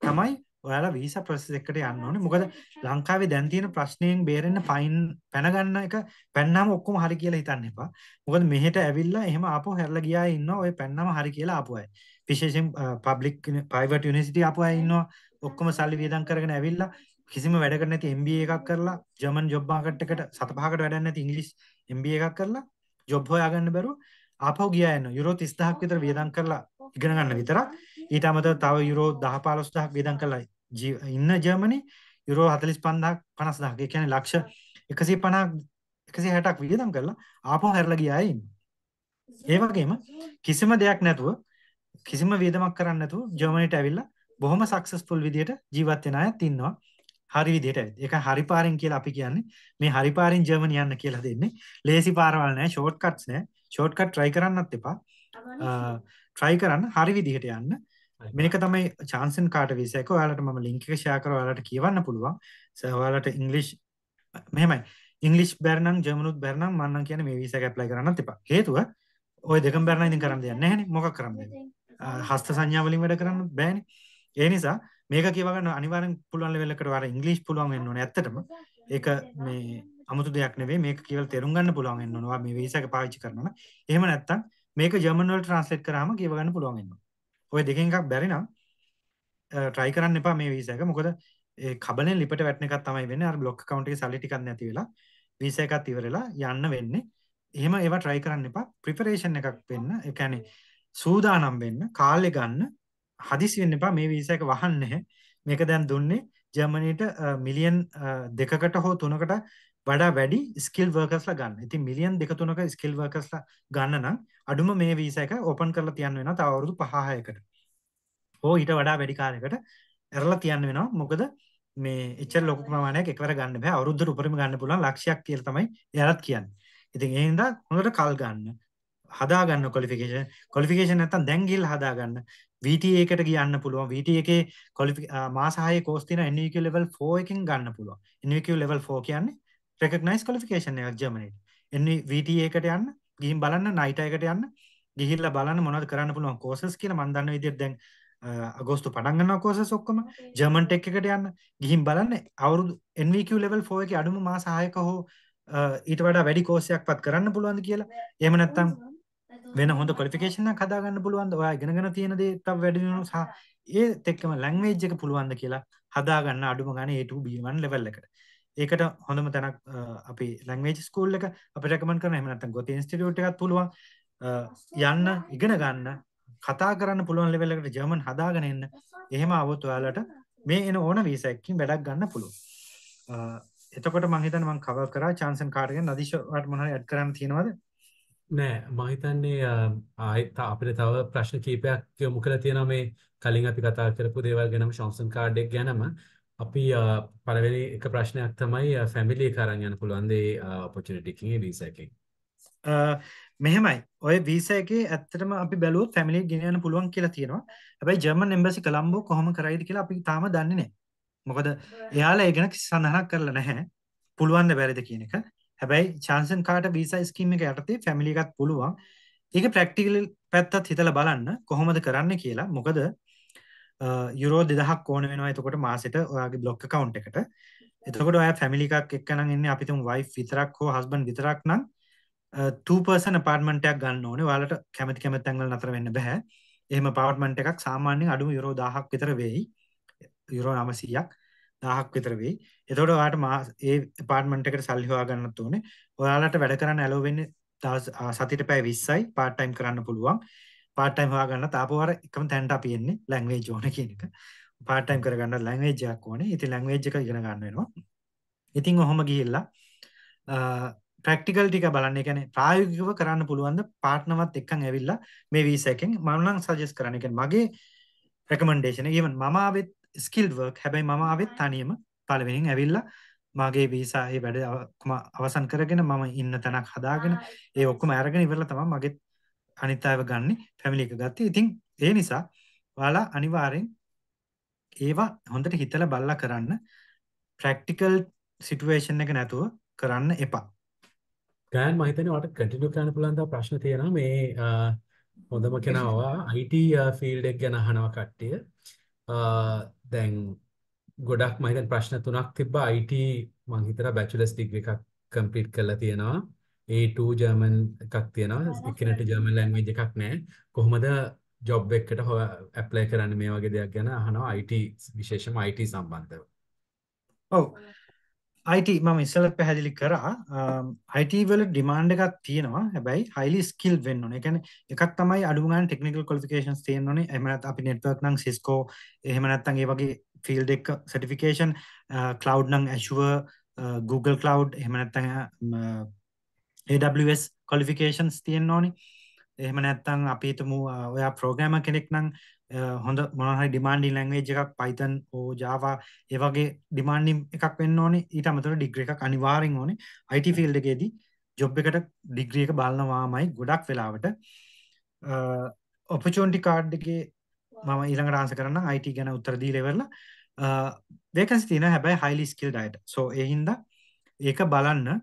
Speaker 2: තමයි ඔයාලා වීසා ප්‍රොසෙස් එකට යන්න ඕනේ. මොකද ලංකාවේ දැන් තියෙන ප්‍රශ්නයෙන් බේරෙන්න ෆයින් පැන ගන්න එක පැන්නාම ඔක්කොම හරි කියලා හිතන්න එපා. මොකද මෙහෙට ඇවිල්ලා එහෙම ආපහු හැරලා ගියා ඉන්නවා ඔය පැන්නාම හරි කියලා ආපු අය. විශේෂයෙන් පබ්ලික් ප්‍රයිවට් යුනිවර්සිටි ආපු අය ඉන්නවා. ඔක්කොම සල්ලි වියදම් කරගෙන ඇවිල්ලා කිසිම වැඩකට නැති MBA එකක් කරලා ජර්මන් ජොබ් මාකට් එකට සත පහකට වැඩක් නැති ඉංග්‍රීසි MBA එකක් කරලා ජොබ් හොයාගන්න බැරුව ආපහු ගියා යනවා. යුරෝ 30000ක් විතර වියදම් කරලා ඉගෙන ගන්න විතරක්. ඊට අමතරව තව යුරෝ 10 15000ක් වියදම් කරලා ඉන්න ජර්මනි යුරෝ 45000ක් 50000ක් ඒ කියන්නේ ලක්ෂ 150 160ක් වියදම් කරලා ආපහු හැරලා ගියා අය. ඒ වගේම කිසිම දෙයක් නැතුව කිසිම වියදමක් කරන්නේ නැතුව ජර්මනිට ඇවිල්ලා බොහොම සක්සස්ෆුල් විදියට ජීවත් වෙන අයත් ඉන්නවා. හරි විදියට ඇවිත්. ඒක හරි පාරෙන් කියලා අපි කියන්නේ මේ හරි පාරෙන් ජර්මනි යන්න කියලා දෙන්නේ. ලේසි පාරවල් නැහැ, ෂෝට් කට්ස් නැහැ. ෂෝට් කට් try කරන්නත් එපා. try කරන්න හරි විදිහට යන්න. මේක තමයි චාන්සන් කාට වීසා එක. ඔයාලට මම link එක share කරලා ඔයාලට කියවන්න පුළුවන්. ඔයාලට ඉංග්‍රීසි මෙහෙමයි. ඉංග්‍රීසි බැරි නම් ජර්මනුත් බැරි නම් මම නම් කියන්නේ මේ වීසා එක apply කරන්නත් එපා. හේතුව ඔය දෙකම බැරි නම් ඉතින් කරන්න දෙයක් නැහැනේ. මොකක් කරන්නද? හස්ත සංඥා වලින් වැඩ කරන්න බෑනේ. ඒ නිසා මේක කියව ගන්න අනිවාර්යෙන් පුළුවන් ලෙවල් එකට වර ඉංග්‍රීසි පුළුවන් වෙන්න ඕනේ. ඇත්තටම ඒක මේ අමුතු දෙයක් නෙවෙයි. මේක කියවල තේරුම් ගන්න පුළුවන් වෙන්න ඕනවා. මේ වීසා එක පාවිච්චි කරනවා. එහෙම නැත්නම් මේක ජර්මන් වලට ට්‍රාන්ස්ලේට් කරාම කියව ගන්න පුළුවන් වෙනවා. ඔය දෙකෙන් එකක් බැරි නම් try කරන්න එපා මේ වීසා එක. මොකද ඒ කබලෙන් ලිපට වැටෙන එකක් තමයි වෙන්නේ. අර බ්ලොක් account එකේ සල්ලි ටිකක් නැති වෙලා වීසා එකත් ඉවරලා යන්න වෙන්නේ. එහෙම ඒවා try කරන්න එපා. preparation එකක් වෙන්න. ඒ කියන්නේ සූදානම් වෙන්න, කාලේ ගන්න, හදිසි වෙන්න එපා. මේ වීසා එක වහන්නේ නැහැ. මේක දැන් දුන්නේ ජර්මනියට මිලියන් දෙකකට හෝ තුනකට වඩා වැඩි ස්කිල් වර්කර්ස්ලා ගන්න. ඉතින් මිලියන් දෙක තුනක ස්කිල් වර්කර්ස්ලා ගන්න නම් අඩුම මේ වීසා එක ඕපන් කරලා තියන්න වෙනවා තව අවුරුදු 5-6කට. ඕ ඊට වඩා වැඩි කාලයකට ඇරලා තියන්න වෙනවා. මොකද මේ එච්චර ලොකු ප්‍රමාණයක් එකවර ගන්න බෑ. අවුරුද්දට උපරිම ගන්න පුළුවන් ලක්ෂයක් කියලා තමයි එයාලත් කියන්නේ. ඉතින් ඒ හින්දා හොඳට කල් ගන්න. හදා ගන්න ක්වොලිෆිකේෂන්. ක්වොලිෆිකේෂන් නැත්තම් දැන් ගිහලා හදා ගන්න. VTA එකට ගියන්න පුළුවන්. VTA එකේ මාස 6 කෝස් තියෙන NVQ level 4 එකකින් ගන්න පුළුවන්. NVQ level 4 කියන්නේ recognized qualification එකක් ජර්මනියට. එන්නේ VTA එකට යන්න, ගිහින් බලන්න නයිට් එකට යන්න, ගිහිල්ලා බලන්න මොනවද කරන්න පුළුවන් courses කියලා මම දන්න විදිහට දැන් අගෝස්තු පටන් ගන්නවා courses ඔක්කොම ජර්මන් ටෙක් එකට යන්න ගිහින් බලන්න අවුරුදු NVQ level 4 එකේ අඩුම මාස 6ක හෝ ඊට වඩා වැඩි course එකක්වත් කරන්න පුළුවන්ද කියලා. එහෙම නැත්නම් වෙන හොඳ ක්වොලිෆිකේෂන් එකක් හදාගන්න පුළුවන්ද? ඔයා ඉගෙනගෙන තියෙන දේ තව වැඩි වෙනවා ඒත් එක්කම ලැන්ග්වේජ් එක පුළුවන්ද කියලා හදාගන්න අඩුම ගානේ A2 B1 level එකට. ඒකට හොඳම තැනක් අපි ලැන්ග්වේජ් ස්කූල් එක අපි රෙකමන්ඩ් කරනවා. එහෙම නැත්නම් ගොතේ ඉන්ස්ටිටියුට් එකත් පුළුවන්. යන්න ඉගෙන ගන්න කතා කරන්න පුළුවන් ලෙවල් එකට ජර්මන් හදාගෙන එන්න. එහෙම આવොත් ඔයාලට මේ එන ඕන වීසා එකකින් වැඩක් ගන්න පුළුවන්. එතකොට මම හිතන්නේ මම කවර් කරා චාන්සන් කාඩ් එක නදීෂ ඔයාලට මොනවද ඇඩ් කරන්න තියෙනවද?
Speaker 3: නෑ මම හිතන්නේ ආයෙත් අපිට තව ප්‍රශ්න කීපයක් යොමු කරලා තියෙනවා මේ කලින් අපි කතා කරපු දේවල් ගැනම ෂොන්සන් කාඩ් එක ගැනම අපි පළවෙනි එක ප්‍රශ්නයක් තමයි ෆැමිලි එක අරන් යන්න පුළුවන් දේ ඔපචුනිටි එකකින් ඒ වීසා එකෙන්
Speaker 2: මෙහෙමයි ඔය වීසා එකේ ඇත්තටම අපි බැලුවොත් ෆැමිලි ගෙන යන්න පුළුවන් කියලා තියෙනවා. හැබැයි ජර්මන් එම්බසි කොලම්බෝ කොහොම කරයිද කියලා අපි තාම දන්නේ නැහැ. මොකද එයාලා ඒ ගැන කිසි සඳහනක් කරලා නැහැ. පුළුවන් ද බැරිද කියන එක. හැබැයි චාන්සන් කාට වීසා ස්කීම් එක යටතේ ෆැමිලි එකත් පුළුවන්. ඒක ප්‍රැක්ටිකල් පැත්තත් හිතලා බලන්න කොහොමද කරන්න කියලා. මොකද යුරෝ 2000ක් ඕන වෙනවා එතකොට මාසෙට ඔයාගේ බ්ලොක් account එකට. එතකොට ඔයා ෆැමිලි එකක් එක්ක නම් ඉන්නේ අපි තුමු වයිෆ් විතරක් හෝ හස්බන්ඩ් විතරක් නම් 2 පර්සන් අපාර්ට්මන්ට් එකක් ගන්න ඕනේ. ඔයාලට කැමති කැමති තැන්වල නතර වෙන්න බෑ. එහෙම අපාර්ට්මන්ට් එකක් සාමාන්‍යයෙන් අඩුම යුරෝ 1000ක් විතර වෙයි. යුරෝ 900ක් 1000ක් විතර වෙයි. එතකොට ඔයාලට මාස ඒ අපාර්ට්මන්ට් එකට සල්ලි හොයා ගන්නත් ඕනේ. ඔයාලට වැඩ කරන්න ඇලෝ වෙන්නේ දවස් සතියට පැය 20යි පාර්ට් ටයිම් කරන්න පුළුවන්. පාර්ට් ටයිම් හොයා ගන්න තාපුවර එකම තැනට අපි එන්නේ ලැන්ග්වේජ් ඕන කියන එක. පාර්ට් ටයිම් කරගන්න ලැන්ග්වේජ් එකක් ඕනේ. ඉතින් ලැන්ග්වේජ් එක ඉගෙන ගන්න වෙනවා. ඉතින් ඔහොම ගිහිල්ලා ප්‍රක්ටිකල් ටික බලන්න ඒ කියන්නේ ප්‍රායෝගිකව කරන්න පුළුවන් ද පාර්ට්නර්වත් එක්කන් ඇවිල්ලා මේ වීසා එකෙන් මම නම් සජෙස්ට් කරන්නේ කියන්නේ මගේ රෙකමෙන්ඩේෂන් එක even මම ආවෙත් ස්කිල්ඩ් වර්ක් හැබැයි මම ආවෙත් තනියම පළවෙනියෙන් ඇවිල්ලා මගේ වීසා ඒ වැඩ අවසන් කරගෙන මම ඉන්න තැනක් හදාගෙන ඒ ඔක්කොම අරගෙන ඉවරලා තමයි මගේ අනිත් අයව ගන්නෙ ෆැමිලි එක ගත්තේ. ඉතින් ඒ නිසා ඔයාලා අනිවාර්යෙන් ඒවා හොඳට හිතලා බලලා කරන්න ප්‍රැක්ටිකල් සිටුවේෂන් එක නැතුව කරන්න එපා.
Speaker 3: ගෑන් මම හිතන්නේ ඔයාලට කන්ටිනියු කරන්න පුළුවන් තව ප්‍රශ්න තියෙනවා මේ හොඳම කෙනාවා IT ෆීල්ඩ් එක ගැන අහනවා කට්ටිය. දැන් ගොඩක් මම හිතන්නේ ප්‍රශ්න තුනක් තිබ්බා IT මම හිතලා බැචලර්ස් ඩිග්‍රී එකක් කම්ප්ලීට් කරලා තියෙනවා. A2 ජර්මන් එකක් තියෙනවා. එකිනෙට ජර්මන් ලැන්ග්වේජ් එකක් නැහැ. කොහොමද ජොබ් එකකට ඇප්ලයි කරන්න මේ වගේ දෙයක් ගැන අහනවා IT විශේෂම IT සම්බන්ධව.
Speaker 2: ඔව්. IT මම ඉස්සෙල්ලත් පැහැදිලි කරා IT වල ඩිමාන්ඩ් එකක් තියෙනවා හැබැයි highly skilled වෙන්න ඕනේ. ඒ කියන්නේ එකක් තමයි අඩුම ගන්න technical qualifications තියෙන්න ඕනේ. එහෙම නැත්නම් අපි network නම් Cisco එහෙම නැත්නම් ඒ වගේ field එක certification cloud නම් Azure Google Cloud එහෙම නැත්නම් AWS qualifications තියෙන්න ඕනේ. එහෙම නැත්නම් අපි හිතමු ඔයා ප්‍රෝග්‍රෑමර් කෙනෙක් නම් හොඳ මොනවා හරි ඩිමාන්ඩින් ලැන්ග්වේජ් එකක් Python ඕ Java ඒ වගේ ඩිමාන්ඩින් එකක් වෙන්න ඕනේ. ඊට අමතරව ඩිග්‍රී එකක් අනිවාර්යෙන් ඕනේ. IT ෆීල්ඩ් එකේදී ජොබ් එකට ඩිග්‍රී එක බලනවාමයි ගොඩක් වෙලාවට ඔපචුනිටි කාඩ් එකේ මම ඊළඟට ආන්සර් කරන්නම් IT ගැන උත්තර දීලා ඉවරලා වේකන්සි තියෙනවා හැබැයි highly skilled අයට. so ඒ හින්දා ඒක බලන්න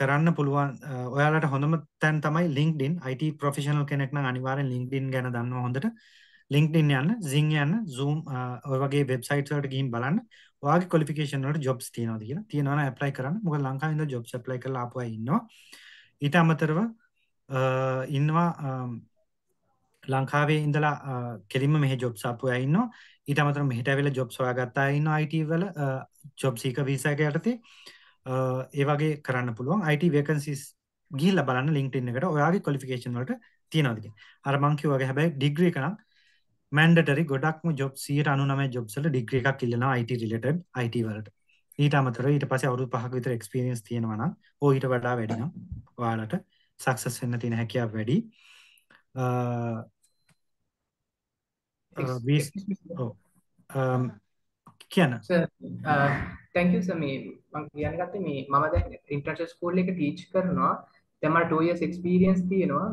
Speaker 2: කරන්න පුළුවන් ඔයාලට හොඳම තැන් තමයි LinkedIn. IT ප්‍රොෆෙෂනල් කෙනෙක් නම් අනිවාර්යෙන් LinkedIn ගැන දන්නවා හොඳට. LinkedIn යන්න Zing යන්න Zoom ඔය වගේ වෙබ්සයිට්ස් වලට ගිහින් බලන්න. ඔයාගේ ක්වොලිෆිකේෂන් වලට ජොබ්ස් තියෙනවද කියලා. තියෙනවා නම් ඇප්ලයි කරන්න. මොකද ලංකාවේ ඉඳලා ජොබ්ස් ඇප්ලයි කරලා ආපු අය ඉන්නවා. ඊට අමතරව ඉන්නවා ලංකාවේ ඉඳලා කෙලින්ම මෙහි ජොබ්ස් ආපු අය ඉන්නවා. ඊට අමතරව මෙහෙට ඇවිල්ලා ජොබ්ස් හොයාගත්ත අය ඉන්නවා IT වල. ජොබ් සීකර් වීසා එක යටතේ. ඒ වගේ කරන්න පුළුවන් IT vacancies ගිහිල්ලා බලන්න LinkedIn එකට ඔයාගේ qualification වලට තියනවාද කියලා. අර මං කිව්වා වගේ හැබැයි degree එක නම් mandatory ගොඩක්ම job 199 jobs වල degree එකක් ඉල්ලනවා IT related IT වලට. ඊට අමතරව ඊට පස්සේ අවුරුදු 5ක විතර experience තියෙනවා නම් ඕ ඊට වඩා වැඩි නම් ඔයාලට success වෙන්න තියෙන හැකියාව වැඩි. කියන්න
Speaker 18: තැංක සර මේ මං කියන්න ගත්තේ මේ මම දැන් ඉන්ටර්නැෂනල් ස්කූල් එක ටීච් කරනවා. දැන් මට 2 years experience තියෙනවා.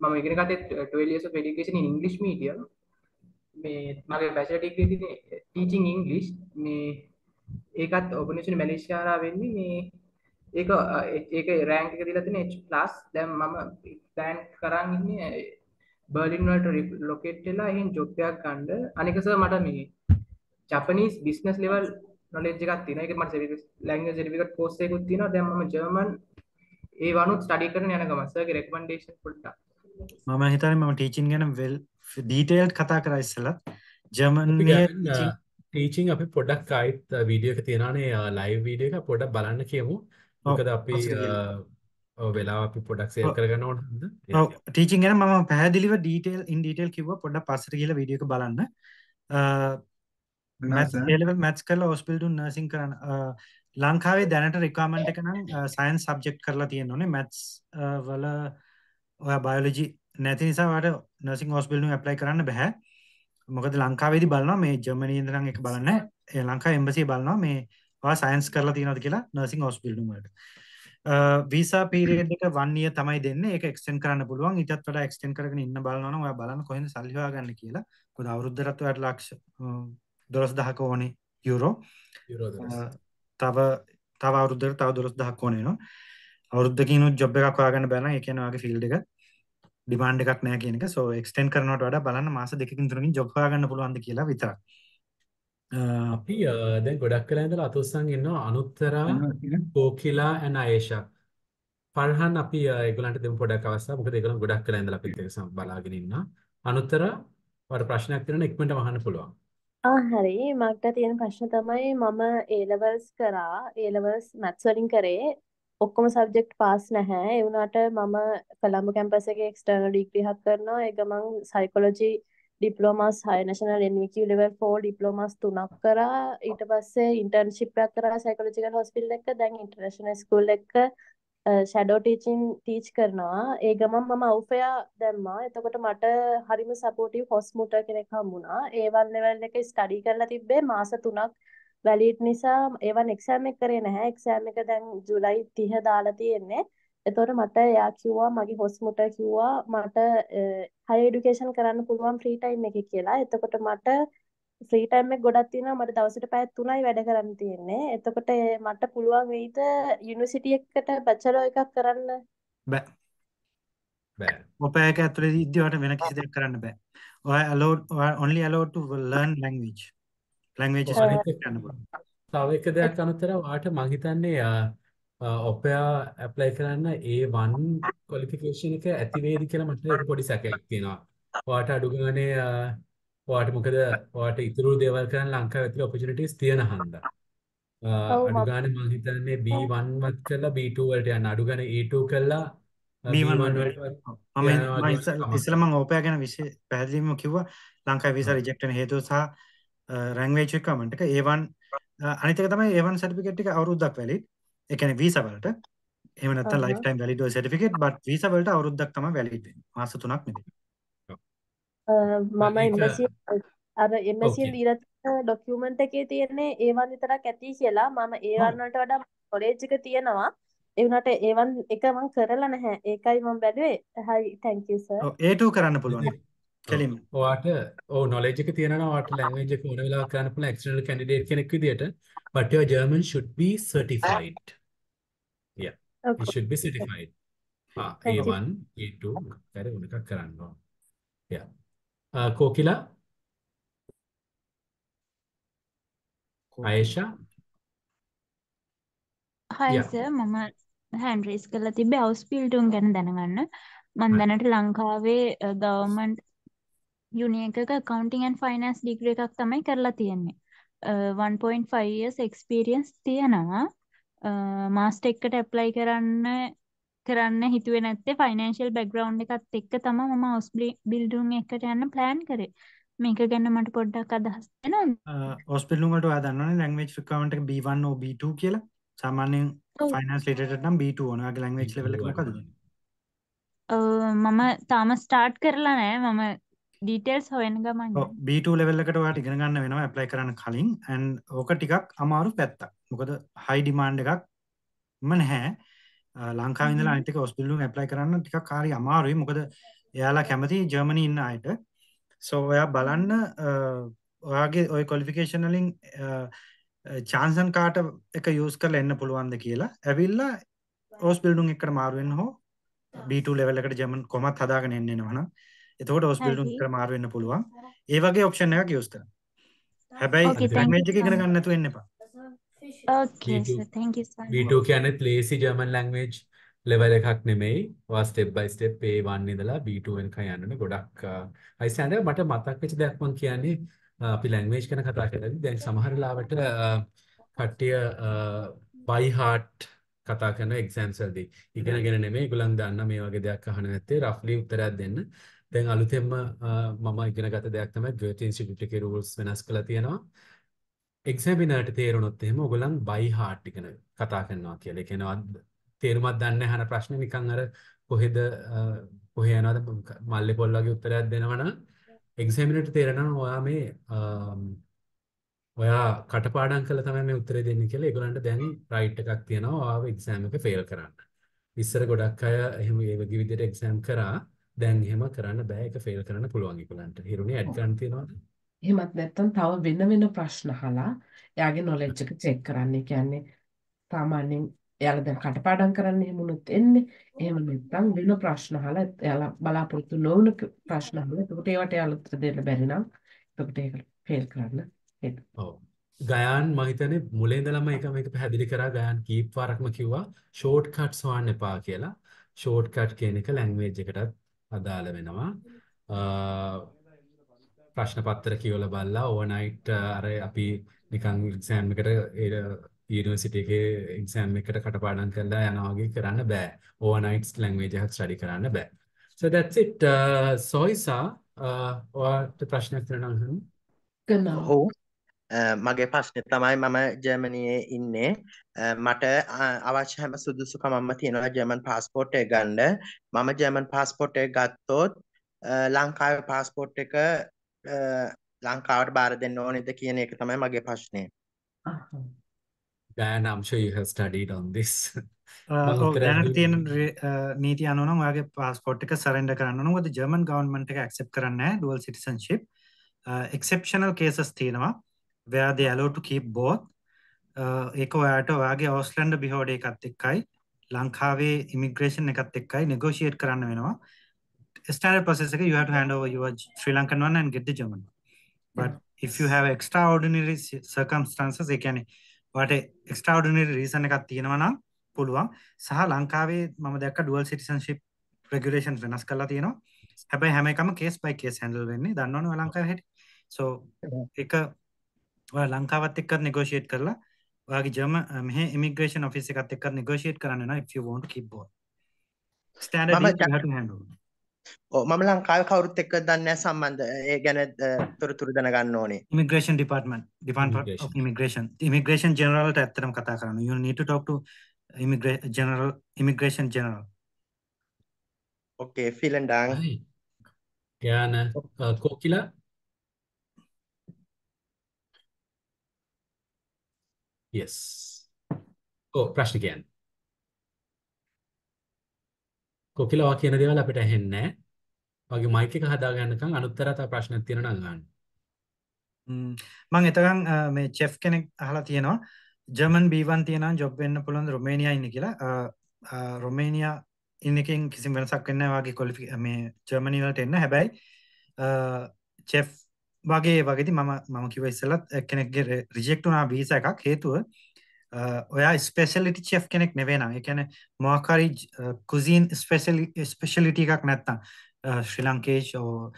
Speaker 18: මම ඉගෙන ගත්තේ 12 years of education in english medium. මේ මගේ බැචලර් ඩිග්‍රී තියෙන්නේ teaching english. මේ ඒකත් ඕපන් මැලේසියාලා වෙන්නේ මේ ඒක uh, ඒක රෑන්ක් එක දීලා තියෙන H+ දැන් මම ප්ලෑන් කරන් ඉන්නේ බර්ලින් වලට ලොකේට් වෙලා එහෙන් ජොබ් එකක් ගන්න. අනික සර් මට මේ ජපනීස් බිස්නස් ලෙවල් නොලෙජ් එකක් තියෙනවා. ඒක මට ලැන්ග්වේජ් සර්ටිෆිකේට් කෝස් එකකුත් තියෙනවා. දැන් මම ජර්මන් ඒ වනුත් ස්ටඩි කරන යන ගමන් සර්ගේ රෙකමෙන්ඩේෂන් පොඩ්ඩක්.
Speaker 2: මම හිතන්නේ මම ටීචින් ගැන වෙල් ඩීටේල්ඩ් කතා කරා ඉස්සෙල්ලා. ජර්මන්
Speaker 3: ටීචින් අපි පොඩ්ඩක් ආයිත් වීඩියෝ එක තියෙනවානේ ලයිව් වීඩියෝ එක පොඩ්ඩක් බලන්න කියමු. මොකද අපි වෙලා අපි පොඩක් සේව් කරගන්න?
Speaker 2: ඔව් ටීචින් ගැන මම පැහැදිලිව ඩීටේල් ඉන් ඩීටේල් කිව්වා පොඩ්ඩක් පස්සට ගිහලා වීඩියෝ එක බලන්න. මැත්ස් කරලා හොස්පිටල් නර්සින් කරන්න ලංකාවේ දැනට රික්වයර්මන්ට් එක නම් සයන්ස් සබ්ජෙක්ට් කරලා තියෙන්න ඕනේ. මැත්ස් වල ඔයා බයෝලොජි නැති නිසා ඔයාලට නර්සින් හොස්පිටල් එකේ ඇප්ලයි කරන්න බෑ මොකද ලංකාවේදී බලනවා මේ ජර්මනියේ ඉඳන් එක බලන්නේ. ඒ ලංකාවේ එම්බසි බලනවා මේ ඔයා සයන්ස් කරලා තියෙනවද කියලා නර්සින් හොස්පිටල් වලට. වීසා පීරියඩ් එක 1 year තමයි දෙන්නේ. ඒක එක්ස්ටෙන්ඩ් කරන්න පුළුවන්. ඊටත් වඩා එක්ස්ටෙන්ඩ් කරගෙන ඉන්න බලනවා ඔයා බලන්න කොහෙන්ද සල්ලි හොයාගන්න කියලා. මොකද අවුරුද්දකට ඔයාලට ලක්ෂ දොළොස් දහක ඕනේ යුරෝ. තව තව අවුරුද්දකට තව දොළොස් දහක් ඕනේ නවා අවුරුද්දකින් ජොබ් එකක් ඒ කියන්නේ ඔයාගේ ෆීල්ඩ් එක ඩිමාන්ඩ් එකක් නැහැ කියන එක. සෝ එක්ස්ටෙන්ඩ් කරනවට වඩා බලන්න මාස දෙකකින් තුනකින් ජොබ් හොයාගන්න පුළුවන්ද කියලා විතරක්.
Speaker 3: අපි දැන් ගොඩක් වෙලා ඉඳලා අතුස්සන් ඉන්නවා. අනුත්තරා කෝකිලා and අයේෂා ෆර්හන් අපි අ, ඒගොල්ලන්ට දෙමු පොඩක් අවස්ථාව මොකද ඒගොල්ලන් ගොඩක් වෙලා ඉඳලා අපිත් එක්ක බලාගෙන ඉන්නවා. අනුත්තරා ඔයාලට ප්‍රශ්නයක් තියෙනවා ඉක්මනට අහන්න පුළුවන්
Speaker 19: ආ හරි. මට තියෙන ප්‍රශ්න තමයි මම A levels කරා. A levels maths වලින් කරේ. ඔක්කොම සබ්ජෙක්ට් පාස් නැහැ. ඒ වුණාට මම කොළඹ කැම්පස් එකේ එක්ස්ටර්නල් ඩිග්‍රී එකක් කරනවා. ඒ ගමන් psychology diplomas 6 national NVQ level 4 diplomas තුනක් කරා. ඊට පස්සේ ඉන්ටර්න්ෂිප් එකක් කරා සයිකොලොජිකල් හොස්පිටල් එක දැන් ඉන්ටර්නැෂනල් ස්කූල් එක. ෂැඩෝ ටීචින් ටීච් කරනවා. ඒ ගමන් මම අවුෆයා දැම්මා. එතකොට මට හරිම සපෝටිව් හොස්මුටර් කෙනෙක් හම්බුණා. A1 level එක ස්ටඩි කරලා තිබ්බේ මාස 3ක් වැලිඩ් නිසා A1 එක්සෑම් එක කරේ නැහැ. එක්සෑම් එක දැන් ජූලයි 30 දාලා තියෙන්නේ. එතකොට මට එයා කිව්වා මගේ හොස්මුටර් කිව්වා මට හයි එඩියුකේෂන් කරන්න පුළුවන් ෆ්‍රී ටයිම් එකේ කියලා. එතකොට මට ෆ්‍රී ටයිම් එක ගොඩක් තියෙනවා. මට දවසට පැය 3යි වැඩ කරන්න තියෙන්නේ. එතකොට මට පුළුවන් වෙයිද යුනිවර්සිටි එකකට බැචලර් එකක් කරන්න?
Speaker 2: බෑ.
Speaker 3: බෑ.
Speaker 2: ඔපය එක ඇතුලේ ඉද්දි ඔයාලට වෙන කිසි දෙයක් කරන්න බෑ. ඔයා allowed only allowed to learn language. Languages කරන්න පුළුවන්
Speaker 3: තව එක දෙයක් අනුතර ඔයාට මං හිතන්නේ ඔපයා ඇප්ලයි කරන්න A1 ක්වොලිෆිකේෂන් එක ඇති වේවි කියලා මට පොඩි සැකයක් තියෙනවා. ඔයාට අඩු ගානේ ඔයාට මොකද ඔයාට ඉතුරු දේවල් කරන්න ලංකාවේ ඇතුලේ opportunities තියෙන හන්දා. අඩු
Speaker 19: මම
Speaker 3: ගානේ මං හිතන්නේ B1 වත් කරලා B2 වලට යන්න. අඩු ගානේ A2 කරලා අ,
Speaker 2: B1
Speaker 3: B1
Speaker 2: වලට මම මම ඉස්සෙල්ලා මම ඕපයා ගැන විශේෂ පැහැදිලිවම කිව්වා. ලංකාවේ වීසා රිජෙක්ට් වෙන හේතුව සහ ලැන්ග්වේජ් රික්වයර්මන්ට් එක A1 අ, අනිත් එක තමයි A1 සර්ටිෆිකේට් එක අවුරුද්දක් වැලිඩ් ඒ කියන්නේ වීසා වලට. එහෙම නැත්නම් ලයිෆ් ටයිම් වැලිඩ් ඔය සර්ටිෆිකේට් බට් වීසා වලට අවුරුද්දක් තමයි වැලිඩ් වෙන්නේ. මාස 3ක් නෙමෙයි
Speaker 19: මම එම්බසි අර එම්බසියෙන්
Speaker 3: ඕකේ
Speaker 19: දීලා තියෙන ડોකියුමන්ට් එකේ තියෙන්නේ A1 විතරක් ඇති කියලා මම A1 වලට වඩා නොලෙජ් එක තියෙනවා. ඒ වුණාට A1 එක මම කරලා නැහැ. ඒකයි මම බැලුවේ. හරි thank you sir.
Speaker 2: ඔව් A2 කරන්න පුළුවන්. කෙලින්ම.
Speaker 3: ඔයාට ඔව් knowledge එක තියෙනවා ඔයාට language එක ඕන වෙලාවක කරන්න පුළුවන් external candidate කෙනෙක් විදියට. But your German should be certified. Yeah it
Speaker 19: okay
Speaker 3: should be certified.
Speaker 19: You.
Speaker 3: A1 A2 හරි උන එකක් කරන්න ඕන. Yeah Kokila
Speaker 20: Ayesha
Speaker 3: hi
Speaker 20: sir මම හැන්ඩ් රේස් කරලා තිබ්බේ හවුස් බිල්ඩුම් ගැන දැනගන්න. මම දැනට ලංකාවේ ගවර්න්මන්ට් යුනි එකක accounting and finance degree එකක් තමයි කරලා තියෙන්නේ. අ, 1.5 years experience තියෙනවා. මාස්ටර් එකට apply කරන්න කරන්න හිතුවේ නැත්තේ financial background එකත් එක්ක තමයි මම house building එකට යන්න plan කරේ. මේක ගැන මට පොඩ්ඩක් අදහස්
Speaker 2: දන්නවනේ ලැන්ග්වේජ් රික්වයර්මන්ට් එක B1 or B2 කියලා. සාමාන්‍යයෙන්
Speaker 20: ඔව්.
Speaker 2: ෆයිනෑන්ස් රිලේටඩ් නම් B2 ඕන. ඔයාගේ ලැන්ග්වේජ් ලෙවල් එක මොකද්ද?
Speaker 20: අ, මම තාම ස්ටාර්ට් කරලා නෑ. මම ඩීටේල්ස් හොයන ගමන්
Speaker 2: ඔව්. B2 level එකට ඔයාට ඉගෙන ගන්න වෙනවා apply කරන්න කලින්. And ඕක ටිකක් අමාරු පැත්තක්. මොකද high demand එකක්ම නැහැ. අ, ලංකාවේ ඉඳලා අනිත් එක hospital එකකට apply කරන්න ටිකක් හරි අමාරුයි. මොකද එයාලා කැමති ජර්මනි ඉන්න අයට. so ඔයා බලන්න ඔයාගේ වලින් chance and කාට එක use කරලා එන්න පුළුවන්ද කියලා. ඇවිල්ලා hospital එකකට මාරු වෙන්න හෝ B2 level එකට ජර්මන් කොහොමත් හදාගෙන එන්න එනවනම් එතකොට hospital
Speaker 20: හරි
Speaker 2: එකට මාරු වෙන්න පුළුවන්. ඒ වගේ ඔප්ෂන් එකක් යූස් කරන්න. හැබැයි
Speaker 20: Okay, thank
Speaker 2: ලැන්ග්වේජ්
Speaker 20: you
Speaker 2: එක
Speaker 20: so
Speaker 2: ඉගෙන
Speaker 20: much.
Speaker 2: ගන්න නැතුව එන්න එපා.
Speaker 3: B2
Speaker 20: sir. Thank you so much.
Speaker 3: B2 කියන්නේ lazy German language level එකක් නෙමෙයි. ඔයා step by step A1 ඉඳලා B2 වෙනකන් යන්න. ගොඩක් අයිසෑන්ඩ මට මතක් වෙච්ච දෙයක් මම කියන්නේ අපි language ගැන කතා කරද්දී දැන් සමහර ලාවට කට්ටිය by heart කතා කරන exams වලදී ඉගෙනගෙන නෙමෙයි ඒගොල්ලන් දන්න මේ වගේ දෙයක් අහන්න නැත්තේ roughly උත්තරයක් දෙන්න. දැන් අලුතෙන්ම මම ඉගෙන ගත්ත දෙයක් තමයි Goethe Institute එකේ rules වෙනස් කරලා තියෙනවා. එක්සැමිනර්ට තේරුණොත් එහෙම ඔයගොල්ලන් බයි හાર્ට් ඉගෙන කතා කරනවා කියලා. ඒ කියන්නේ අද- තේරුමක් දන්නේ නැහැ අහන ප්‍රශ්නේ නිකන් අර කොහෙද අ, කොහේ යනවද මල්ලේ පොල් වගේ උත්තරයක් දෙනවනම් එක්සැමිනර්ට තේරෙනවා ඔයා මේ අම්, ඔයා කටපාඩම් කරලා තමයි මේ උත්තරේ දෙන්නේ කියලා ඒගොල්ලන්ට දැන් රයිට් එකක් තියෙනවා ඔයාව එක්සෑම් එක ෆේල් කරන්න. ඉස්සර ගොඩක් අය එහෙම ඒ වගේ විදිහට එක්සෑම් කරා දැන් එහෙම කරන්න බෑ ඒක ෆේල් කරන්න පුළුවන් ඒගොල්ලන්ට. හිරුනේ ඇඩ් ගන්න තියනවද?
Speaker 1: එහෙමත් නැත්නම් තව වෙන වෙන ප්‍රශ්න අහලා එයාගේ knowledge එක check කරන්න. ඒ කියන්නේ සාමාන්‍යයෙන් එයාලා දැන් කටපාඩම් කරන්න එහෙම උනොත් එන්නේ. එහෙම නැත්නම් වෙන ප්‍රශ්න අහලා එයාලා බලාපොරොත්තු නොවුන ප්‍රශ්න අහලා එතකොට ඒවට එයාලා උත්තර දෙන්න බැරි නම් එතකොට ඒක fail කරන්න head.
Speaker 3: ඔව්. ගයාන් මම හිතන්නේ මුලින් ඉඳලම ඒක මේක පැහැදිලි කරා ගයාන් කීප වරක්ම කිව්වා ෂෝට් කට්ස් හොයන්න එපා කියලා. ෂෝට් කට් කියන එක ලැන්ග්වේජ් එකටත් අදාළ වෙනවා. ප්‍රශ්න පත්‍ර කියවලා බලලා ඕවර්නයිට් අර අපි නිකන් එක්සෑම් එකට යුනිවර්සිටි එකේ එක්සෑම් එකට කටපාඩම් කරලා යනවා වගේ කරන්න බෑ. ඕවර්නයිට් ලැන්ග්වේජ් එකක් ස්ටඩි කරන්න බෑ. So that's it. Uh, Soisa, uh, ඔයාට ප්‍රශ්නයක් තියෙනවා නම්.
Speaker 1: Genau.
Speaker 21: ඔව් මගේ ප්‍රශ්නේ තමයි මම ජර්මනියේ ඉන්නේ මට අවශ්‍ය හැම සුදුසුකමක්ම තියෙනවා ජර්මන් පාස්පෝර්ට් එක ගන්න මම ජර්මන් පාස්පෝර්ට් එක ගත්තොත් ලංකාවේ පාස්පෝර්ට් එක ලංකාවට බාර දෙන්න ඕනේද කියන එක තමයි මගේ ප්‍රශ්නේ
Speaker 3: Dan, I'm sure you have studied on this.
Speaker 2: දැනට තියෙන නීති අනුව නම් ඔයාගේ පාස්පෝර්ට් එක සරෙන්ඩර් කරන්න ඕන. මොකද ජර්මන් ගවර්න්මන්ට් එක ඇක්සෙප්ට් කරන්නේ නැහැ ඩුවල් සිටිසන්ෂිප්. එක්සෙප්ෂනල් කේසස් තියෙනවා. where they allow to keep both ඒක ඔයාට ඔයාගේ ඕස්ලන්ඩ් බිහෝඩ එකත් එක්කයි ලංකාවේ ඉමිග්‍රේෂන් එකත් එක්කයි negotiate කරන්න වෙනවා standard process එක you have to hand over your Sri Lankan one and get the German but if you have extraordinary circumstances ඒ කියන්නේ ඔයාට extraordinary reason එකක් තියෙනවා නම් පුළුවන්. සහ ලංකාවේ මම දැක්ක dual citizenship regulations වෙනස් කරලා තියෙනවා. හැබැයි හැම එකම case by case handle වෙන්නේ. දන්නවනේ ලංකාවේ හැටි. So ඒක ඔයා ලංකාවත් එක්කත් negotiate කරලා ඔයාගේ ජර්ම මෙහි immigration office එකත් එක්කත් negotiate කරන්න වෙනවා if you want to keep both standard you have to handle
Speaker 21: මම ලංකාවේ කවුරුත් එක්ක දන්නේ නැහැ සම්බන්ධ. ඒ ගැන තොරතුරු දැනගන්න ඕනේ.
Speaker 2: Immigration department department of immigration. Immigration. General ට ඇත්තටම කතා කරන්න. You need to talk to immigration general immigration general.
Speaker 21: Okay vielen dank
Speaker 3: gerne uh, kokila? Yes. ඔව් ප්‍රශ්න කියන්න. කොකිලවා කියන දේවල් අපිට ඇහෙන්නේ නැහැ. වගේ මයික් එක හදාගන්නකම් අනුත්තර තව ප්‍රශ්නක් තියෙනවා නම් අහන්න.
Speaker 2: මම එතකන් මේ චෙෆ් කෙනෙක් අහලා තියෙනවා. ජර්මන් B1 තියෙනවා ජොබ් වෙන්න පුළුවන් රොමේනියා ඉන්න කියලා. රොමේනියා ඉන්න එකෙන් කිසිම වෙනසක් වෙන්නේ නැහැ වාගේ ක්වොලිෆි මේ ජර්මනි වලට එන්න. හැබැයි චෙෆ් වගේ වගේති මම මම කිව ඉස්සලත් කෙනෙක්ගේ රිජෙක්ට වනා වීස එකක් හේතුව ඔයා ස්පෙසලිටි චෙෆ් කෙනෙක් නෙවෙනම් එකන මොකරි කුසින් ස්පෙශලිටි එකක් නැත්තම් Sri Lankan or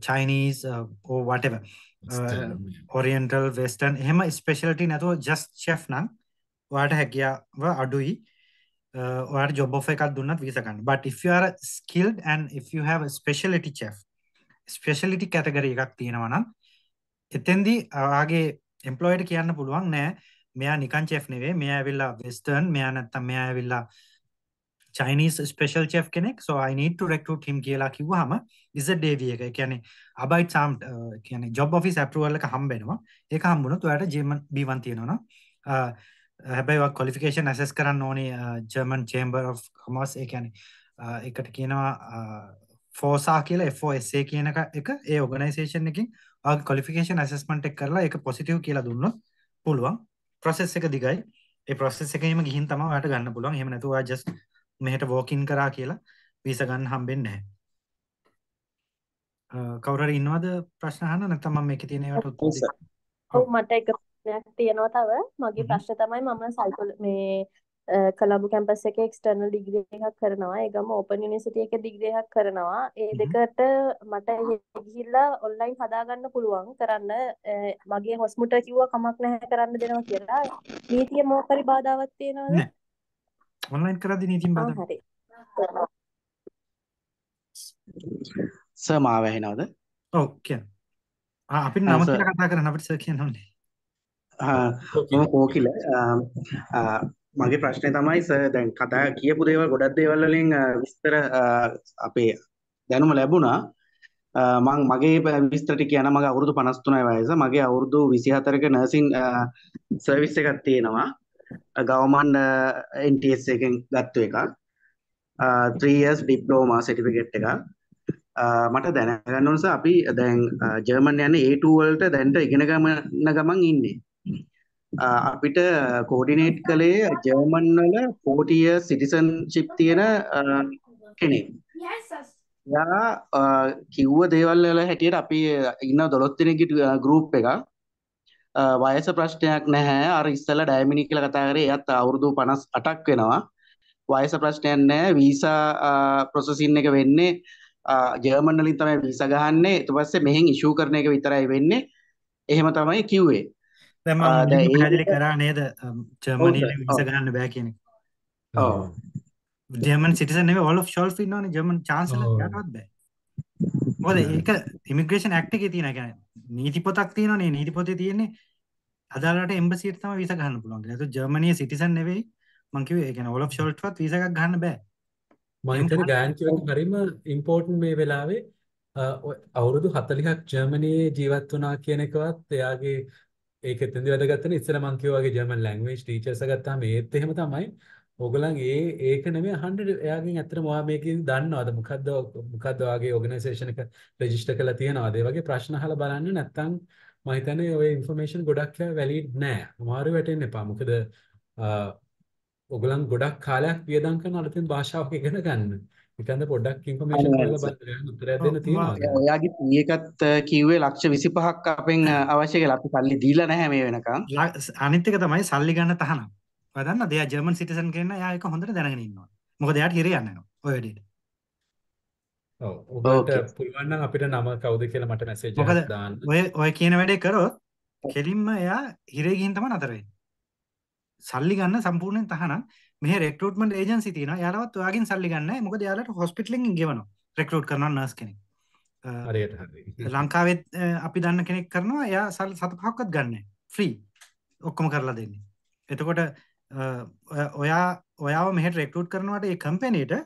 Speaker 2: Chinese or වටව oriental western එහෙම ස්පෙශලිටි නැතුව ජස් චෙෆ් නම් වාට හැකියාව අඩුයි. ඔයාට ජොබ් එකක් දුන්නත් වීසකන්න skilled and if you have specialty chef specialty category එකක් තියෙනවා නම් එතෙන්දී ආගේ එම්පලොයිට කියන්න පුළුවන් නෑ මෙයා නිකන් චෙෆ් නෙවේ මෙයා ඇවිල්ලා වෙස්ටර්න් මෙයා නැත්තම් මෙයා ඇවිල්ලා චයිනීස් ස්පෙෂල් චෙෆ් කෙනෙක්. So I need to recruit him කියලා කිව්වහම is a day එක. කියන්නේ අබයිට් සාම් කියන්නේ job office approval එක හම්බෙනවා. ඒක හම්බුනොත් ඔයාලට German B1 තියෙනවා නම් හැබැයි ඔයා qualification assess කරන්න ඕනේ German Chamber of Commerce. ඒ කියන්නේ ඒකට කියනවා ෆෝසා කියලා FOSA කියන එක ඒ ඔර්ගනයිසේෂන් එකකින් ඔයාගේ ක්වොලිෆිකේෂන් ඇසස්මන්ට් එක කරලා ඒක පොසිටිව් කියලා දුන්නොත් පුළුවන්. ප්‍රොසෙස් එක දිගයි. ඒ ප්‍රොසෙස් එකේම ගිහින් තමයි ඔයාලට ගන්න පුළුවන්. එහෙම නැතුව ඔයා ජස්ට් මෙහෙට වෝක් ඉන් කරා කියලා වීසා ගන්න හම්බෙන්නේ නැහැ. කවුරු හරි ඉන්නවද ප්‍රශ්න අහන්න? නැත්නම් මම මේකේ තියෙන ඒවාට උත්තර දෙන්න?
Speaker 19: ඔව් මට එක ප්‍රශ්නයක් තියෙනවා තව. මගේ ප්‍රශ්න තමයි මම සයිකෝල මේ කළඹු කැම්පස් එකේ එක්ස්ටර්නල් ඩිග්‍රී එකක් කරනවා. ඒ ගම ඕපන් යුනිවර්සිටි එකේ ඩිග්‍රී එකක් කරනවා. ඒ දෙකට මට ගිහිල්ලා ඔන්ලයින් හදාගන්න පුළුවන් කරන්න මගේ හොස්මුට කිව්වා කමක් නැහැ කරන්න දෙනවා කියලා. නීතිය මොකක් හරි බාධාවක් තියෙනවද?
Speaker 2: නෑ. ඔන්ලයින් කරද්දී නීතියෙන් බාධා
Speaker 19: හරි.
Speaker 12: සර් මාව ඇහෙනවද?
Speaker 2: ඔව් කියන්න. අපි නම කියලා කතා කරන්න අපිට සර් කියන්න ඕනේ.
Speaker 12: මම කෝකිල මගේ ප්‍රශ්නය තමයි සර් දැන් කතා කියපු දේවල් ගොඩක් දේවල් වලින් uh, විස්තර uh, අපේ දැනුම ලැබුණා. Uh, මං මගේ විස්තර ටික කියන මගේ අවුරුදු 53යි වයස. මගේ අවුරුදු 24ක නර්සින් සර්විස් එකක් තියෙනවා. ගවර්න්මන්ට් NTS එකෙන් ගත්ත එකක්. 3 years diploma certificate එකක්. මට දැනගන්න ඕනස අපි දැන් ජර්මන් යන්නේ A2 වලට දැන්ට ඉගෙන ගමන ගමන් ඉන්නේ. අපිට කෝඩිනේට් කළේ ජර්මන් වල 40 years citizenship තියෙන කෙනෙක්. එයා කිව්ව දේවල් වල හැටියට අපි ඉන්න 12 දෙනෙක්ගේ ගෲප් එකක්. වයස ප්‍රශ්නයක් නැහැ. අර ඉස්සෙල්ලා ඩයමිනි කියලා කතා කරේ එයත් අවුරුදු 58ක් වෙනවා. වයස ප්‍රශ්නයක් නැහැ. වීසා ප්‍රොසෙසින් එක වෙන්නේ ජර්මන් වලින් තමයි වීසා ගහන්නේ. ඊට පස්සේ මෙහෙන් ඉෂුව කරන එක විතරයි වෙන්නේ. එහෙම තමයි කිව්වේ
Speaker 2: දැන්
Speaker 12: ආ,
Speaker 2: මම
Speaker 12: දැන්
Speaker 2: මුලින්ම
Speaker 12: ඒ
Speaker 2: පැහැදිලි
Speaker 12: ටික-
Speaker 2: කරා නේද
Speaker 12: ඔව්
Speaker 2: ජර්මනියට
Speaker 12: සර්
Speaker 2: වීසා
Speaker 12: ඔව්
Speaker 2: ගන්න බෑ කියන එක
Speaker 12: ඔව්
Speaker 2: ජර්මන් සිටිසන් නෙවෙයි all of shelf ඉන්නවනේ ජර්මන් චාන්සලර්
Speaker 3: ඔව්.
Speaker 2: යටවත් බෑ මොකද ඒක ඉමිග්‍රේෂන් ඇක්ට් එකේ තියෙන يعني නීති පොතක් තියෙනවනේ නීති පොතේ තියෙන්නේ අදාළට එම්බසියට තමයි වීසා ගන්න පුළුවන් කියලා. ඒක ජර්මනියේ සිටිසන් නෙවෙයි මං කිව්වේ ඒ කියන්නේ all of shelfවත් වීසා එකක් ගන්න බෑ.
Speaker 3: මම
Speaker 2: එහෙම
Speaker 3: හිතන්නේ
Speaker 2: ගන්න-
Speaker 3: ගායන්කිවට හරිම ඉම්පෝර්ටන්ට් මේ වෙලාවේ අ, ඔය අවුරුදු 40ක් ජර්මනියේ ජීවත් වුණා කියන එකවත් එයාගේ ඒක එතෙන්දි වැදගත්නේ ඉස්සෙල්ලා මං කිව්වා වගේ ජර්මන් ලැන්ග්වේජ් ටීචර්ස් ගත්තාම ඒත් එහෙම තමයි. ඕගොල්ලන් ඒ ඒක නෙමෙයි අහන්න එයාගෙන් ඇත්තටම ඔයා මේකේ දන්නවද? මොකද්ද මොකද්ද ඔයාගේ ඕගනයිසේෂන් එක රෙජිස්ටර් කරලා තියනවද? ඒ වගේ ප්‍රශ්න අහලා බලන්න නැත්නම් මම හිතන්නේ ඔය ඉන්ෆර්මේෂන් ගොඩක් වැලිඩ් නෑ. අමාරු වැටෙන්න එපා. මොකද අ, ඔයගලන් ගොඩක් කාලයක් වියදම් කරන අලුතින් භාෂාවක් ඉගෙන ගන්න. ඒකන්ද පොඩ්ඩක් ඉන්ෆර්මේෂන් හොයලා බලන්න උත්තරයක් දෙන්න තියෙනවද?
Speaker 12: ඔයාගේ පී එකත් කිව්වේ ලක්ෂ 25ක් අපෙන් අවශ්‍ය කියලා අපි සල්ලි දීලා නැහැ මේ වෙනකන්
Speaker 2: අනිත් එක තමයි සල්ලි ගන්න තහනම්. ඔයා දන්නවද? එයා ජර්මන් සිටිසන් කෙනා එයා ඒක හොඳට දැනගෙන ඉන්නවා. මොකද එයාට හිරේ යන්න යනවා. ඔය වැඩේට.
Speaker 3: ඔව්
Speaker 12: Okay.
Speaker 3: පුළුවන් නම් අපිට නම කවුද කියලා මට මැසේජ් එකක් දාන්න.
Speaker 2: ඔය ඔය කියන වැඩේ කරොත් කෙලින්ම එයා හිරේ ගිහින් තමයි නතර වෙන්නේ. සල්ලි ගන්න සම්පූර්ණයෙන් තහනම්. මෙහෙ රෙක්රූට්මන්ට් ඒජන්සි තියෙනවා. එයාලවත් ඔයාගෙන් සල්ලි ගන්න. මොකද එයාලට හොස්පිටල් එකෙන් ගෙවනවා. රෙක්රූට් කරනවා නර්ස් කෙනෙක්. ලංකාවෙත් අපි දන්න කෙනෙක් කරනවා. එයා සල් සත පහක්වත් ගන්න. ෆ්‍රී. ඔක්කොම කරලා දෙන්නේ. එතකොට ඔය- ඔයා මෙහෙට රෙක්රූට් කරනවාට ඒ කම්පැනිට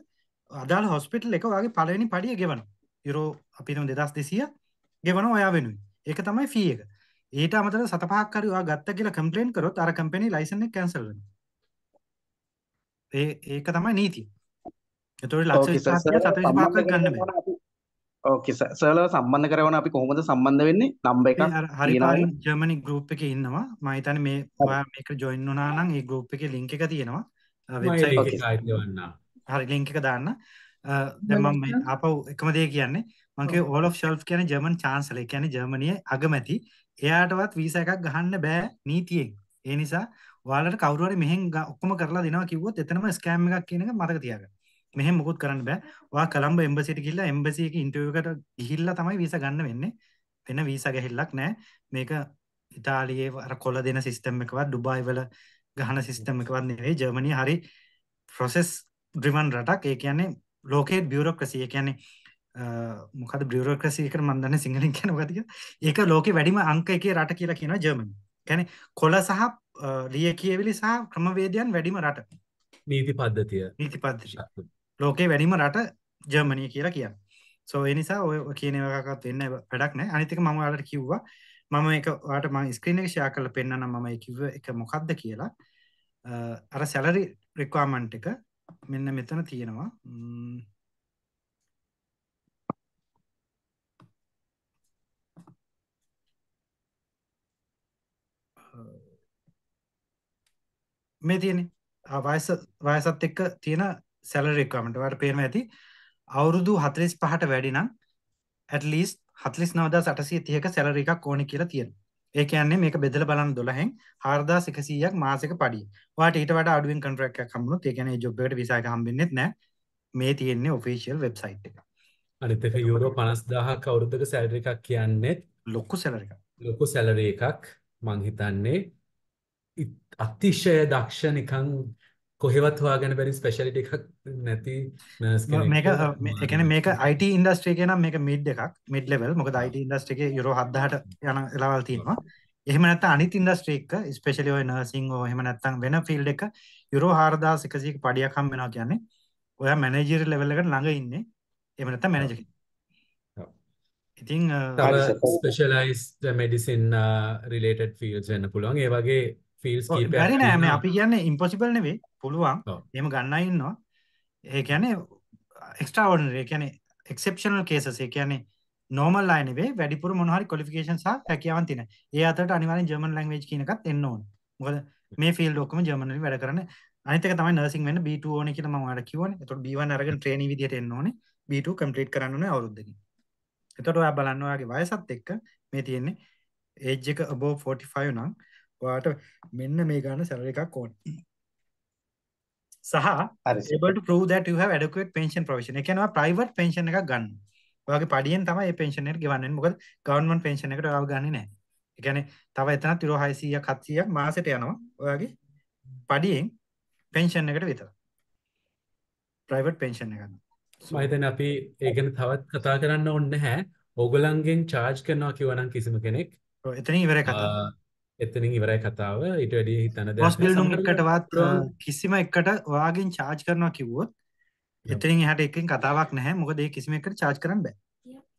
Speaker 2: අදාළ හොස්පිටල් එක ඔයාගේ පළවෙනි පඩිය ගෙවනවා. යුරෝ අපි හිතමු 2200 ගෙවනවා ඔයා වෙනුවෙන්. ඒක තමයි ෆී එක. ඊට අමතරව සත පහක් හරි ඔයා ගත්ත කියලා කම්ප්ලේන්ට් කරොත් අර කම්පැනි ලයිසන් එක කැන්සල් වෙනවා. ඒ ඒක තමයි නීතිය. එතකොට ලක්ෂ
Speaker 12: ඕකේ සර්
Speaker 2: 25ක් කියලා 725ක් ගන්න බෑ.
Speaker 12: ඕකේ සර් සර්ලව සම්බන්ධ කරවන අපි කොහොමද සම්බන්ධ වෙන්නේ නම්බර් එකක්
Speaker 2: හරි ජර්මනි ගෲප් එකේ ඉන්නවා. මම හිතන්නේ මේ ඔයා මේක ජොයින් වුණා නම් ඒ ගෲප් එකේ link එක තියෙනවා. වෙබ්සයිට්. හරි link එක දාන්න. දැන් මම ආපහු එකම දේ කියන්නේ මම කිව්වේ all of shelf කියන්නේ ජර්මන් චාන්සලර්. ඒ කියන්නේ ජර්මනියේ අගමැති. එයාටවත් වීසා එකක් ගහන්න බෑ නීතියෙන්. ඒ නිසා ඔයාලට කවුරු හරි මෙහෙන් ඔක්කොම කරලා දෙනවා කිව්වොත් එතනම ස්කෑම් එකක් කියන එක මතක තියාගන්න. මෙහෙම මොකුත් කරන්න බෑ. ඔයා කොළඹ එම්බසියට ගිහිල්ලා එම්බසි එකේ ඉන්ටර්විව් එකට ගිහිල්ලා තමයි වීසා ගන්න වෙන්නේ. වෙන වීසා ගහිල්ලක් නෑ. මේක ඉතාලියේ අර කොළ දෙන සිස්ටම් එකවත් ඩුබායි වල ගහන සිස්ටම් එකවත් නෙවෙයි. ජර්මනිය හරි ප්‍රොසෙස් ඩ්‍රිවන් රටක්. ඒ කියන්නේ ලෝකේ බියුරෝක්‍රසි. ඒ කියන්නේ මොකද බියුරෝක්‍රසි එකට මම දන්නේ සිංහලෙන් කියන්නේ මොකද කියලා. ඒක ලෝකේ වැඩිම අංක එකේ රට කියලා කියනවා ජර්මනිය. කියන්නේ කොළ සහ ලිය කියවිලි සහ ක්‍රමවේදයන් වැඩිම රට.
Speaker 3: නීති පද්ධතිය.
Speaker 2: නීති පද්ධතිය. ලෝකේ වැඩිම රට ජර්මනිය කියලා කියන්නේ. සෝ ඒ නිසා ඔය ඔය කියන එකකට වෙන්න වැඩක් නැහැ. අනිත් එක මම ඔයාලට කිව්වා මම මේක ඔයාලට මම ස්ක්‍රීන් එක ෂෙයා කරලා පෙන්නන්නම් මම ඒ කිව්ව එක මොකක්ද කියලා. අර සැලරි රික්වයර්මන්ට් එක මෙන්න මෙතන තියෙනවා. මේ තියෙන්නේ වයස වයසත් එක්ක තියෙන සැලරි රික්වයර්මන්ට්. ඔයාලට පේනවා ඇති. අවුරුදු 45ට වැඩි නම් at least 49830ක සැලරි එකක් ඕනේ කියලා තියෙනවා. ඒ කියන්නේ මේක බෙදලා බලන්න 12න් 4100ක් මාසෙක පඩිය. ඔයාට ඊට වඩා අඩුවෙන් කොන්ට්‍රැක්ට් එකක් හම්බුනොත් ඒ කියන්නේ ජොබ් එකට විසා එක හම්බෙන්නේ නැහැ. මේ තියෙන්නේ ඔෆිෂියල් වෙබ්සයිට් එක.
Speaker 3: අනිත් එක යුරෝ 50000ක් අවුරුද්දක සැලරි එකක් කියන්නේ
Speaker 2: ලොකු සැලරි එකක්.
Speaker 3: ලොකු සැලරි එකක් මං හිතන්නේ අතිශය දක්ෂ නිකන් කොහෙවත් හොයාගන්න බැරි ස්පෙෂලිටි එකක් නැති නර්ස්
Speaker 2: මේක කියන්නේ මේක IT ඉන්ඩස්ට්‍රි නම් මේක මිඩ් එකක් මිඩ් ලෙවල් මොකද IT ඉන්ඩස්ට්‍රි එකේ යුරෝ 7000ට යන ලෙවල් තියෙනවා. එහෙම නැත්නම් අනිත් ඉන්ඩස්ට්‍රි එක ස්පෙෂලි ඔය නර්සිං ඕ එහෙම නැත්නම් වෙන ෆීල්ඩ් එක යුරෝ 4100ක පඩියක් හම්බ වෙනවා කියන්නේ ඔයා මැනේජර් ලෙවල් එකට ළඟ ඉන්නේ. එහෙම නැත්නම් මැනේජර්. ඉතින්
Speaker 3: ස්පෙෂලයිස්ඩ් මෙඩිසින් රිලේටඩ් ෆීල්ඩ්ස් වෙන්න පුළුවන්. ඒ වගේ කීපයක්
Speaker 2: බැරි නෑ මේ
Speaker 3: තියෙනවා
Speaker 2: අපි කියන්නේ ඉම්පොසිබල් නෙවෙයි පුළුවන්. එහෙම ගන්න ඉන්නවා ඒ කියන්නේ එක්ස්ට්‍රාઓඩිනරි ඒ කියන්නේ එක්සෙප්ෂනල් කේසස් කියන්නේ නෝමල් අය නෙවෙයි වැඩිපුර මොන හරි ක්වොලිෆිකේෂන් සහ හැකියාවන් තියෙන. ඒ අතරට අනිවාර්යෙන් ජර්මන් ලැන්ග්වේජ් කියන එකත් එන්න ඕනේ. මොකද මේ ෆීල්ඩ් ඔක්කොම ජර්මන් වලින් වැඩ කරන්නේ. අනිත් එක තමයි නර්සිං වෙන්න B2 ඕනේ කියලා මම ඔයාලට කිව්වනේ. එතකොට B1 අරගෙන ට්‍රේනි විදියට එන්න ඕනේ. B2 කම්ප්ලීට් කරන්න අවුරුද්දකින්. එතකොට ඔයා බලන්න ඔයාගේ වයසත් එක්ක මේ තියෙන්නේ ඒජ් එක above 45 නම් ඔයාට මෙන්න මේ ගන්න සැලරි එකක් ඕන. සහ able to prove that you have adequate pension provision. ඒ කියන්නේ ඔයා private pension එකක් ගන්න. ඔයාගේ පඩියෙන් තමයි මේ pension එක ගෙවන්නේ. මොකද government pension එකට ඔයාව ගන්නේ නැහැ. ඒ කියන්නේ තව එතනත් යුරෝ 600ක් 700ක් මාසෙට යනවා. ඔයාගේ පඩියෙන් pension එකට විතර. private pension එක ගන්න.
Speaker 3: මම හිතන්නේ අපි ඒ ගැන තවත් කතා කරන්න ඕනේ නැහැ. ඕගොල්ලන්ගෙන් charge කරනවා කිව්වනම් කිසිම කෙනෙක්
Speaker 2: ඔව් එතනින් ඉවරයි කතාව.
Speaker 3: එතනින් ඉවරයි කතාව. ඊට වැඩි හිතන
Speaker 2: පොස් බිල්ඩුම් එකටවත් කිසිම එකට ඔයාගෙන් charge කරනවා කිව්වොත් එතනින් එහාට එකකින් කතාවක් නැහැ. මොකද ඒ කිසිම එකට charge කරන්න බෑ.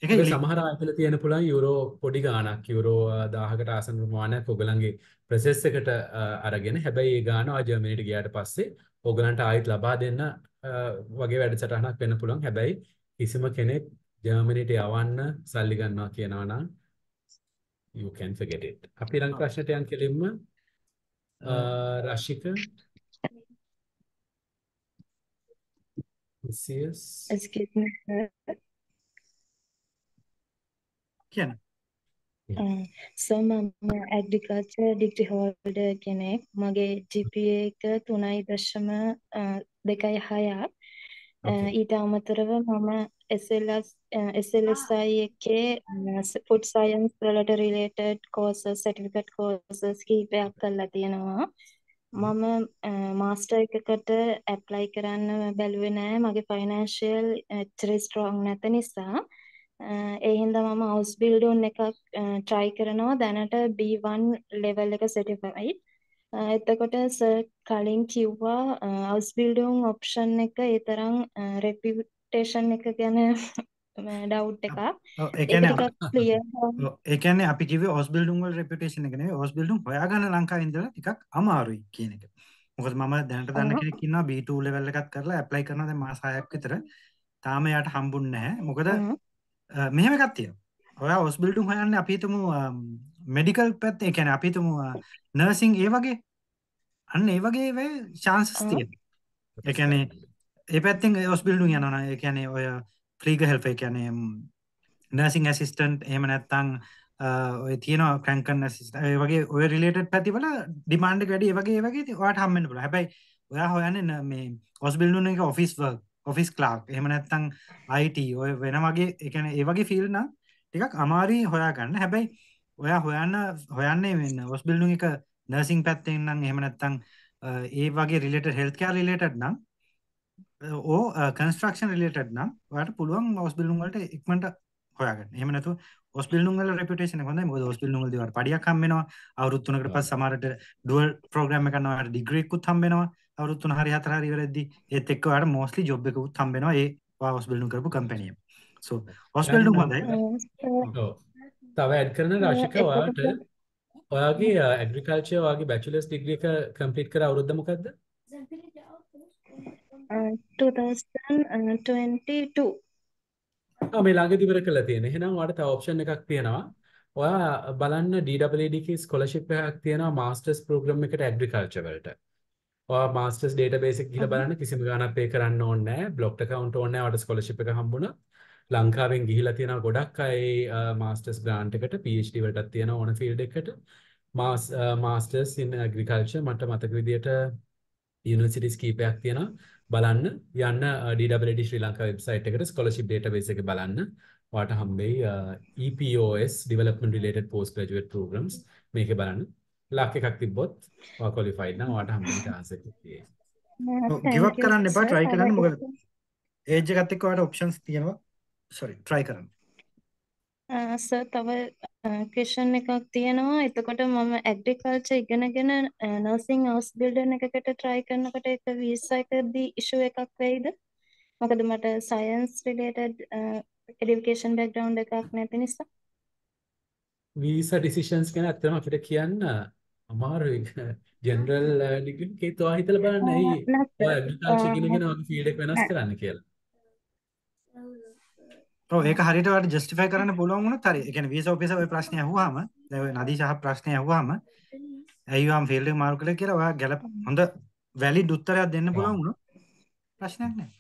Speaker 2: illegal.
Speaker 3: සමහර ආයතන තියෙන පුළුවන් යුරෝ පොඩි ගාණක් යුරෝ 1000කට ආසන්න ප්‍රමාණයක් ඔයගලන්ගේ ප්‍රොසෙස් එකට අරගෙන හැබැයි ඒ ගාණ ආ ජර්මනියට ගියාට පස්සේ ඔයගලන්ට ආයෙත් ලබා දෙන්න වගේ වැඩසටහනක් වෙන්න පුළුවන් හැබැයි කිසිම කෙනෙක් ජර්මනියට යවන්න සල්ලි ගන්නවා කියනවා නම් you can forget it අපි ඊළඟ ප්‍රශ්නට යන් කෙලින්ම රශික CS
Speaker 8: Excuse me.
Speaker 2: කියන.
Speaker 8: So මම agriculture degree holder කෙනෙක්. මගේ GPA එක 3.2ක්. Uh, ඊට අමතරව මම SLS uh, SLSI එකේ food science වලට related courses certificate courses කීපයක් කරලා තියෙනවා. මම මාස්ටර් එකකට ඇප්ලයි කරන්න බැලුවේ නෑ මගේ ෆයිනෑන්ෂියල් එච්චර ස්ට්‍රෝං නැත නිසා ඒ හින්දා මම හවුස් බිල්ඩුන් එකක් try කරනවා දැනට B1 level එක certified එතකොට සර් කලින් කිව්වා හවුස් බිල්ඩුන් ඔප්ෂන් එක ඒ තරම් රෙපියුටේෂන් එක ගැන ඩවුට් එකක්
Speaker 2: ඔව් ඒ
Speaker 8: ඒක
Speaker 2: කියන්නේ
Speaker 8: ටිකක් ක්ලියර් [LAUGHS]
Speaker 2: ඔව්, ඒ කියන්නේ අපි කිව්වේ හොස් බිල්ඩින් වල රෙපියුටේෂන් එක නෙවෙයි හොස් බිල්ඩින් හොයාගන්න ලංකාවේ ඉඳලා ටිකක් අමාරුයි කියන එක. මොකද මම දැනට දන්න කෙනෙක් ඉන්නවා B2 level එකක් කරලා ඇප්ලයි කරනවා දැන් මාස 6ක් විතර. තාම එයාට හම්බුන්නේ නැහැ. මොකද මෙහෙම එකක් තියෙනවා. ඔයා හොස් බිල්ඩින් හොයන්නේ අපි හිතමු මෙඩිකල් පැත්ත ඒ කියන්නේ අපි හිතමු නර්සින් ඒ වගේ අන්න ඒ වගේ වේ chances තියෙනවා. ඒ කියන්නේ ඒ පැත්තෙන් හොස් බිල්ඩින් යනවා නම් ඒ කියන්නේ ඔය ෆ්‍රීග හෙල්ප් ඒ කියන්නේ නර්සින් ඇසිස්ටන්ට් එහෙම නැත්නම් අ, ඔය තියෙනවා ක්‍රැන්කන් ඇසිස්ටන්ට් ඒ වගේ ඔය රිලේටඩ් පැතිවල ඩිමාන්ඩ් එක වැඩි ඒ වගේ ඒ වගේ ඉතින් ඔයාට හම්බෙන්න පුළුවන්. හැබැයි ඔයා හොයන්නේ න- මේ හොස් බිල්ඩින් එක ඔෆිස් වර්ක් ඔෆිස් ක්ලාක් එහෙම නැත්නම් IT ඔය වෙන වගේ ඒ කියන්නේ ඒ වගේ ෆීල්ඩ් නම් ටිකක් අමාරුයි හොයාගන්න. හැබැයි ඔයා හොයන්න හොයන්නේ වෙන හොස් බිල්ඩින් එක නර්සින් පැත්තෙන් නම් එහෙම නැත්නම් අ, ඒ වගේ රිලේටඩ් හෙල්ත් කෙයාර් රිලේටඩ් නම් ඕ කන්ස්ට්‍රක්ෂන් රිලේටඩ් නම් ඔයාලට පුළුවන් හොස් බිල්ඩින් වලට ඉක්මනට හොයාගන්න. එහෙම නැතුව හොස් බිල්ඩින් වල රෙපියුටේෂන් එක හොඳයි. මොකද හොස් බිල්ඩින් වලදී ඔයාලට පඩියක් හම්බ වෙනවා. අවුරුදු 3කට පස්සේ සමහරට ඩුවල් ප්‍රෝග්‍රෑම් එකක් කරනවා. ඔයාලට ඩිග්‍රී එකකුත් හම්බ වෙනවා. අවුරුදු 3 හරි 4 හරි ඉවරෙද්දී ඒත් එක්ක ඔයාලට මොස්ට්ලි ජොබ් එකකුත් හම්බ වෙනවා. ඒ හොස් බිල්ඩින් කරපු කම්පැනි එක. සෝ හොස් බිල්ඩින් හොඳයි.
Speaker 3: තව ඇඩ් කරන රාශික ඔයාට ඔයාගේ ඇග්‍රිකල්චර් ඔයාගේ බැචලර්ස් ඩිග්‍රී එක කම්ප්ලීට් කර අවුරුද්ද මොකද්ද?
Speaker 8: 2022
Speaker 3: ආ මේ ළඟදී ඉවර කරලා තියෙන. එහෙනම් ඔයාලට තව ඔප්ෂන් එකක් තියෙනවා. ඔයා බලන්න DWD කේ ස්කෝලර්ෂිප් එකක් තියෙනවා මාස්ටර්ස් ප්‍රෝග්‍රෑම් එකට ඇග්‍රිකල්චර් වලට. ඔයා මාස්ටර්ස් ඩේටාබේස් එක ගිහලා බලන්න කිසිම ගාණක් පේ කරන්න ඕනේ නැහැ. බ්ලොක්ඩ් account ඕනේ නැහැ. ඔයාලට ස්කෝලර්ෂිප් එක හම්බුණා. ලංකාවෙන් ගිහිලා තියෙනවා ගොඩක් අය මාස්ටර්ස් ග්‍රාන්ට් එකට PhD වලටත් තියෙනවා ඕන ෆීල්ඩ් එකකට. මාස් මාස්ටර්ස් in agriculture මට මතක විදියට යුනිවර්සිටිස් කීපයක් තියෙනවා. බලන්න යන්න DWD ශ්‍රී ලංකා වෙබ්සයිට් එකට ස්කෝලර්ෂිප් ඩේටාබේස් එක බලන්න. ඔයාට හම්බෙයි EPOS development related post graduate programs මේකේ බලන්න. ලක් එකක් තිබ්බොත් ඔයා qualified නම් ඔයාට හම්බෙන්න chance එකක් තියෙනවා.
Speaker 2: ගිව් අප් කරන්න එපා try කරන්න මොකද ඒජ් එකත් එක්ක ඔයාලට ඔප්ෂන්ස් තියෙනවා. sorry try කරන්න.
Speaker 8: සර් තව ක්වෙස්චන් එකක් තියෙනවා. එතකොට මම ඇග්‍රිකල්චර් ඉගෙනගෙන නර්සින් හවුස් බිල්ඩර් එකකට try කරනකොට ඒක වීසා එකදී ඉෂුව එකක් වෙයිද? මොකද මට සයන්ස් රිලේටඩ් එඩියුකේෂන් බෑග්ග්‍රවුන්ඩ් එකක් නැති නිසා.
Speaker 3: වීසා ඩිසිෂන්ස් ගැන ඇත්තටම අපිට කියන්න අමාරුයි. ජෙනරල් ඩිග්‍රී එකේ තෝ හිතලා බලන්න ඇයි ඔය ඇග්‍රිකල්චර් ඉගෙනගෙන ඔයාගේ ෆීල්ඩ් එක වෙනස් කරන්න කියලා.
Speaker 2: ඒක ඔයාලට ජස්ටිෆයි කරන්න පුළුවන් හරි. කියන්නේ වීසා ඔෆිසර් ඔය ප්‍රශ්නේ අහුවාම දැන් ඔය නදීෂ අහ ප්‍රශ්නේ අහුවාම ඇයි ඔයාම ෆීල්ඩ් මාරු කළේ කියලා ඔයා ගැලප හොඳ වැලිඩ් උත්තරයක් දෙන්න පුළුවන් වුණොත් ප්‍රශ්නයක් නැහැ.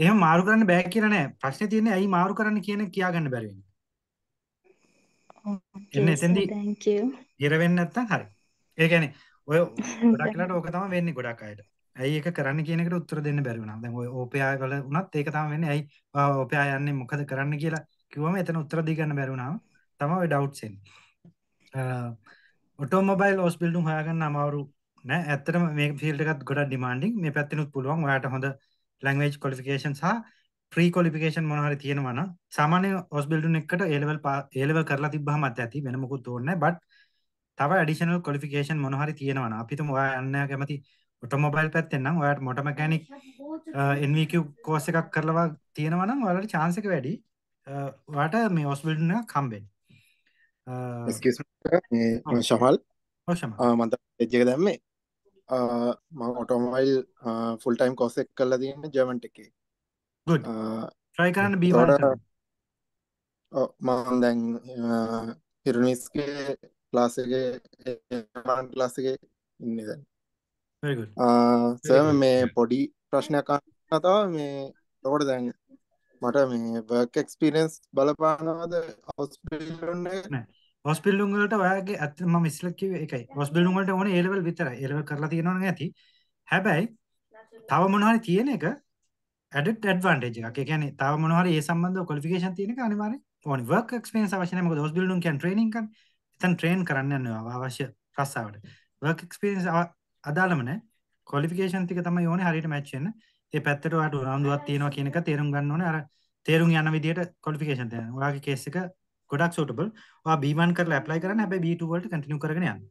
Speaker 2: එහෙම මාරු කරන්න බෑ කියලා නෑ. ප්‍රශ්නේ තියෙන්නේ ඇයි මාරු කරන්න කියන කියාගන්න බැරි වෙන්නේ. එන්න
Speaker 8: Okay, sir.
Speaker 2: එතෙන්දී
Speaker 8: Thank you.
Speaker 2: ඉර වෙන්නේ නැත්තම් හරි. ඒ කියන්නේ ඔය [LAUGHS] ගොඩක් වෙලාට ඕක තමයි වෙන්නේ ගොඩක් අයට. ඇයි ඒක කරන්න කියන එකට උත්තර දෙන්න බැරි වුණා. දැන් ඔය OPI වල වුණත් ඒක තමයි වෙන්නේ. ඇයි ඔයා OPI යන්නේ මොකද කරන්න කියලා කිව්වම එතන උත්තර දී ගන්න බැරි වුණාම තමයි ඔය ඩවුට්ස් එන්නේ. ඔටෝමොබයිල් ඕස් බිල්ඩින් හොයාගන්න අමාරු නෑ. ඇත්තටම මේ ෆීල්ඩ් එකත් ගොඩක් ඩිමාන්ඩින්. මේ පැත්තෙනුත් පුළුවන් ඔයාට හොඳ ලැන්ග්වේජ් ක්වොලිෆිකේෂන් සහ ප්‍රී ක්වොලිෆිකේෂන් මොනවා හරි තියෙනවා නම් සාමාන්‍ය ඕස් බිල්ඩින් එකකට A level A level කරලා තිබ්බහම ඇති වෙන මොකුත් ඕනේ නෑ. බට් තව ඇඩිෂනල් ක්වොලිෆිකේෂන් මොන හරි තියෙනවා නම් අපි තුමු ඔයා යන්න කැමති ඔටෝමොබයිල් පැත්තෙන් නම් ඔයාට මොටර් මෙකැනික් NVQ කෝස් එකක් කරලා තියෙනවා නම් ඔයාලට chance එක වැඩි. ඔයාට මේ
Speaker 22: මේ මම ශමල්
Speaker 2: ඔව් ශමල්
Speaker 22: මම පේජ් එක දැම්මේ? මම ඔටෝමොබයිල් ෆුල් ටයිම් කෝස් එක කරලා තියෙන්නේ ජර්මන් එකේ.
Speaker 2: Good. try කරන්න B1 කරන්න.
Speaker 22: ඔව් මම දැන් හිරුනිස්ගේ ක්ලාස් එකේ ක්ලාස් එකේ
Speaker 2: good.
Speaker 22: සර් මේ පොඩි ප්‍රශ්නයක් අහන්න තව මේ එතකොට දැන් මට මේ වර්ක් එක්ස්පීරියන්ස් බලපානවද? හොස්පිටල් එක?
Speaker 2: නෑ. හොස්පිටල් වලට ඔයාගේ ඇත්ත මම ඉස්සෙල්ලා කිව්වේ ඒකයි. හොස්පිටල් වලට ඕනේ විතරයි. A level කරලා තියෙනවා නම් ඇති. හැබැයි තව මොනවා හරි තියෙන එක advantage එකක්. ඒ කියන්නේ තව මොනවා හරි ඒ සම්බන්ධව qualification තියෙන එක අනිවාර්යෙන් ඕනේ. Experience අවශ්‍ය මොකද වලින් කියන්නේ training කරන්නේ එතන train කරන්න යනවා අවශ්‍ය රස්සාවට. Experience අදාළම නැහැ qualification ටික තමයි ඕනේ හරියට match වෙන්න. ඒ පැත්තට ඔයාට උනන්දුවක් තියෙනවා කියන එක තේරුම් ගන්න ඕනේ. අර තේරුම් යන විදිහට qualification තියෙනවා. ඔයාගේ case එක ගොඩක් suitable. ඔයා B1 කරලා apply කරන්න. හැබැයි B2 වලට continue කරගෙන යන්න.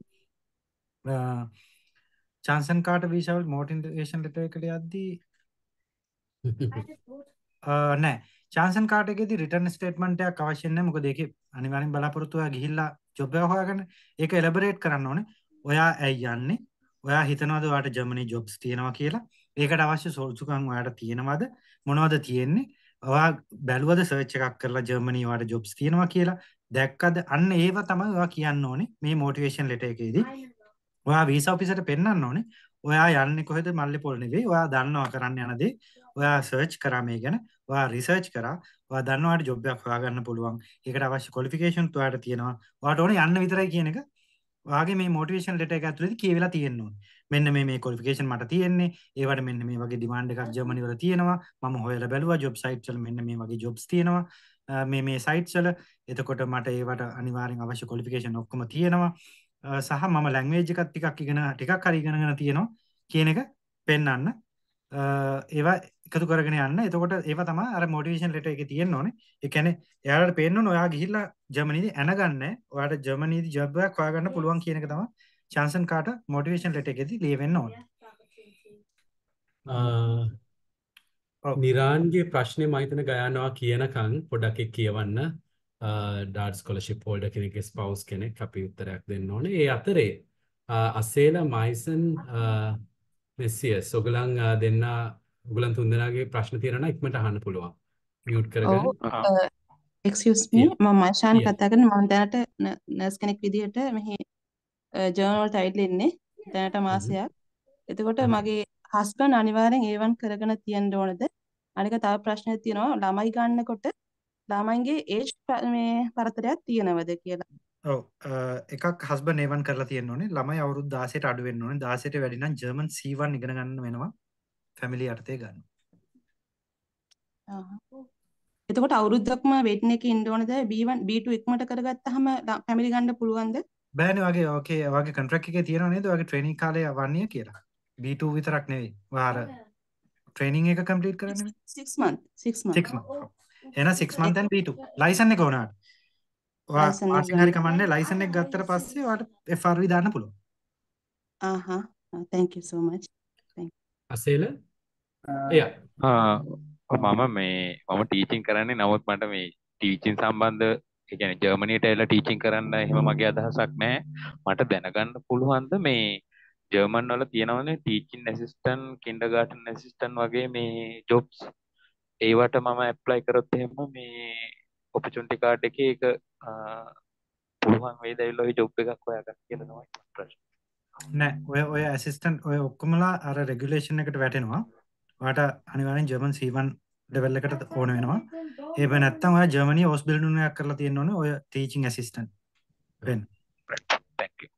Speaker 2: චාන්සන් කාට වීසා වල motivation letter එකට යද්දී? නෑ. චාන්සන් කාට එකේදී රිටර්න් ස්ටේට්මන්ට් එකක් අවශ්‍ය නැහැ. මොකද ඒකේ අනිවාර්යෙන් බලාපොරොත්තු ඔයා ගිහිල්ලා ජොබ් එක හොයාගන්න. ඒක එලබරේට් කරන්න ඕනේ. ඔයා ඇයි යන්නේ? ඔයා හිතනවාද ඔයාට ජර්මනි ජොබ්ස් තියෙනවා කියලා? ඒකට අවශ්‍ය සෝල්සුකම් ඔයාට තියෙනවද? මොනවද තියෙන්නේ? ඔයා බැලුවද සර්ච් එකක් කරලා ජර්මනි ඔයාට ජොබ්ස් තියෙනවා කියලා? දැක්කද? අන්න ඒව තමයි ඔයා කියන්න ඕනේ මේ මොටිවේෂන් ලෙටර් එකේදී. ඔයා වීසා ඔෆිසර්ට පෙන්වන්න ඕනේ. ඔයා යන්නේ කොහෙද? මල්ලේ පොල් නෙවෙයි. ඔයා දන්නවා කරන්න යන දේ. ඔයා සර්ච් කරා මේ ගැන. ඔයා රිසර්ච් කරා. ඔයා දන්නවාට ජොබ් එකක් හොයාගන්න පුළුවන්. ඒකට අවශ්‍ය ක්වොලිෆිකේෂන් ඔයාට තියෙනවා. ඔයාට ඕනේ යන්න විතරයි කියන එක. ඔයාගේ මේ මොටිවේෂන් ලෙටර් එක ඇතුළේදී කියවිලා තියෙන්න ඕනේ. මෙන්න මේ මේ ක්වොලිෆිකේෂන් මට තියෙන්නේ. ඒවට මෙන්න මේ වගේ ඩිමාන්ඩ් එකක් ජර්මනි වල තියෙනවා. මම හොයලා බැලුවා ජොබ් සයිට්ස් වල මෙන්න මේ වගේ ජොබ්ස් තියෙනවා. මේ මේ සයිට්ස් වල. එතකොට මට ඒවට අනිවාර්යෙන් අවශ්‍ය ක්වොලිෆිකේෂන් ඔක්කොම තියෙනවා. සහ මම ලැංග්වේජ් එකක් ටිකක් ඉගෙන ටිකක් හරි ඉගෙනගෙන තියෙනවා. කියන එක පෙන්වන්න. ඒවා එකතු කරගෙන යන්න. එතකොට ඒව තමයි අර මොටිවේෂන් ලෙටර් එකේ තියෙන්න ඕනේ. ඒ කියන්නේ එයාලට පේන්න ඕනේ ඔයා ගිහිල්ලා ජර්මනිදී ඇනගන්න. ඔයාට ජර්මනිදී ජොබ් එකක් හොයාගන්න පුළුවන් කියන එක තමයි චාන්සන් කාට මොටිවේෂන් ලෙටර් එකේදී ලියවෙන්න ඕනේ.
Speaker 3: නිරාන්ගේ ප්‍රශ්නේ මම හිතන ගයනවා කියනකම් පොඩක් කියවන්න. ඩාඩ් ස්කෝලර්ෂිප් හෝල්ඩර් කෙනෙක්ගේ ස්පවුස් කෙනෙක් අපි උත්තරයක් දෙන්න ඕනේ. ඒ අතරේ අසේල මයිසන් මෙස්සියස් ඔගලන් දෙන්න ඔගලන් තුන්දෙනාගේ ප්‍රශ්න තියෙනවා ඉක්මනට අහන්න පුළුවන්. මියුට් කරගන්න
Speaker 23: ඔව් එක්ස්කියුස් මී මම මයිෂාන් කතා කරන මම දැනට නර්ස් කෙනෙක් විදිහට මෙහි ජර්නල් ඇවිල්ලා ඉන්නේ දැනට මාසයක්. එතකොට මගේ හස්බන්ඩ් අනිවාර්යෙන් A1 කරගෙන තියෙන්න ඕනද? අනික තව ප්‍රශ්නයක් තියෙනවා. ළමයි ගන්නකොට ළමයින්ගේ ඒජ් මේ පරතරයක් තියෙනවද කියලා
Speaker 2: ඔව් එකක් හස්බන්ඩ් A1 කරලා තියෙන්න ළමයි අවුරුදු 16ට අඩු වෙන්න ඕනේ 16ට වැඩි නම් ජර්මන් C1 ඉගෙන ගන්න වෙනවා ෆැමිලි යටතේ ගන්න.
Speaker 23: එතකොට අවුරුද්දක්ම වේටින් එකේ ඉන්න ඕනද B1 B2 ඉක්මනට කරගත්තාම ෆැමිලි ගන්න පුළුවන්ද?
Speaker 2: බෑනේ වගේ ඕකේ වගේ කොන්ට්‍රැක්ට් එකේ තියෙනව නේද? වගේ ට්‍රේනින් කාලය වන්නේ කියලා. B2 විතරක් නෙවෙයි. ඔයාලා ට්‍රේනින් එක කම්ප්ලීට් කරන්නේ
Speaker 23: 6 month 6 month
Speaker 2: 6 month. එහෙනම් 6 month and B2. ලයිසන් එක ඕනාට. ඔයා පාසින් හරි කමන්නේ ලයිසන් එක ගත්තට පස්සේ ඔයාට FRV දාන්න පුළුවන්.
Speaker 23: ආහා thank you so much. thank
Speaker 3: Asela එයා
Speaker 24: මම මේ මම ටීචින් කරන්නේ නමුත් මට මේ ටීචින් සම්බන්ධ ඒ කියන්නේ ජර්මනියට එලා ටීචින් කරන්න එහෙම මගේ අදහසක් නැහැ. මට දැනගන්න පුළුවන්ද මේ ජර්මන් වල තියෙනවනේ ටීචින් ඇසිස්ටන්ට් කින්ඩර්ගාටන් ඇසිස්ටන්ට් වගේ මේ ජොබ්ස් ඒවට මම ඇප්ලයි කරොත් එහෙම මේ ඔපචුනිටි කාඩ් එකේ ඒක පුළුවන් වේද ඇවිල්ලා ඔය ජොබ් එකක් හොයාගන්න කියලා තමයි ප්‍රශ්න.
Speaker 2: නෑ ඔය ඔය ඇසිස්ටන්ට් ඔය ඔක්කොමලා අර රෙගුලේෂන් එකට වැටෙනවා. ඔයාට අනිවාර්යෙන් ජර්මන් C1 ලෙවල් එකට ඕන වෙනවා. ඒක නැත්තම් ඔයා ජර්මනි ඕස් බිල්ඩුන් එකක් කරලා තියෙන්න ඕනේ ඔය ටීචින් ඇසිස්ටන්ට්. වෙන්න.
Speaker 24: thank you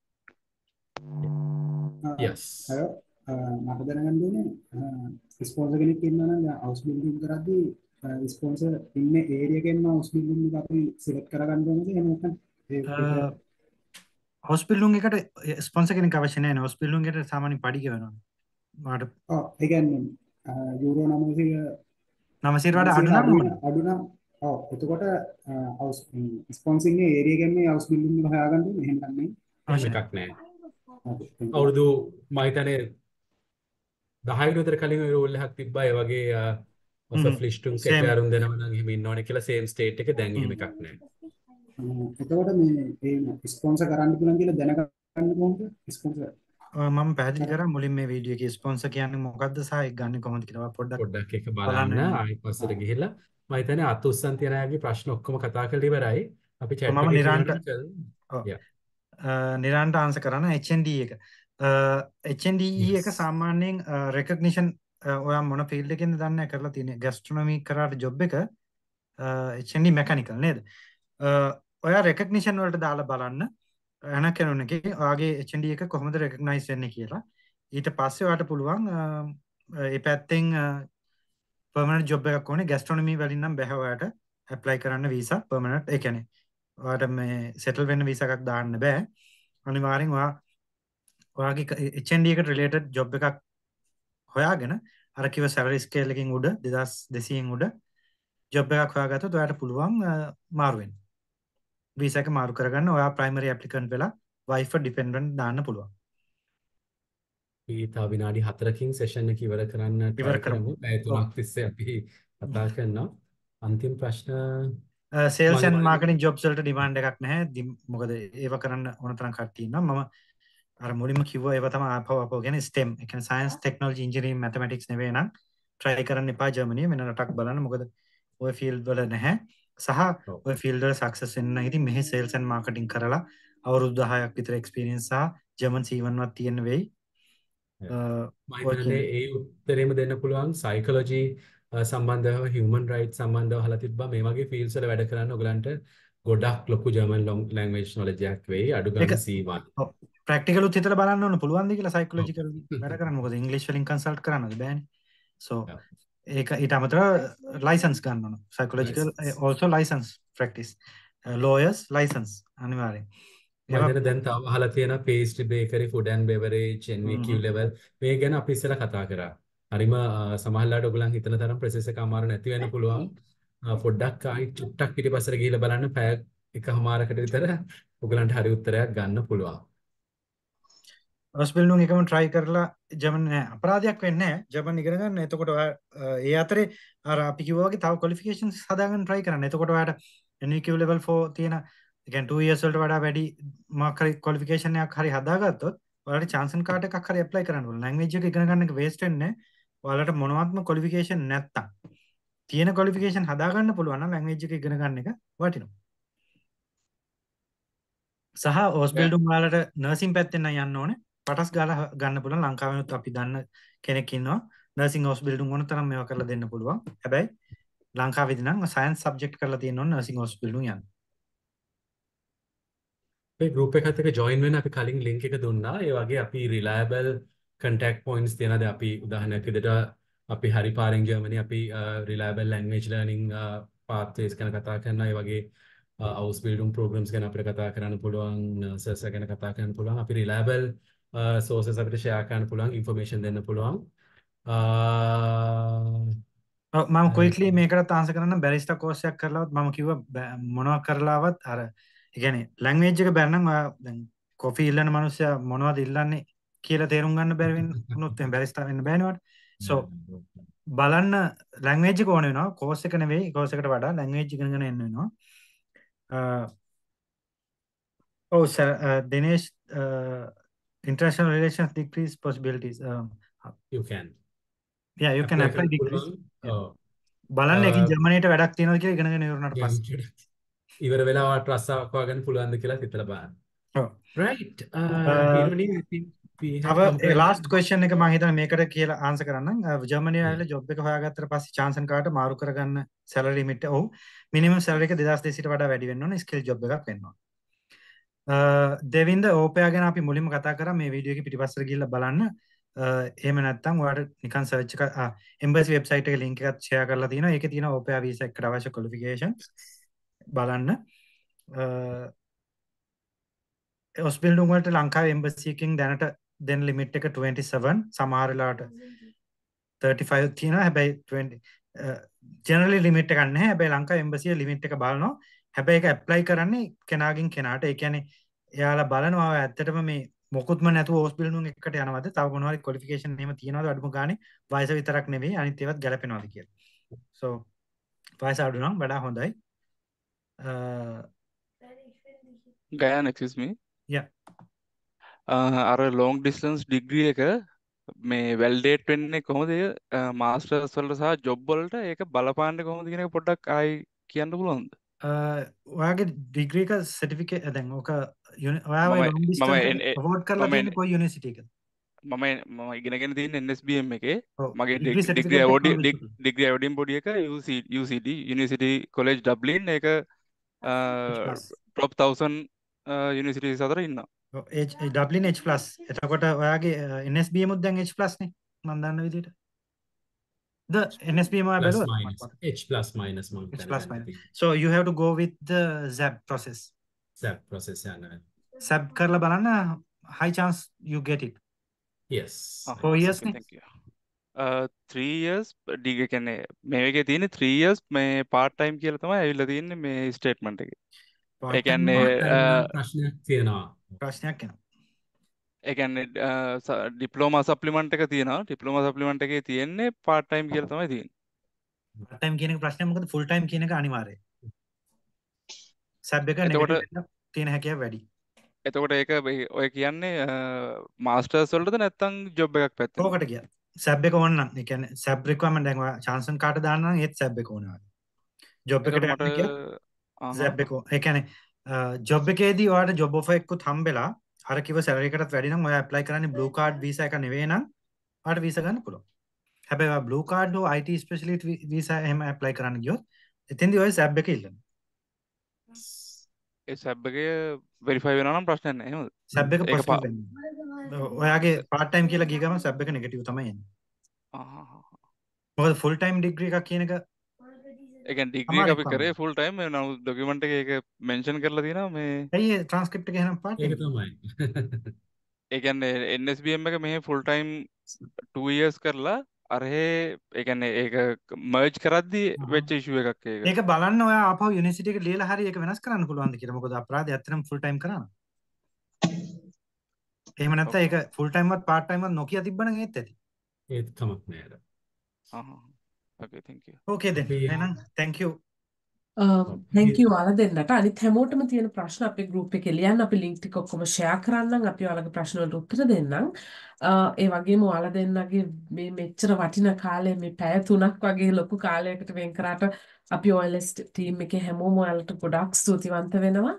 Speaker 3: yes
Speaker 25: මට දැනගන්න ඕනේ ස්පොන්සර් කෙනෙක් ඉන්නවා නම් හවුස් බිල්ඩින් කරද්දී ස්පොන්සර් ඉන්න ඒරියා එකෙන්ම හවුස් බිල්ඩින් එක අපි සිලෙක්ට් කරගන්න ඕනද එහෙම නැත්නම් ඒ-
Speaker 2: හොස්පිල්ලුන් එකට ස්පොන්ස කෙනෙක් අවශ්‍ය නැහැ හොස්පිල්ලුන් එකට සාමාන්‍යයෙන් පඩි ගෙවනවා. මාට
Speaker 25: ඔව් ඒ කියන්නේ යූරෝ 900
Speaker 2: 900 වඩා අඩු නම්.
Speaker 25: අඩු නම් ඔව් එතකොට හවුස් ස්පොන්සින් ඒරියා එකෙන් මේ හවුස් බිල්ඩින් එක හොයාගන්න ඕනේ එහෙම නැත්නම්
Speaker 3: එහෙම එකක් නැහැ අවුරුදු මම හිතන්නේ 10 විතර කලින් ඔය රෝල් එකක් තිබ්බා ඒ වගේ. ෆ්ලිස්ටුම්
Speaker 2: Same.
Speaker 3: කැටයාරුම් දෙනවා නම් එහෙම ඉන්න ඕනේ කියලා සේම් ස්ටේට් එකේ දැන් එහෙම එකක් නැහැ.
Speaker 25: එතකොට මේ ඒ ස්පොන්සර් කරන්න පුළුවන් කියලා දැනගන්න කොහොමද ස්පොන්සර්
Speaker 2: ඔය මම පැහැදිලි කරා මුලින් මේ වීඩියෝ එකේ ස්පොන්සර් කියන්නේ මොකක්ද සහ ඒක ගන්න කොහොමද කියලා. පොඩ්ඩක්
Speaker 3: පොඩ්ඩක් එක බලන්න. ආයි පස්සට ගිහිල්ලා. මම හිතන්නේ අත උස්සන් තියන අයගේ ප්‍රශ්න ඔක්කොම කතා කරලා ඉවරයි. අපි එකේ
Speaker 2: නිරාන්ට. නිරාන්ට ආන්ස කරන්න HND එක. HNDE එක සාමාන්‍යයෙන් රෙකග්නිෂන් ඔයා මොන ෆීල්ඩ් එකකින්ද දන්නේ නැහැ කරලා තියෙන්නේ ගැස්ට්‍රොනොමි කරාට ජොබ් එක HND මෙකැනිකල් නේද? ඔයා රෙකග්නිෂන් වලට දාලා බලන්න. ඇන කෙනුනගේ ඔයාගේ HND එක කොහොමද රෙකග්නයිස් වෙන්නේ කියලා. ඊට පස්සේ ඔයාට පුළුවන් අ, ඒ පැත්තෙන් පර්මනන්ට් ජොබ් එකක් ඕනේ. ගැස්ට්‍රොනොමි වලින් නම් බැහැ ඔයාට ඇප්ලයි කරන්න වීසා පර්මනන්ට් ඒ කියන්නේ ඔයාට මේ සෙටල් වෙන්න වීසා එකක් දාන්න බෑ. අනිවාර්යෙන් ඔයා ඔයාගේ HND එකට රිලේටඩ් ජොබ් එකක් හොයාගෙන අර කිව්ව සැලරි ස්කේල් එකකින් උඩ 2200න් උඩ ජොබ් එකක් හොයාගත්තොත් ඔයාට පුළුවන් අ, මාරු වෙන්න. වීසා එක මාරු කරගන්න ඔයා ප්‍රයිමරි ඇප්ලිකන්ට් වෙලා වයිෆර් ඩිපෙන්ඩන්ට් දාන්න පුළුවන්.
Speaker 3: තව විනාඩි 4කින් සෙෂන් එක ඉවර කරන්න
Speaker 2: ඉවර කරමු.
Speaker 3: 3ක් තිස්සේ අපි කතා කරනවා. අන්තිම ප්‍රශ්න
Speaker 2: සේල්ස්
Speaker 3: මගේ
Speaker 2: ඇන්
Speaker 3: මගේ
Speaker 2: මාකටිං ජොබ්ස් වලට ඩිමාන්ඩ් එකක් නැහැ. දි- මොකද ඒව කරන්න ඕන තරම් කට්ටිය ඉන්නවා. මම අර මුලින්ම කිව්ව ඒව තම ආපව අපෝ ගැන ස්ටෙම් එකන සයින්ස් ටෙක්නෝජ ඉජිනීම් මැතමටික්ස් නෙවේ නම් ට්‍රයි කරන්න එපා ජර්මනය වෙන රටක් බලන්න. මොකද ඔය ෆිල් වල නැහැ. සහ ඔය ෆිල්ඩර් සක්සස් වෙන්න ඉති මෙහි සේල්සන් මාකටින් කරලා අවුරුද්ධහයක් විතර එක්ස්පිරියන්සා ජමන් සීවන්වත් තියෙන වෙයි. මයිතනදේ
Speaker 3: ඒ උත්තරේම දෙන්න පුළුවන් සයිකලෝජී සම්බන්ධ හිවමන් රයිට් සම්බන්ධ හලා තිබ්බා. මේ වගේ ෆිල්සල වැඩ කරන්න ඔගලන්ට ගොඩක් ලොකු ජමන් ලොම් ලැංවේශ් නොලජයක් වෙයි. අඩුගන්න
Speaker 2: සීවන්
Speaker 3: ගන්න C1
Speaker 2: ඔව් ප්‍රැක්ටිකල් උත් හිතලා බලන්න ඕන පුළුවන්ද කියලා සයිකොලොජිකල් වැඩ කරන්න. මොකද ඉංග්‍රීසි වලින් කන්සල්ට් කරන්නද බෑනේ. සෝ ඒක ඊට අමතරව ලයිසන්ස් ගන්න ඕන. Psychological also license practice. Lawyers license අනිවාර්යෙන්.
Speaker 3: හිතන්නේ දැන් තව අහලා තියෙන pastry bakery food and beverage NVQ level. මේ ගැන අපි ඉස්සෙල්ලා කතා කරා. හරිම අ, සමහරවිට ඔයගලන් හිතන තරම් process එක අමාරු නැති වෙන්න පුළුවන්. පොඩ්ඩක් ආයි චුට්ටක් පිටිපස්සට ගිහිල්ලා බලන්න. පැය එකමාරකට විතර ඔයගලන්ට හරි උත්තරයක් ගන්න පුළුවන්.
Speaker 2: හොස්පිටල් එකම try කරලා ජර්මන් නෑ අපරාධයක් වෙන්නේ නෑ ජර්මන් ඉගෙන ගන්න. එතකොට ඒ අතරේ අර අපි කිව්වා වගේ තව qualifications හදාගන්න try කරන්න. එතකොට ඔයාට NVQ level 4 තියෙන කියන්නේ 2 years වලට වඩා වැඩි මොකක් හරි qualification එකක් හරි හදාගත්තොත් ඔයාලට chance and card එකක් හරි apply කරන්න පුළුවන්. language එක ඉගෙන ගන්න එක waste වෙන්නේ නෑ. ඔයාලට මොනවත්ම qualification නැත්තම් තියෙන qualification හදාගන්න පුළුවන් නම් language එක ඉගෙන ගන්න එක වටිනවා. සහ හොස්පිටල් වලට නර්සින් පැත්තෙන් යන්න ඕනේ. පටස් ගාලා ගන්න පුළුවන් ලංකාවෙනුත් අපි දන්න කෙනෙක් ඉන්නවා. නර්සින් හොස්පිටල් මොන තරම් මේවා කරලා දෙන්න පුළුවන්. හැබැයි ලංකාවේදී නම් සයන්ස් සබ්ජෙක්ට් කරලා තියෙන්න ඕනේ නර්සින් හොස්පිටල් යන්න.
Speaker 3: මේ group එකත් එක්ක join වෙන්න අපි කලින් link එක දුන්නා. ඒ වගේ අපි reliable contact points තියනද අපි උදාහරණයක් විදිහට අපි හරි පාරෙන් ජර්මනි අපි uh, reliable language learning uh, pathways ගැන කතා කරනවා. ඒ වගේ uh, ausbildung programs ගැන අපිට කතා කරන්න පුළුවන්. nurses ගැන කතා කරන්න පුළුවන්. අපි reliable uh, sources අපිට share කරන්න පුළුවන්. information දෙන්න පුළුවන්. uh,
Speaker 2: මම ක්වික්ලි මේකට ආන්සර් කරන්න බැරිස්ටා කෝස් එකක් කරලවත් මම කිව්වා බෑ- මොනවා කරලාවත් අර කියන්නේ ලැන්ග්වේජ් එක බැරනම් කොෆි ඉල්ලන මිනිස්සයා මොනවද ඉල්ලන්නේ කියලා තේරුම් ගන්න බැරි වෙන වුණොත් එහෙනම් බැරිස්ටා වෙන්න බෑනේ වට. සෝ බලන්න ලැන්ග්වේජ් එක ඕන වෙනවා කෝස් එක නෙවෙයි කෝස් එකට වඩා ලැන්ග්වේජ් ඉගෙනගෙන එන්න වෙනවා. අ, ඔව් sir Dinesh international relations decrease possibilities um,
Speaker 3: you can.
Speaker 2: Yeah you can
Speaker 3: apply
Speaker 2: apply
Speaker 3: කරන්න
Speaker 2: decrease.
Speaker 3: ඔව්.
Speaker 2: බලන්න ඒකෙන්
Speaker 3: Uh,
Speaker 2: ජර්මනියට වැඩක් තියෙනවද කියලා ඉගෙනගෙන ඉවරනට පස්සේ.
Speaker 3: ඉවර වෙලා ඔයාලට රස්සාවක් හොයාගන්න පුළුවන්ද කියලා හිතලා බලන්න.
Speaker 2: ඔව්.
Speaker 3: Right.
Speaker 2: තව ලාස්ට් ක්වෙස්චන් එක මම හිතන්නේ මේකට කියලා ආන්සර් කරන්නම්. ජර්මනිය ආවිල්ලා ජොබ් එක හොයාගත්තට පස්සේ chance and කාට මාරු කරගන්න සැලරි ලිමිට් ඔව්. මිනිමම් සැලරි එක 2200ට වඩා වැඩි වෙන්න ඕනේ. ස්කිල් ජොබ් එකක් වෙන්න ඕනේ දෙවින්ද ඕපයා ගැන අපි මුලින්ම කතා කරා මේ වීඩියෝ එකේ පිටිපස්සට ගිහිල්ලා බලන්න. එහෙම නැත්නම් ඔයාලට නිකන් සර්ච් එක එම්බසි වෙබ්සයිට් එකේ link එකත් share කරලා තියෙනවා. ඒකේ තියෙනවා ඕපයා වීසා එකට අවශ්‍ය qualifications බලන්න. ඔස්බිල්ඩුම් වලට ලංකාවේ එම්බසි එකකින් දැනට දෙන ලිමිට් එක 27 සමහර වෙලාවට 35 තියෙනවා. හැබැයි 20 ජෙනරලි ලිමිට් එකක් නැහැ. හැබැයි ලංකාවේ එම්බසිය ලිමිට් එක බලනවා. හැබැයි ඒක ඇප්ලයි කරන්නේ කෙනාගෙන් කෙනාට. කියන්නේ එයාලා බලනවා ඇත්තටම මේ මොකුත්ම නැතුව හොස්පිටල් එකකට යනවද? තව මොනවා හරි ක්වොලිෆිකේෂන් එහෙම තියනවද? අඩුම ගානේ වයස විතරක් නෙවෙයි අනිත් ඒවාත් ගැලපෙනවද කියලා. so වයස අඩු නම් වඩා හොඳයි.
Speaker 26: Gayan excuse me.
Speaker 2: yeah.
Speaker 26: අර long distance degree එක මේ වැල්ඩේට් වෙන්නේ කොහොමද මාස්ටර්ස් වලට සහ ජොබ් වලට ඒක බලපාන්නේ කොහොමද කියන එක පොඩ්ඩක් ආයි කියන්න පුළුවන්ද?
Speaker 2: ඔයාගේ ඩිග්‍රී එක සර්ටිෆිකේට් දැන් ඕක අවෝඩ් කරලා යුනිවර්සිටි එකද?
Speaker 26: මම මම ඉගෙනගෙන තියෙන NSBM එකේ. මගේ
Speaker 2: degree
Speaker 26: ඩිග්‍රී
Speaker 2: certificate
Speaker 26: අවෝඩ්
Speaker 2: එක download
Speaker 26: ඩිග්‍රී අවෝඩින් බොඩි එක UCD College Dublin. ඒක
Speaker 2: plus.
Speaker 26: top 1000 යුනිවර්සිටිස් අතර ඉන්නවා.
Speaker 2: ඔව් H Dublin H+ එතකොට ඔයාගේ NSBM උත් දැන් H+ නේ? මම දන්න NSBM ඔයා
Speaker 3: plus
Speaker 2: බැලුවද?
Speaker 3: minus H plus minus
Speaker 2: H+
Speaker 3: දැනගන්න
Speaker 2: minus. so you have to go with the ZAP process.
Speaker 3: SAP process යනවා.
Speaker 2: ZAP කරලා බලන්න high chance you get it.
Speaker 3: yes
Speaker 26: ආ,
Speaker 2: four years
Speaker 26: okay,
Speaker 2: නේ.
Speaker 26: thank you. Uh, 3 years ඩිග කියන්නේ මේ එකේ තියෙන්නේ 3 years මේ part time කියලා තමයි ඇවිල්ලා තියෙන්නේ මේ statement එකේ.
Speaker 2: part
Speaker 26: ඒ
Speaker 2: time
Speaker 26: කියන්නේ
Speaker 3: නම් ප්‍රශ්නයක් තියෙනවා.
Speaker 2: ප්‍රශ්නයක් එනවා.
Speaker 26: කියන්නේ ඩිප්ලෝමා සප්ලිමන්ට් එක තියෙනවා. ඩිප්ලෝමා සප්ලිමන්ට් එකේ තියෙන්නේ time කියලා තමයි
Speaker 2: part time කියන එක ප්‍රශ්නේ මොකද full time කියන එක එක වෙන්න තියෙන හැකියාව වැඩි.
Speaker 26: එතකොට ඒක ඔය කියන්නේ මාස්ටර්ස් වලටද නැත්නම් ජොබ් එකක් පැත්තද?
Speaker 2: ඕකට ගියා. SAP එක ඕන නම් ඒ කියන්නේ SAP requirement දැන් ඔයා chance කාට දාන්න ඒත් SAP එක ඕන වගේ. job එකට
Speaker 26: මට
Speaker 2: SAP එක කියන්නේ ජොබ් එකේදී ඔයාලට ජොබ් ඔෆර් එකකුත් හම්බෙලා අර කිව්ව සැලරි එකටත් වැඩි නම් ඔයා ඇප්ලයි කරන්නේ බ්ලූ කාඩ් වීසා එක නෙවෙයි නම් ඔයාලට වීසා ගන්න පුළුවන්. හැබැයි බ්ලූ කාඩ් හෝ IT ස්පෙෂලිස්ට් වීසා එහෙම ඇප්ලයි කරන්න ගියොත් එතෙන්දී ඔය SAP එක ඉල්ලනවා.
Speaker 26: ඒ සබ් එකේ වෙරිෆයි වෙනවා නම් ප්‍රශ්නයක් නැහැ එහෙමද?
Speaker 2: SAP එක. ඔයාගේ part time කියලා ගිය ගමන් SAP එක නෙගටිව් තමයි එන්නේ.
Speaker 26: ආහා
Speaker 2: මොකද full time degree එකක් කියන එක
Speaker 26: ඩිග්‍රී එක
Speaker 2: අමාරු
Speaker 26: අපි කරේ ෆුල් ටයිම් නමුත් ඩොකියුමන්ට් එකේ ඒක මෙන්ෂන් කරලා තියෙනවා මේ
Speaker 2: ඇයි ඒ transcript එක
Speaker 3: ඒක
Speaker 2: time?
Speaker 3: තමයි. [LAUGHS]
Speaker 26: ඒ කියන්නේ NSBM එක මෙහි ෆුල් ටයිම් 2 years කරලා අරහේ ඒ කියන්නේ ඒක මර්ජ් කරද්දී වෙච්ච ඉෂුව එකක් ඒක.
Speaker 2: බලන්න ඔයා ආපහු යුනිවර්සිටි එකට ලියලා හරි ඒක වෙනස් කරන්න පුළුවන්ද කියලා. මොකද අපරාධය ඇත්තටම full time කරා. එහෙම නැත්නම් ඒක full time වත් part time වත් නොකිය තිබ්බනම් ඒත් ඇති.
Speaker 3: ඒත් කමක් නෑ අර.
Speaker 26: ආහා. Okay thank you.
Speaker 2: Okay then. එහෙනම් thank you.
Speaker 1: තැංක ඔයාලා දෙන්නට. අනිත් හැමෝටම තියෙන ප්‍රශ්න අපේ ගෲප් එකේ ලියන්න අපි ලින්ක් ටික ඔක්කොම ෂෙයා කරන්නම්. අපි ඔයාලගේ ප්‍රශ්න වලට උත්තර දෙන්නම්. අ, ඒ වගේම ඔයාලා දෙන්නගේ මේ මෙච්චර වටින කාලේ මේ පැය තුනක් වගේ ලොකු කාලයකට වෙන් කරාට අපි OLS ටීම් එකේ හැමෝම ඔයාලට ගොඩාක් ස්තුතිවන්ත වෙනවා.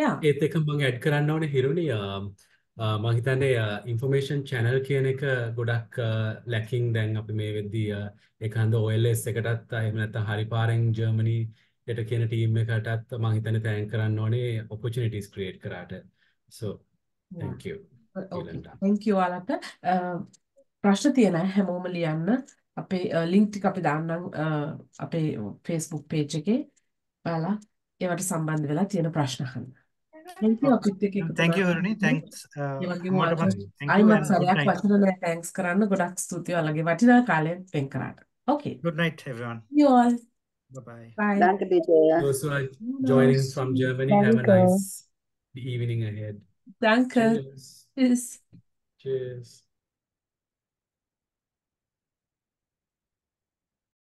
Speaker 1: යා
Speaker 3: ඒත් එක මම ඇඩ් කරන්න ඕනේ හිරුනි මම හිතන්නේ ඉන්ෆර්මේෂන් channel කියන එක ගොඩක් ලැකින් දැන් අපි මේ වෙද්දී ඒකන්ද OLS එකටත් එහෙම නැත්නම් හරි පාරෙන් ජර්මනි යට කියන ටීම් එකටත් මම හිතන්නේ තෑන්ක් කරන්න ඕනේ create කරාට.
Speaker 1: යූ ඔයාලට අ, ප්‍රශ්න තියෙන හැමෝම ලියන්න. අපේ ලින්ක් ටික අපි දාන්නම් අපේ Facebook page එකේ. ඔයාලා ඒවට සම්බන්ධ වෙලා තියෙන ප්‍රශ්න අහන්න. Thank you, Akutiki.
Speaker 2: Thank you, Haruni. Thanks. I
Speaker 1: must
Speaker 2: say,
Speaker 1: I question thanks karanna godak stuti alage vatina kale penkarata. Okay.
Speaker 2: Good night, everyone.
Speaker 1: You all.
Speaker 2: Bye-bye. Bye.
Speaker 27: Thank you,
Speaker 3: Those who are joining from Germany, have a nice evening ahead.
Speaker 1: Danke.
Speaker 3: Cheers. Cheers.